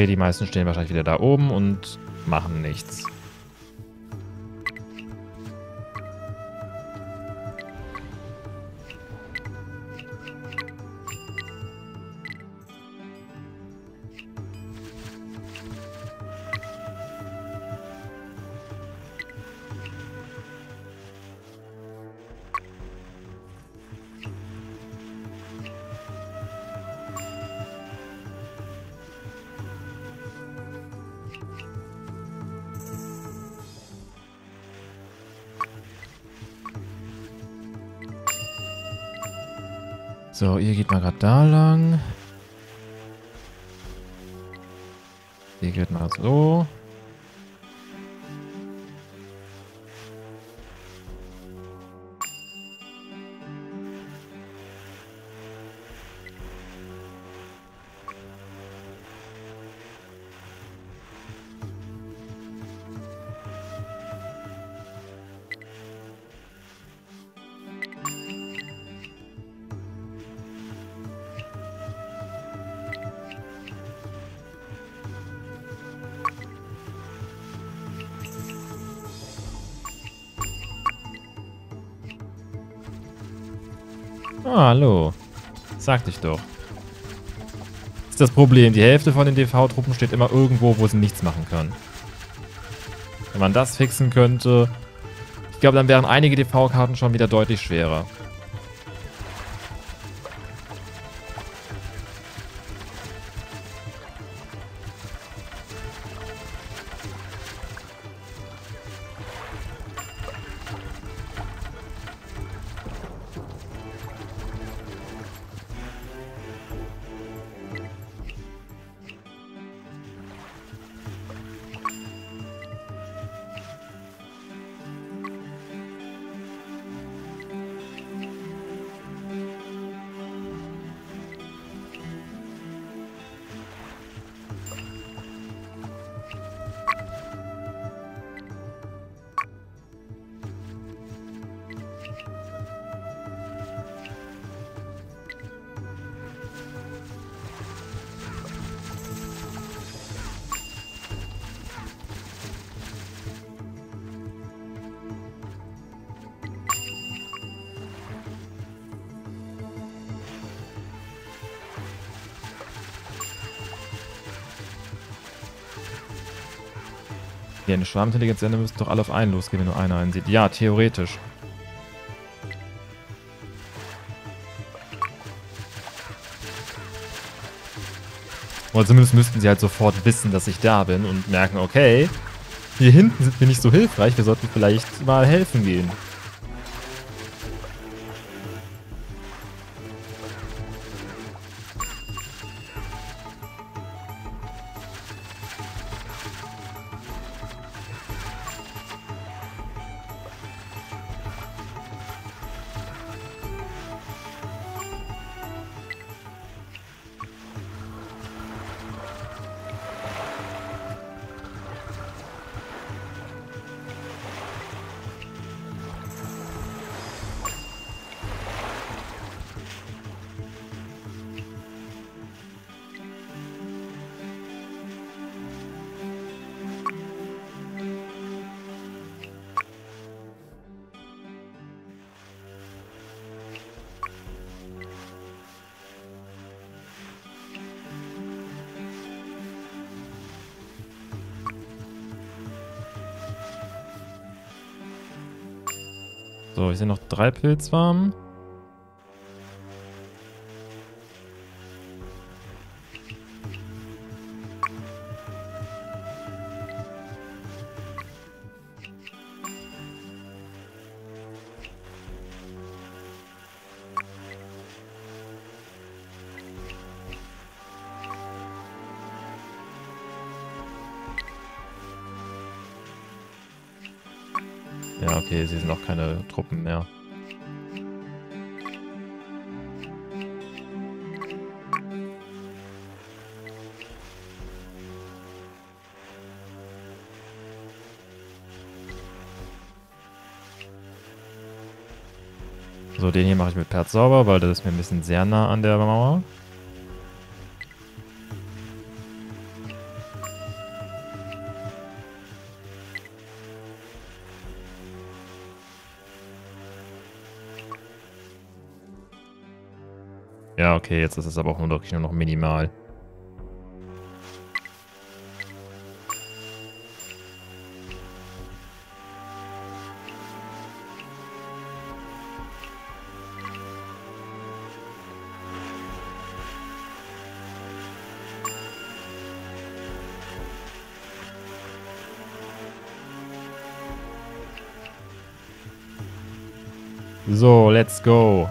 Okay, die meisten stehen wahrscheinlich wieder da oben und machen nichts. So, ihr geht mal gerade da lang. Ihr geht mal so. Sagte ich doch. Das ist das Problem. Die Hälfte von den DV-Truppen steht immer irgendwo, wo sie nichts machen können. Wenn man das fixen könnte... Ich glaube, dann wären einige DV-Karten schon wieder deutlich schwerer. Ja, eine Schwarmintelligenz Ende müssten doch alle auf einen losgehen, wenn nur einer einen sieht. Ja, theoretisch. Oder zumindest müssten sie halt sofort wissen, dass ich da bin und merken, okay, hier hinten sind wir nicht so hilfreich, wir sollten vielleicht mal helfen gehen. So, ich Sauber, weil das ist mir ein bisschen sehr nah an der Mauer. Ja, okay, jetzt ist es aber auch nur noch minimal. Let's go.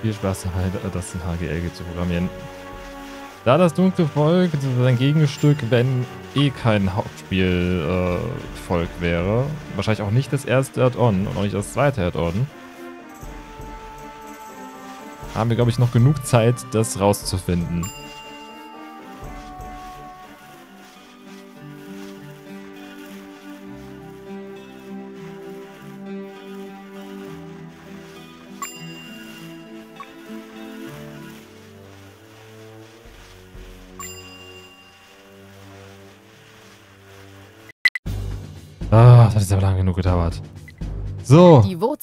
Viel Spaß halt, das in HGL zu programmieren. Da das dunkle Volk sein Gegenstück, wenn eh kein Hauptspielvolk äh, wäre, wahrscheinlich auch nicht das erste Add-on und auch nicht das zweite Add-on, haben wir, glaube ich, noch genug Zeit, das rauszufinden.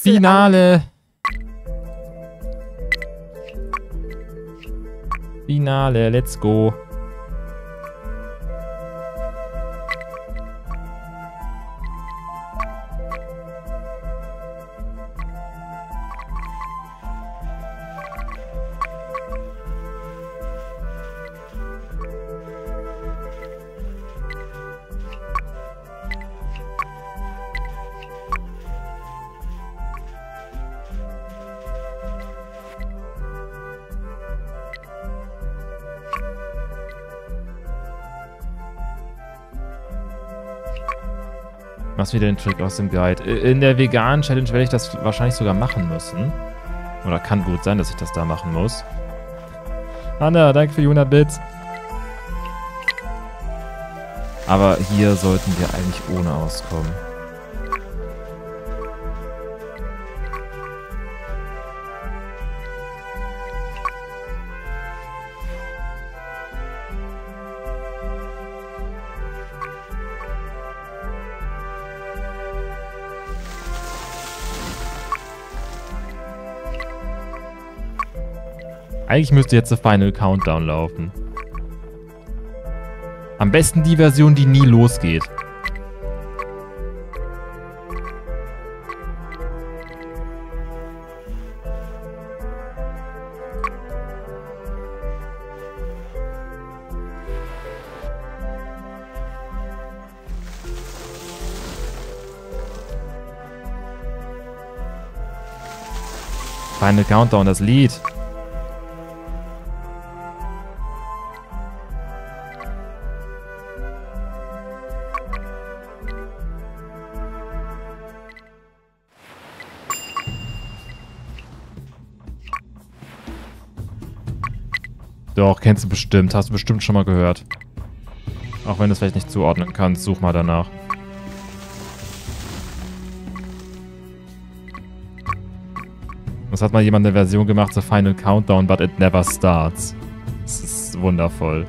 So, Finale. Finale, let's go. Wieder den Trick aus dem Guide. In der veganen Challenge werde ich das wahrscheinlich sogar machen müssen. Oder kann gut sein, dass ich das da machen muss. Anna, danke für die 100 Bits. Aber hier sollten wir eigentlich ohne auskommen. Eigentlich müsste jetzt der Final Countdown laufen. Am besten die Version, die nie losgeht. Final Countdown, das Lied. Doch, kennst du bestimmt. Hast du bestimmt schon mal gehört. Auch wenn du es vielleicht nicht zuordnen kannst, such mal danach. Es hat mal jemand eine Version gemacht, The Final Countdown, but it never starts. Das ist wundervoll.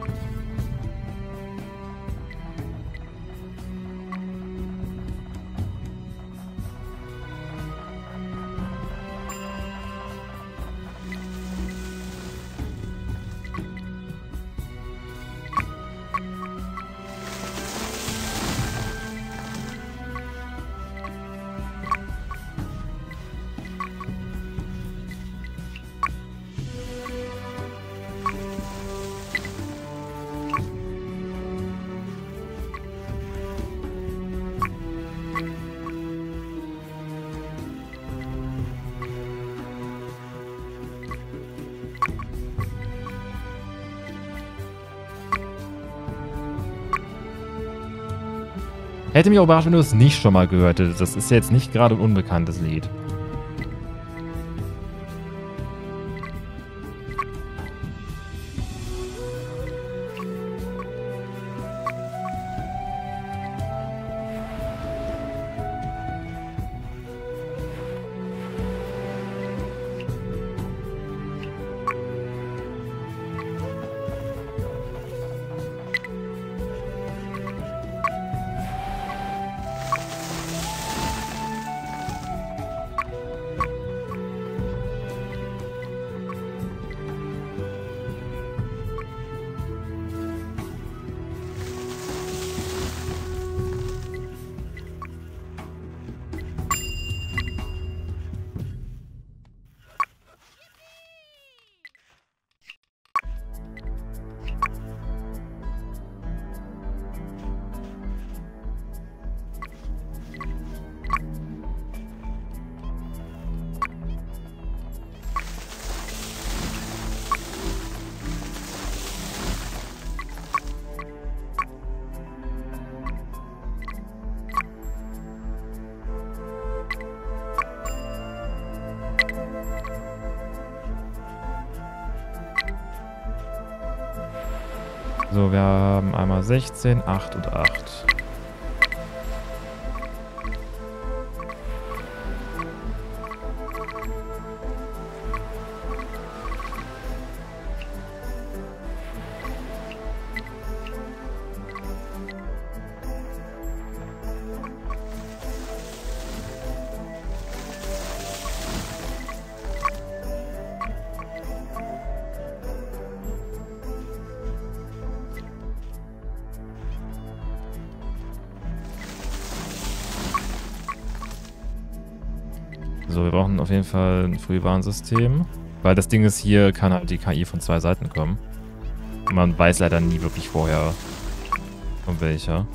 Mich überrascht, wenn du es nicht schon mal gehört hättest. Das ist ja jetzt nicht gerade ein unbekanntes Lied. 16, 8 und 8. Fall ein Frühwarnsystem. Weil das Ding ist, hier kann halt die KI von zwei Seiten kommen. Man weiß leider nie wirklich vorher, von welcher.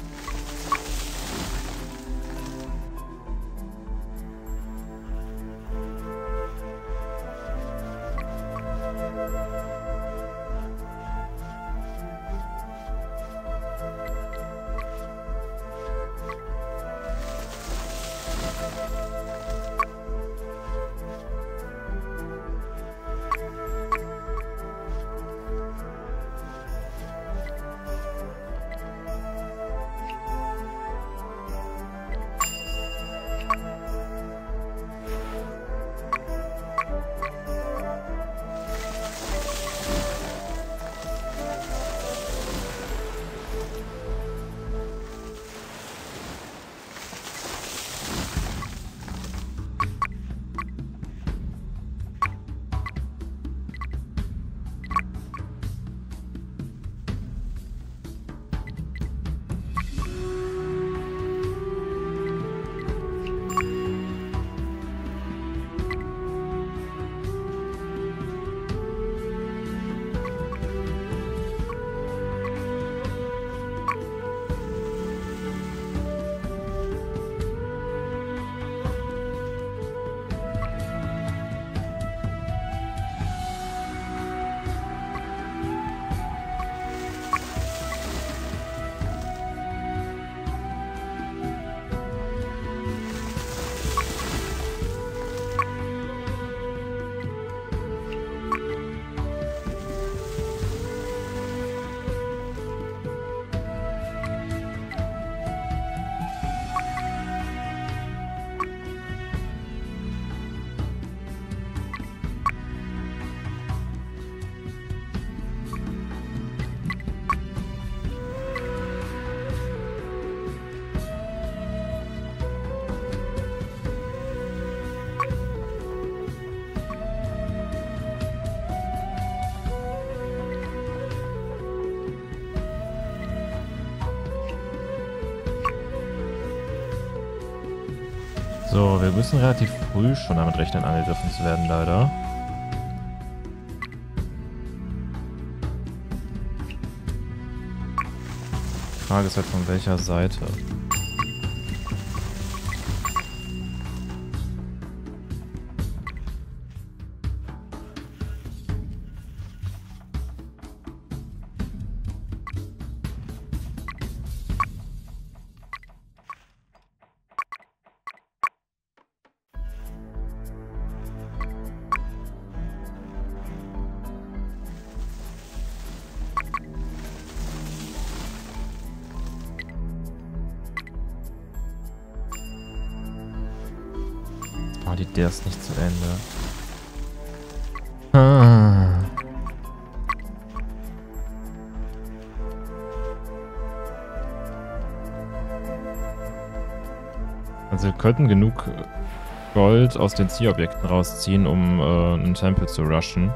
Damit rechnen, angegriffen zu werden, leider. Frage ist halt von welcher Seite. Könnten genug Gold aus den Zielobjekten rausziehen, um äh, einen Tempel zu rushen.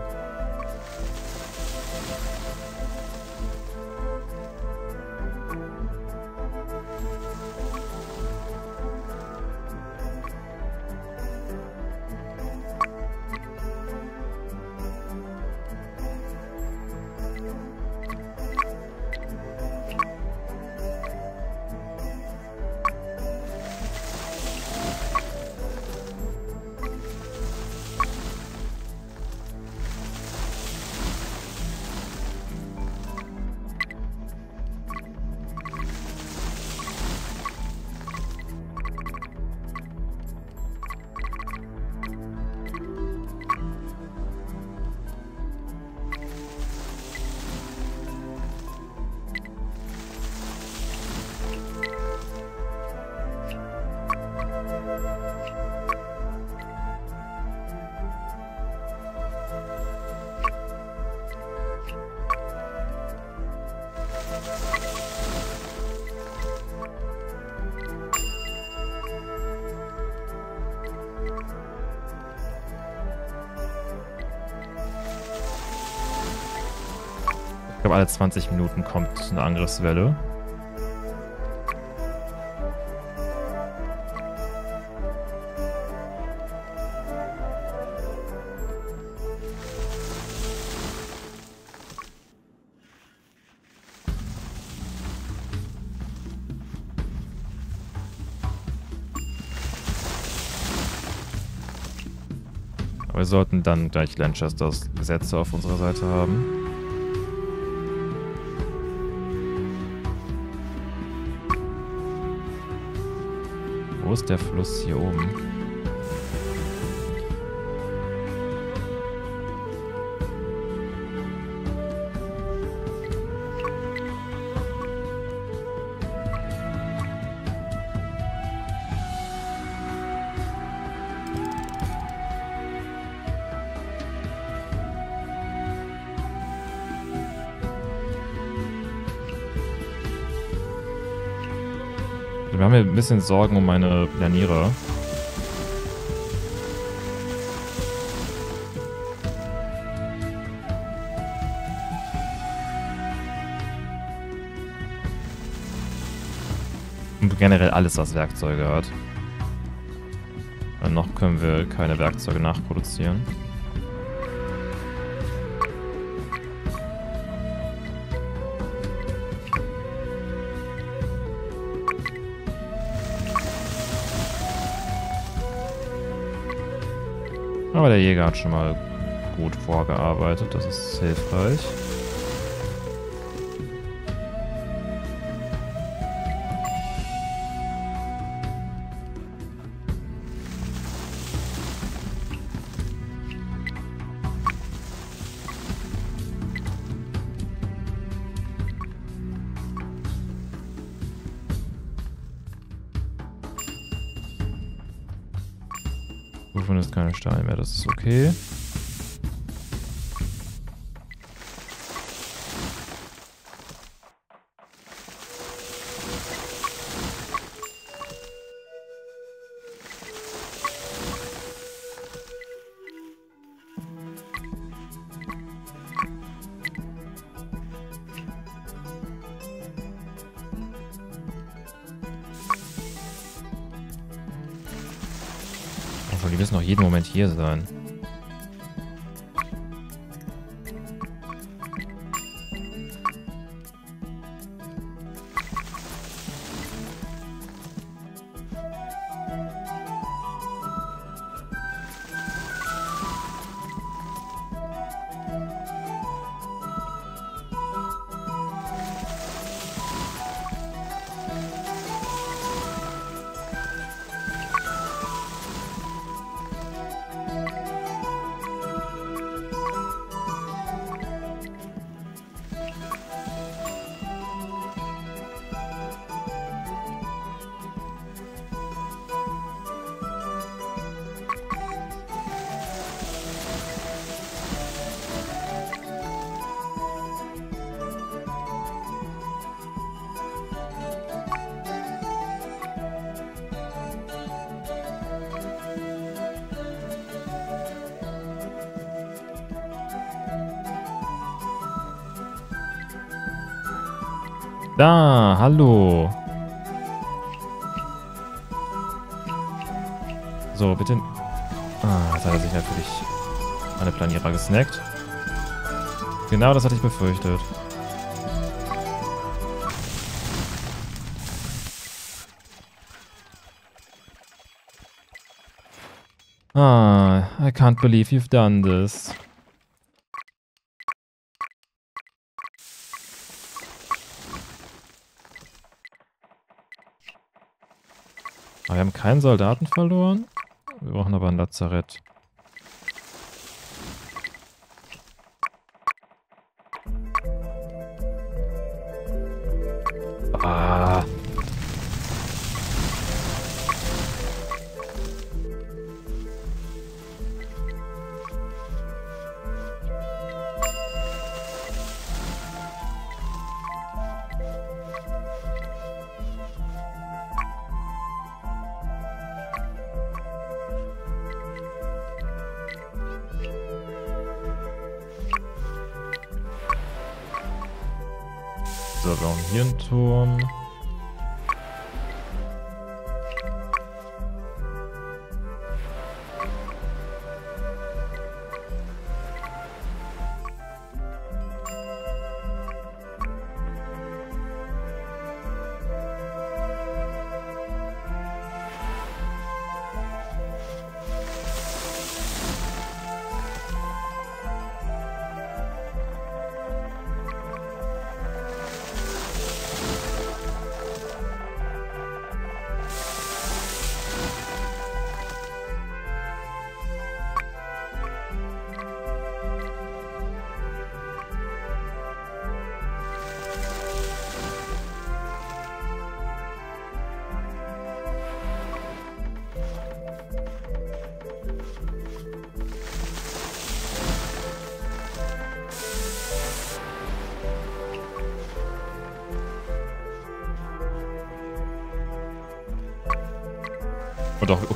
Glaube, alle 20 Minuten kommt eine Angriffswelle. Wir sollten dann gleich Lanchesters Gesetze auf unserer Seite haben. Ist der Fluss hier oben? Ein bisschen Sorgen um meine Planierer. Und generell alles, was Werkzeuge hat. Weil noch können wir keine Werkzeuge nachproduzieren. Aber der Jäger hat schon mal gut vorgearbeitet, das ist hilfreich. Okay. Obwohl, die müssen noch jeden Moment hier sein. Hallo. So, bitte. Ah, jetzt hat er sich natürlich meine Planierer gesnackt. Genau das hatte ich befürchtet. Ah, I can't believe you've done this. Aber wir haben keinen Soldaten verloren. Wir brauchen aber ein Lazarett.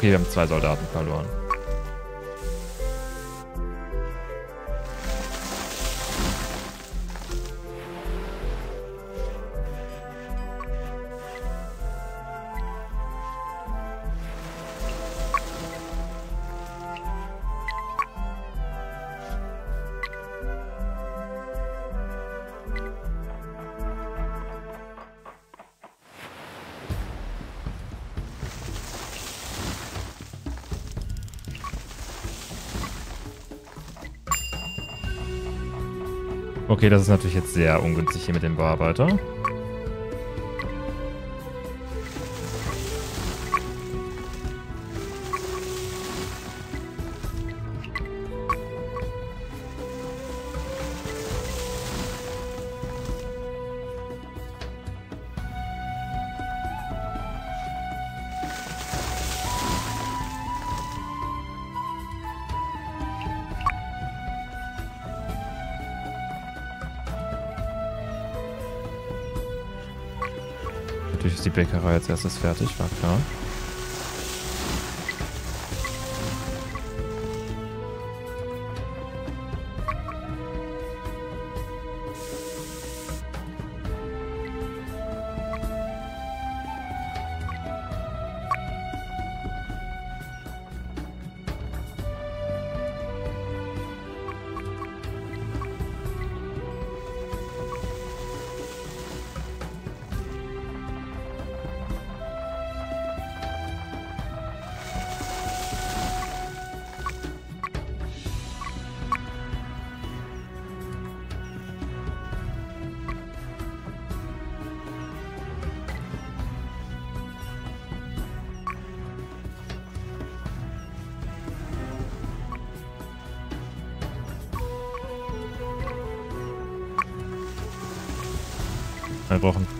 Okay, wir haben zwei Soldaten verloren. Okay, das ist natürlich jetzt sehr ungünstig hier mit dem Bearbeiter. Bäckerei als erstes fertig, war klar.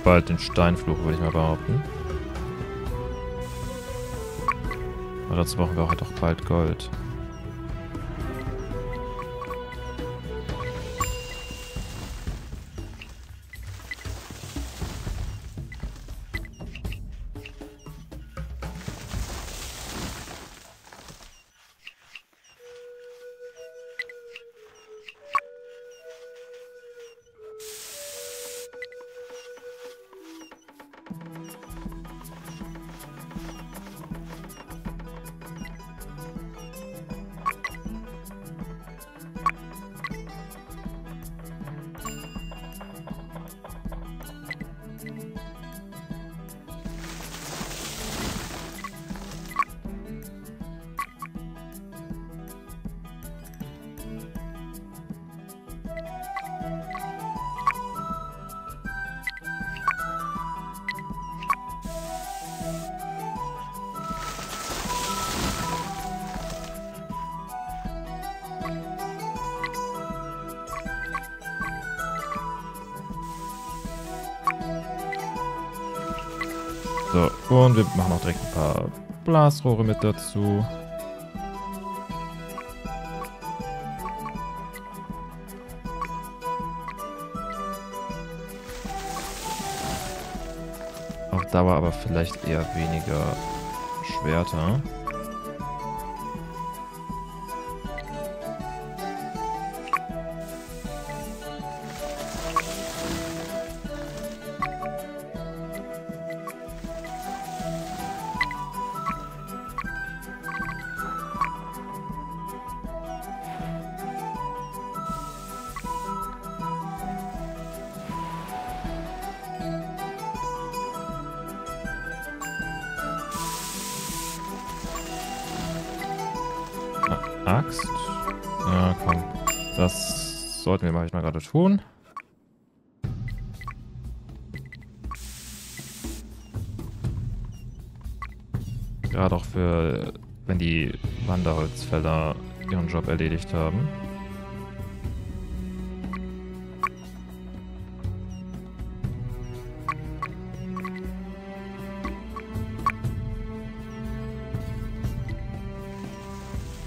Bald den Steinfluch, würde ich mal behaupten. Aber dazu brauchen wir auch halt auch bald Gold. Blasrohre mit dazu. Auf Dauer aber vielleicht eher weniger Schwerter. Tun. Gerade auch für, wenn die Wanderholzfäller ihren Job erledigt haben.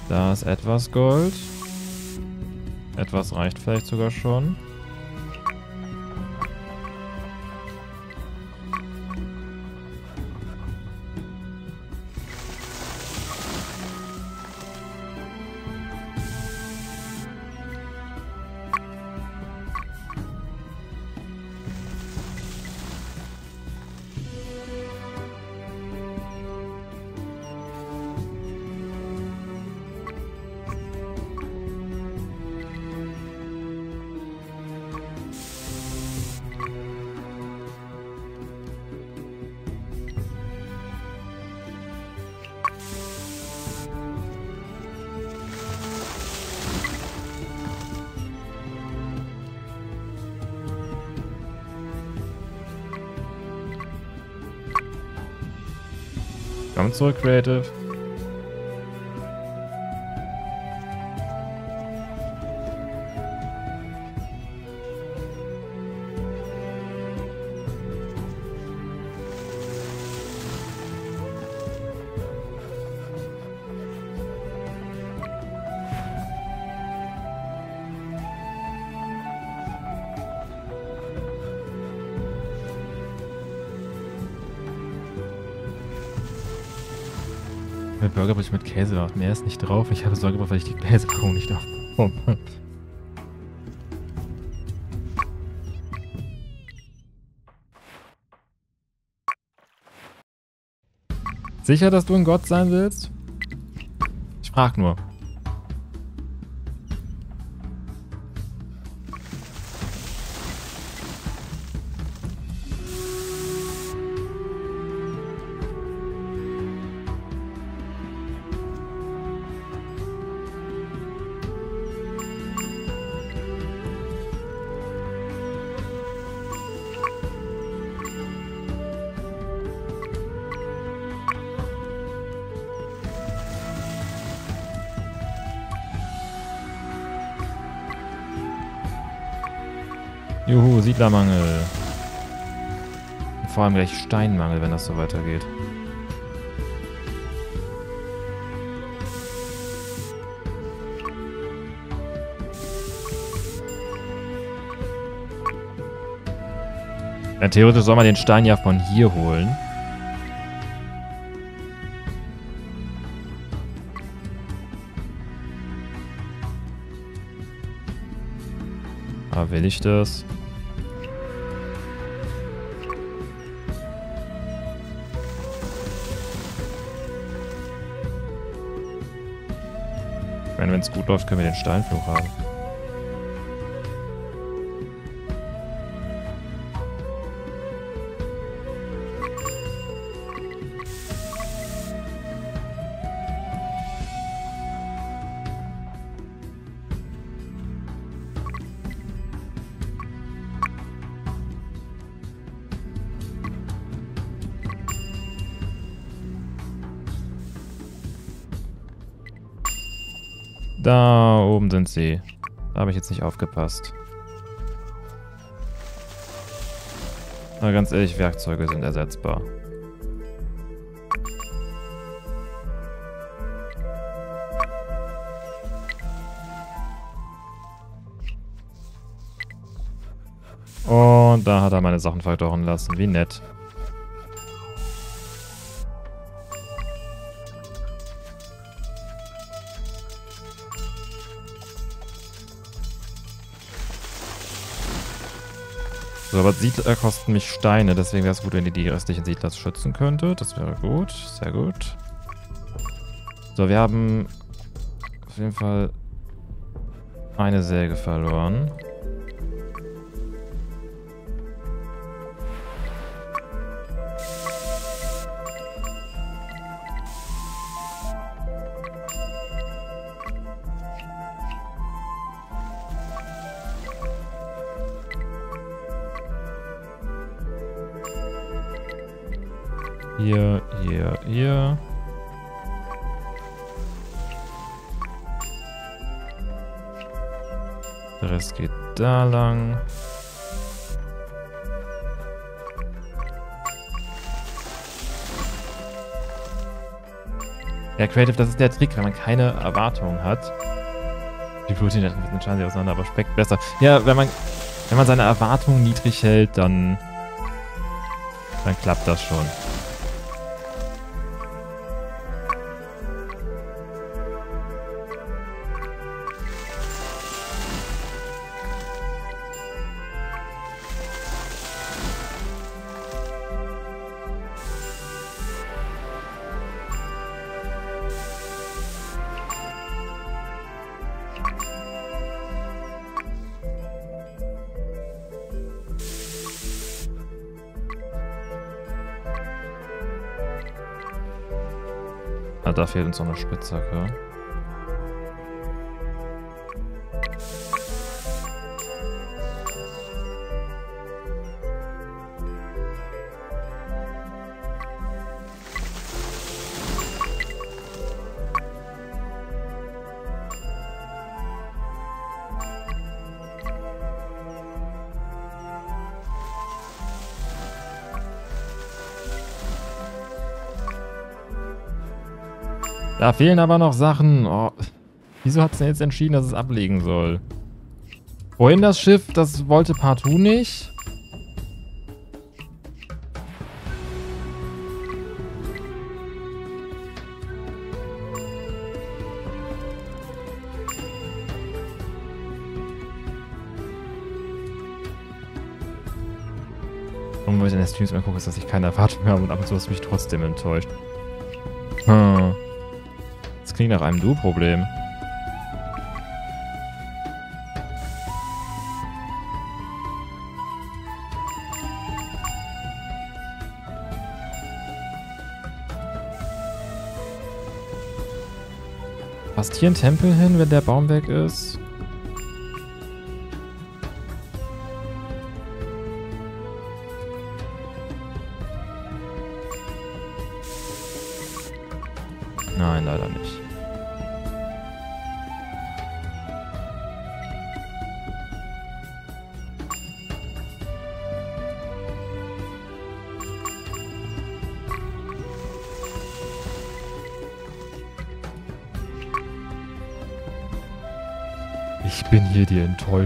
Da ist etwas Gold. Etwas reicht vielleicht sogar schon. Komm zurück, Creative. Burger wird mit Käse gemacht. Mehr ist nicht drauf. Ich habe Sorge, weil ich die Käsepackung nicht aufbaue. Sicher, dass du ein Gott sein willst? Ich frag nur. Gleich Steinmangel, wenn das so weitergeht. Ja, theoretisch soll man den Stein ja von hier holen. Aber will ich das? Wenn es gut läuft, können wir den Steinfluch haben. Sind sie. Da habe ich jetzt nicht aufgepasst. Aber ganz ehrlich, Werkzeuge sind ersetzbar. Und da hat er meine Sachen verdorren lassen. Wie nett. Aber Siedler kosten mich Steine, deswegen wäre es gut, wenn ihr die restlichen Siedler schützen könntet. Das wäre gut, sehr gut. So, wir haben auf jeden Fall eine Säge verloren. Ja, Creative, das ist der Trick, wenn man keine Erwartungen hat. Die Protein entscheiden sich auseinander, aber schmeckt besser. Ja, wenn man, wenn man seine Erwartungen niedrig hält, dann, dann klappt das schon. Fehlt uns noch eine Spitzhacke. Da fehlen aber noch Sachen. Oh. Wieso hat es denn jetzt entschieden, dass es ablegen soll? Wohin das Schiff? Das wollte partout nicht. Wenn ich in den Streams mal gucke, ist, dass ich keine Erwartung habe und ab und zu ist mich trotzdem enttäuscht. Klingt nach einem Du-Problem. Passt hier ein Tempel hin, wenn der Baum weg ist?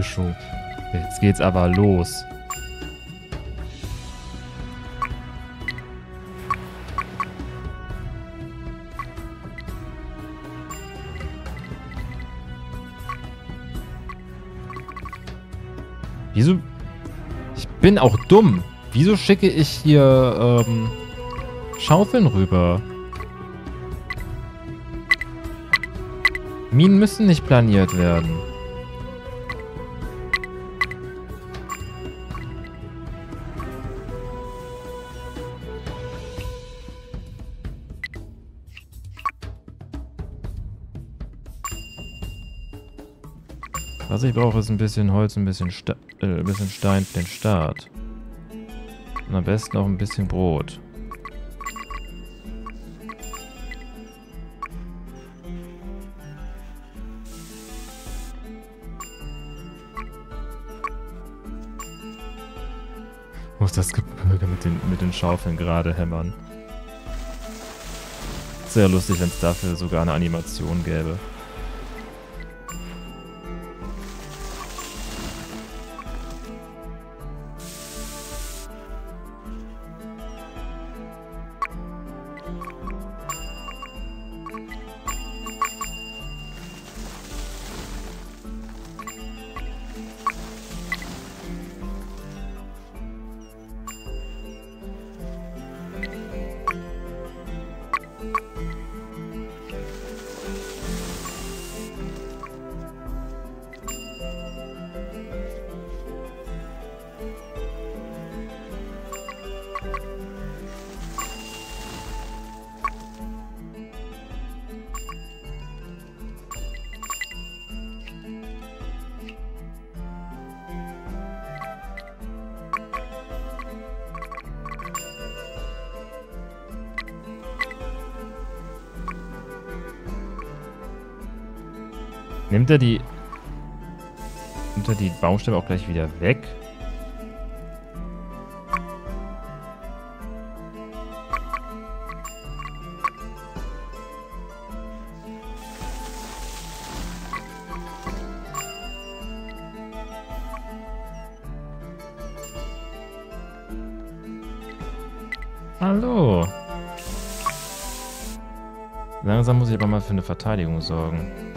Enttäuschung. Jetzt geht's aber los. Wieso? Ich bin auch dumm. Wieso schicke ich hier ähm, Schaufeln rüber? Minen müssen nicht planiert werden. Was ich brauche, ist ein bisschen Holz, ein bisschen, Sta äh, ein bisschen Stein für den Start. Und am besten auch ein bisschen Brot. Muss das Gebirge mit den, mit den Schaufeln gerade hämmern. Sehr lustig, wenn es dafür sogar eine Animation gäbe. Nimmt er die... Nimmt er die Baumstämme auch gleich wieder weg? Hallo. Langsam muss ich aber mal für eine Verteidigung sorgen.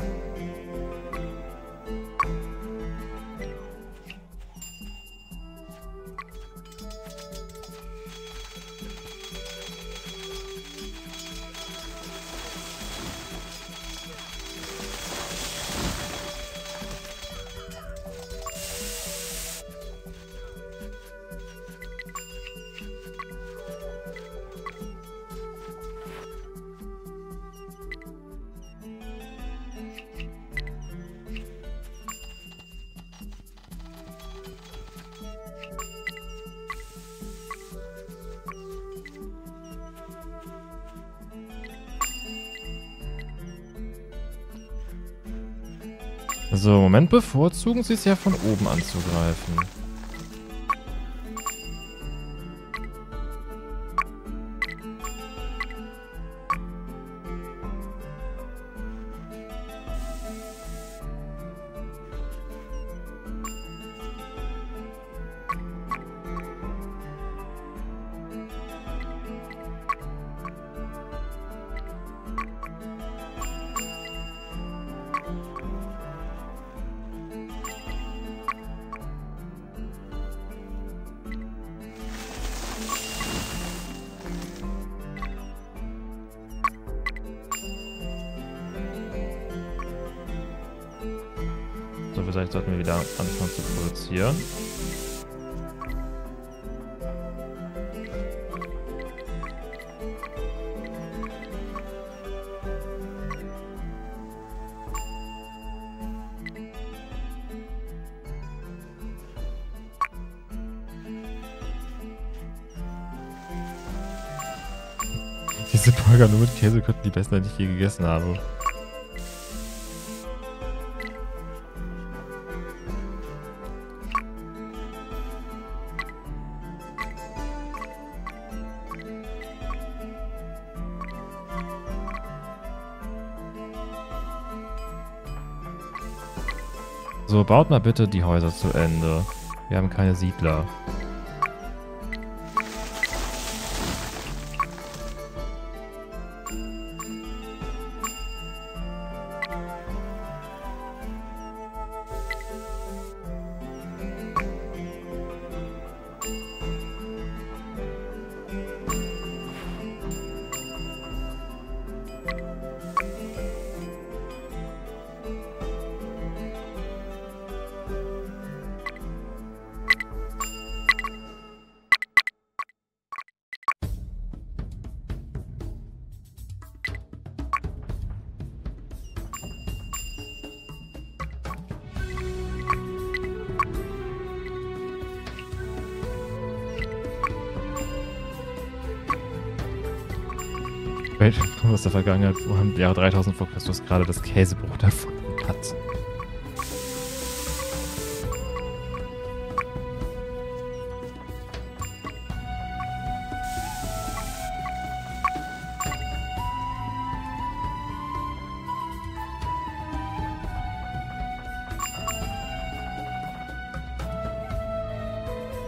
Moment bevorzugen sie es ja von oben anzugreifen. Anfangen zu produzieren. Diese Burger nur mit Käse könnten die besten, die ich je gegessen habe. Baut mal bitte die Häuser zu Ende. Wir haben keine Siedler. Der Vergangenheit, im Jahre 3000 vor Christus gerade das Käsebrot erfunden hat.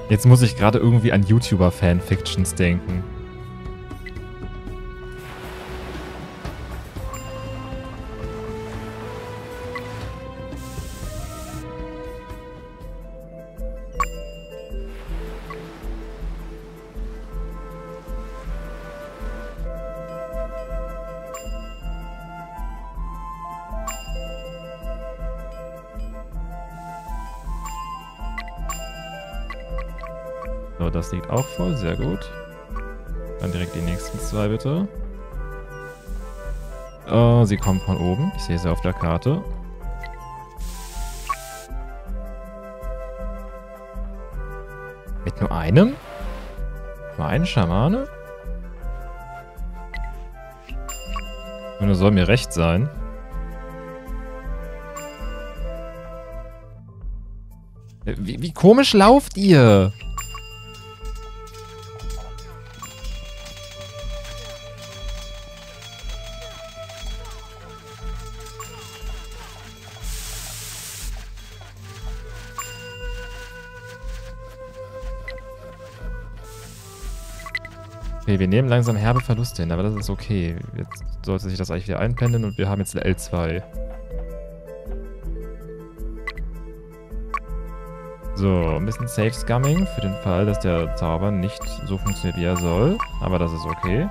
Jetzt muss ich gerade irgendwie an YouTuber-Fanfictions denken. Voll. Sehr gut. Dann direkt die nächsten zwei, bitte. Oh, sie kommen von oben. Ich sehe sie auf der Karte. Mit nur einem? Nur einen Schamane? Und es soll mir recht sein. Wie, wie komisch lauft ihr? Okay, wir nehmen langsam herbe Verluste hin, aber das ist okay. Jetzt sollte sich das eigentlich wieder einpendeln und wir haben jetzt L2. So, ein bisschen Safe Scumming für den Fall, dass der Zauber nicht so funktioniert, wie er soll. Aber das ist okay.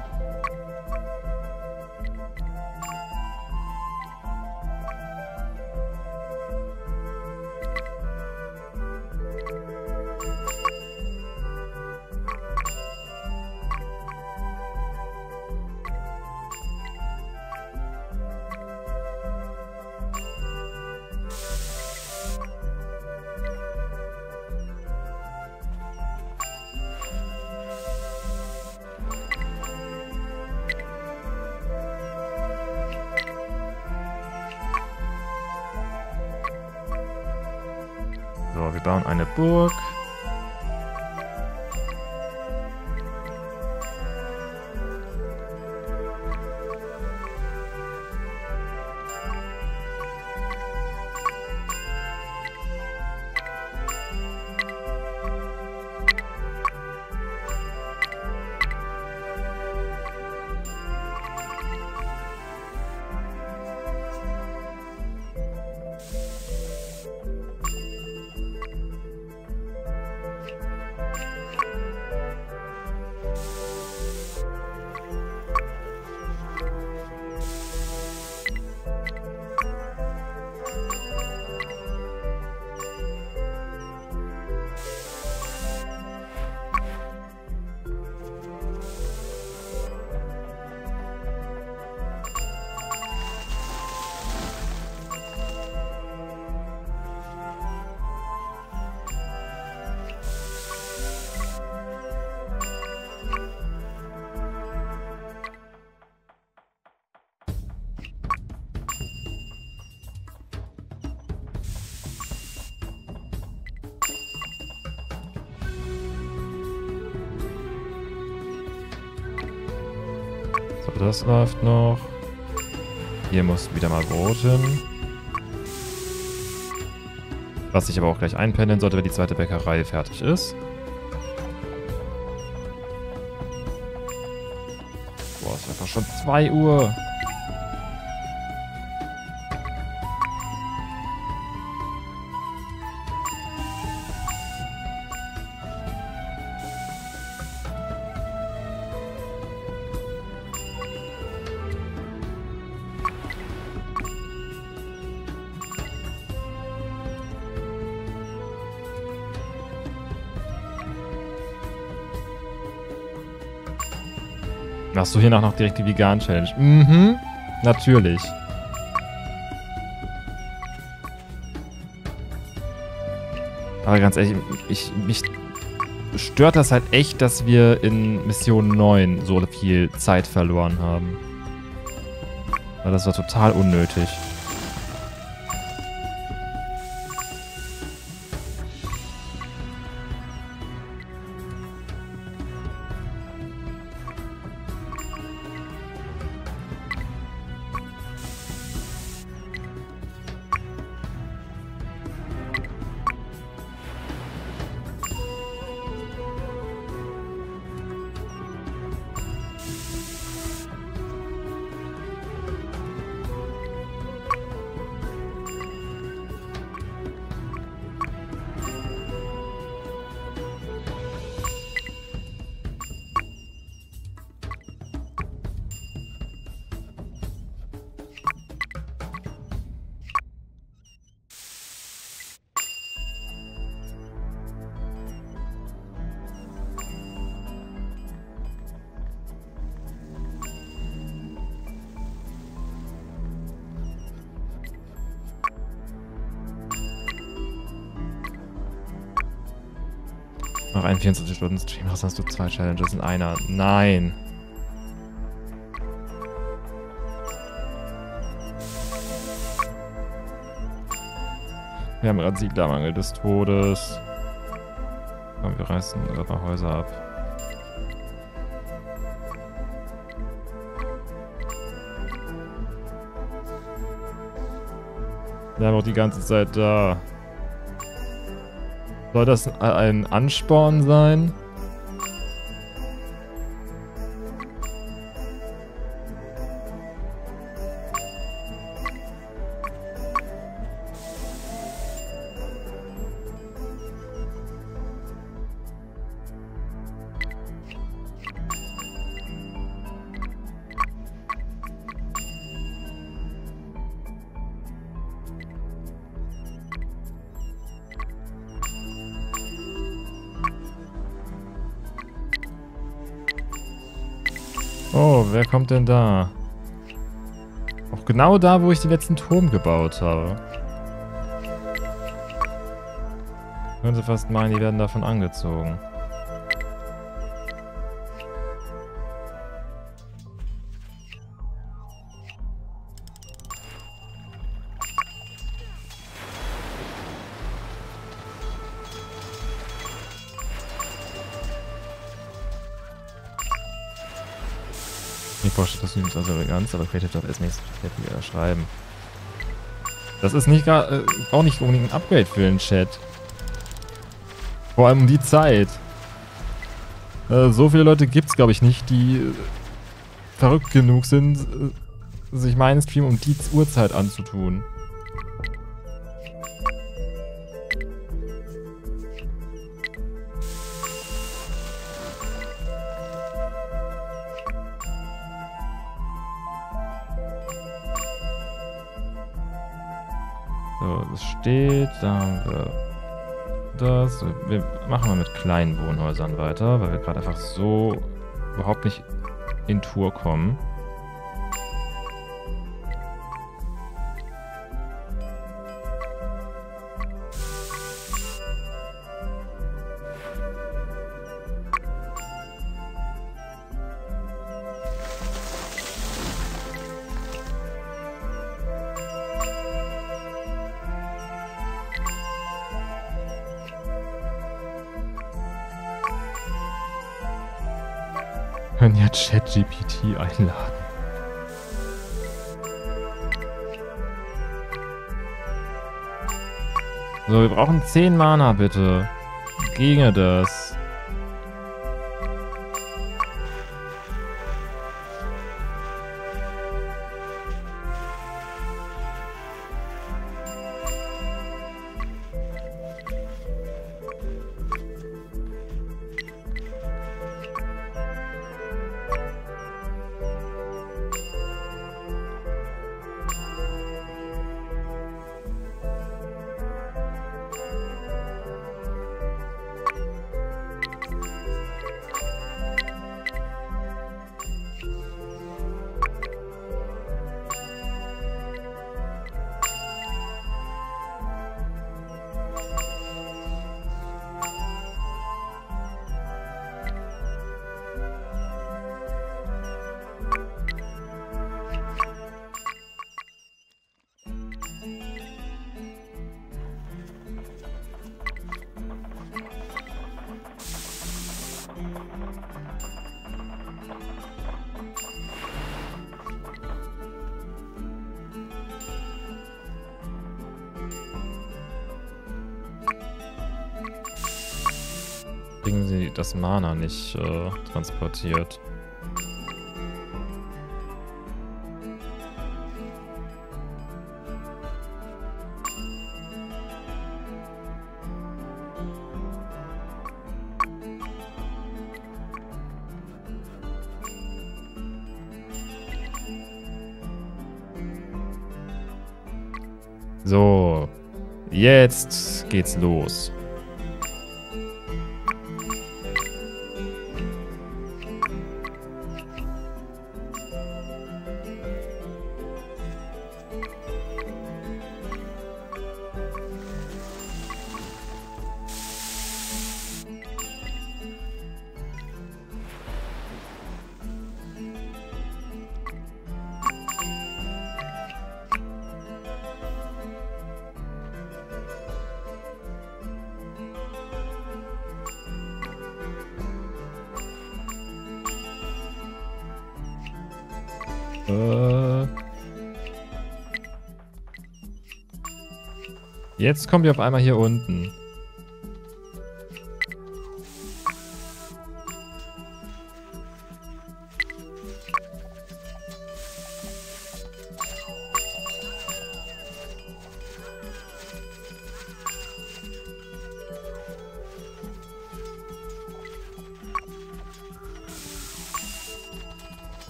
Läuft noch. Hier muss wieder mal Brot. Was ich aber auch gleich einpendeln sollte, wenn die zweite Bäckerei fertig ist. Boah, es ist einfach schon 2 Uhr. Machst du hier noch direkt die Vegan-Challenge? Mhm, natürlich. Aber ganz ehrlich, ich, mich stört das halt echt, dass wir in Mission 9 so viel Zeit verloren haben. Weil das war total unnötig. 24-Stunden-Stream hast, du zwei Challenges in einer. Nein. Wir haben gerade Siedlermangel des Todes. Komm, wir reißen paar Häuser ab. Wir haben auch die ganze Zeit da. Soll das ein Ansporn sein? Kommt denn da? Auch genau da, wo ich den letzten Turm gebaut habe. Ich könnte fast meinen, die werden davon angezogen. Kostüm ist also ganz, aber Creative Dot ist nichts wieder schreiben. Das ist nicht gar, äh, auch nicht unbedingt ein Upgrade für den Chat. Vor allem um die Zeit. Äh, so viele Leute gibt es, glaube ich, nicht, die äh, verrückt genug sind, äh, sich meinen Stream um die Uhrzeit anzutun. Steht. Da haben wir das. Wir machen mal mit kleinen Wohnhäusern weiter, weil wir gerade einfach so überhaupt nicht in Tour kommen. Brauchen 10 Mana bitte. Ginge das? das nicht äh, transportiert. So, jetzt geht's los. Jetzt kommen wir auf einmal hier unten.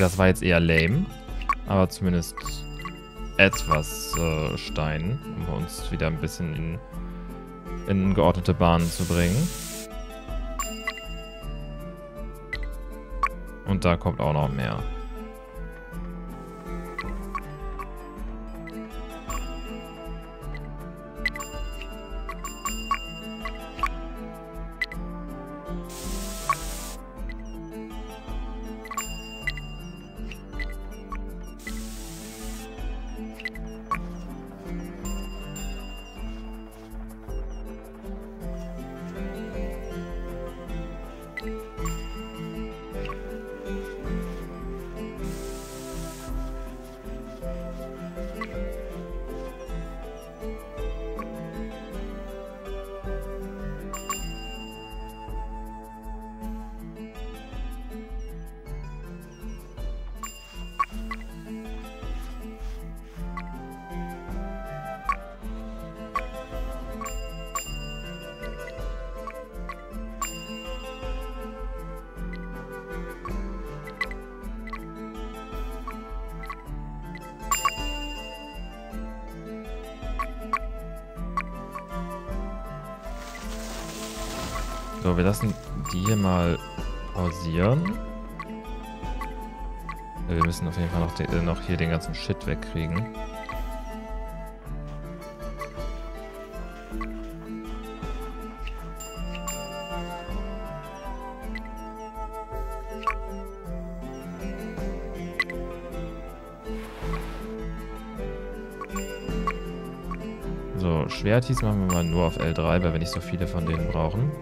Das war jetzt eher lame. Aber zumindest etwas äh, Stein, um uns wieder ein bisschen in, in geordnete Bahnen zu bringen. Und da kommt auch noch mehr. Hier den ganzen Shit wegkriegen. So, Schwertis machen wir mal nur auf L3, weil wir nicht so viele von denen brauchen.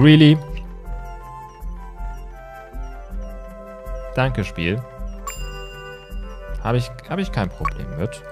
Really? Danke, Spiel. Habe ich, hab ich kein Problem mit.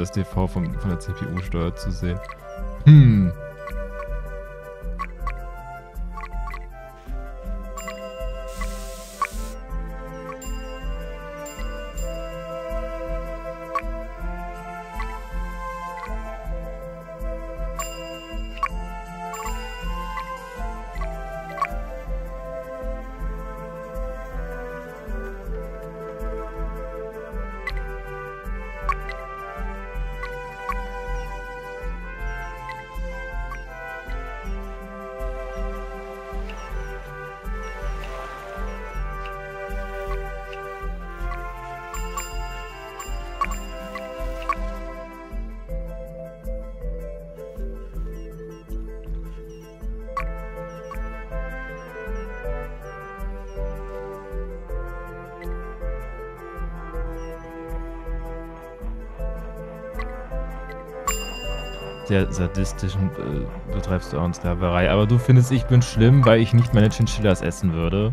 Das TV vom, von der CPU-Steuer zu sehen. Hm. Der sadistischen äh, betreibst du auch Sklaverei. Aber du findest, ich bin schlimm, weil ich nicht meine Chinchillas essen würde.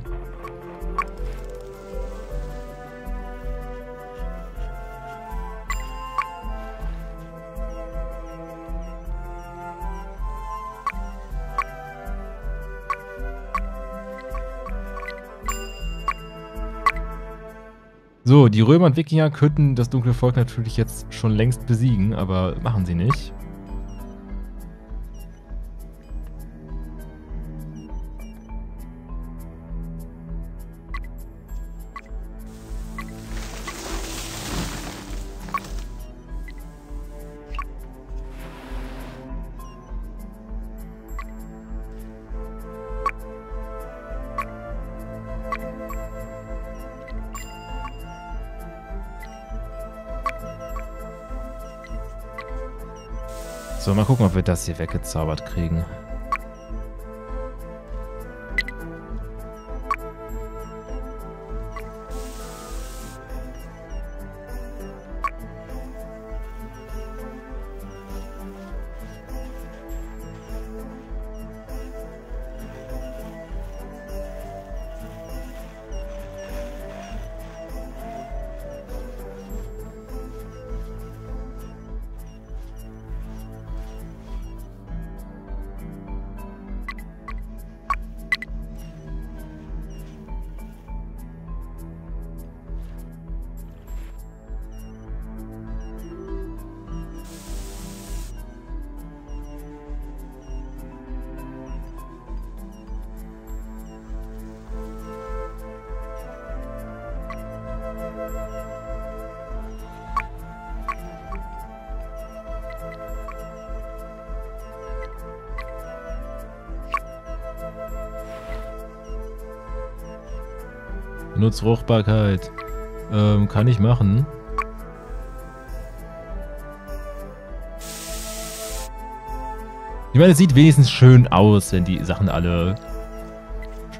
So, die Römer und Wikinger könnten das dunkle Volk natürlich jetzt schon längst besiegen, aber machen sie nicht. Mal gucken, ob wir das hier weggezaubert kriegen. Fruchtbarkeit. Ähm, kann ich machen. Ich meine, es sieht wenigstens schön aus, wenn die Sachen alle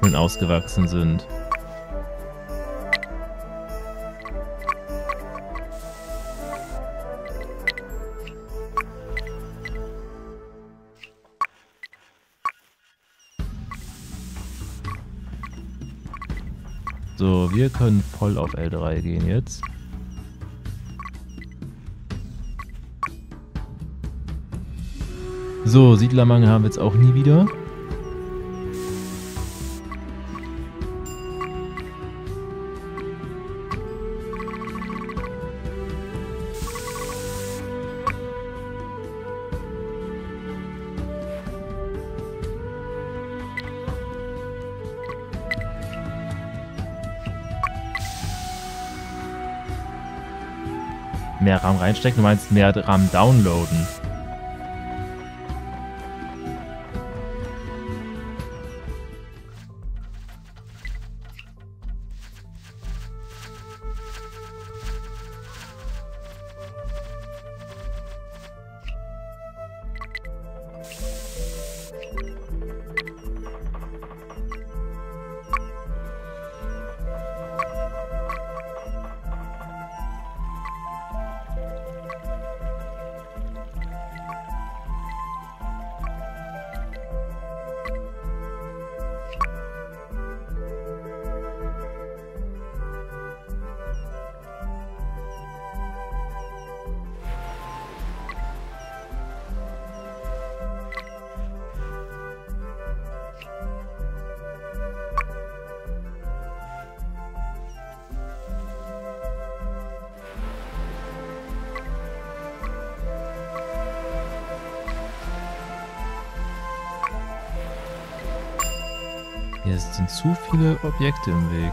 schön ausgewachsen sind. Wir können voll auf L3 gehen jetzt. So, Siedlermangel haben wir jetzt auch nie wieder. RAM reinstecken, du meinst mehr RAM downloaden. Hier sind zu viele Objekte im Weg.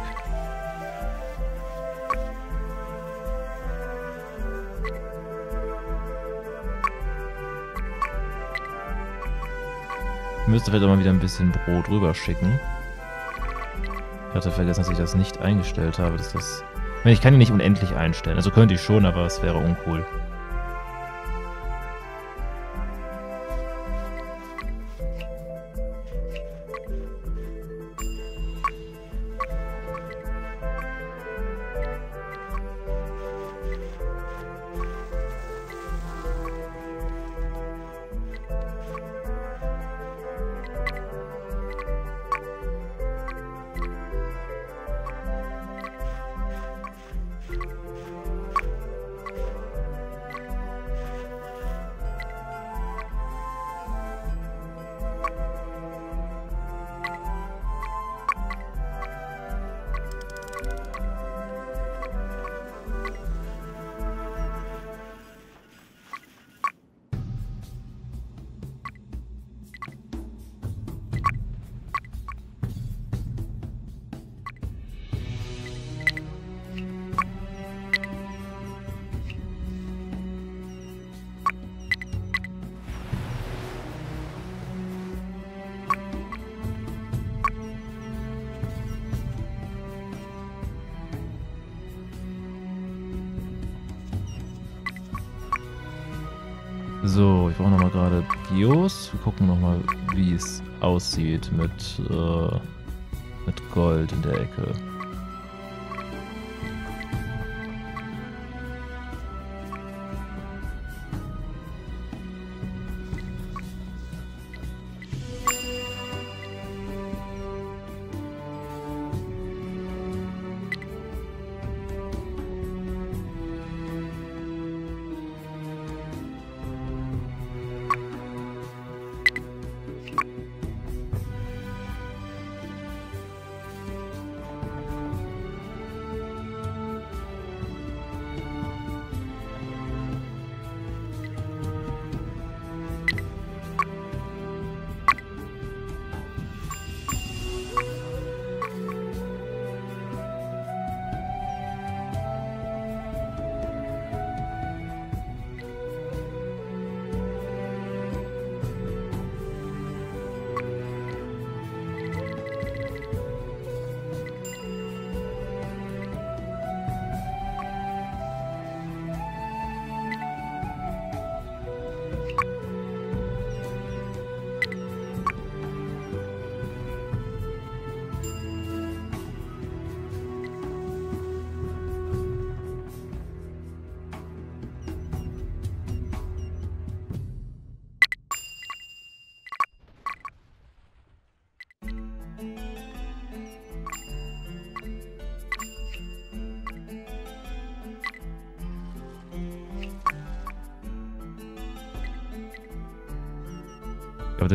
Ich müsste vielleicht auch mal wieder ein bisschen Brot rüber schicken. Ich hatte vergessen, dass ich das nicht eingestellt habe. Dass das ich kann ihn nicht unendlich einstellen. Also könnte ich schon, aber es wäre uncool. Aussieht mit, äh,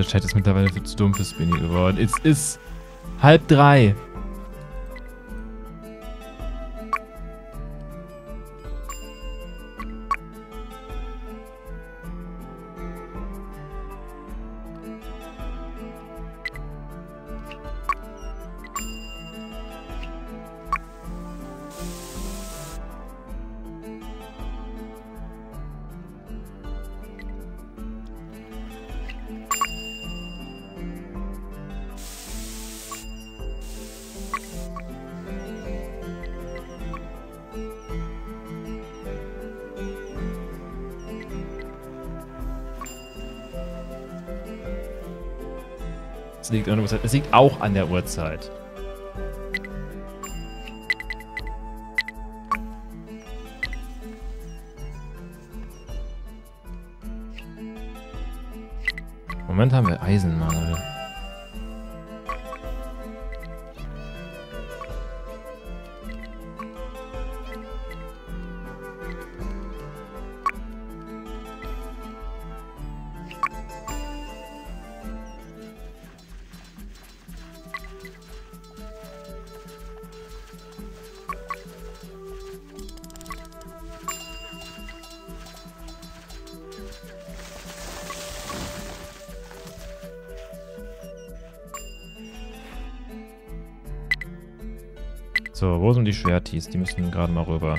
der Chat ist mittlerweile zu dumm für Spinny geworden. Es ist halb drei. Uhrzeit. Es liegt auch an der Uhrzeit. Moment haben wir Eisenmangel. Schwertis? Die müssen gerade mal rüber.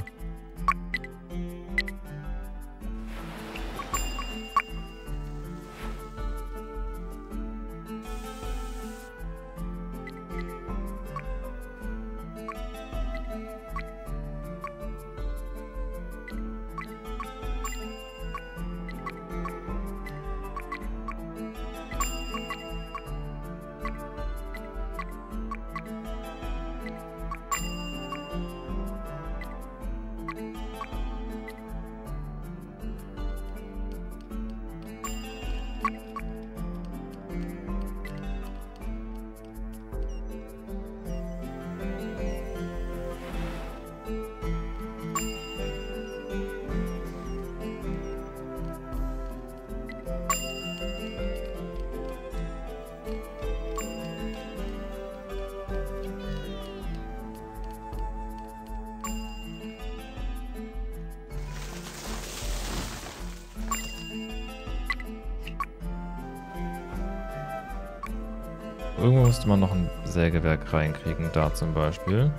Reinkriegen, da zum Beispiel.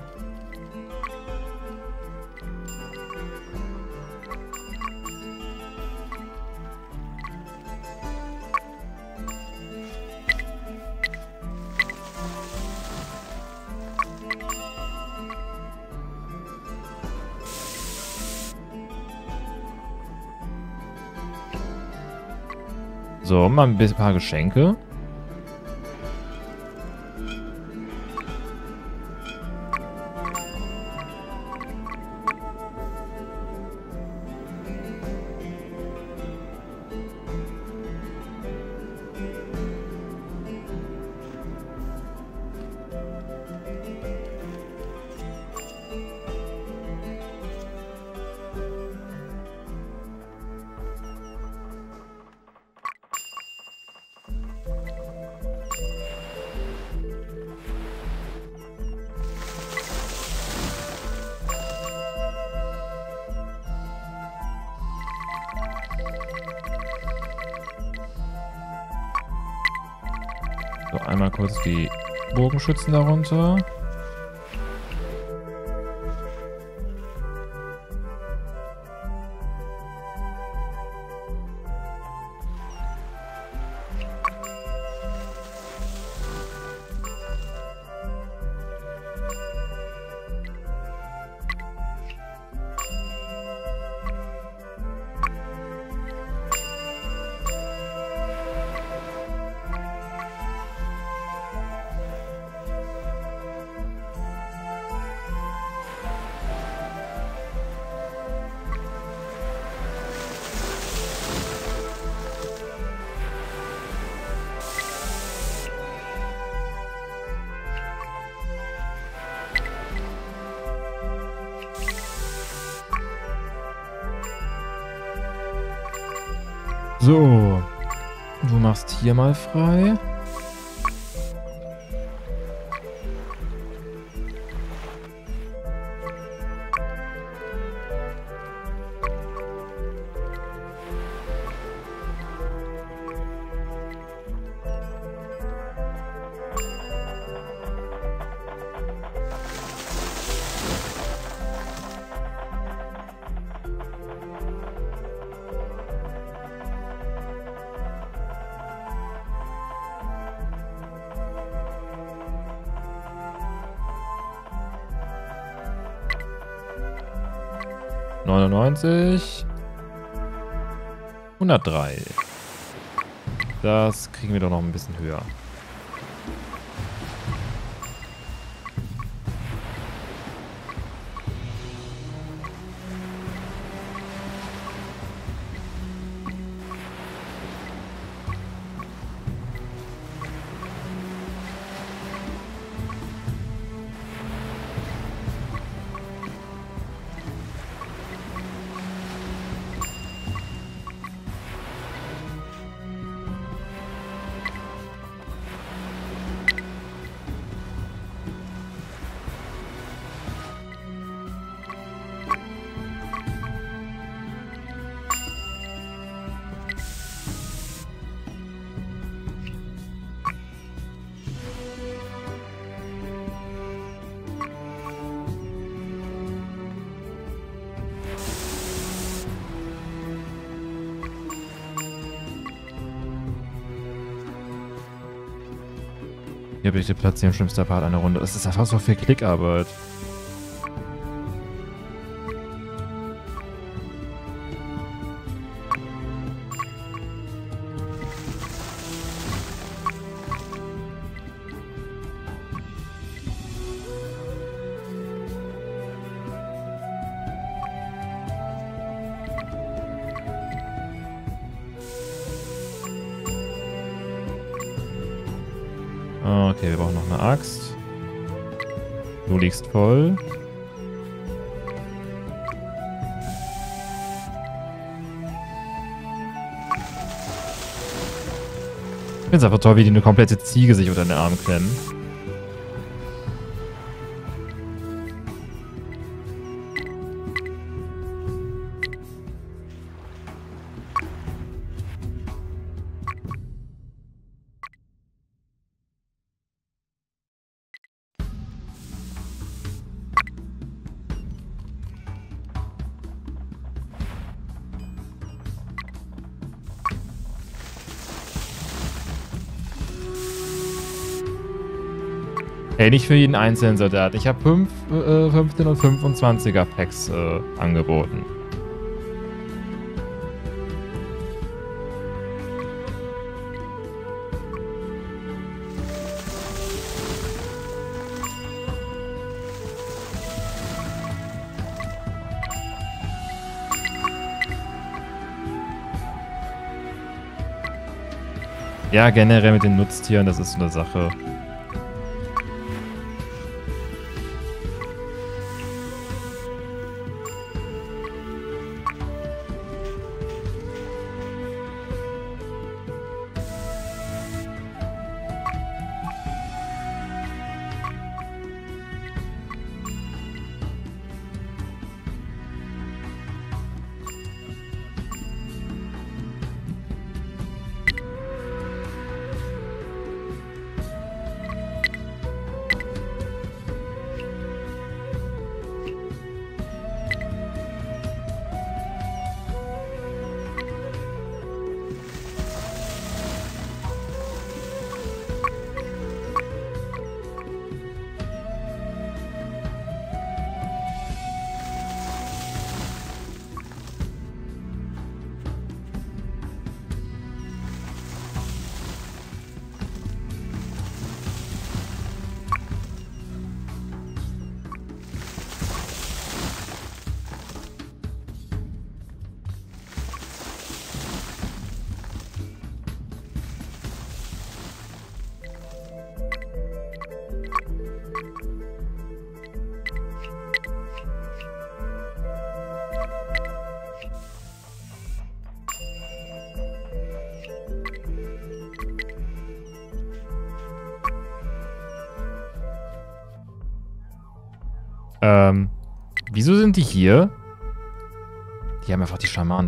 So, mal ein paar Geschenke. Bogenschützen darunter. Hier mal frei. Neunundneunzig. 103. Das kriegen wir doch noch ein bisschen höher. Hier bitte platzieren, schlimmster Part einer Runde. Das ist einfach so viel Klickarbeit. Liegst voll. Ich finde es einfach toll, wie die eine komplette Ziege sich unter den Arm klemmen. Hey, nicht für jeden einzelnen Soldat. Ich habe äh, 15 und 25er Packs äh, angeboten. Ja, generell mit den Nutztieren, das ist so eine Sache.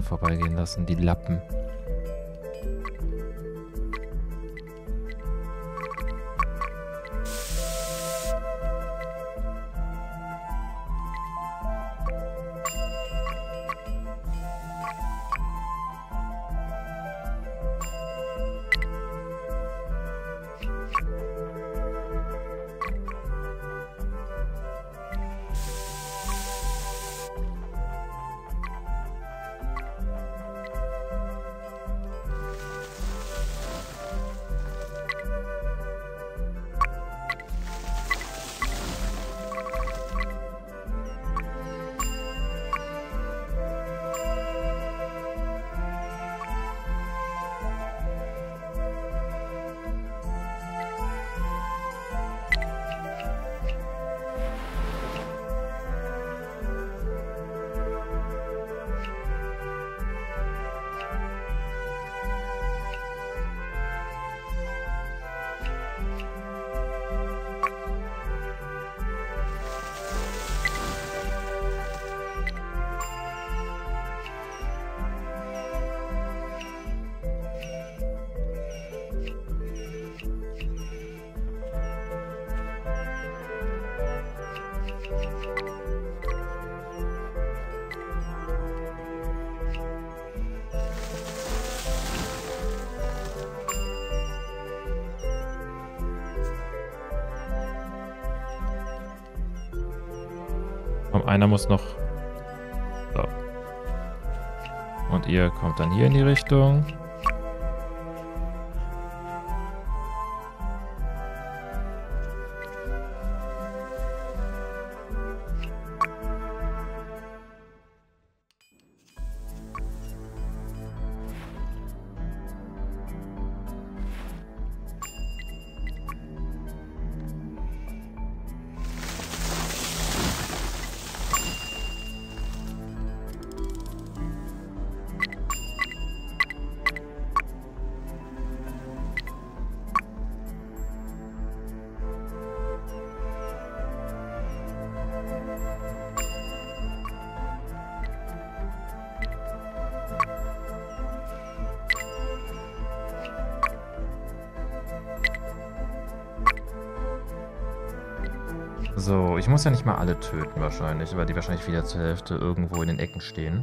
Vorbeigehen lassen, die Lappen. Muss noch... So. Und ihr kommt dann hier in die Richtung. Ich muss ja nicht mal alle töten wahrscheinlich, weil die wahrscheinlich wieder zur Hälfte irgendwo in den Ecken stehen.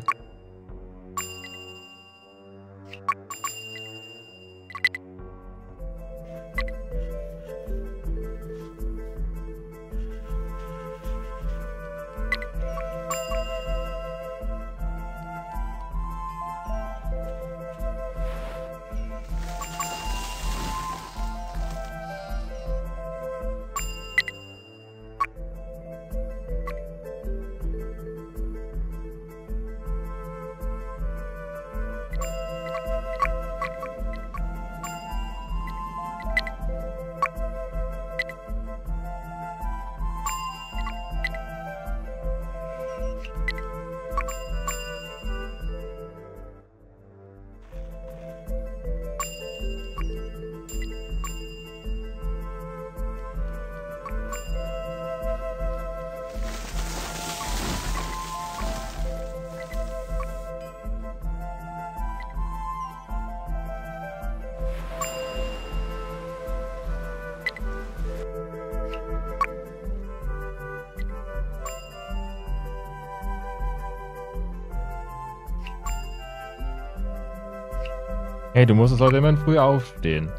Hey, du musstest heute immer früh aufstehen.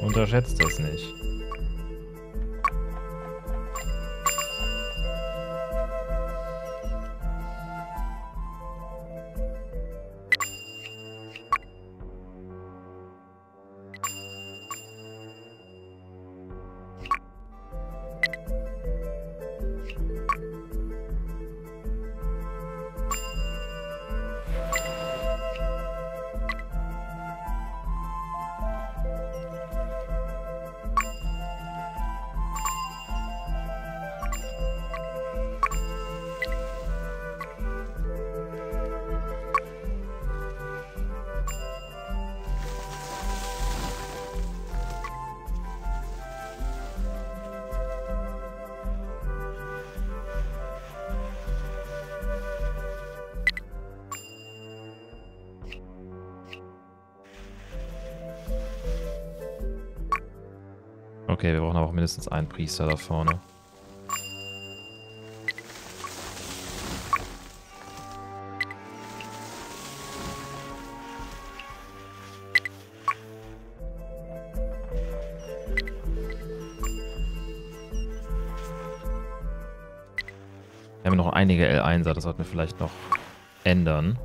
Unterschätzt das nicht. Mindestens einen Priester da vorne. Wir haben noch einige L1er, das sollten wir vielleicht noch ändern.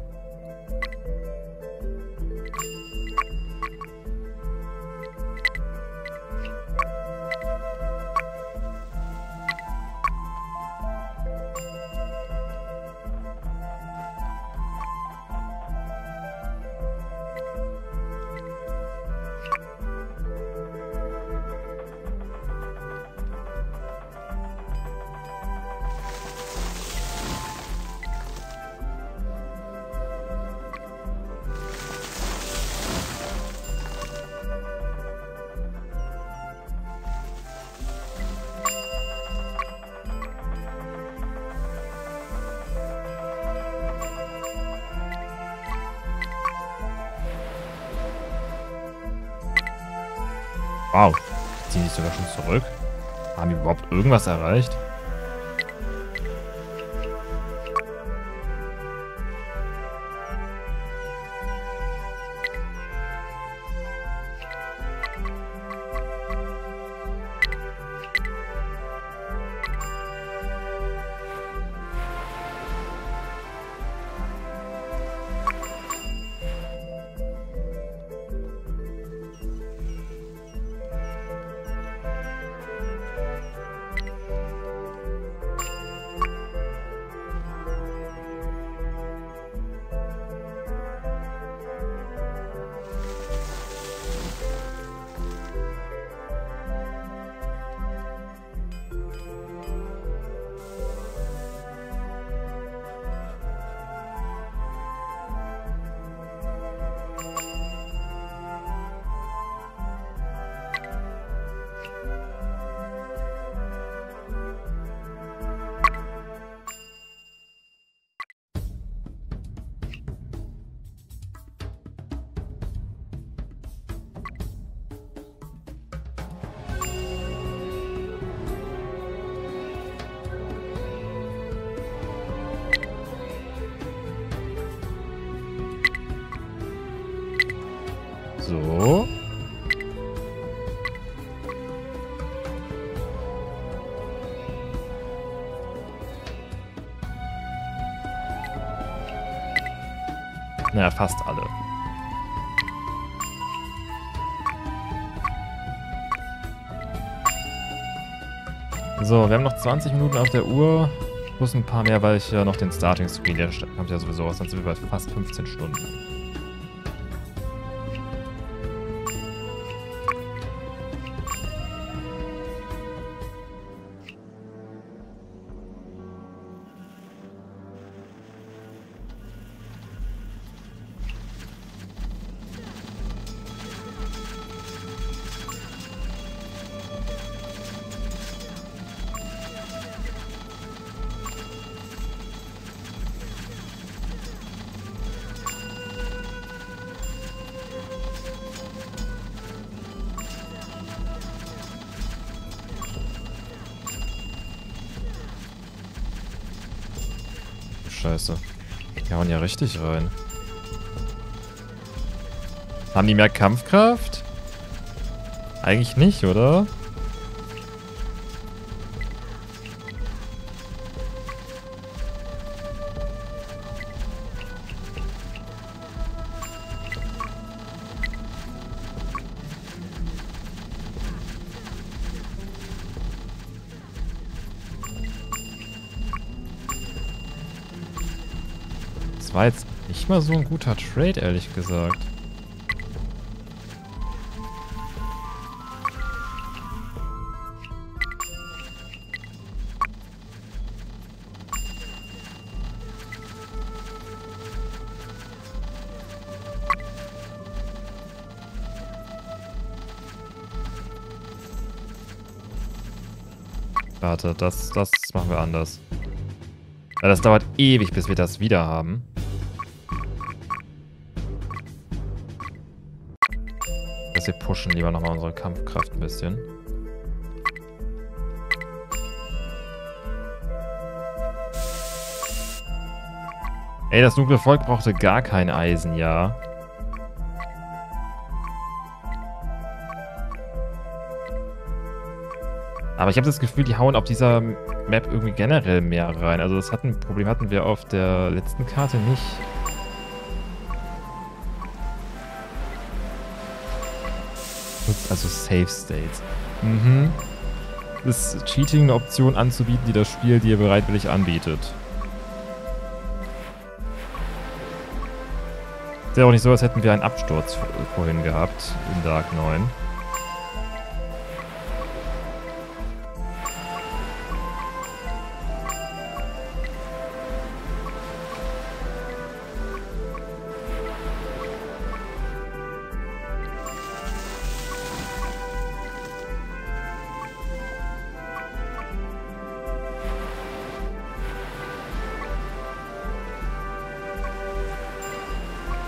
Zurück? Haben die überhaupt irgendwas erreicht? 20 Minuten auf der Uhr. Plus ein paar mehr, weil ich ja noch den Starting Screen, der kommt ja sowieso raus, dann sind wir bei fast 15 Stunden. Richtig rein. Haben die mehr Kampfkraft? Eigentlich nicht, oder? Mal so ein guter Trade, ehrlich gesagt. Warte, das, das machen wir anders. Das dauert ewig, bis wir das wieder haben. pushen lieber nochmal unsere Kampfkraft ein bisschen. Ey, das dunkle Volk brauchte gar kein Eisen, ja. Aber ich habe das Gefühl, die hauen auf dieser Map irgendwie generell mehr rein. Also das hatten, Problem hatten wir auf der letzten Karte nicht. Also Safe States. Mhm. Ist Cheating eine Option anzubieten, die das Spiel dir bereitwillig anbietet. Ist ja auch nicht so, als hätten wir einen Absturz vorhin gehabt in Dark 9.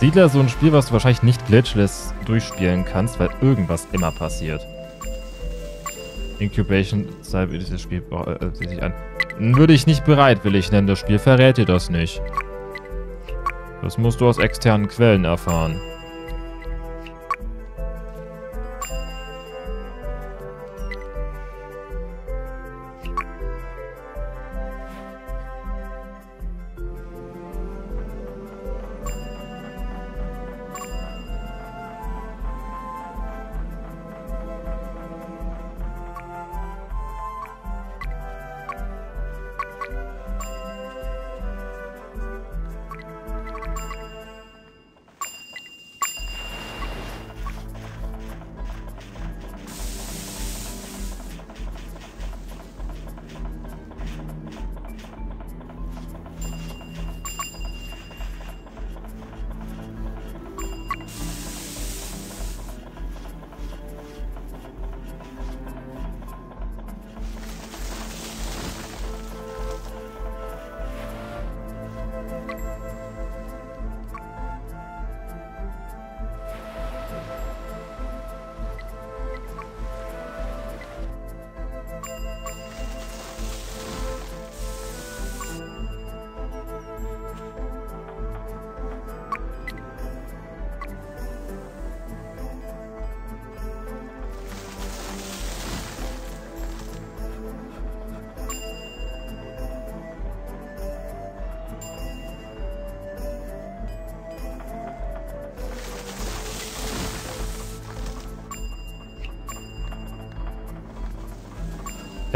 Siedler ist so ein Spiel, was du wahrscheinlich nicht glitchless durchspielen kannst, weil irgendwas immer passiert. Incubation, ich das Spiel äh, sich an. Würde ich nicht bereitwillig nennen, das Spiel verrät dir das nicht. Das musst du aus externen Quellen erfahren.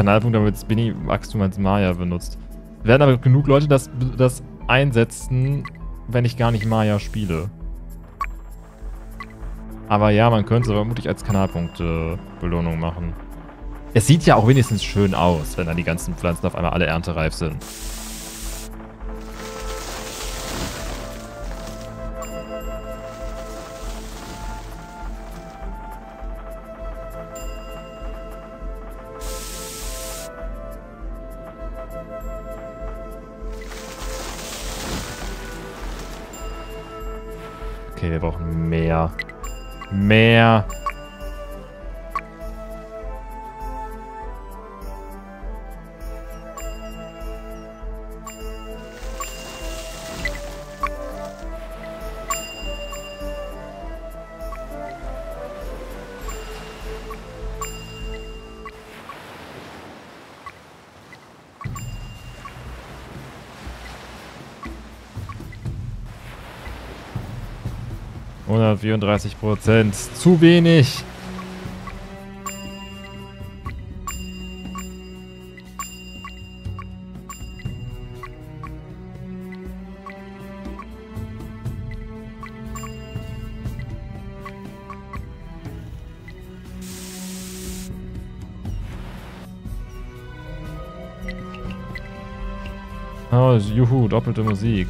Kanalpunkt, damit Spinny Wachstum als Maya benutzt. Werden aber genug Leute das, das einsetzen, wenn ich gar nicht Maya spiele. Aber ja, man könnte es vermutlich als Kanalpunkt-Belohnung äh, machen. Es sieht ja auch wenigstens schön aus, wenn dann die ganzen Pflanzen auf einmal alle erntereif sind. 34 Prozent. Zu wenig. Oh, juhu, doppelte Musik.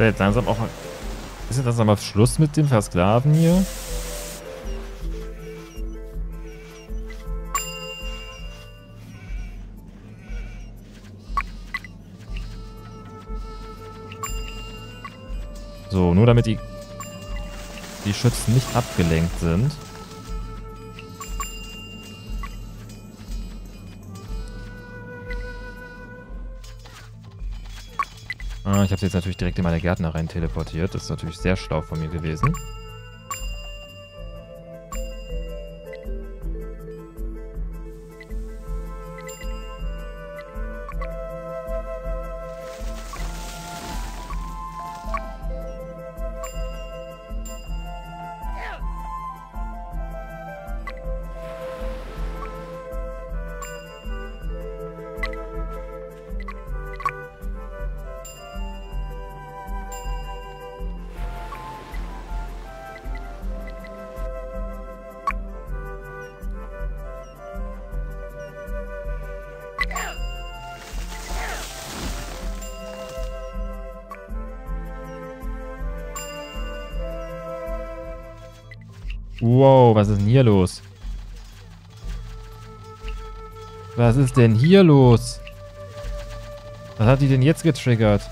Da jetzt langsam auch... Ist jetzt langsam mal Schluss mit dem Versklaven hier? So, nur damit die, die Schützen nicht abgelenkt sind. Habe sie jetzt natürlich direkt in meine Gärtner rein teleportiert. Das ist natürlich sehr schlau von mir gewesen. Was ist denn hier los? Was ist denn hier los? Was hat die denn jetzt getriggert?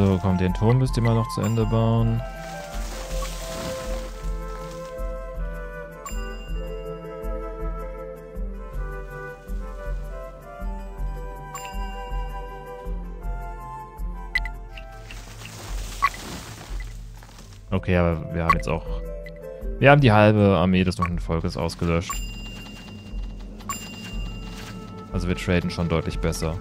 So, komm, den Turm müsst ihr mal noch zu Ende bauen. Okay, aber wir haben jetzt auch... Wir haben die halbe Armee des dunklen Volkes ausgelöscht. Also wir traden schon deutlich besser.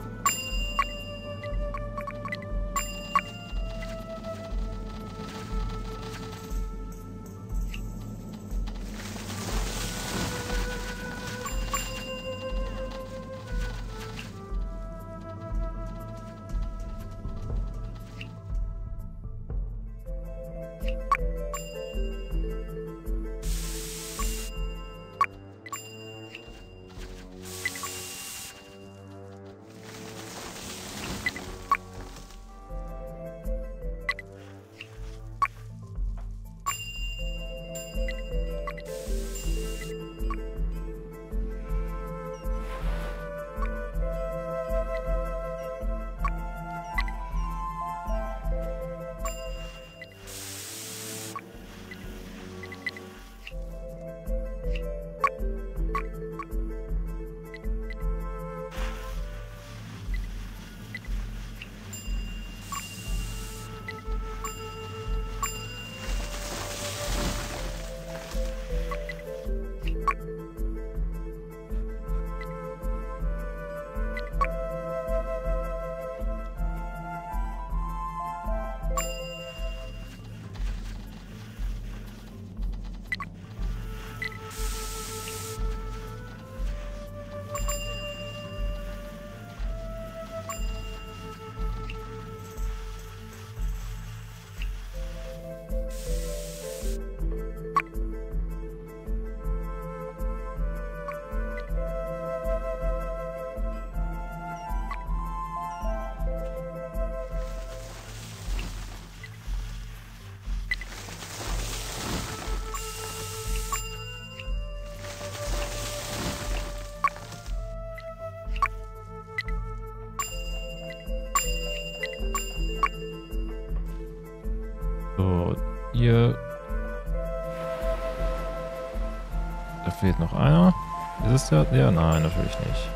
Der? Ja, nein, natürlich nicht.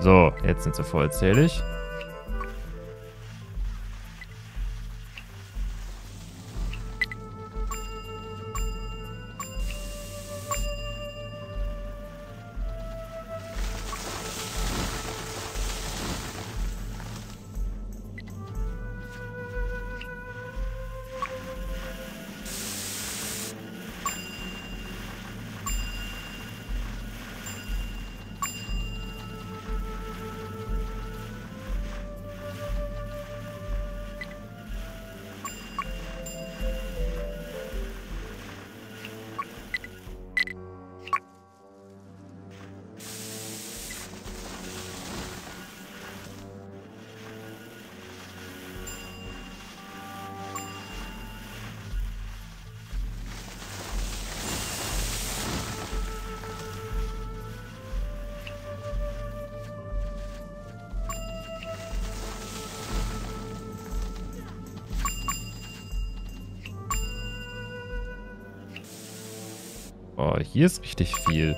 So, jetzt sind sie vollzählig. Hier ist richtig viel.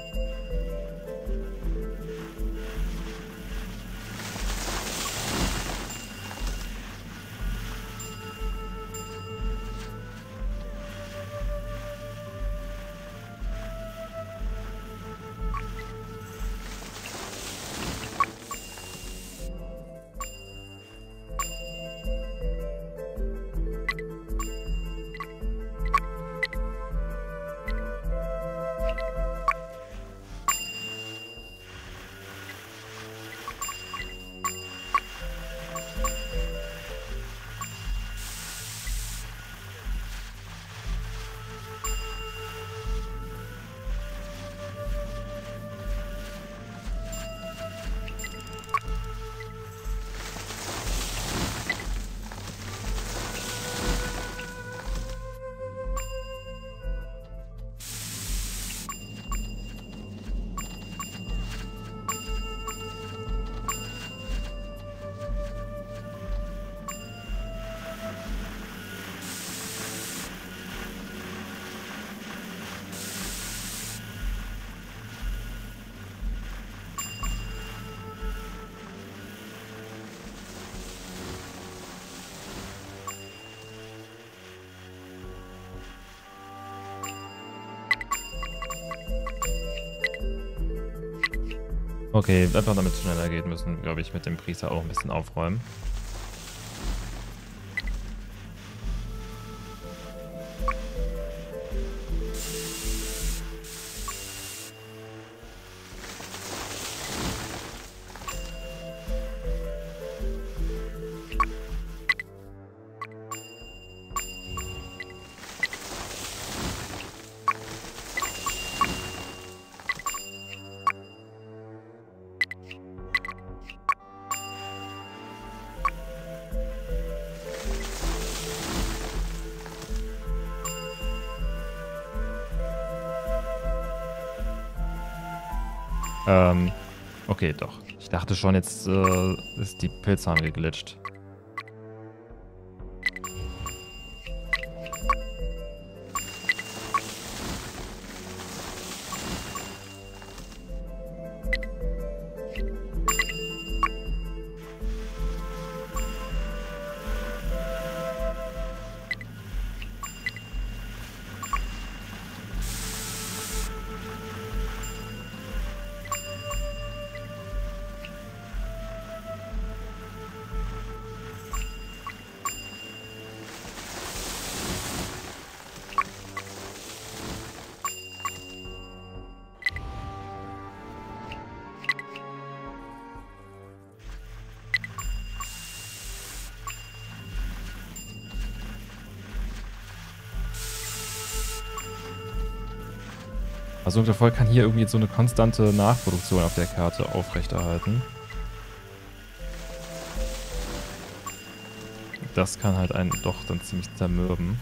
Okay, einfach damit es schneller geht, müssen, glaube ich, mit dem Priester auch ein bisschen aufräumen. Okay, doch. Ich dachte schon, jetzt äh, ist die Pilzhahn geglitscht. Also der Volk kann hier irgendwie so eine konstante Nachproduktion auf der Karte aufrechterhalten. Das kann halt einen doch dann ziemlich zermürben.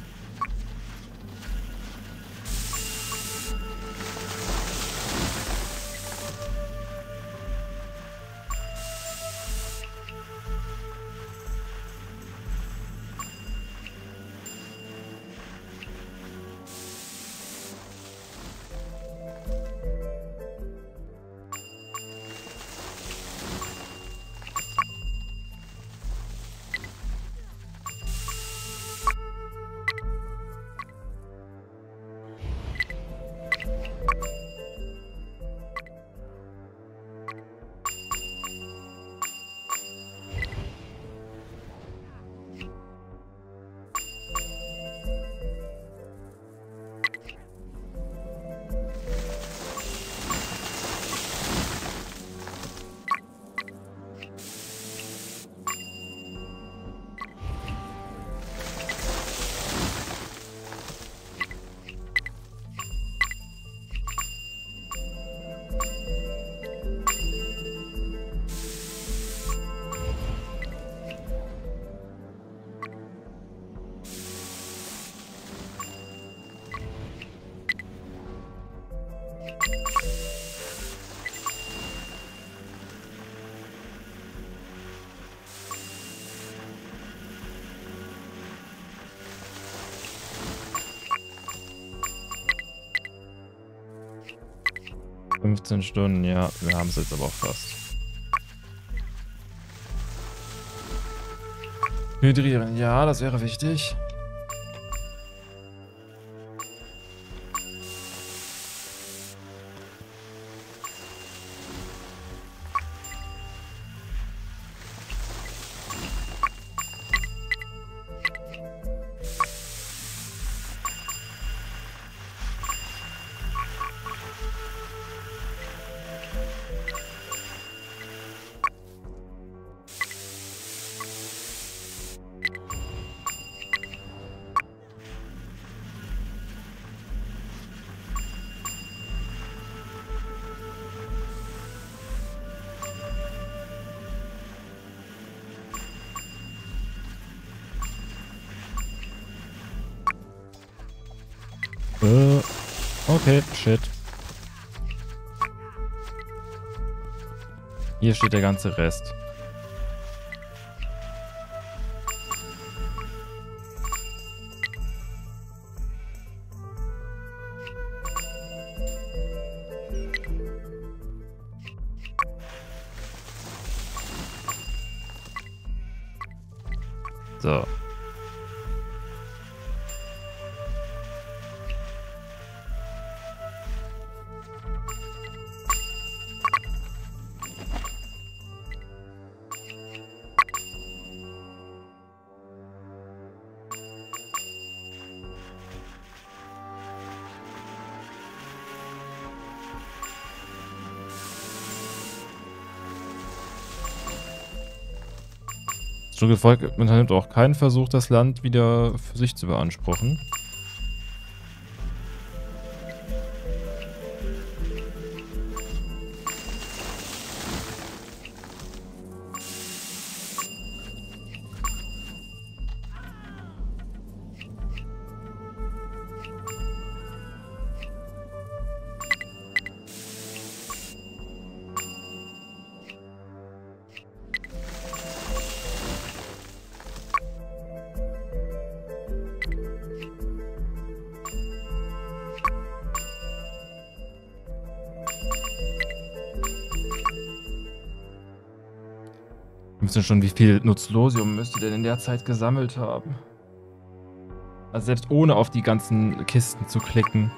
Stunden, ja. Wir haben es jetzt aber auch fast. Hydrieren, ja, das wäre wichtig. Hier steht der ganze Rest. Dschungelvolk unternimmt auch keinen Versuch, das Land wieder für sich zu beanspruchen. Wissen schon, wie viel Nutzlosium müsst ihr denn in der Zeit gesammelt haben. Also selbst ohne auf die ganzen Kisten zu klicken.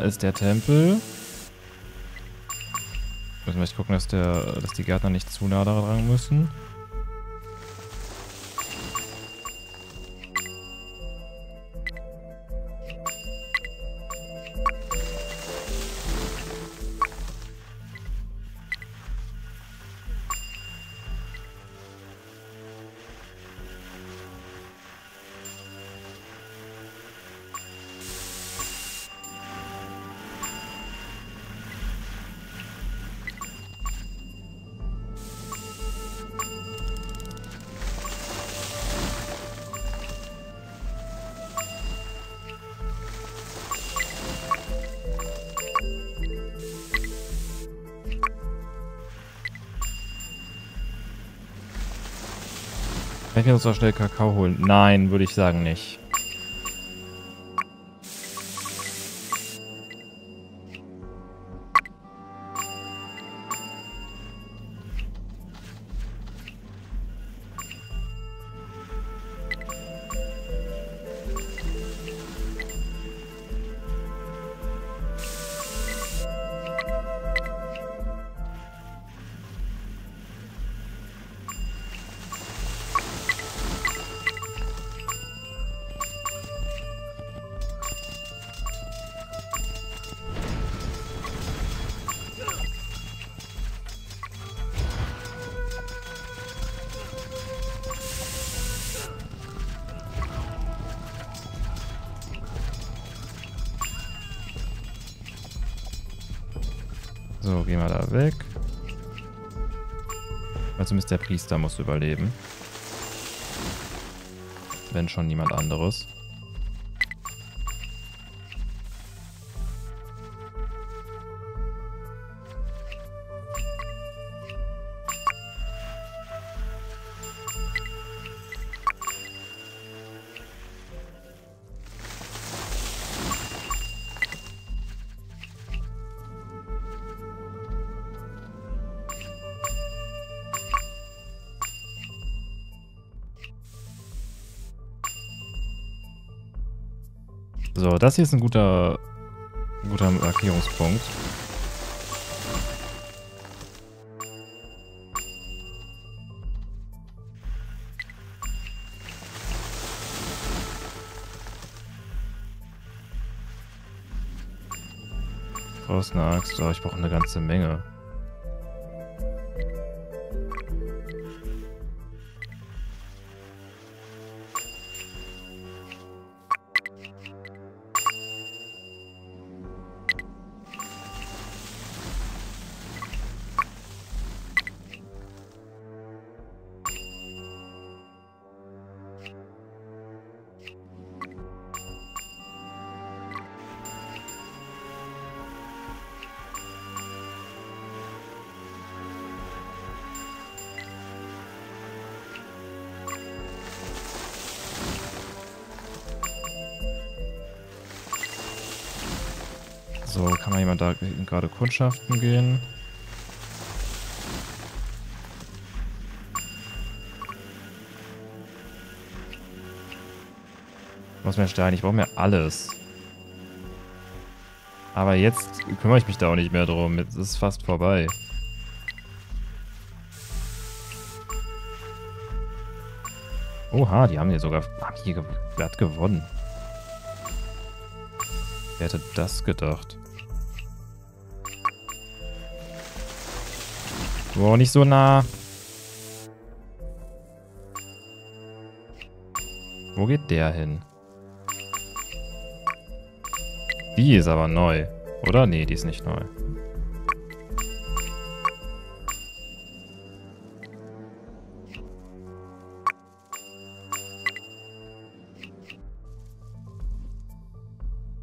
Ist der Tempel. Müssen wir echt gucken, dass, der, dass die Gärtner nicht zu nah daran müssen. Ich mir so schnell Kakao holen? Nein, würde ich sagen nicht. So, gehen wir da weg. Also zumindest der Priester muss überleben. Wenn schon niemand anderes. Das hier ist ein guter, guter Markierungspunkt. Draußen eine Axt, oh, ich brauche eine ganze Menge. Gerade Kundschaften gehen? Ich muss mehr Stein, ich brauche mir alles. Aber jetzt kümmere ich mich da auch nicht mehr drum. Jetzt ist es fast vorbei. Oha, die haben hier sogar haben hier glatt gewonnen. Wer hätte das gedacht? Boah, nicht so nah. Wo geht der hin? Die ist aber neu. Oder? Nee, die ist nicht neu.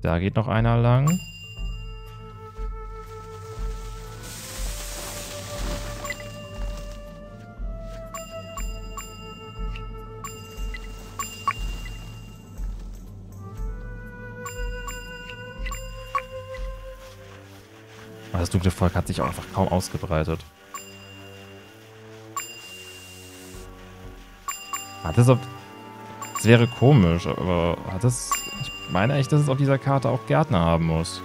Da geht noch einer lang. Dunkle Volk hat sich auch einfach kaum ausgebreitet. Hat es auf... Das wäre komisch, aber hat es... Ich meine echt, dass es auf dieser Karte auch Gärtner haben muss.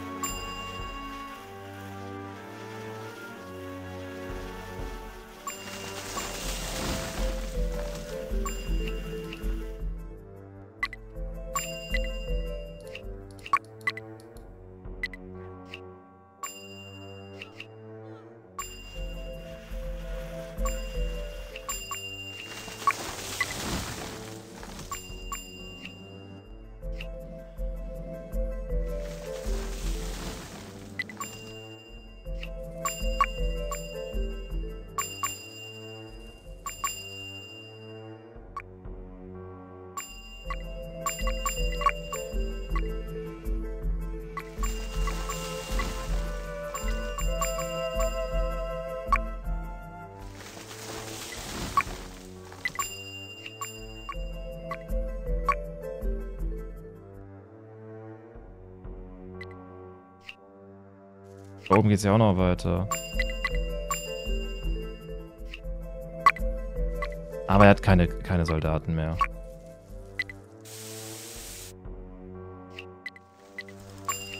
Geht's ja auch noch weiter. Aber er hat keine, keine Soldaten mehr.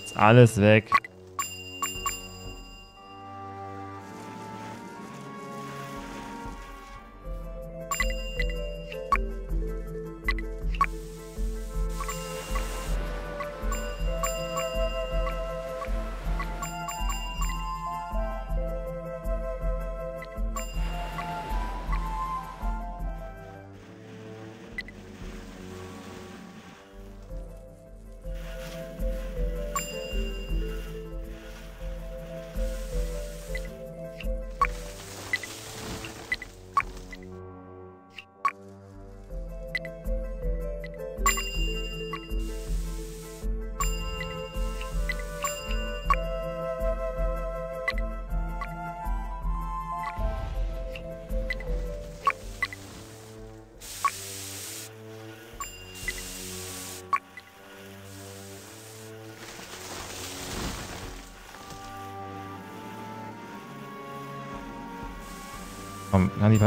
Ist alles weg.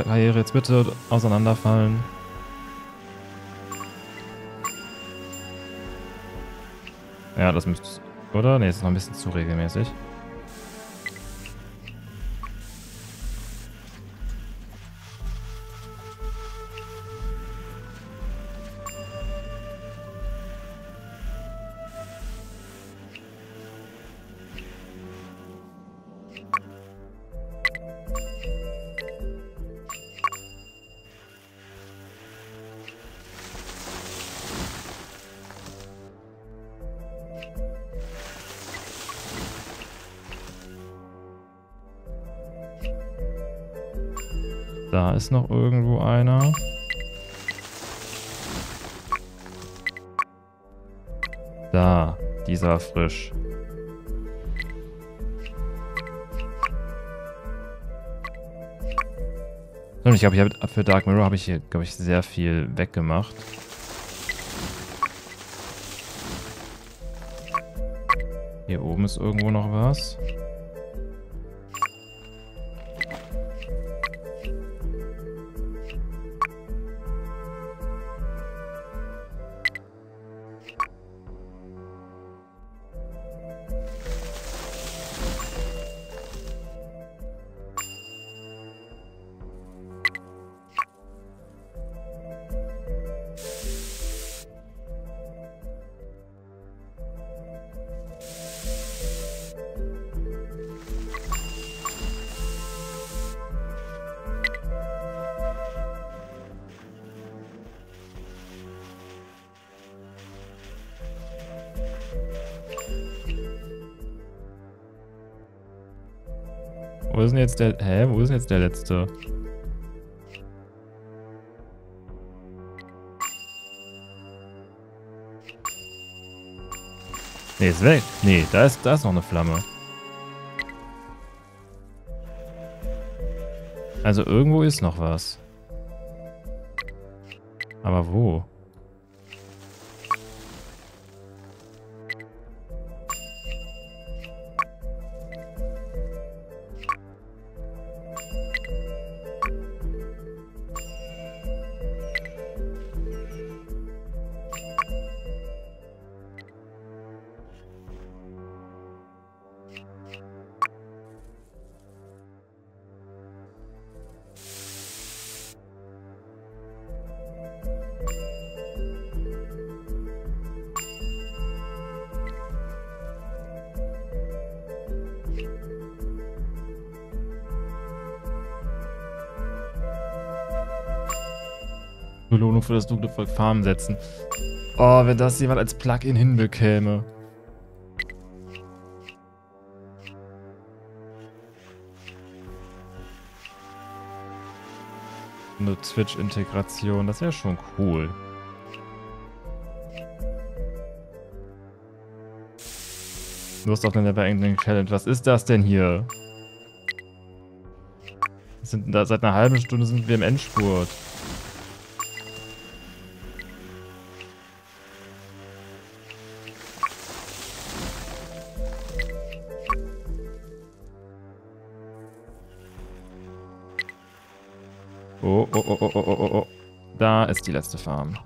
Barriere jetzt bitte auseinanderfallen? Ja, das müsste... Oder? Ne, ist noch ein bisschen zu regelmäßig. Ist noch irgendwo einer. Da, dieser frisch. Ich glaube, ich habe für Dark Mirror habe ich hier, glaube ich, sehr viel weggemacht. Hier oben ist irgendwo noch was. Jetzt der... Hä? Wo ist denn jetzt der letzte? Nee, ist weg. Nee, da ist, da ist noch eine Flamme. Also irgendwo ist noch was. Aber wo? Für das dunkle Volk Farm setzen. Oh, wenn das jemand als Plugin hinbekäme. Eine Twitch-Integration, das wäre schon cool. Lust auf eine Neverending Challenge. Was ist das denn hier? Sind da, seit einer halben Stunde sind wir im Endspurt. Die letzte Farm.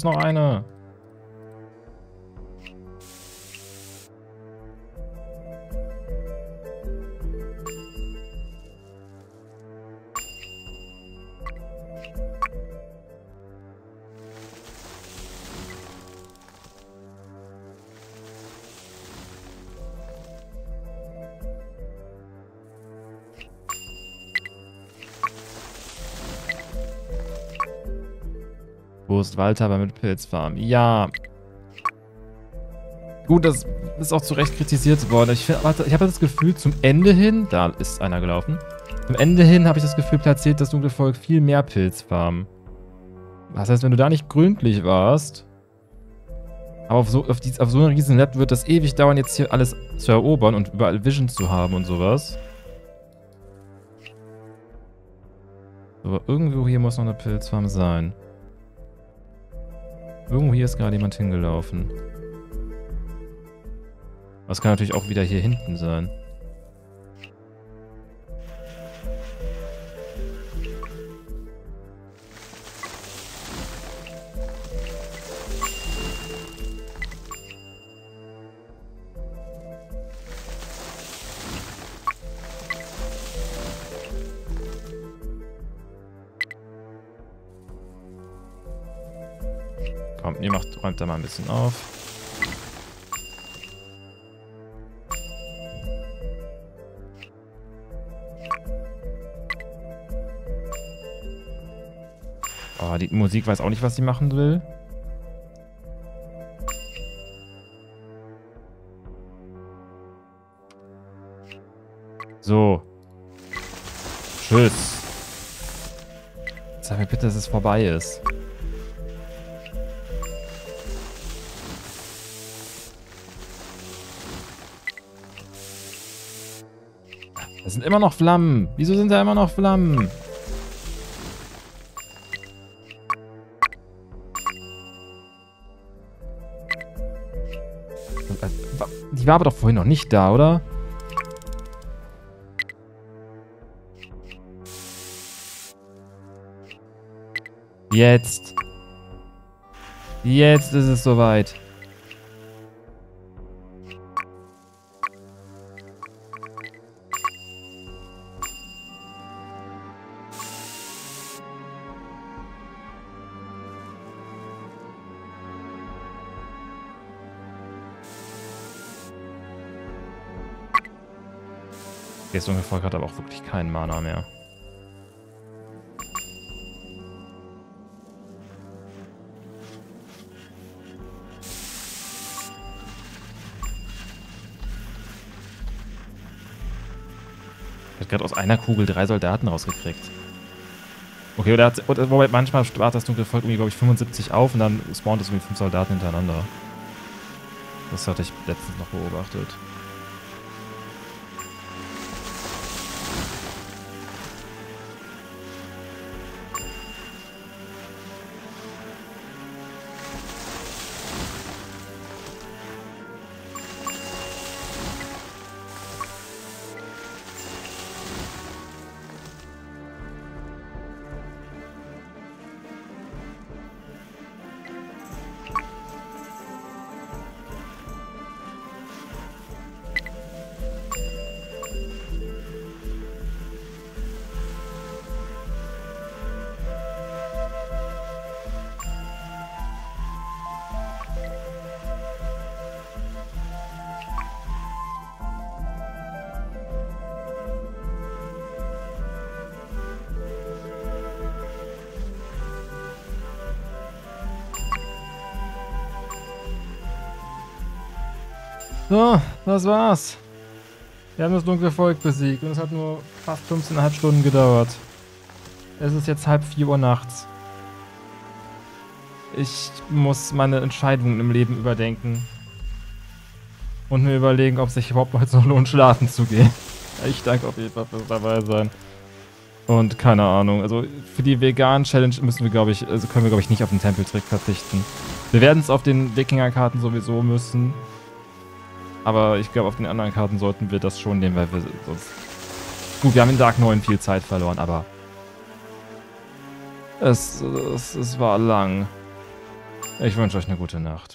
Ist noch eine? Wurst, Waldhaber mit Pilzfarm. Ja. Gut, das ist auch zu Recht kritisiert worden. Ich, ich habe das Gefühl, zum Ende hin, da ist einer gelaufen. Zum Ende hin habe ich das Gefühl, platziert das dunkle Volk viel mehr Pilzfarm. Das heißt, wenn du da nicht gründlich warst, aber auf so, auf, die, auf so einer riesen Map wird das ewig dauern, jetzt hier alles zu erobern und überall Vision zu haben und sowas. Aber irgendwo hier muss noch eine Pilzfarm sein. Hier ist gerade jemand hingelaufen. Das kann natürlich auch wieder hier hinten sein. Mal ein bisschen auf. Oh, die Musik weiß auch nicht, was sie machen will. So. Tschüss. Sag mir bitte, dass es vorbei ist. Es sind immer noch Flammen. Wieso sind da immer noch Flammen? Die war aber doch vorhin noch nicht da, oder? Jetzt. Jetzt ist es soweit. Dunkle Volk hat aber auch wirklich keinen Mana mehr. Er hat gerade aus einer Kugel drei Soldaten rausgekriegt. Okay, oder, wobei manchmal spart das dunkle Volk irgendwie, glaube ich, 75 auf und dann spawnt es irgendwie fünf Soldaten hintereinander. Das hatte ich letztens noch beobachtet. Das war's. Wir haben das dunkle Volk besiegt und es hat nur fast 15,5 Stunden gedauert. Es ist jetzt halb 4 Uhr nachts. Ich muss meine Entscheidungen im Leben überdenken. Und mir überlegen, ob es sich überhaupt heute noch lohnt, schlafen zu gehen. Ich danke auf jeden Fall fürs dabei sein. Und keine Ahnung, also für die veganen Challenge müssen wir, glaube ich, also können wir, glaube ich, nicht auf den Tempeltrick verzichten. Wir werden es auf den Wikinger-Karten sowieso müssen. Aber ich glaube, auf den anderen Karten sollten wir das schon nehmen, weil wir sonst... Gut, wir haben in Dark 9 viel Zeit verloren, aber... Es, es, es war lang. Ich wünsche euch eine gute Nacht.